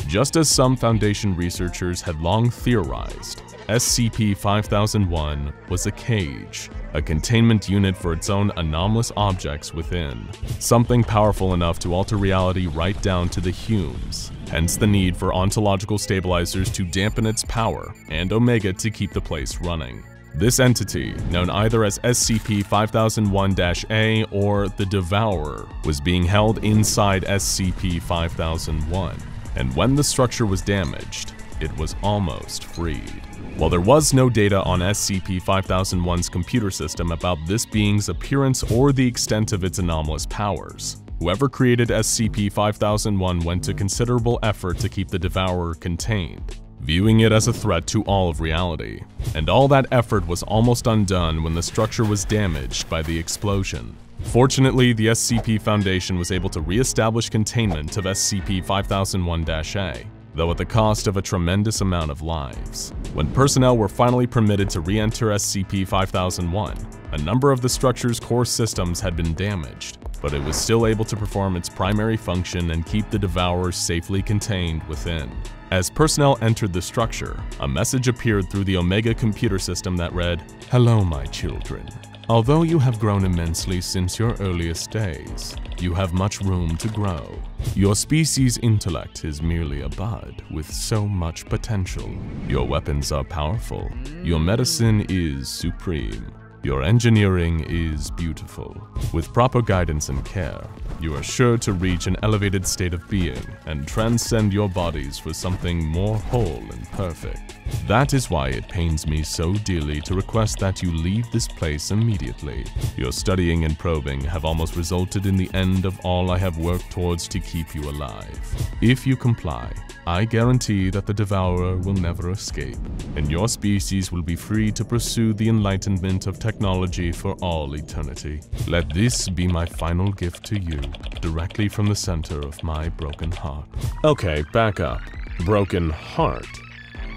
Just as some Foundation researchers had long theorized, SCP-5001 was a cage, a containment unit for its own anomalous objects within, something powerful enough to alter reality right down to the Humes, hence the need for ontological stabilizers to dampen its power, and Omega to keep the place running. This entity, known either as SCP-5001-A or the Devourer, was being held inside SCP-5001, and when the structure was damaged, it was almost freed. While there was no data on SCP-5001's computer system about this being's appearance or the extent of its anomalous powers, whoever created SCP-5001 went to considerable effort to keep the Devourer contained, viewing it as a threat to all of reality. And all that effort was almost undone when the structure was damaged by the explosion. Fortunately, the SCP Foundation was able to re-establish containment of SCP-5001-A, though at the cost of a tremendous amount of lives. When personnel were finally permitted to re-enter SCP-5001, a number of the structure's core systems had been damaged, but it was still able to perform its primary function and keep the Devourers safely contained within. As personnel entered the structure, a message appeared through the Omega computer system that read, Hello, my children. Although you have grown immensely since your earliest days, you have much room to grow. Your species' intellect is merely a bud with so much potential. Your weapons are powerful. Your medicine is supreme. Your engineering is beautiful. With proper guidance and care, you are sure to reach an elevated state of being and transcend your bodies for something more whole and perfect. That is why it pains me so dearly to request that you leave this place immediately. Your studying and probing have almost resulted in the end of all I have worked towards to keep you alive. If you comply, I guarantee that the Devourer will never escape, and your species will be free to pursue the enlightenment of technology for all eternity. Let this be my final gift to you, directly from the center of my broken heart. Okay, back up. Broken heart.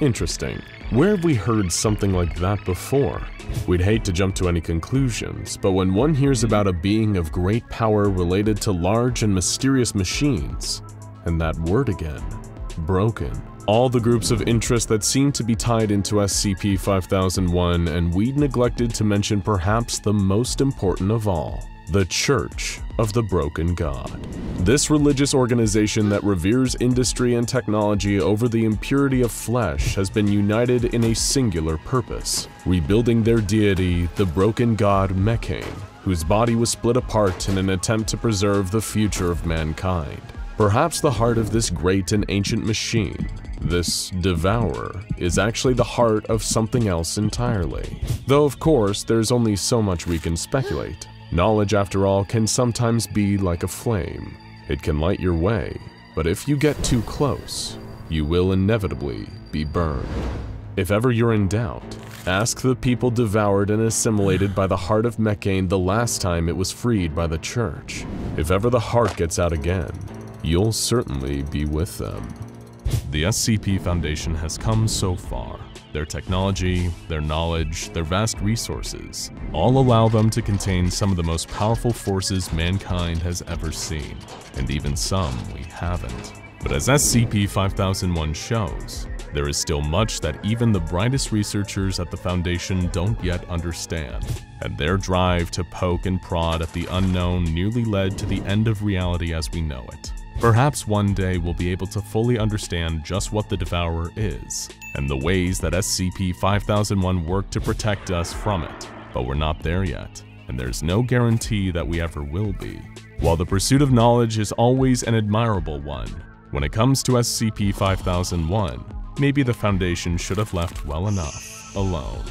Interesting. Where have we heard something like that before? We'd hate to jump to any conclusions, but when one hears about a being of great power related to large and mysterious machines, and that word again, broken, all the groups of interest that seem to be tied into SCP-5001 and we'd neglected to mention perhaps the most important of all, the Church of the Broken God. This religious organization that reveres industry and technology over the impurity of flesh has been united in a singular purpose, rebuilding their deity, the broken god Mechane, whose body was split apart in an attempt to preserve the future of mankind. Perhaps the heart of this great and ancient machine, this devourer, is actually the heart of something else entirely. Though of course, there's only so much we can speculate. Knowledge, after all, can sometimes be like a flame. It can light your way, but if you get too close, you will inevitably be burned. If ever you're in doubt, ask the people devoured and assimilated by the heart of Mechane the last time it was freed by the church. If ever the heart gets out again, you'll certainly be with them. The SCP Foundation has come so far. Their technology, their knowledge, their vast resources all allow them to contain some of the most powerful forces mankind has ever seen, and even some we haven't. But as SCP-5001 shows, There is still much that even the brightest researchers at the Foundation don't yet understand, and their drive to poke and prod at the unknown nearly led to the end of reality as we know it. Perhaps one day we'll be able to fully understand just what the Devourer is, and the ways that SCP-5001 worked to protect us from it, but we're not there yet, and there's no guarantee that we ever will be. While the pursuit of knowledge is always an admirable one, when it comes to SCP-5001, maybe the Foundation should have left well enough alone.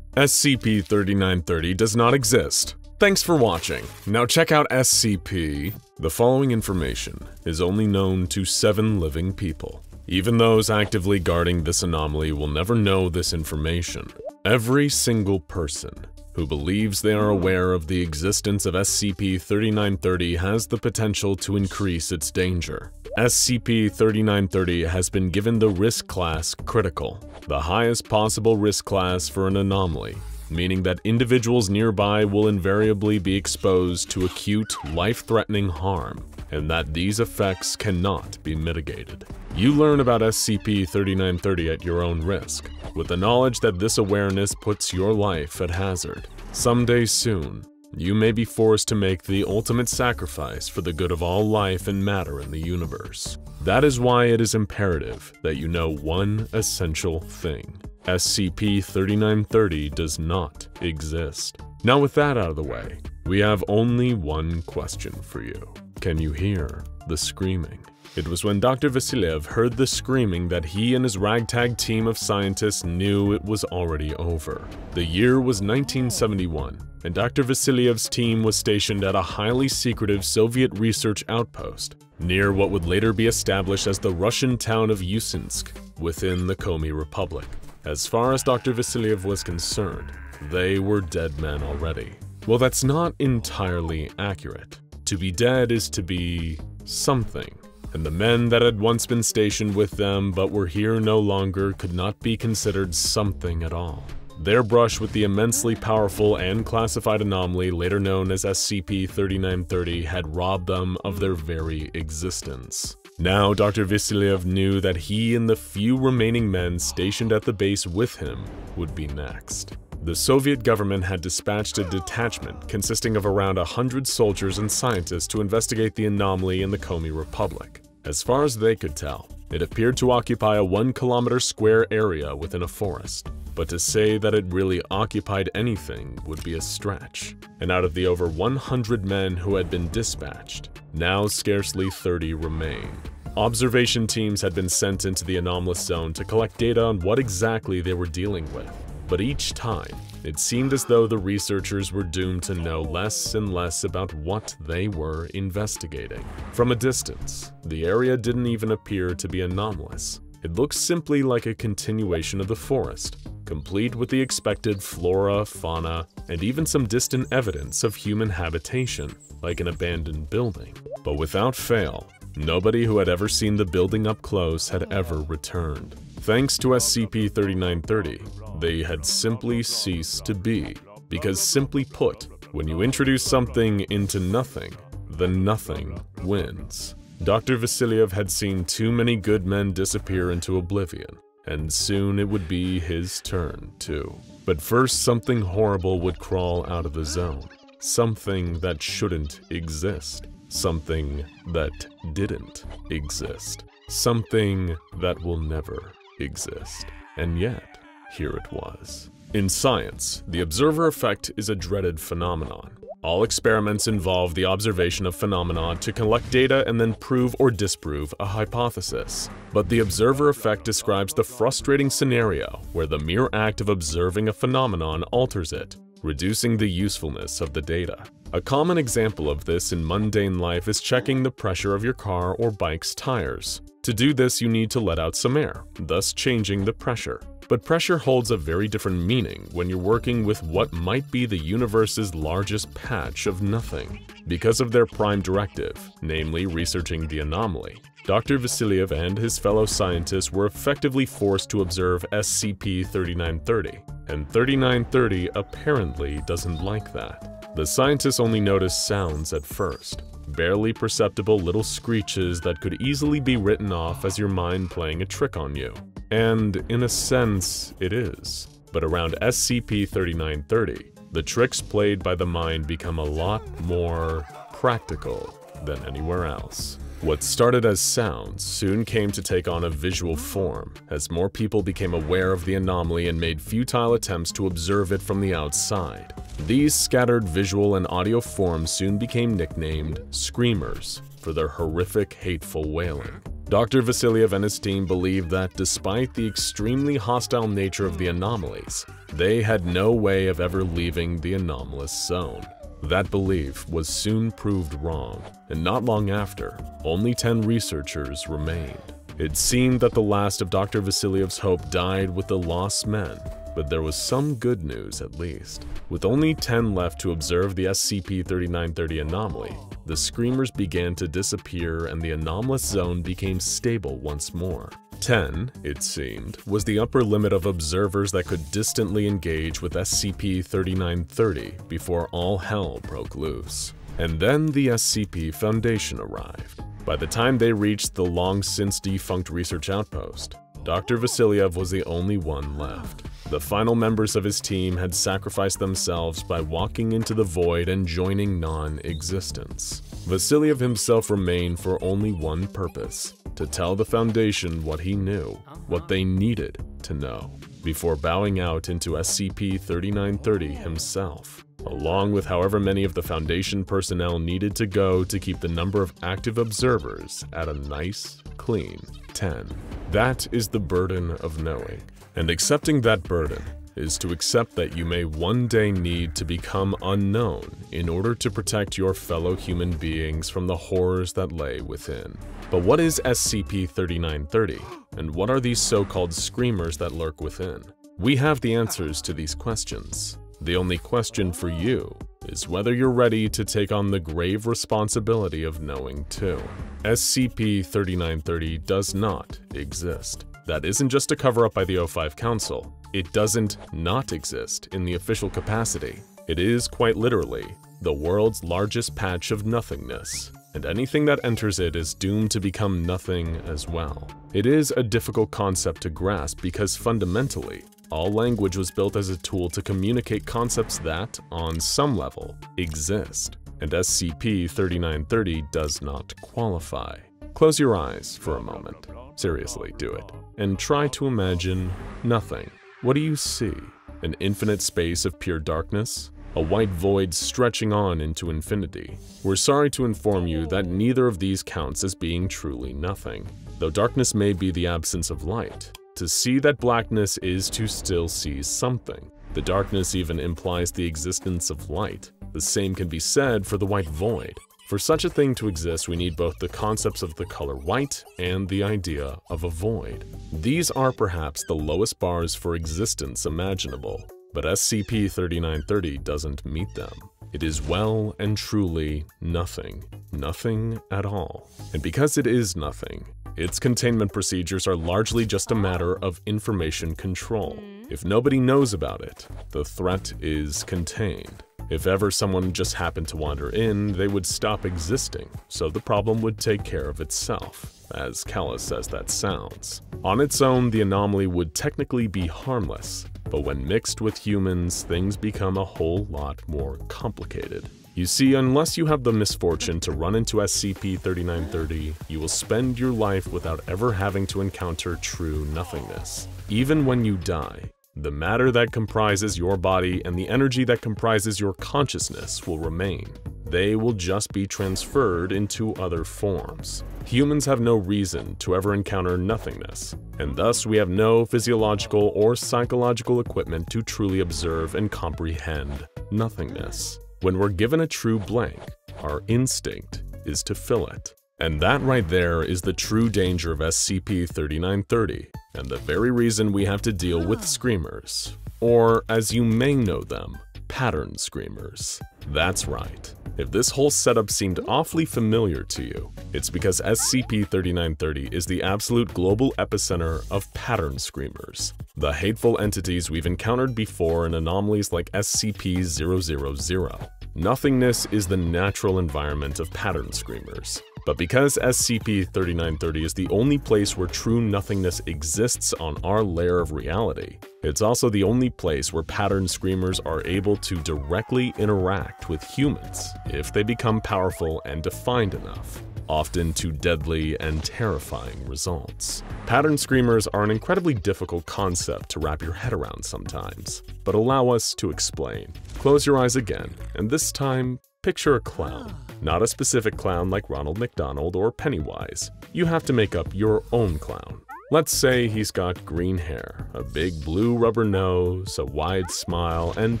SCP-3930 does not exist. Thanks for watching. Now check out SCP. The following information is only known to seven living people. Even those actively guarding this anomaly will never know this information. Every single person who believes they are aware of the existence of SCP-3930 has the potential to increase its danger. SCP-3930 has been given the risk class Critical, the highest possible risk class for an anomaly, meaning that individuals nearby will invariably be exposed to acute, life-threatening harm, and that these effects cannot be mitigated. You learn about SCP-3930 at your own risk, with the knowledge that this awareness puts your life at hazard. Someday soon, you may be forced to make the ultimate sacrifice for the good of all life and matter in the universe. That is why it is imperative that you know one essential thing. SCP-3930 does not exist. Now with that out of the way, we have only one question for you. Can you hear the screaming? It was when Dr. Vasiliev heard the screaming that he and his ragtag team of scientists knew it was already over. The year was 1971, and Dr. Vasiliev's team was stationed at a highly secretive Soviet research outpost near what would later be established as the Russian town of Usinsk within the Komi Republic. As far as Dr. Vasiliev was concerned, they were dead men already. Well, that's not entirely accurate. To be dead is to be something and the men that had once been stationed with them but were here no longer could not be considered something at all. Their brush with the immensely powerful and classified anomaly later known as SCP-3930 had robbed them of their very existence. Now Dr. Vasiliev knew that he and the few remaining men stationed at the base with him would be next. The Soviet government had dispatched a detachment consisting of around 100 soldiers and scientists to investigate the anomaly in the Komi Republic. As far as they could tell, it appeared to occupy a one kilometer square area within a forest. But to say that it really occupied anything would be a stretch. And out of the over 100 men who had been dispatched, now scarcely 30 remain. Observation teams had been sent into the anomalous zone to collect data on what exactly they were dealing with. But each time, it seemed as though the researchers were doomed to know less and less about what they were investigating. From a distance, the area didn't even appear to be anomalous. It looked simply like a continuation of the forest, complete with the expected flora, fauna, and even some distant evidence of human habitation, like an abandoned building. But without fail, nobody who had ever seen the building up close had ever returned. Thanks to SCP-3930, they had simply ceased to be, because simply put, when you introduce something into nothing, the nothing wins. Dr. Vasiliev had seen too many good men disappear into oblivion, and soon it would be his turn, too. But first something horrible would crawl out of the zone. Something that shouldn't exist. Something that didn't exist. Something that will never exist. And yet, here it was. In science, the observer effect is a dreaded phenomenon. All experiments involve the observation of phenomena to collect data and then prove or disprove a hypothesis. But the observer effect describes the frustrating scenario where the mere act of observing a phenomenon alters it, reducing the usefulness of the data. A common example of this in mundane life is checking the pressure of your car or bike's tires. To do this, you need to let out some air, thus changing the pressure. But pressure holds a very different meaning when you're working with what might be the universe's largest patch of nothing. Because of their prime directive, namely researching the anomaly, Dr. Vasiliev and his fellow scientists were effectively forced to observe SCP-3930, and 3930 apparently doesn't like that. The scientists only noticed sounds at first, barely perceptible little screeches that could easily be written off as your mind playing a trick on you. And in a sense, it is. But around SCP-3930, the tricks played by the mind become a lot more practical than anywhere else. What started as sounds soon came to take on a visual form as more people became aware of the anomaly and made futile attempts to observe it from the outside. These scattered visual and audio forms soon became nicknamed Screamers for their horrific, hateful wailing. Dr. Vasiliev and his team believed that despite the extremely hostile nature of the anomalies, they had no way of ever leaving the anomalous zone. That belief was soon proved wrong, and not long after, only 10 researchers remained. It seemed that the last of Dr. Vasiliev's hope died with the lost men, but there was some good news at least. With only 10 left to observe the SCP-3930 anomaly, the screamers began to disappear and the anomalous zone became stable once more. 10, it seemed, was the upper limit of observers that could distantly engage with SCP-3930 before all hell broke loose. And then the SCP Foundation arrived. By the time they reached the long since defunct research outpost, Dr. Vasiliev was the only one left. The final members of his team had sacrificed themselves by walking into the void and joining non-existence. Vasiliev himself remained for only one purpose, to tell the Foundation what he knew, what they needed to know, before bowing out into SCP-3930 himself, along with however many of the Foundation personnel needed to go to keep the number of active observers at a nice, clean 10. That is the burden of knowing, and accepting that burden is to accept that you may one day need to become unknown in order to protect your fellow human beings from the horrors that lay within. But what is SCP-3930, and what are these so-called screamers that lurk within? We have the answers to these questions. The only question for you is whether you're ready to take on the grave responsibility of knowing too. SCP-3930 does not exist. That isn't just a cover-up by the O5 Council. It doesn't not exist in the official capacity. It is, quite literally, the world's largest patch of nothingness, and anything that enters it is doomed to become nothing as well. It is a difficult concept to grasp because fundamentally, all language was built as a tool to communicate concepts that, on some level, exist, and SCP-3930 does not qualify. Close your eyes for a moment. Seriously, do it. And try to imagine nothing. What do you see? An infinite space of pure darkness? A white void stretching on into infinity? We're sorry to inform you that neither of these counts as being truly nothing. Though darkness may be the absence of light, to see that blackness is to still see something. The darkness even implies the existence of light. The same can be said for the white void. For such a thing to exist, we need both the concepts of the color white and the idea of a void. These are perhaps the lowest bars for existence imaginable, but SCP-3930 doesn't meet them. It is well and truly nothing. Nothing at all. And because it is nothing, its containment procedures are largely just a matter of information control. Mm-hmm. If nobody knows about it, the threat is contained. If ever someone just happened to wander in, they would stop existing, so the problem would take care of itself, as callous as that sounds. On its own, the anomaly would technically be harmless, but when mixed with humans, things become a whole lot more complicated. You see, unless you have the misfortune to run into SCP-3930, you will spend your life without ever having to encounter true nothingness. Even when you die, the matter that comprises your body and the energy that comprises your consciousness will remain. They will just be transferred into other forms. Humans have no reason to ever encounter nothingness, and thus we have no physiological or psychological equipment to truly observe and comprehend nothingness. When we're given a true blank, our instinct is to fill it. And that right there is the true danger of SCP-3930, and the very reason we have to deal with ah. screamers. Or, as you may know them, pattern screamers. That's right. If this whole setup seemed awfully familiar to you, it's because SCP-3930 is the absolute global epicenter of pattern screamers, the hateful entities we've encountered before in anomalies like SCP-000. Nothingness is the natural environment of pattern screamers, But because SCP-3930 is the only place where true nothingness exists on our layer of reality, it's also the only place where pattern screamers are able to directly interact with humans if they become powerful and defined enough often to deadly and terrifying results. Pattern screamers are an incredibly difficult concept to wrap your head around sometimes, but allow us to explain. Close your eyes again, and this time, picture a clown. Not a specific clown like Ronald McDonald or Pennywise. You have to make up your own clown. Let's say he's got green hair, a big blue rubber nose, a wide smile, and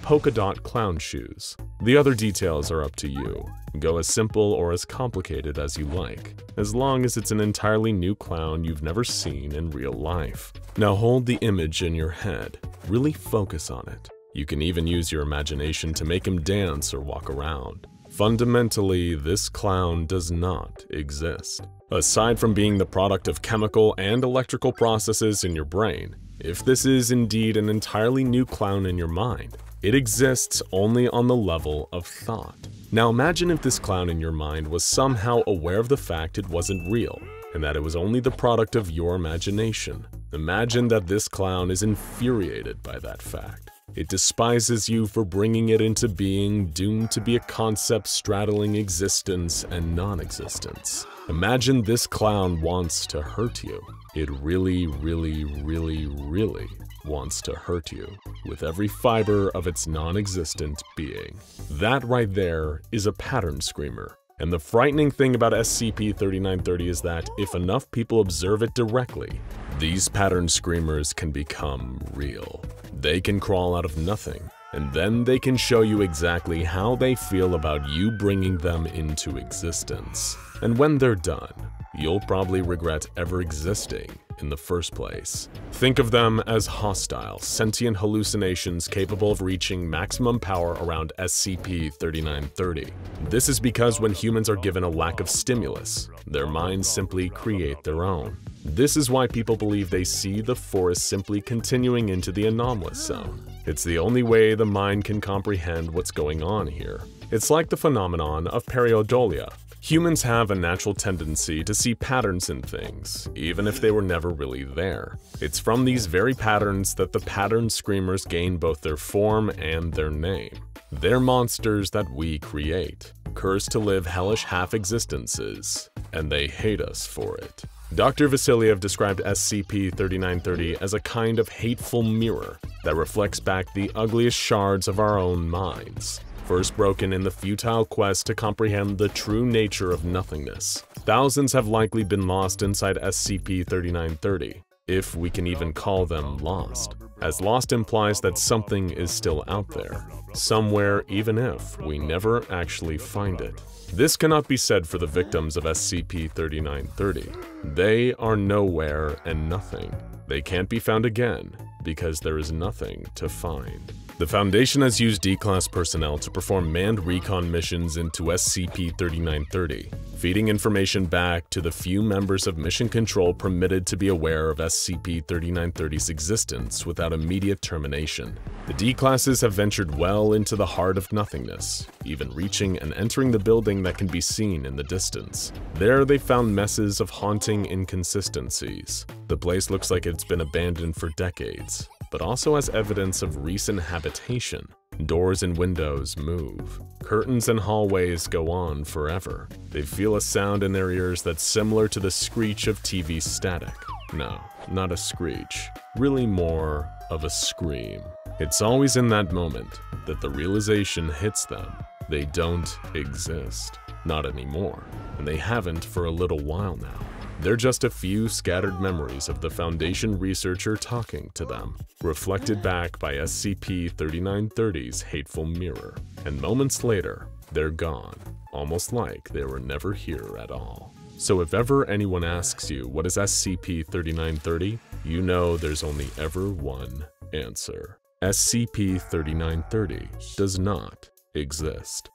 polka dot clown shoes. The other details are up to you. Go as simple or as complicated as you like, as long as it's an entirely new clown you've never seen in real life. Now hold the image in your head. Really focus on it. You can even use your imagination to make him dance or walk around. Fundamentally, this clown does not exist. Aside from being the product of chemical and electrical processes in your brain, if this is indeed an entirely new clown in your mind, it exists only on the level of thought. Now imagine if this clown in your mind was somehow aware of the fact it wasn't real, and that it was only the product of your imagination. Imagine that this clown is infuriated by that fact. It despises you for bringing it into being, doomed to be a concept straddling existence and non-existence. Imagine this clown wants to hurt you. It really, really, really, really wants to hurt you with every fiber of its non-existent being. That right there is a pattern screamer. And the frightening thing about SCP-3930 is that if enough people observe it directly, these pattern screamers can become real. They can crawl out of nothing, and then they can show you exactly how they feel about you bringing them into existence. And when they're done, you'll probably regret ever existing in the first place. Think of them as hostile, sentient hallucinations capable of reaching maximum power around SCP-3930. This is because when humans are given a lack of stimulus, their minds simply create their own. This is why people believe they see the forest simply continuing into the anomalous zone. It's the only way the mind can comprehend what's going on here. It's like the phenomenon of pareidolia. Humans have a natural tendency to see patterns in things, even if they were never really there. It's from these very patterns that the pattern screamers gain both their form and their name. They're monsters that we create, cursed to live hellish half-existences, and they hate us for it. Dr. Vasiliev described SCP-3930 as a kind of hateful mirror that reflects back the ugliest shards of our own minds, first broken in the futile quest to comprehend the true nature of nothingness. Thousands have likely been lost inside SCP-3930, if we can even call them lost, as lost implies that something is still out there, somewhere even if we never actually find it. This cannot be said for the victims of SCP-3930. They are nowhere and nothing. They can't be found again because there is nothing to find. The Foundation has used D-Class personnel to perform manned recon missions into SCP-3930, feeding information back to the few members of Mission Control permitted to be aware of SCP-3930's existence without immediate termination. The D-Classes have ventured well into the heart of nothingness, even reaching and entering the building that can be seen in the distance. There they found messes of haunting inconsistencies. The place looks like it's been abandoned for decades, but also has evidence of recent habitation. Doors and windows move. Curtains and hallways go on forever. They feel a sound in their ears that's similar to the screech of TV static. No, not a screech. Really more of a scream. It's always in that moment that the realization hits them. They don't exist. Not anymore. And they haven't for a little while now. They're just a few scattered memories of the Foundation researcher talking to them, reflected back by SCP-3930's hateful mirror. And moments later, they're gone, almost like they were never here at all. So if ever anyone asks you what is SCP-3930, you know there's only ever one answer. SCP-3930 does not exist.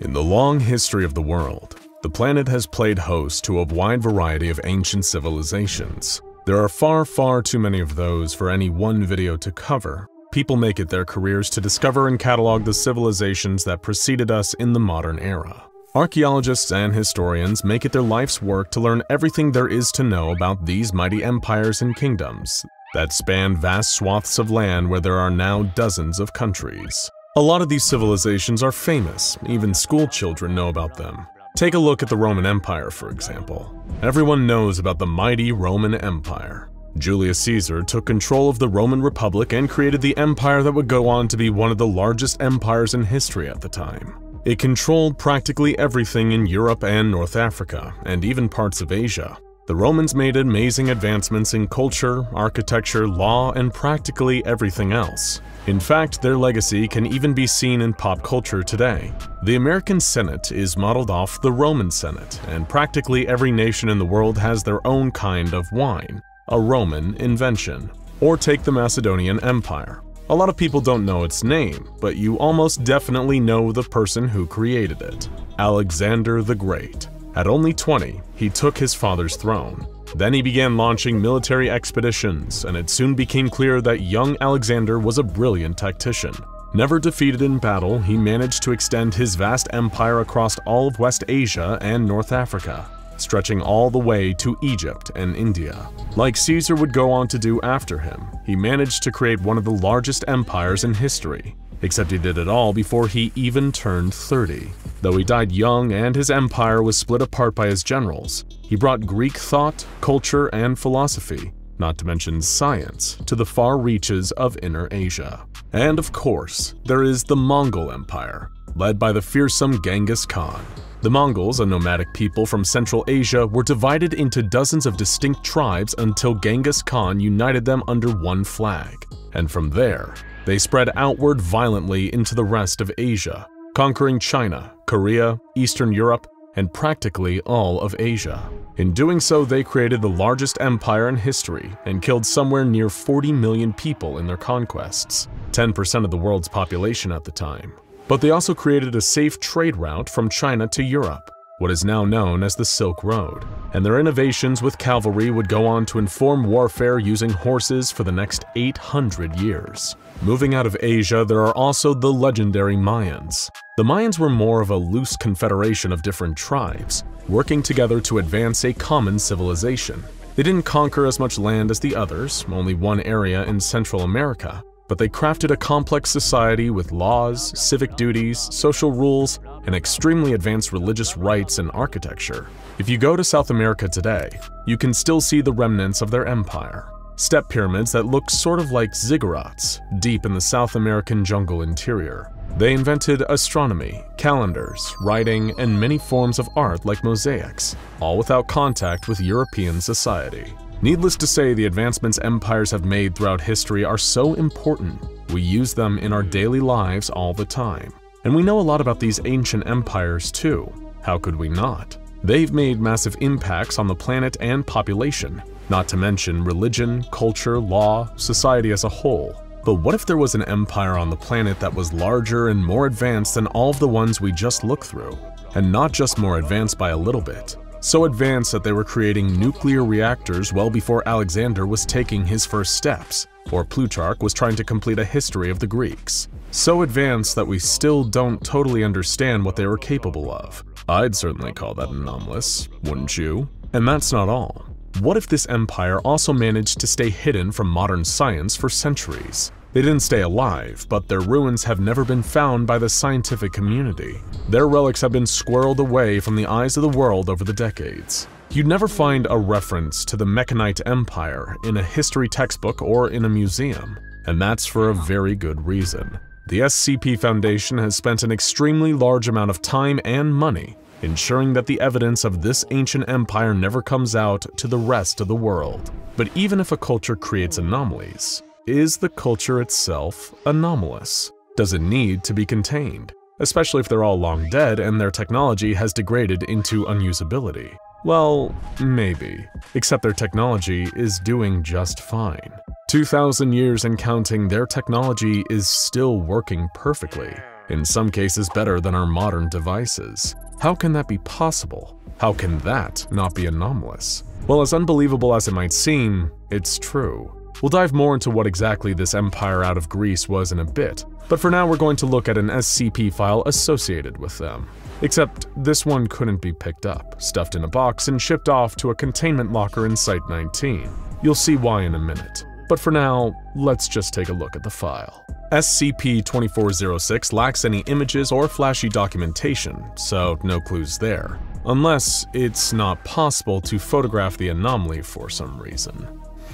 In the long history of the world, the planet has played host to a wide variety of ancient civilizations. There are far, far too many of those for any one video to cover. People make it their careers to discover and catalog the civilizations that preceded us in the modern era. Archaeologists and historians make it their life's work to learn everything there is to know about these mighty empires and kingdoms that span vast swaths of land where there are now dozens of countries. A lot of these civilizations are famous, even school children know about them. Take a look at the Roman Empire, for example. Everyone knows about the mighty Roman Empire. Julius Caesar took control of the Roman Republic and created the empire that would go on to be one of the largest empires in history at the time. It controlled practically everything in Europe and North Africa, and even parts of Asia. The Romans made amazing advancements in culture, architecture, law, and practically everything else. In fact, their legacy can even be seen in pop culture today. The American Senate is modeled off the Roman Senate, and practically every nation in the world has their own kind of wine, a Roman invention. Or take the Macedonian Empire. A lot of people don't know its name, but you almost definitely know the person who created it Alexander the Great. At only 20, he took his father's throne. Then he began launching military expeditions, and it soon became clear that young Alexander was a brilliant tactician. Never defeated in battle, he managed to extend his vast empire across all of West Asia and North Africa stretching all the way to Egypt and India. Like Caesar would go on to do after him, he managed to create one of the largest empires in history, except he did it all before he even turned 30. Though he died young and his empire was split apart by his generals, he brought Greek thought, culture, and philosophy, not to mention science, to the far reaches of Inner Asia. And of course, there is the Mongol Empire, led by the fearsome Genghis Khan. The Mongols, a nomadic people from Central Asia, were divided into dozens of distinct tribes until Genghis Khan united them under one flag. And from there, they spread outward violently into the rest of Asia, conquering China, Korea, Eastern Europe, and practically all of Asia. In doing so, they created the largest empire in history and killed somewhere near 40 million people in their conquests, 10% of the world's population at the time. But they also created a safe trade route from China to Europe, what is now known as the Silk Road, and their innovations with cavalry would go on to inform warfare using horses for the next 800 years. Moving out of Asia, there are also the legendary Mayans. The Mayans were more of a loose confederation of different tribes, working together to advance a common civilization. They didn't conquer as much land as the others, only one area in Central America, but they crafted a complex society with laws, civic duties, social rules, and extremely advanced religious rites and architecture. If you go to South America today, you can still see the remnants of their empire. Step pyramids that look sort of like ziggurats, deep in the South American jungle interior. They invented astronomy, calendars, writing, and many forms of art like mosaics, all without contact with European society. Needless to say, the advancements empires have made throughout history are so important, we use them in our daily lives all the time. And we know a lot about these ancient empires too. How could we not? They've made massive impacts on the planet and population, not to mention religion, culture, law, society as a whole. But what if there was an empire on the planet that was larger and more advanced than all of the ones we just looked through? And not just more advanced by a little bit, so advanced that they were creating nuclear reactors well before Alexander was taking his first steps, or Plutarch was trying to complete a history of the Greeks. So advanced that we still don't totally understand what they were capable of. I'd certainly call that anomalous, wouldn't you? And that's not all. What if this empire also managed to stay hidden from modern science for centuries? They didn't stay alive, but their ruins have never been found by the scientific community. Their relics have been squirreled away from the eyes of the world over the decades. You'd never find a reference to the Mekhanite Empire in a history textbook or in a museum, and that's for a very good reason. The SCP Foundation has spent an extremely large amount of time and money ensuring that the evidence of this ancient empire never comes out to the rest of the world. But even if a culture creates anomalies, is the culture itself anomalous? Does it need to be contained? Especially if they're all long dead and their technology has degraded into unusability. Well, maybe. Except their technology is doing just fine. 2,000 years and counting, their technology is still working perfectly. In some cases better than our modern devices. How can that be possible? How can that not be anomalous? Well, as unbelievable as it might seem, it's true. We'll dive more into what exactly this empire out of Greece was in a bit, but for now we're going to look at an SCP file associated with them. Except this one couldn't be picked up, stuffed in a box, and shipped off to a containment locker in Site 19. You'll see why in a minute. But for now, let's just take a look at the file. SCP-2406 lacks any images or flashy documentation, so no clues there. Unless it's not possible to photograph the anomaly for some reason.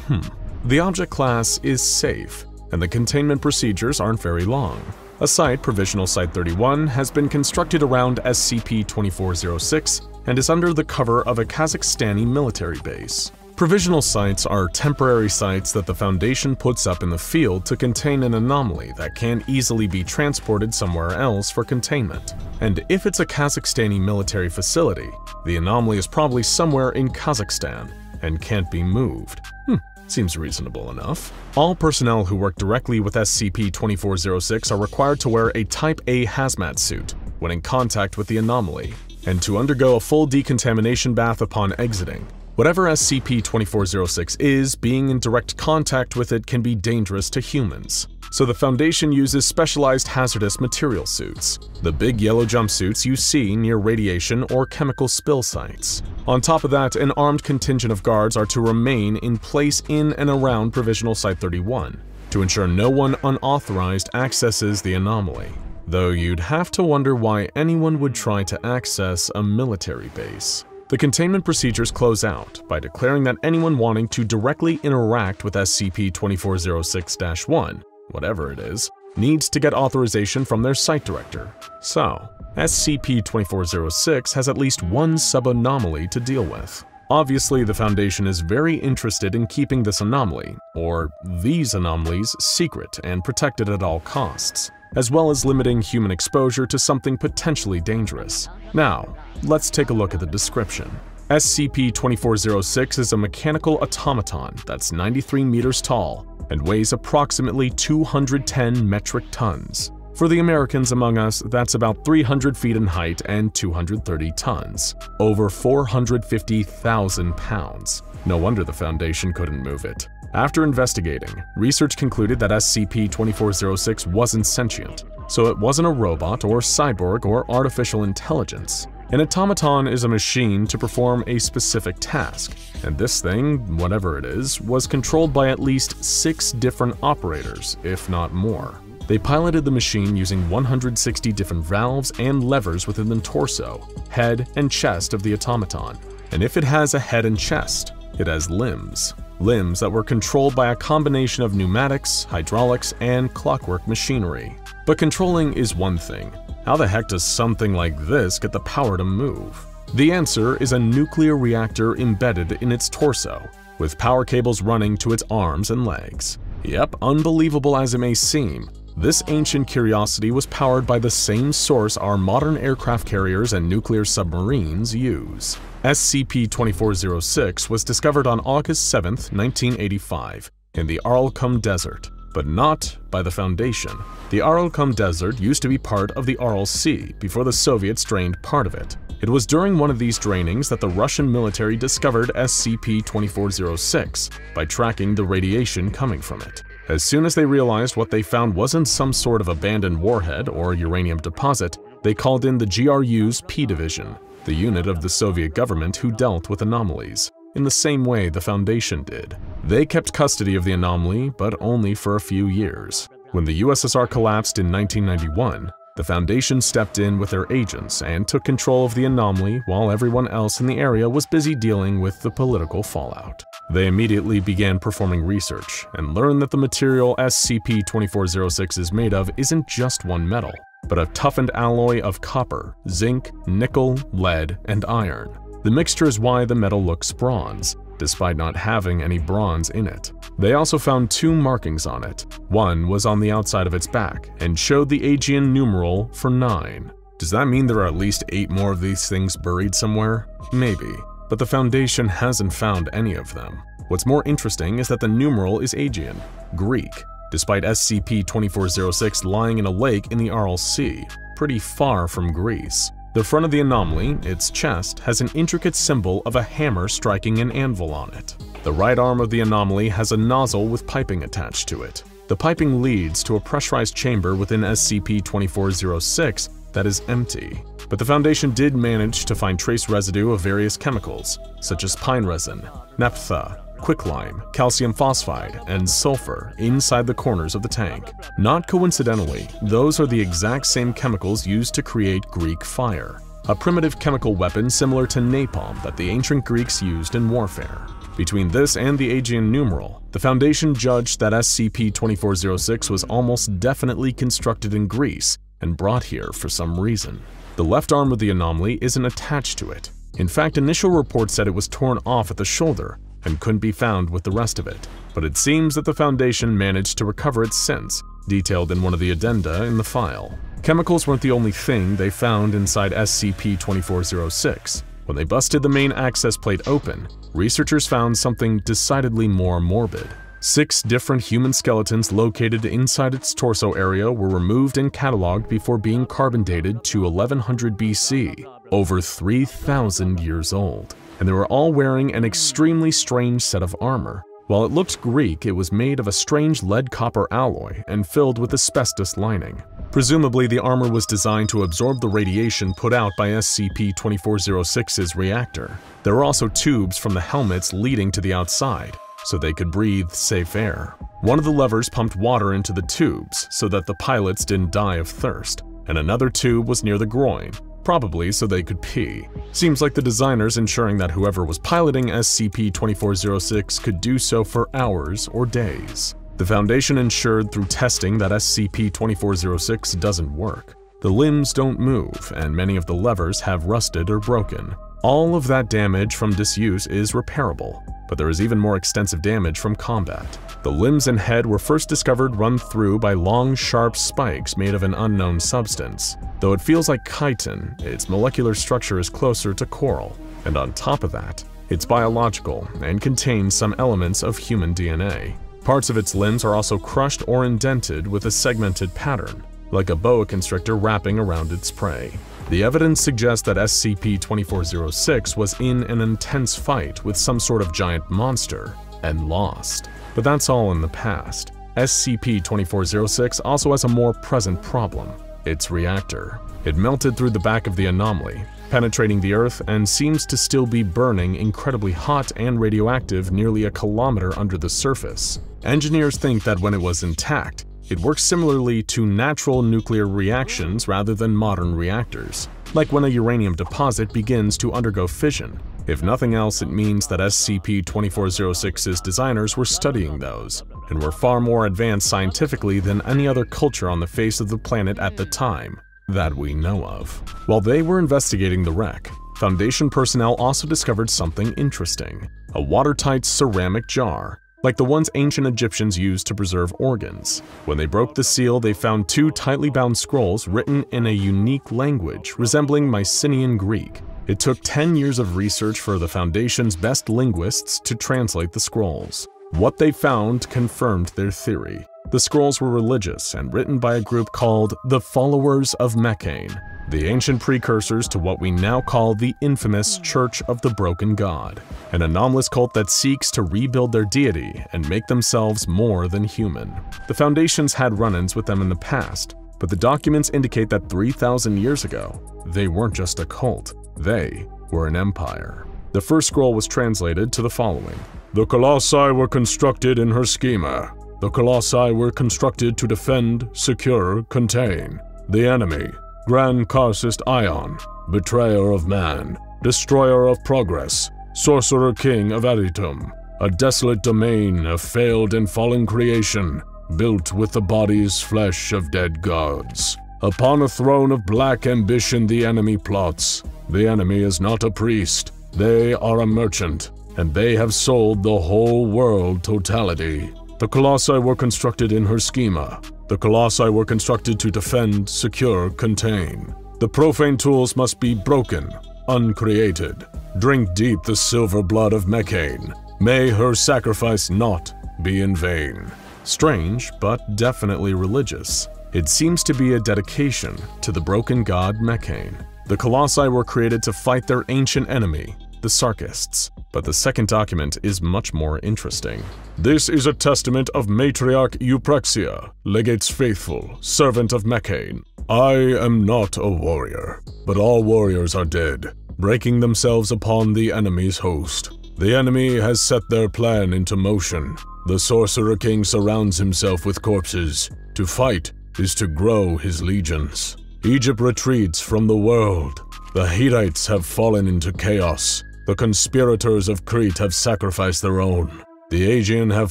Hmm. The object class is safe, and the containment procedures aren't very long. A site, Provisional Site 31, has been constructed around SCP-2406 and is under the cover of a Kazakhstani military base. Provisional sites are temporary sites that the Foundation puts up in the field to contain an anomaly that can't easily be transported somewhere else for containment. And if it's a Kazakhstani military facility, the anomaly is probably somewhere in Kazakhstan and can't be moved. Hmm, seems reasonable enough. All personnel who work directly with SCP-2406 are required to wear a Type A hazmat suit when in contact with the anomaly, and to undergo a full decontamination bath upon exiting. Whatever SCP-2406 is, being in direct contact with it can be dangerous to humans. So the Foundation uses specialized hazardous material suits, the big yellow jumpsuits you see near radiation or chemical spill sites. On top of that, an armed contingent of guards are to remain in place in and around Provisional Site-31 to ensure no one unauthorized accesses the anomaly. Though you'd have to wonder why anyone would try to access a military base. The containment procedures close out by declaring that anyone wanting to directly interact with SCP-2406-1, whatever it is, needs to get authorization from their site director. So, SCP-2406 has at least one sub-anomaly to deal with. Obviously, the Foundation is very interested in keeping this anomaly, or these anomalies, secret and protected at all costs as well as limiting human exposure to something potentially dangerous. Now, let's take a look at the description. SCP-2406 is a mechanical automaton that's 93 meters tall and weighs approximately 210 metric tons. For the Americans among us, that's about 300 feet in height and 230 tons, over 450,000 pounds. No wonder the Foundation couldn't move it. After investigating, research concluded that SCP-2406 wasn't sentient, so it wasn't a robot or cyborg or artificial intelligence. An automaton is a machine to perform a specific task, and this thing, whatever it is, was controlled by at least six different operators, if not more. They piloted the machine using 160 different valves and levers within the torso, head, and chest of the automaton. And if it has a head and chest, it has limbs limbs that were controlled by a combination of pneumatics, hydraulics, and clockwork machinery. But controlling is one thing. How the heck does something like this get the power to move? The answer is a nuclear reactor embedded in its torso, with power cables running to its arms and legs. Yep, unbelievable as it may seem, this ancient curiosity was powered by the same source our modern aircraft carriers and nuclear submarines use. SCP-2406 was discovered on August 7, 1985, in the Aralkum Desert, but not by the Foundation. The Aralkum Desert used to be part of the Aral Sea before the Soviets drained part of it. It was during one of these drainings that the Russian military discovered SCP-2406 by tracking the radiation coming from it. As soon as they realized what they found wasn't some sort of abandoned warhead or uranium deposit, they called in the GRU's P Division, the unit of the Soviet government who dealt with anomalies, in the same way the Foundation did. They kept custody of the anomaly, but only for a few years. When the USSR collapsed in 1991, the Foundation stepped in with their agents and took control of the anomaly while everyone else in the area was busy dealing with the political fallout. They immediately began performing research and learned that the material SCP-2406 is made of isn't just one metal, but a toughened alloy of copper, zinc, nickel, lead, and iron. The mixture is why the metal looks bronze, despite not having any bronze in it. They also found two markings on it. One was on the outside of its back and showed the Aegean numeral for 9. Does that mean there are at least 8 more of these things buried somewhere? Maybe but the Foundation hasn't found any of them. What's more interesting is that the numeral is Aegean, Greek, despite SCP-2406 lying in a lake in the Aral Sea, pretty far from Greece. The front of the anomaly, its chest, has an intricate symbol of a hammer striking an anvil on it. The right arm of the anomaly has a nozzle with piping attached to it. The piping leads to a pressurized chamber within SCP-2406 that is empty. But the Foundation did manage to find trace residue of various chemicals, such as pine resin, naphtha, quicklime, calcium phosphide, and sulfur inside the corners of the tank. Not coincidentally, those are the exact same chemicals used to create Greek fire, a primitive chemical weapon similar to napalm that the ancient Greeks used in warfare. Between this and the Aegean numeral, the Foundation judged that SCP-2406 was almost definitely constructed in Greece and brought here for some reason. The left arm of the anomaly isn't attached to it. In fact, initial reports said it was torn off at the shoulder and couldn't be found with the rest of it, but it seems that the Foundation managed to recover it since, detailed in one of the addenda in the file. Chemicals weren't the only thing they found inside SCP-2406. When they busted the main access plate open, researchers found something decidedly more morbid. Six different human skeletons located inside its torso area were removed and cataloged before being carbon dated to 1100 BC, over 3,000 years old and they were all wearing an extremely strange set of armor. While it looked Greek, it was made of a strange lead-copper alloy and filled with asbestos lining. Presumably, the armor was designed to absorb the radiation put out by SCP-2406's reactor. There were also tubes from the helmets leading to the outside, so they could breathe safe air. One of the levers pumped water into the tubes so that the pilots didn't die of thirst, and another tube was near the groin, probably so they could pee. Seems like the designers ensuring that whoever was piloting SCP-2406 could do so for hours or days. The Foundation ensured through testing that SCP-2406 doesn't work. The limbs don't move, and many of the levers have rusted or broken. All of that damage from disuse is repairable, but there is even more extensive damage from combat. The limbs and head were first discovered run through by long, sharp spikes made of an unknown substance. Though it feels like chitin, its molecular structure is closer to coral, and on top of that, it's biological and contains some elements of human DNA. Parts of its limbs are also crushed or indented with a segmented pattern, like a boa constrictor wrapping around its prey. The evidence suggests that SCP-2406 was in an intense fight with some sort of giant monster and lost. But that's all in the past. SCP-2406 also has a more present problem, its reactor. It melted through the back of the anomaly, penetrating the Earth and seems to still be burning incredibly hot and radioactive nearly a kilometer under the surface. Engineers think that when it was intact, it works similarly to natural nuclear reactions rather than modern reactors, like when a uranium deposit begins to undergo fission, if nothing else, it means that SCP-2406's designers were studying those, and were far more advanced scientifically than any other culture on the face of the planet at the time, that we know of. While they were investigating the wreck, Foundation personnel also discovered something interesting, a watertight ceramic jar, like the ones ancient Egyptians used to preserve organs. When they broke the seal, they found two tightly bound scrolls written in a unique language resembling Mycenaean Greek, it took 10 years of research for the Foundation's best linguists to translate the scrolls. What they found confirmed their theory. The scrolls were religious and written by a group called the Followers of Mekhane, the ancient precursors to what we now call the infamous Church of the Broken God, an anomalous cult that seeks to rebuild their deity and make themselves more than human. The Foundations had run-ins with them in the past, but the documents indicate that 3,000 years ago, they weren't just a cult. They were an empire. The first scroll was translated to the following. The Colossi were constructed in her schema. The Colossi were constructed to defend, secure, contain. The enemy, Grand Karcist Ion, betrayer of man, destroyer of progress, sorcerer king of Adytum, a desolate domain of failed and fallen creation, built with the body's flesh of dead gods. Upon a throne of black ambition the enemy plots, the enemy is not a priest, they are a merchant, and they have sold the whole world totality. The colossi were constructed in her schema. The colossi were constructed to defend, secure, contain. The profane tools must be broken, uncreated. Drink deep the silver blood of Mekhane. May her sacrifice not be in vain. Strange, but definitely religious. It seems to be a dedication to the broken god Mekhane. The Colossi were created to fight their ancient enemy, the Sarkists. But the second document is much more interesting. This is a testament of Matriarch Eupraxia, Legate's faithful, servant of Mekhane. I am not a warrior, but all warriors are dead, breaking themselves upon the enemy's host. The enemy has set their plan into motion. The Sorcerer King surrounds himself with corpses. To fight is to grow his legions. Egypt retreats from the world. The Hittites have fallen into chaos. The conspirators of Crete have sacrificed their own. The Aegean have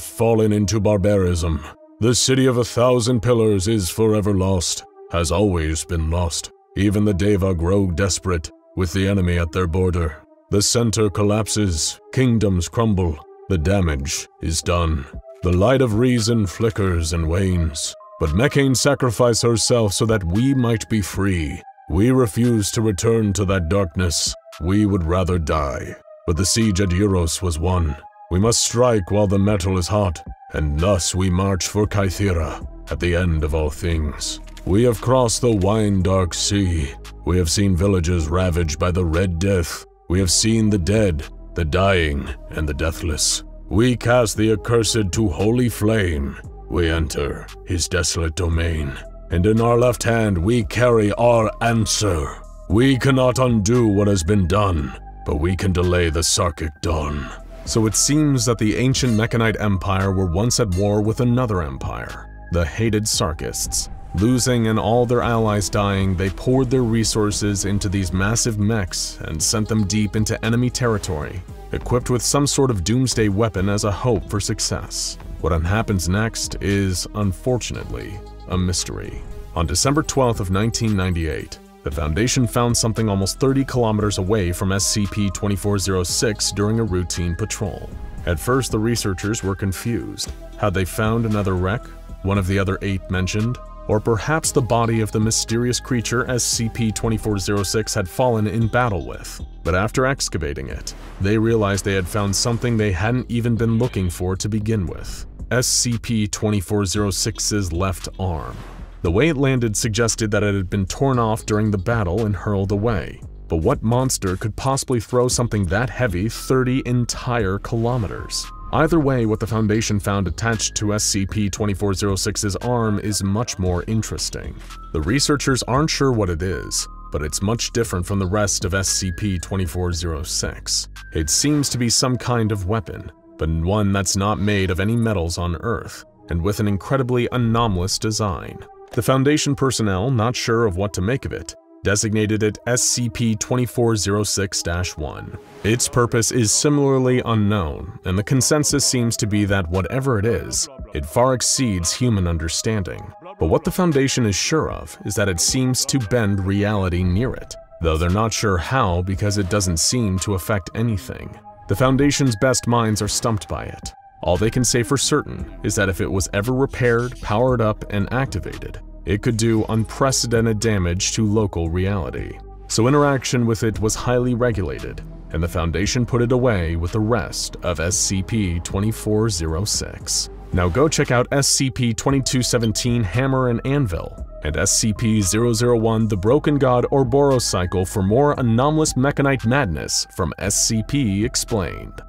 fallen into barbarism. The city of a thousand pillars is forever lost, has always been lost. Even the Deva grow desperate, with the enemy at their border. The center collapses, kingdoms crumble, the damage is done. The light of reason flickers and wanes. But Mekhane sacrificed herself so that we might be free. We refuse to return to that darkness. We would rather die. But the siege at Euros was won. We must strike while the metal is hot, and thus we march for Kythera, at the end of all things. We have crossed the wine dark sea. We have seen villages ravaged by the Red Death. We have seen the dead, the dying, and the deathless. We cast the accursed to holy flame. We enter his desolate domain. And in our left hand we carry our answer. We cannot undo what has been done, but we can delay the Sarkic dawn. So it seems that the ancient Mekhanite Empire were once at war with another empire, the hated Sarkists. Losing and all their allies dying, they poured their resources into these massive mechs and sent them deep into enemy territory, equipped with some sort of doomsday weapon as a hope for success. What happens next is, unfortunately, a mystery. On December 12th of 1998, the Foundation found something almost 30 kilometers away from SCP-2406 during a routine patrol. At first, the researchers were confused. Had they found another wreck, one of the other eight mentioned, or perhaps the body of the mysterious creature SCP-2406 had fallen in battle with. But after excavating it, they realized they had found something they hadn't even been looking for to begin with. SCP-2406's left arm. The way it landed suggested that it had been torn off during the battle and hurled away. But what monster could possibly throw something that heavy 30 entire kilometers? Either way, what the Foundation found attached to SCP-2406's arm is much more interesting. The researchers aren't sure what it is, but it's much different from the rest of SCP-2406. It seems to be some kind of weapon, but one that's not made of any metals on Earth, and with an incredibly anomalous design. The Foundation personnel, not sure of what to make of it, designated it SCP-2406-1. Its purpose is similarly unknown, and the consensus seems to be that whatever it is, it far exceeds human understanding. But what the Foundation is sure of is that it seems to bend reality near it, though they're not sure how because it doesn't seem to affect anything. The Foundation's best minds are stumped by it, all they can say for certain is that if it was ever repaired, powered up, and activated, it could do unprecedented damage to local reality. So interaction with it was highly regulated, and the Foundation put it away with the rest of SCP-2406. Now go check out SCP-2217 Hammer and Anvil, and SCP-001 The Broken God or Boros Cycle for more anomalous Mekhanite madness from SCP Explained.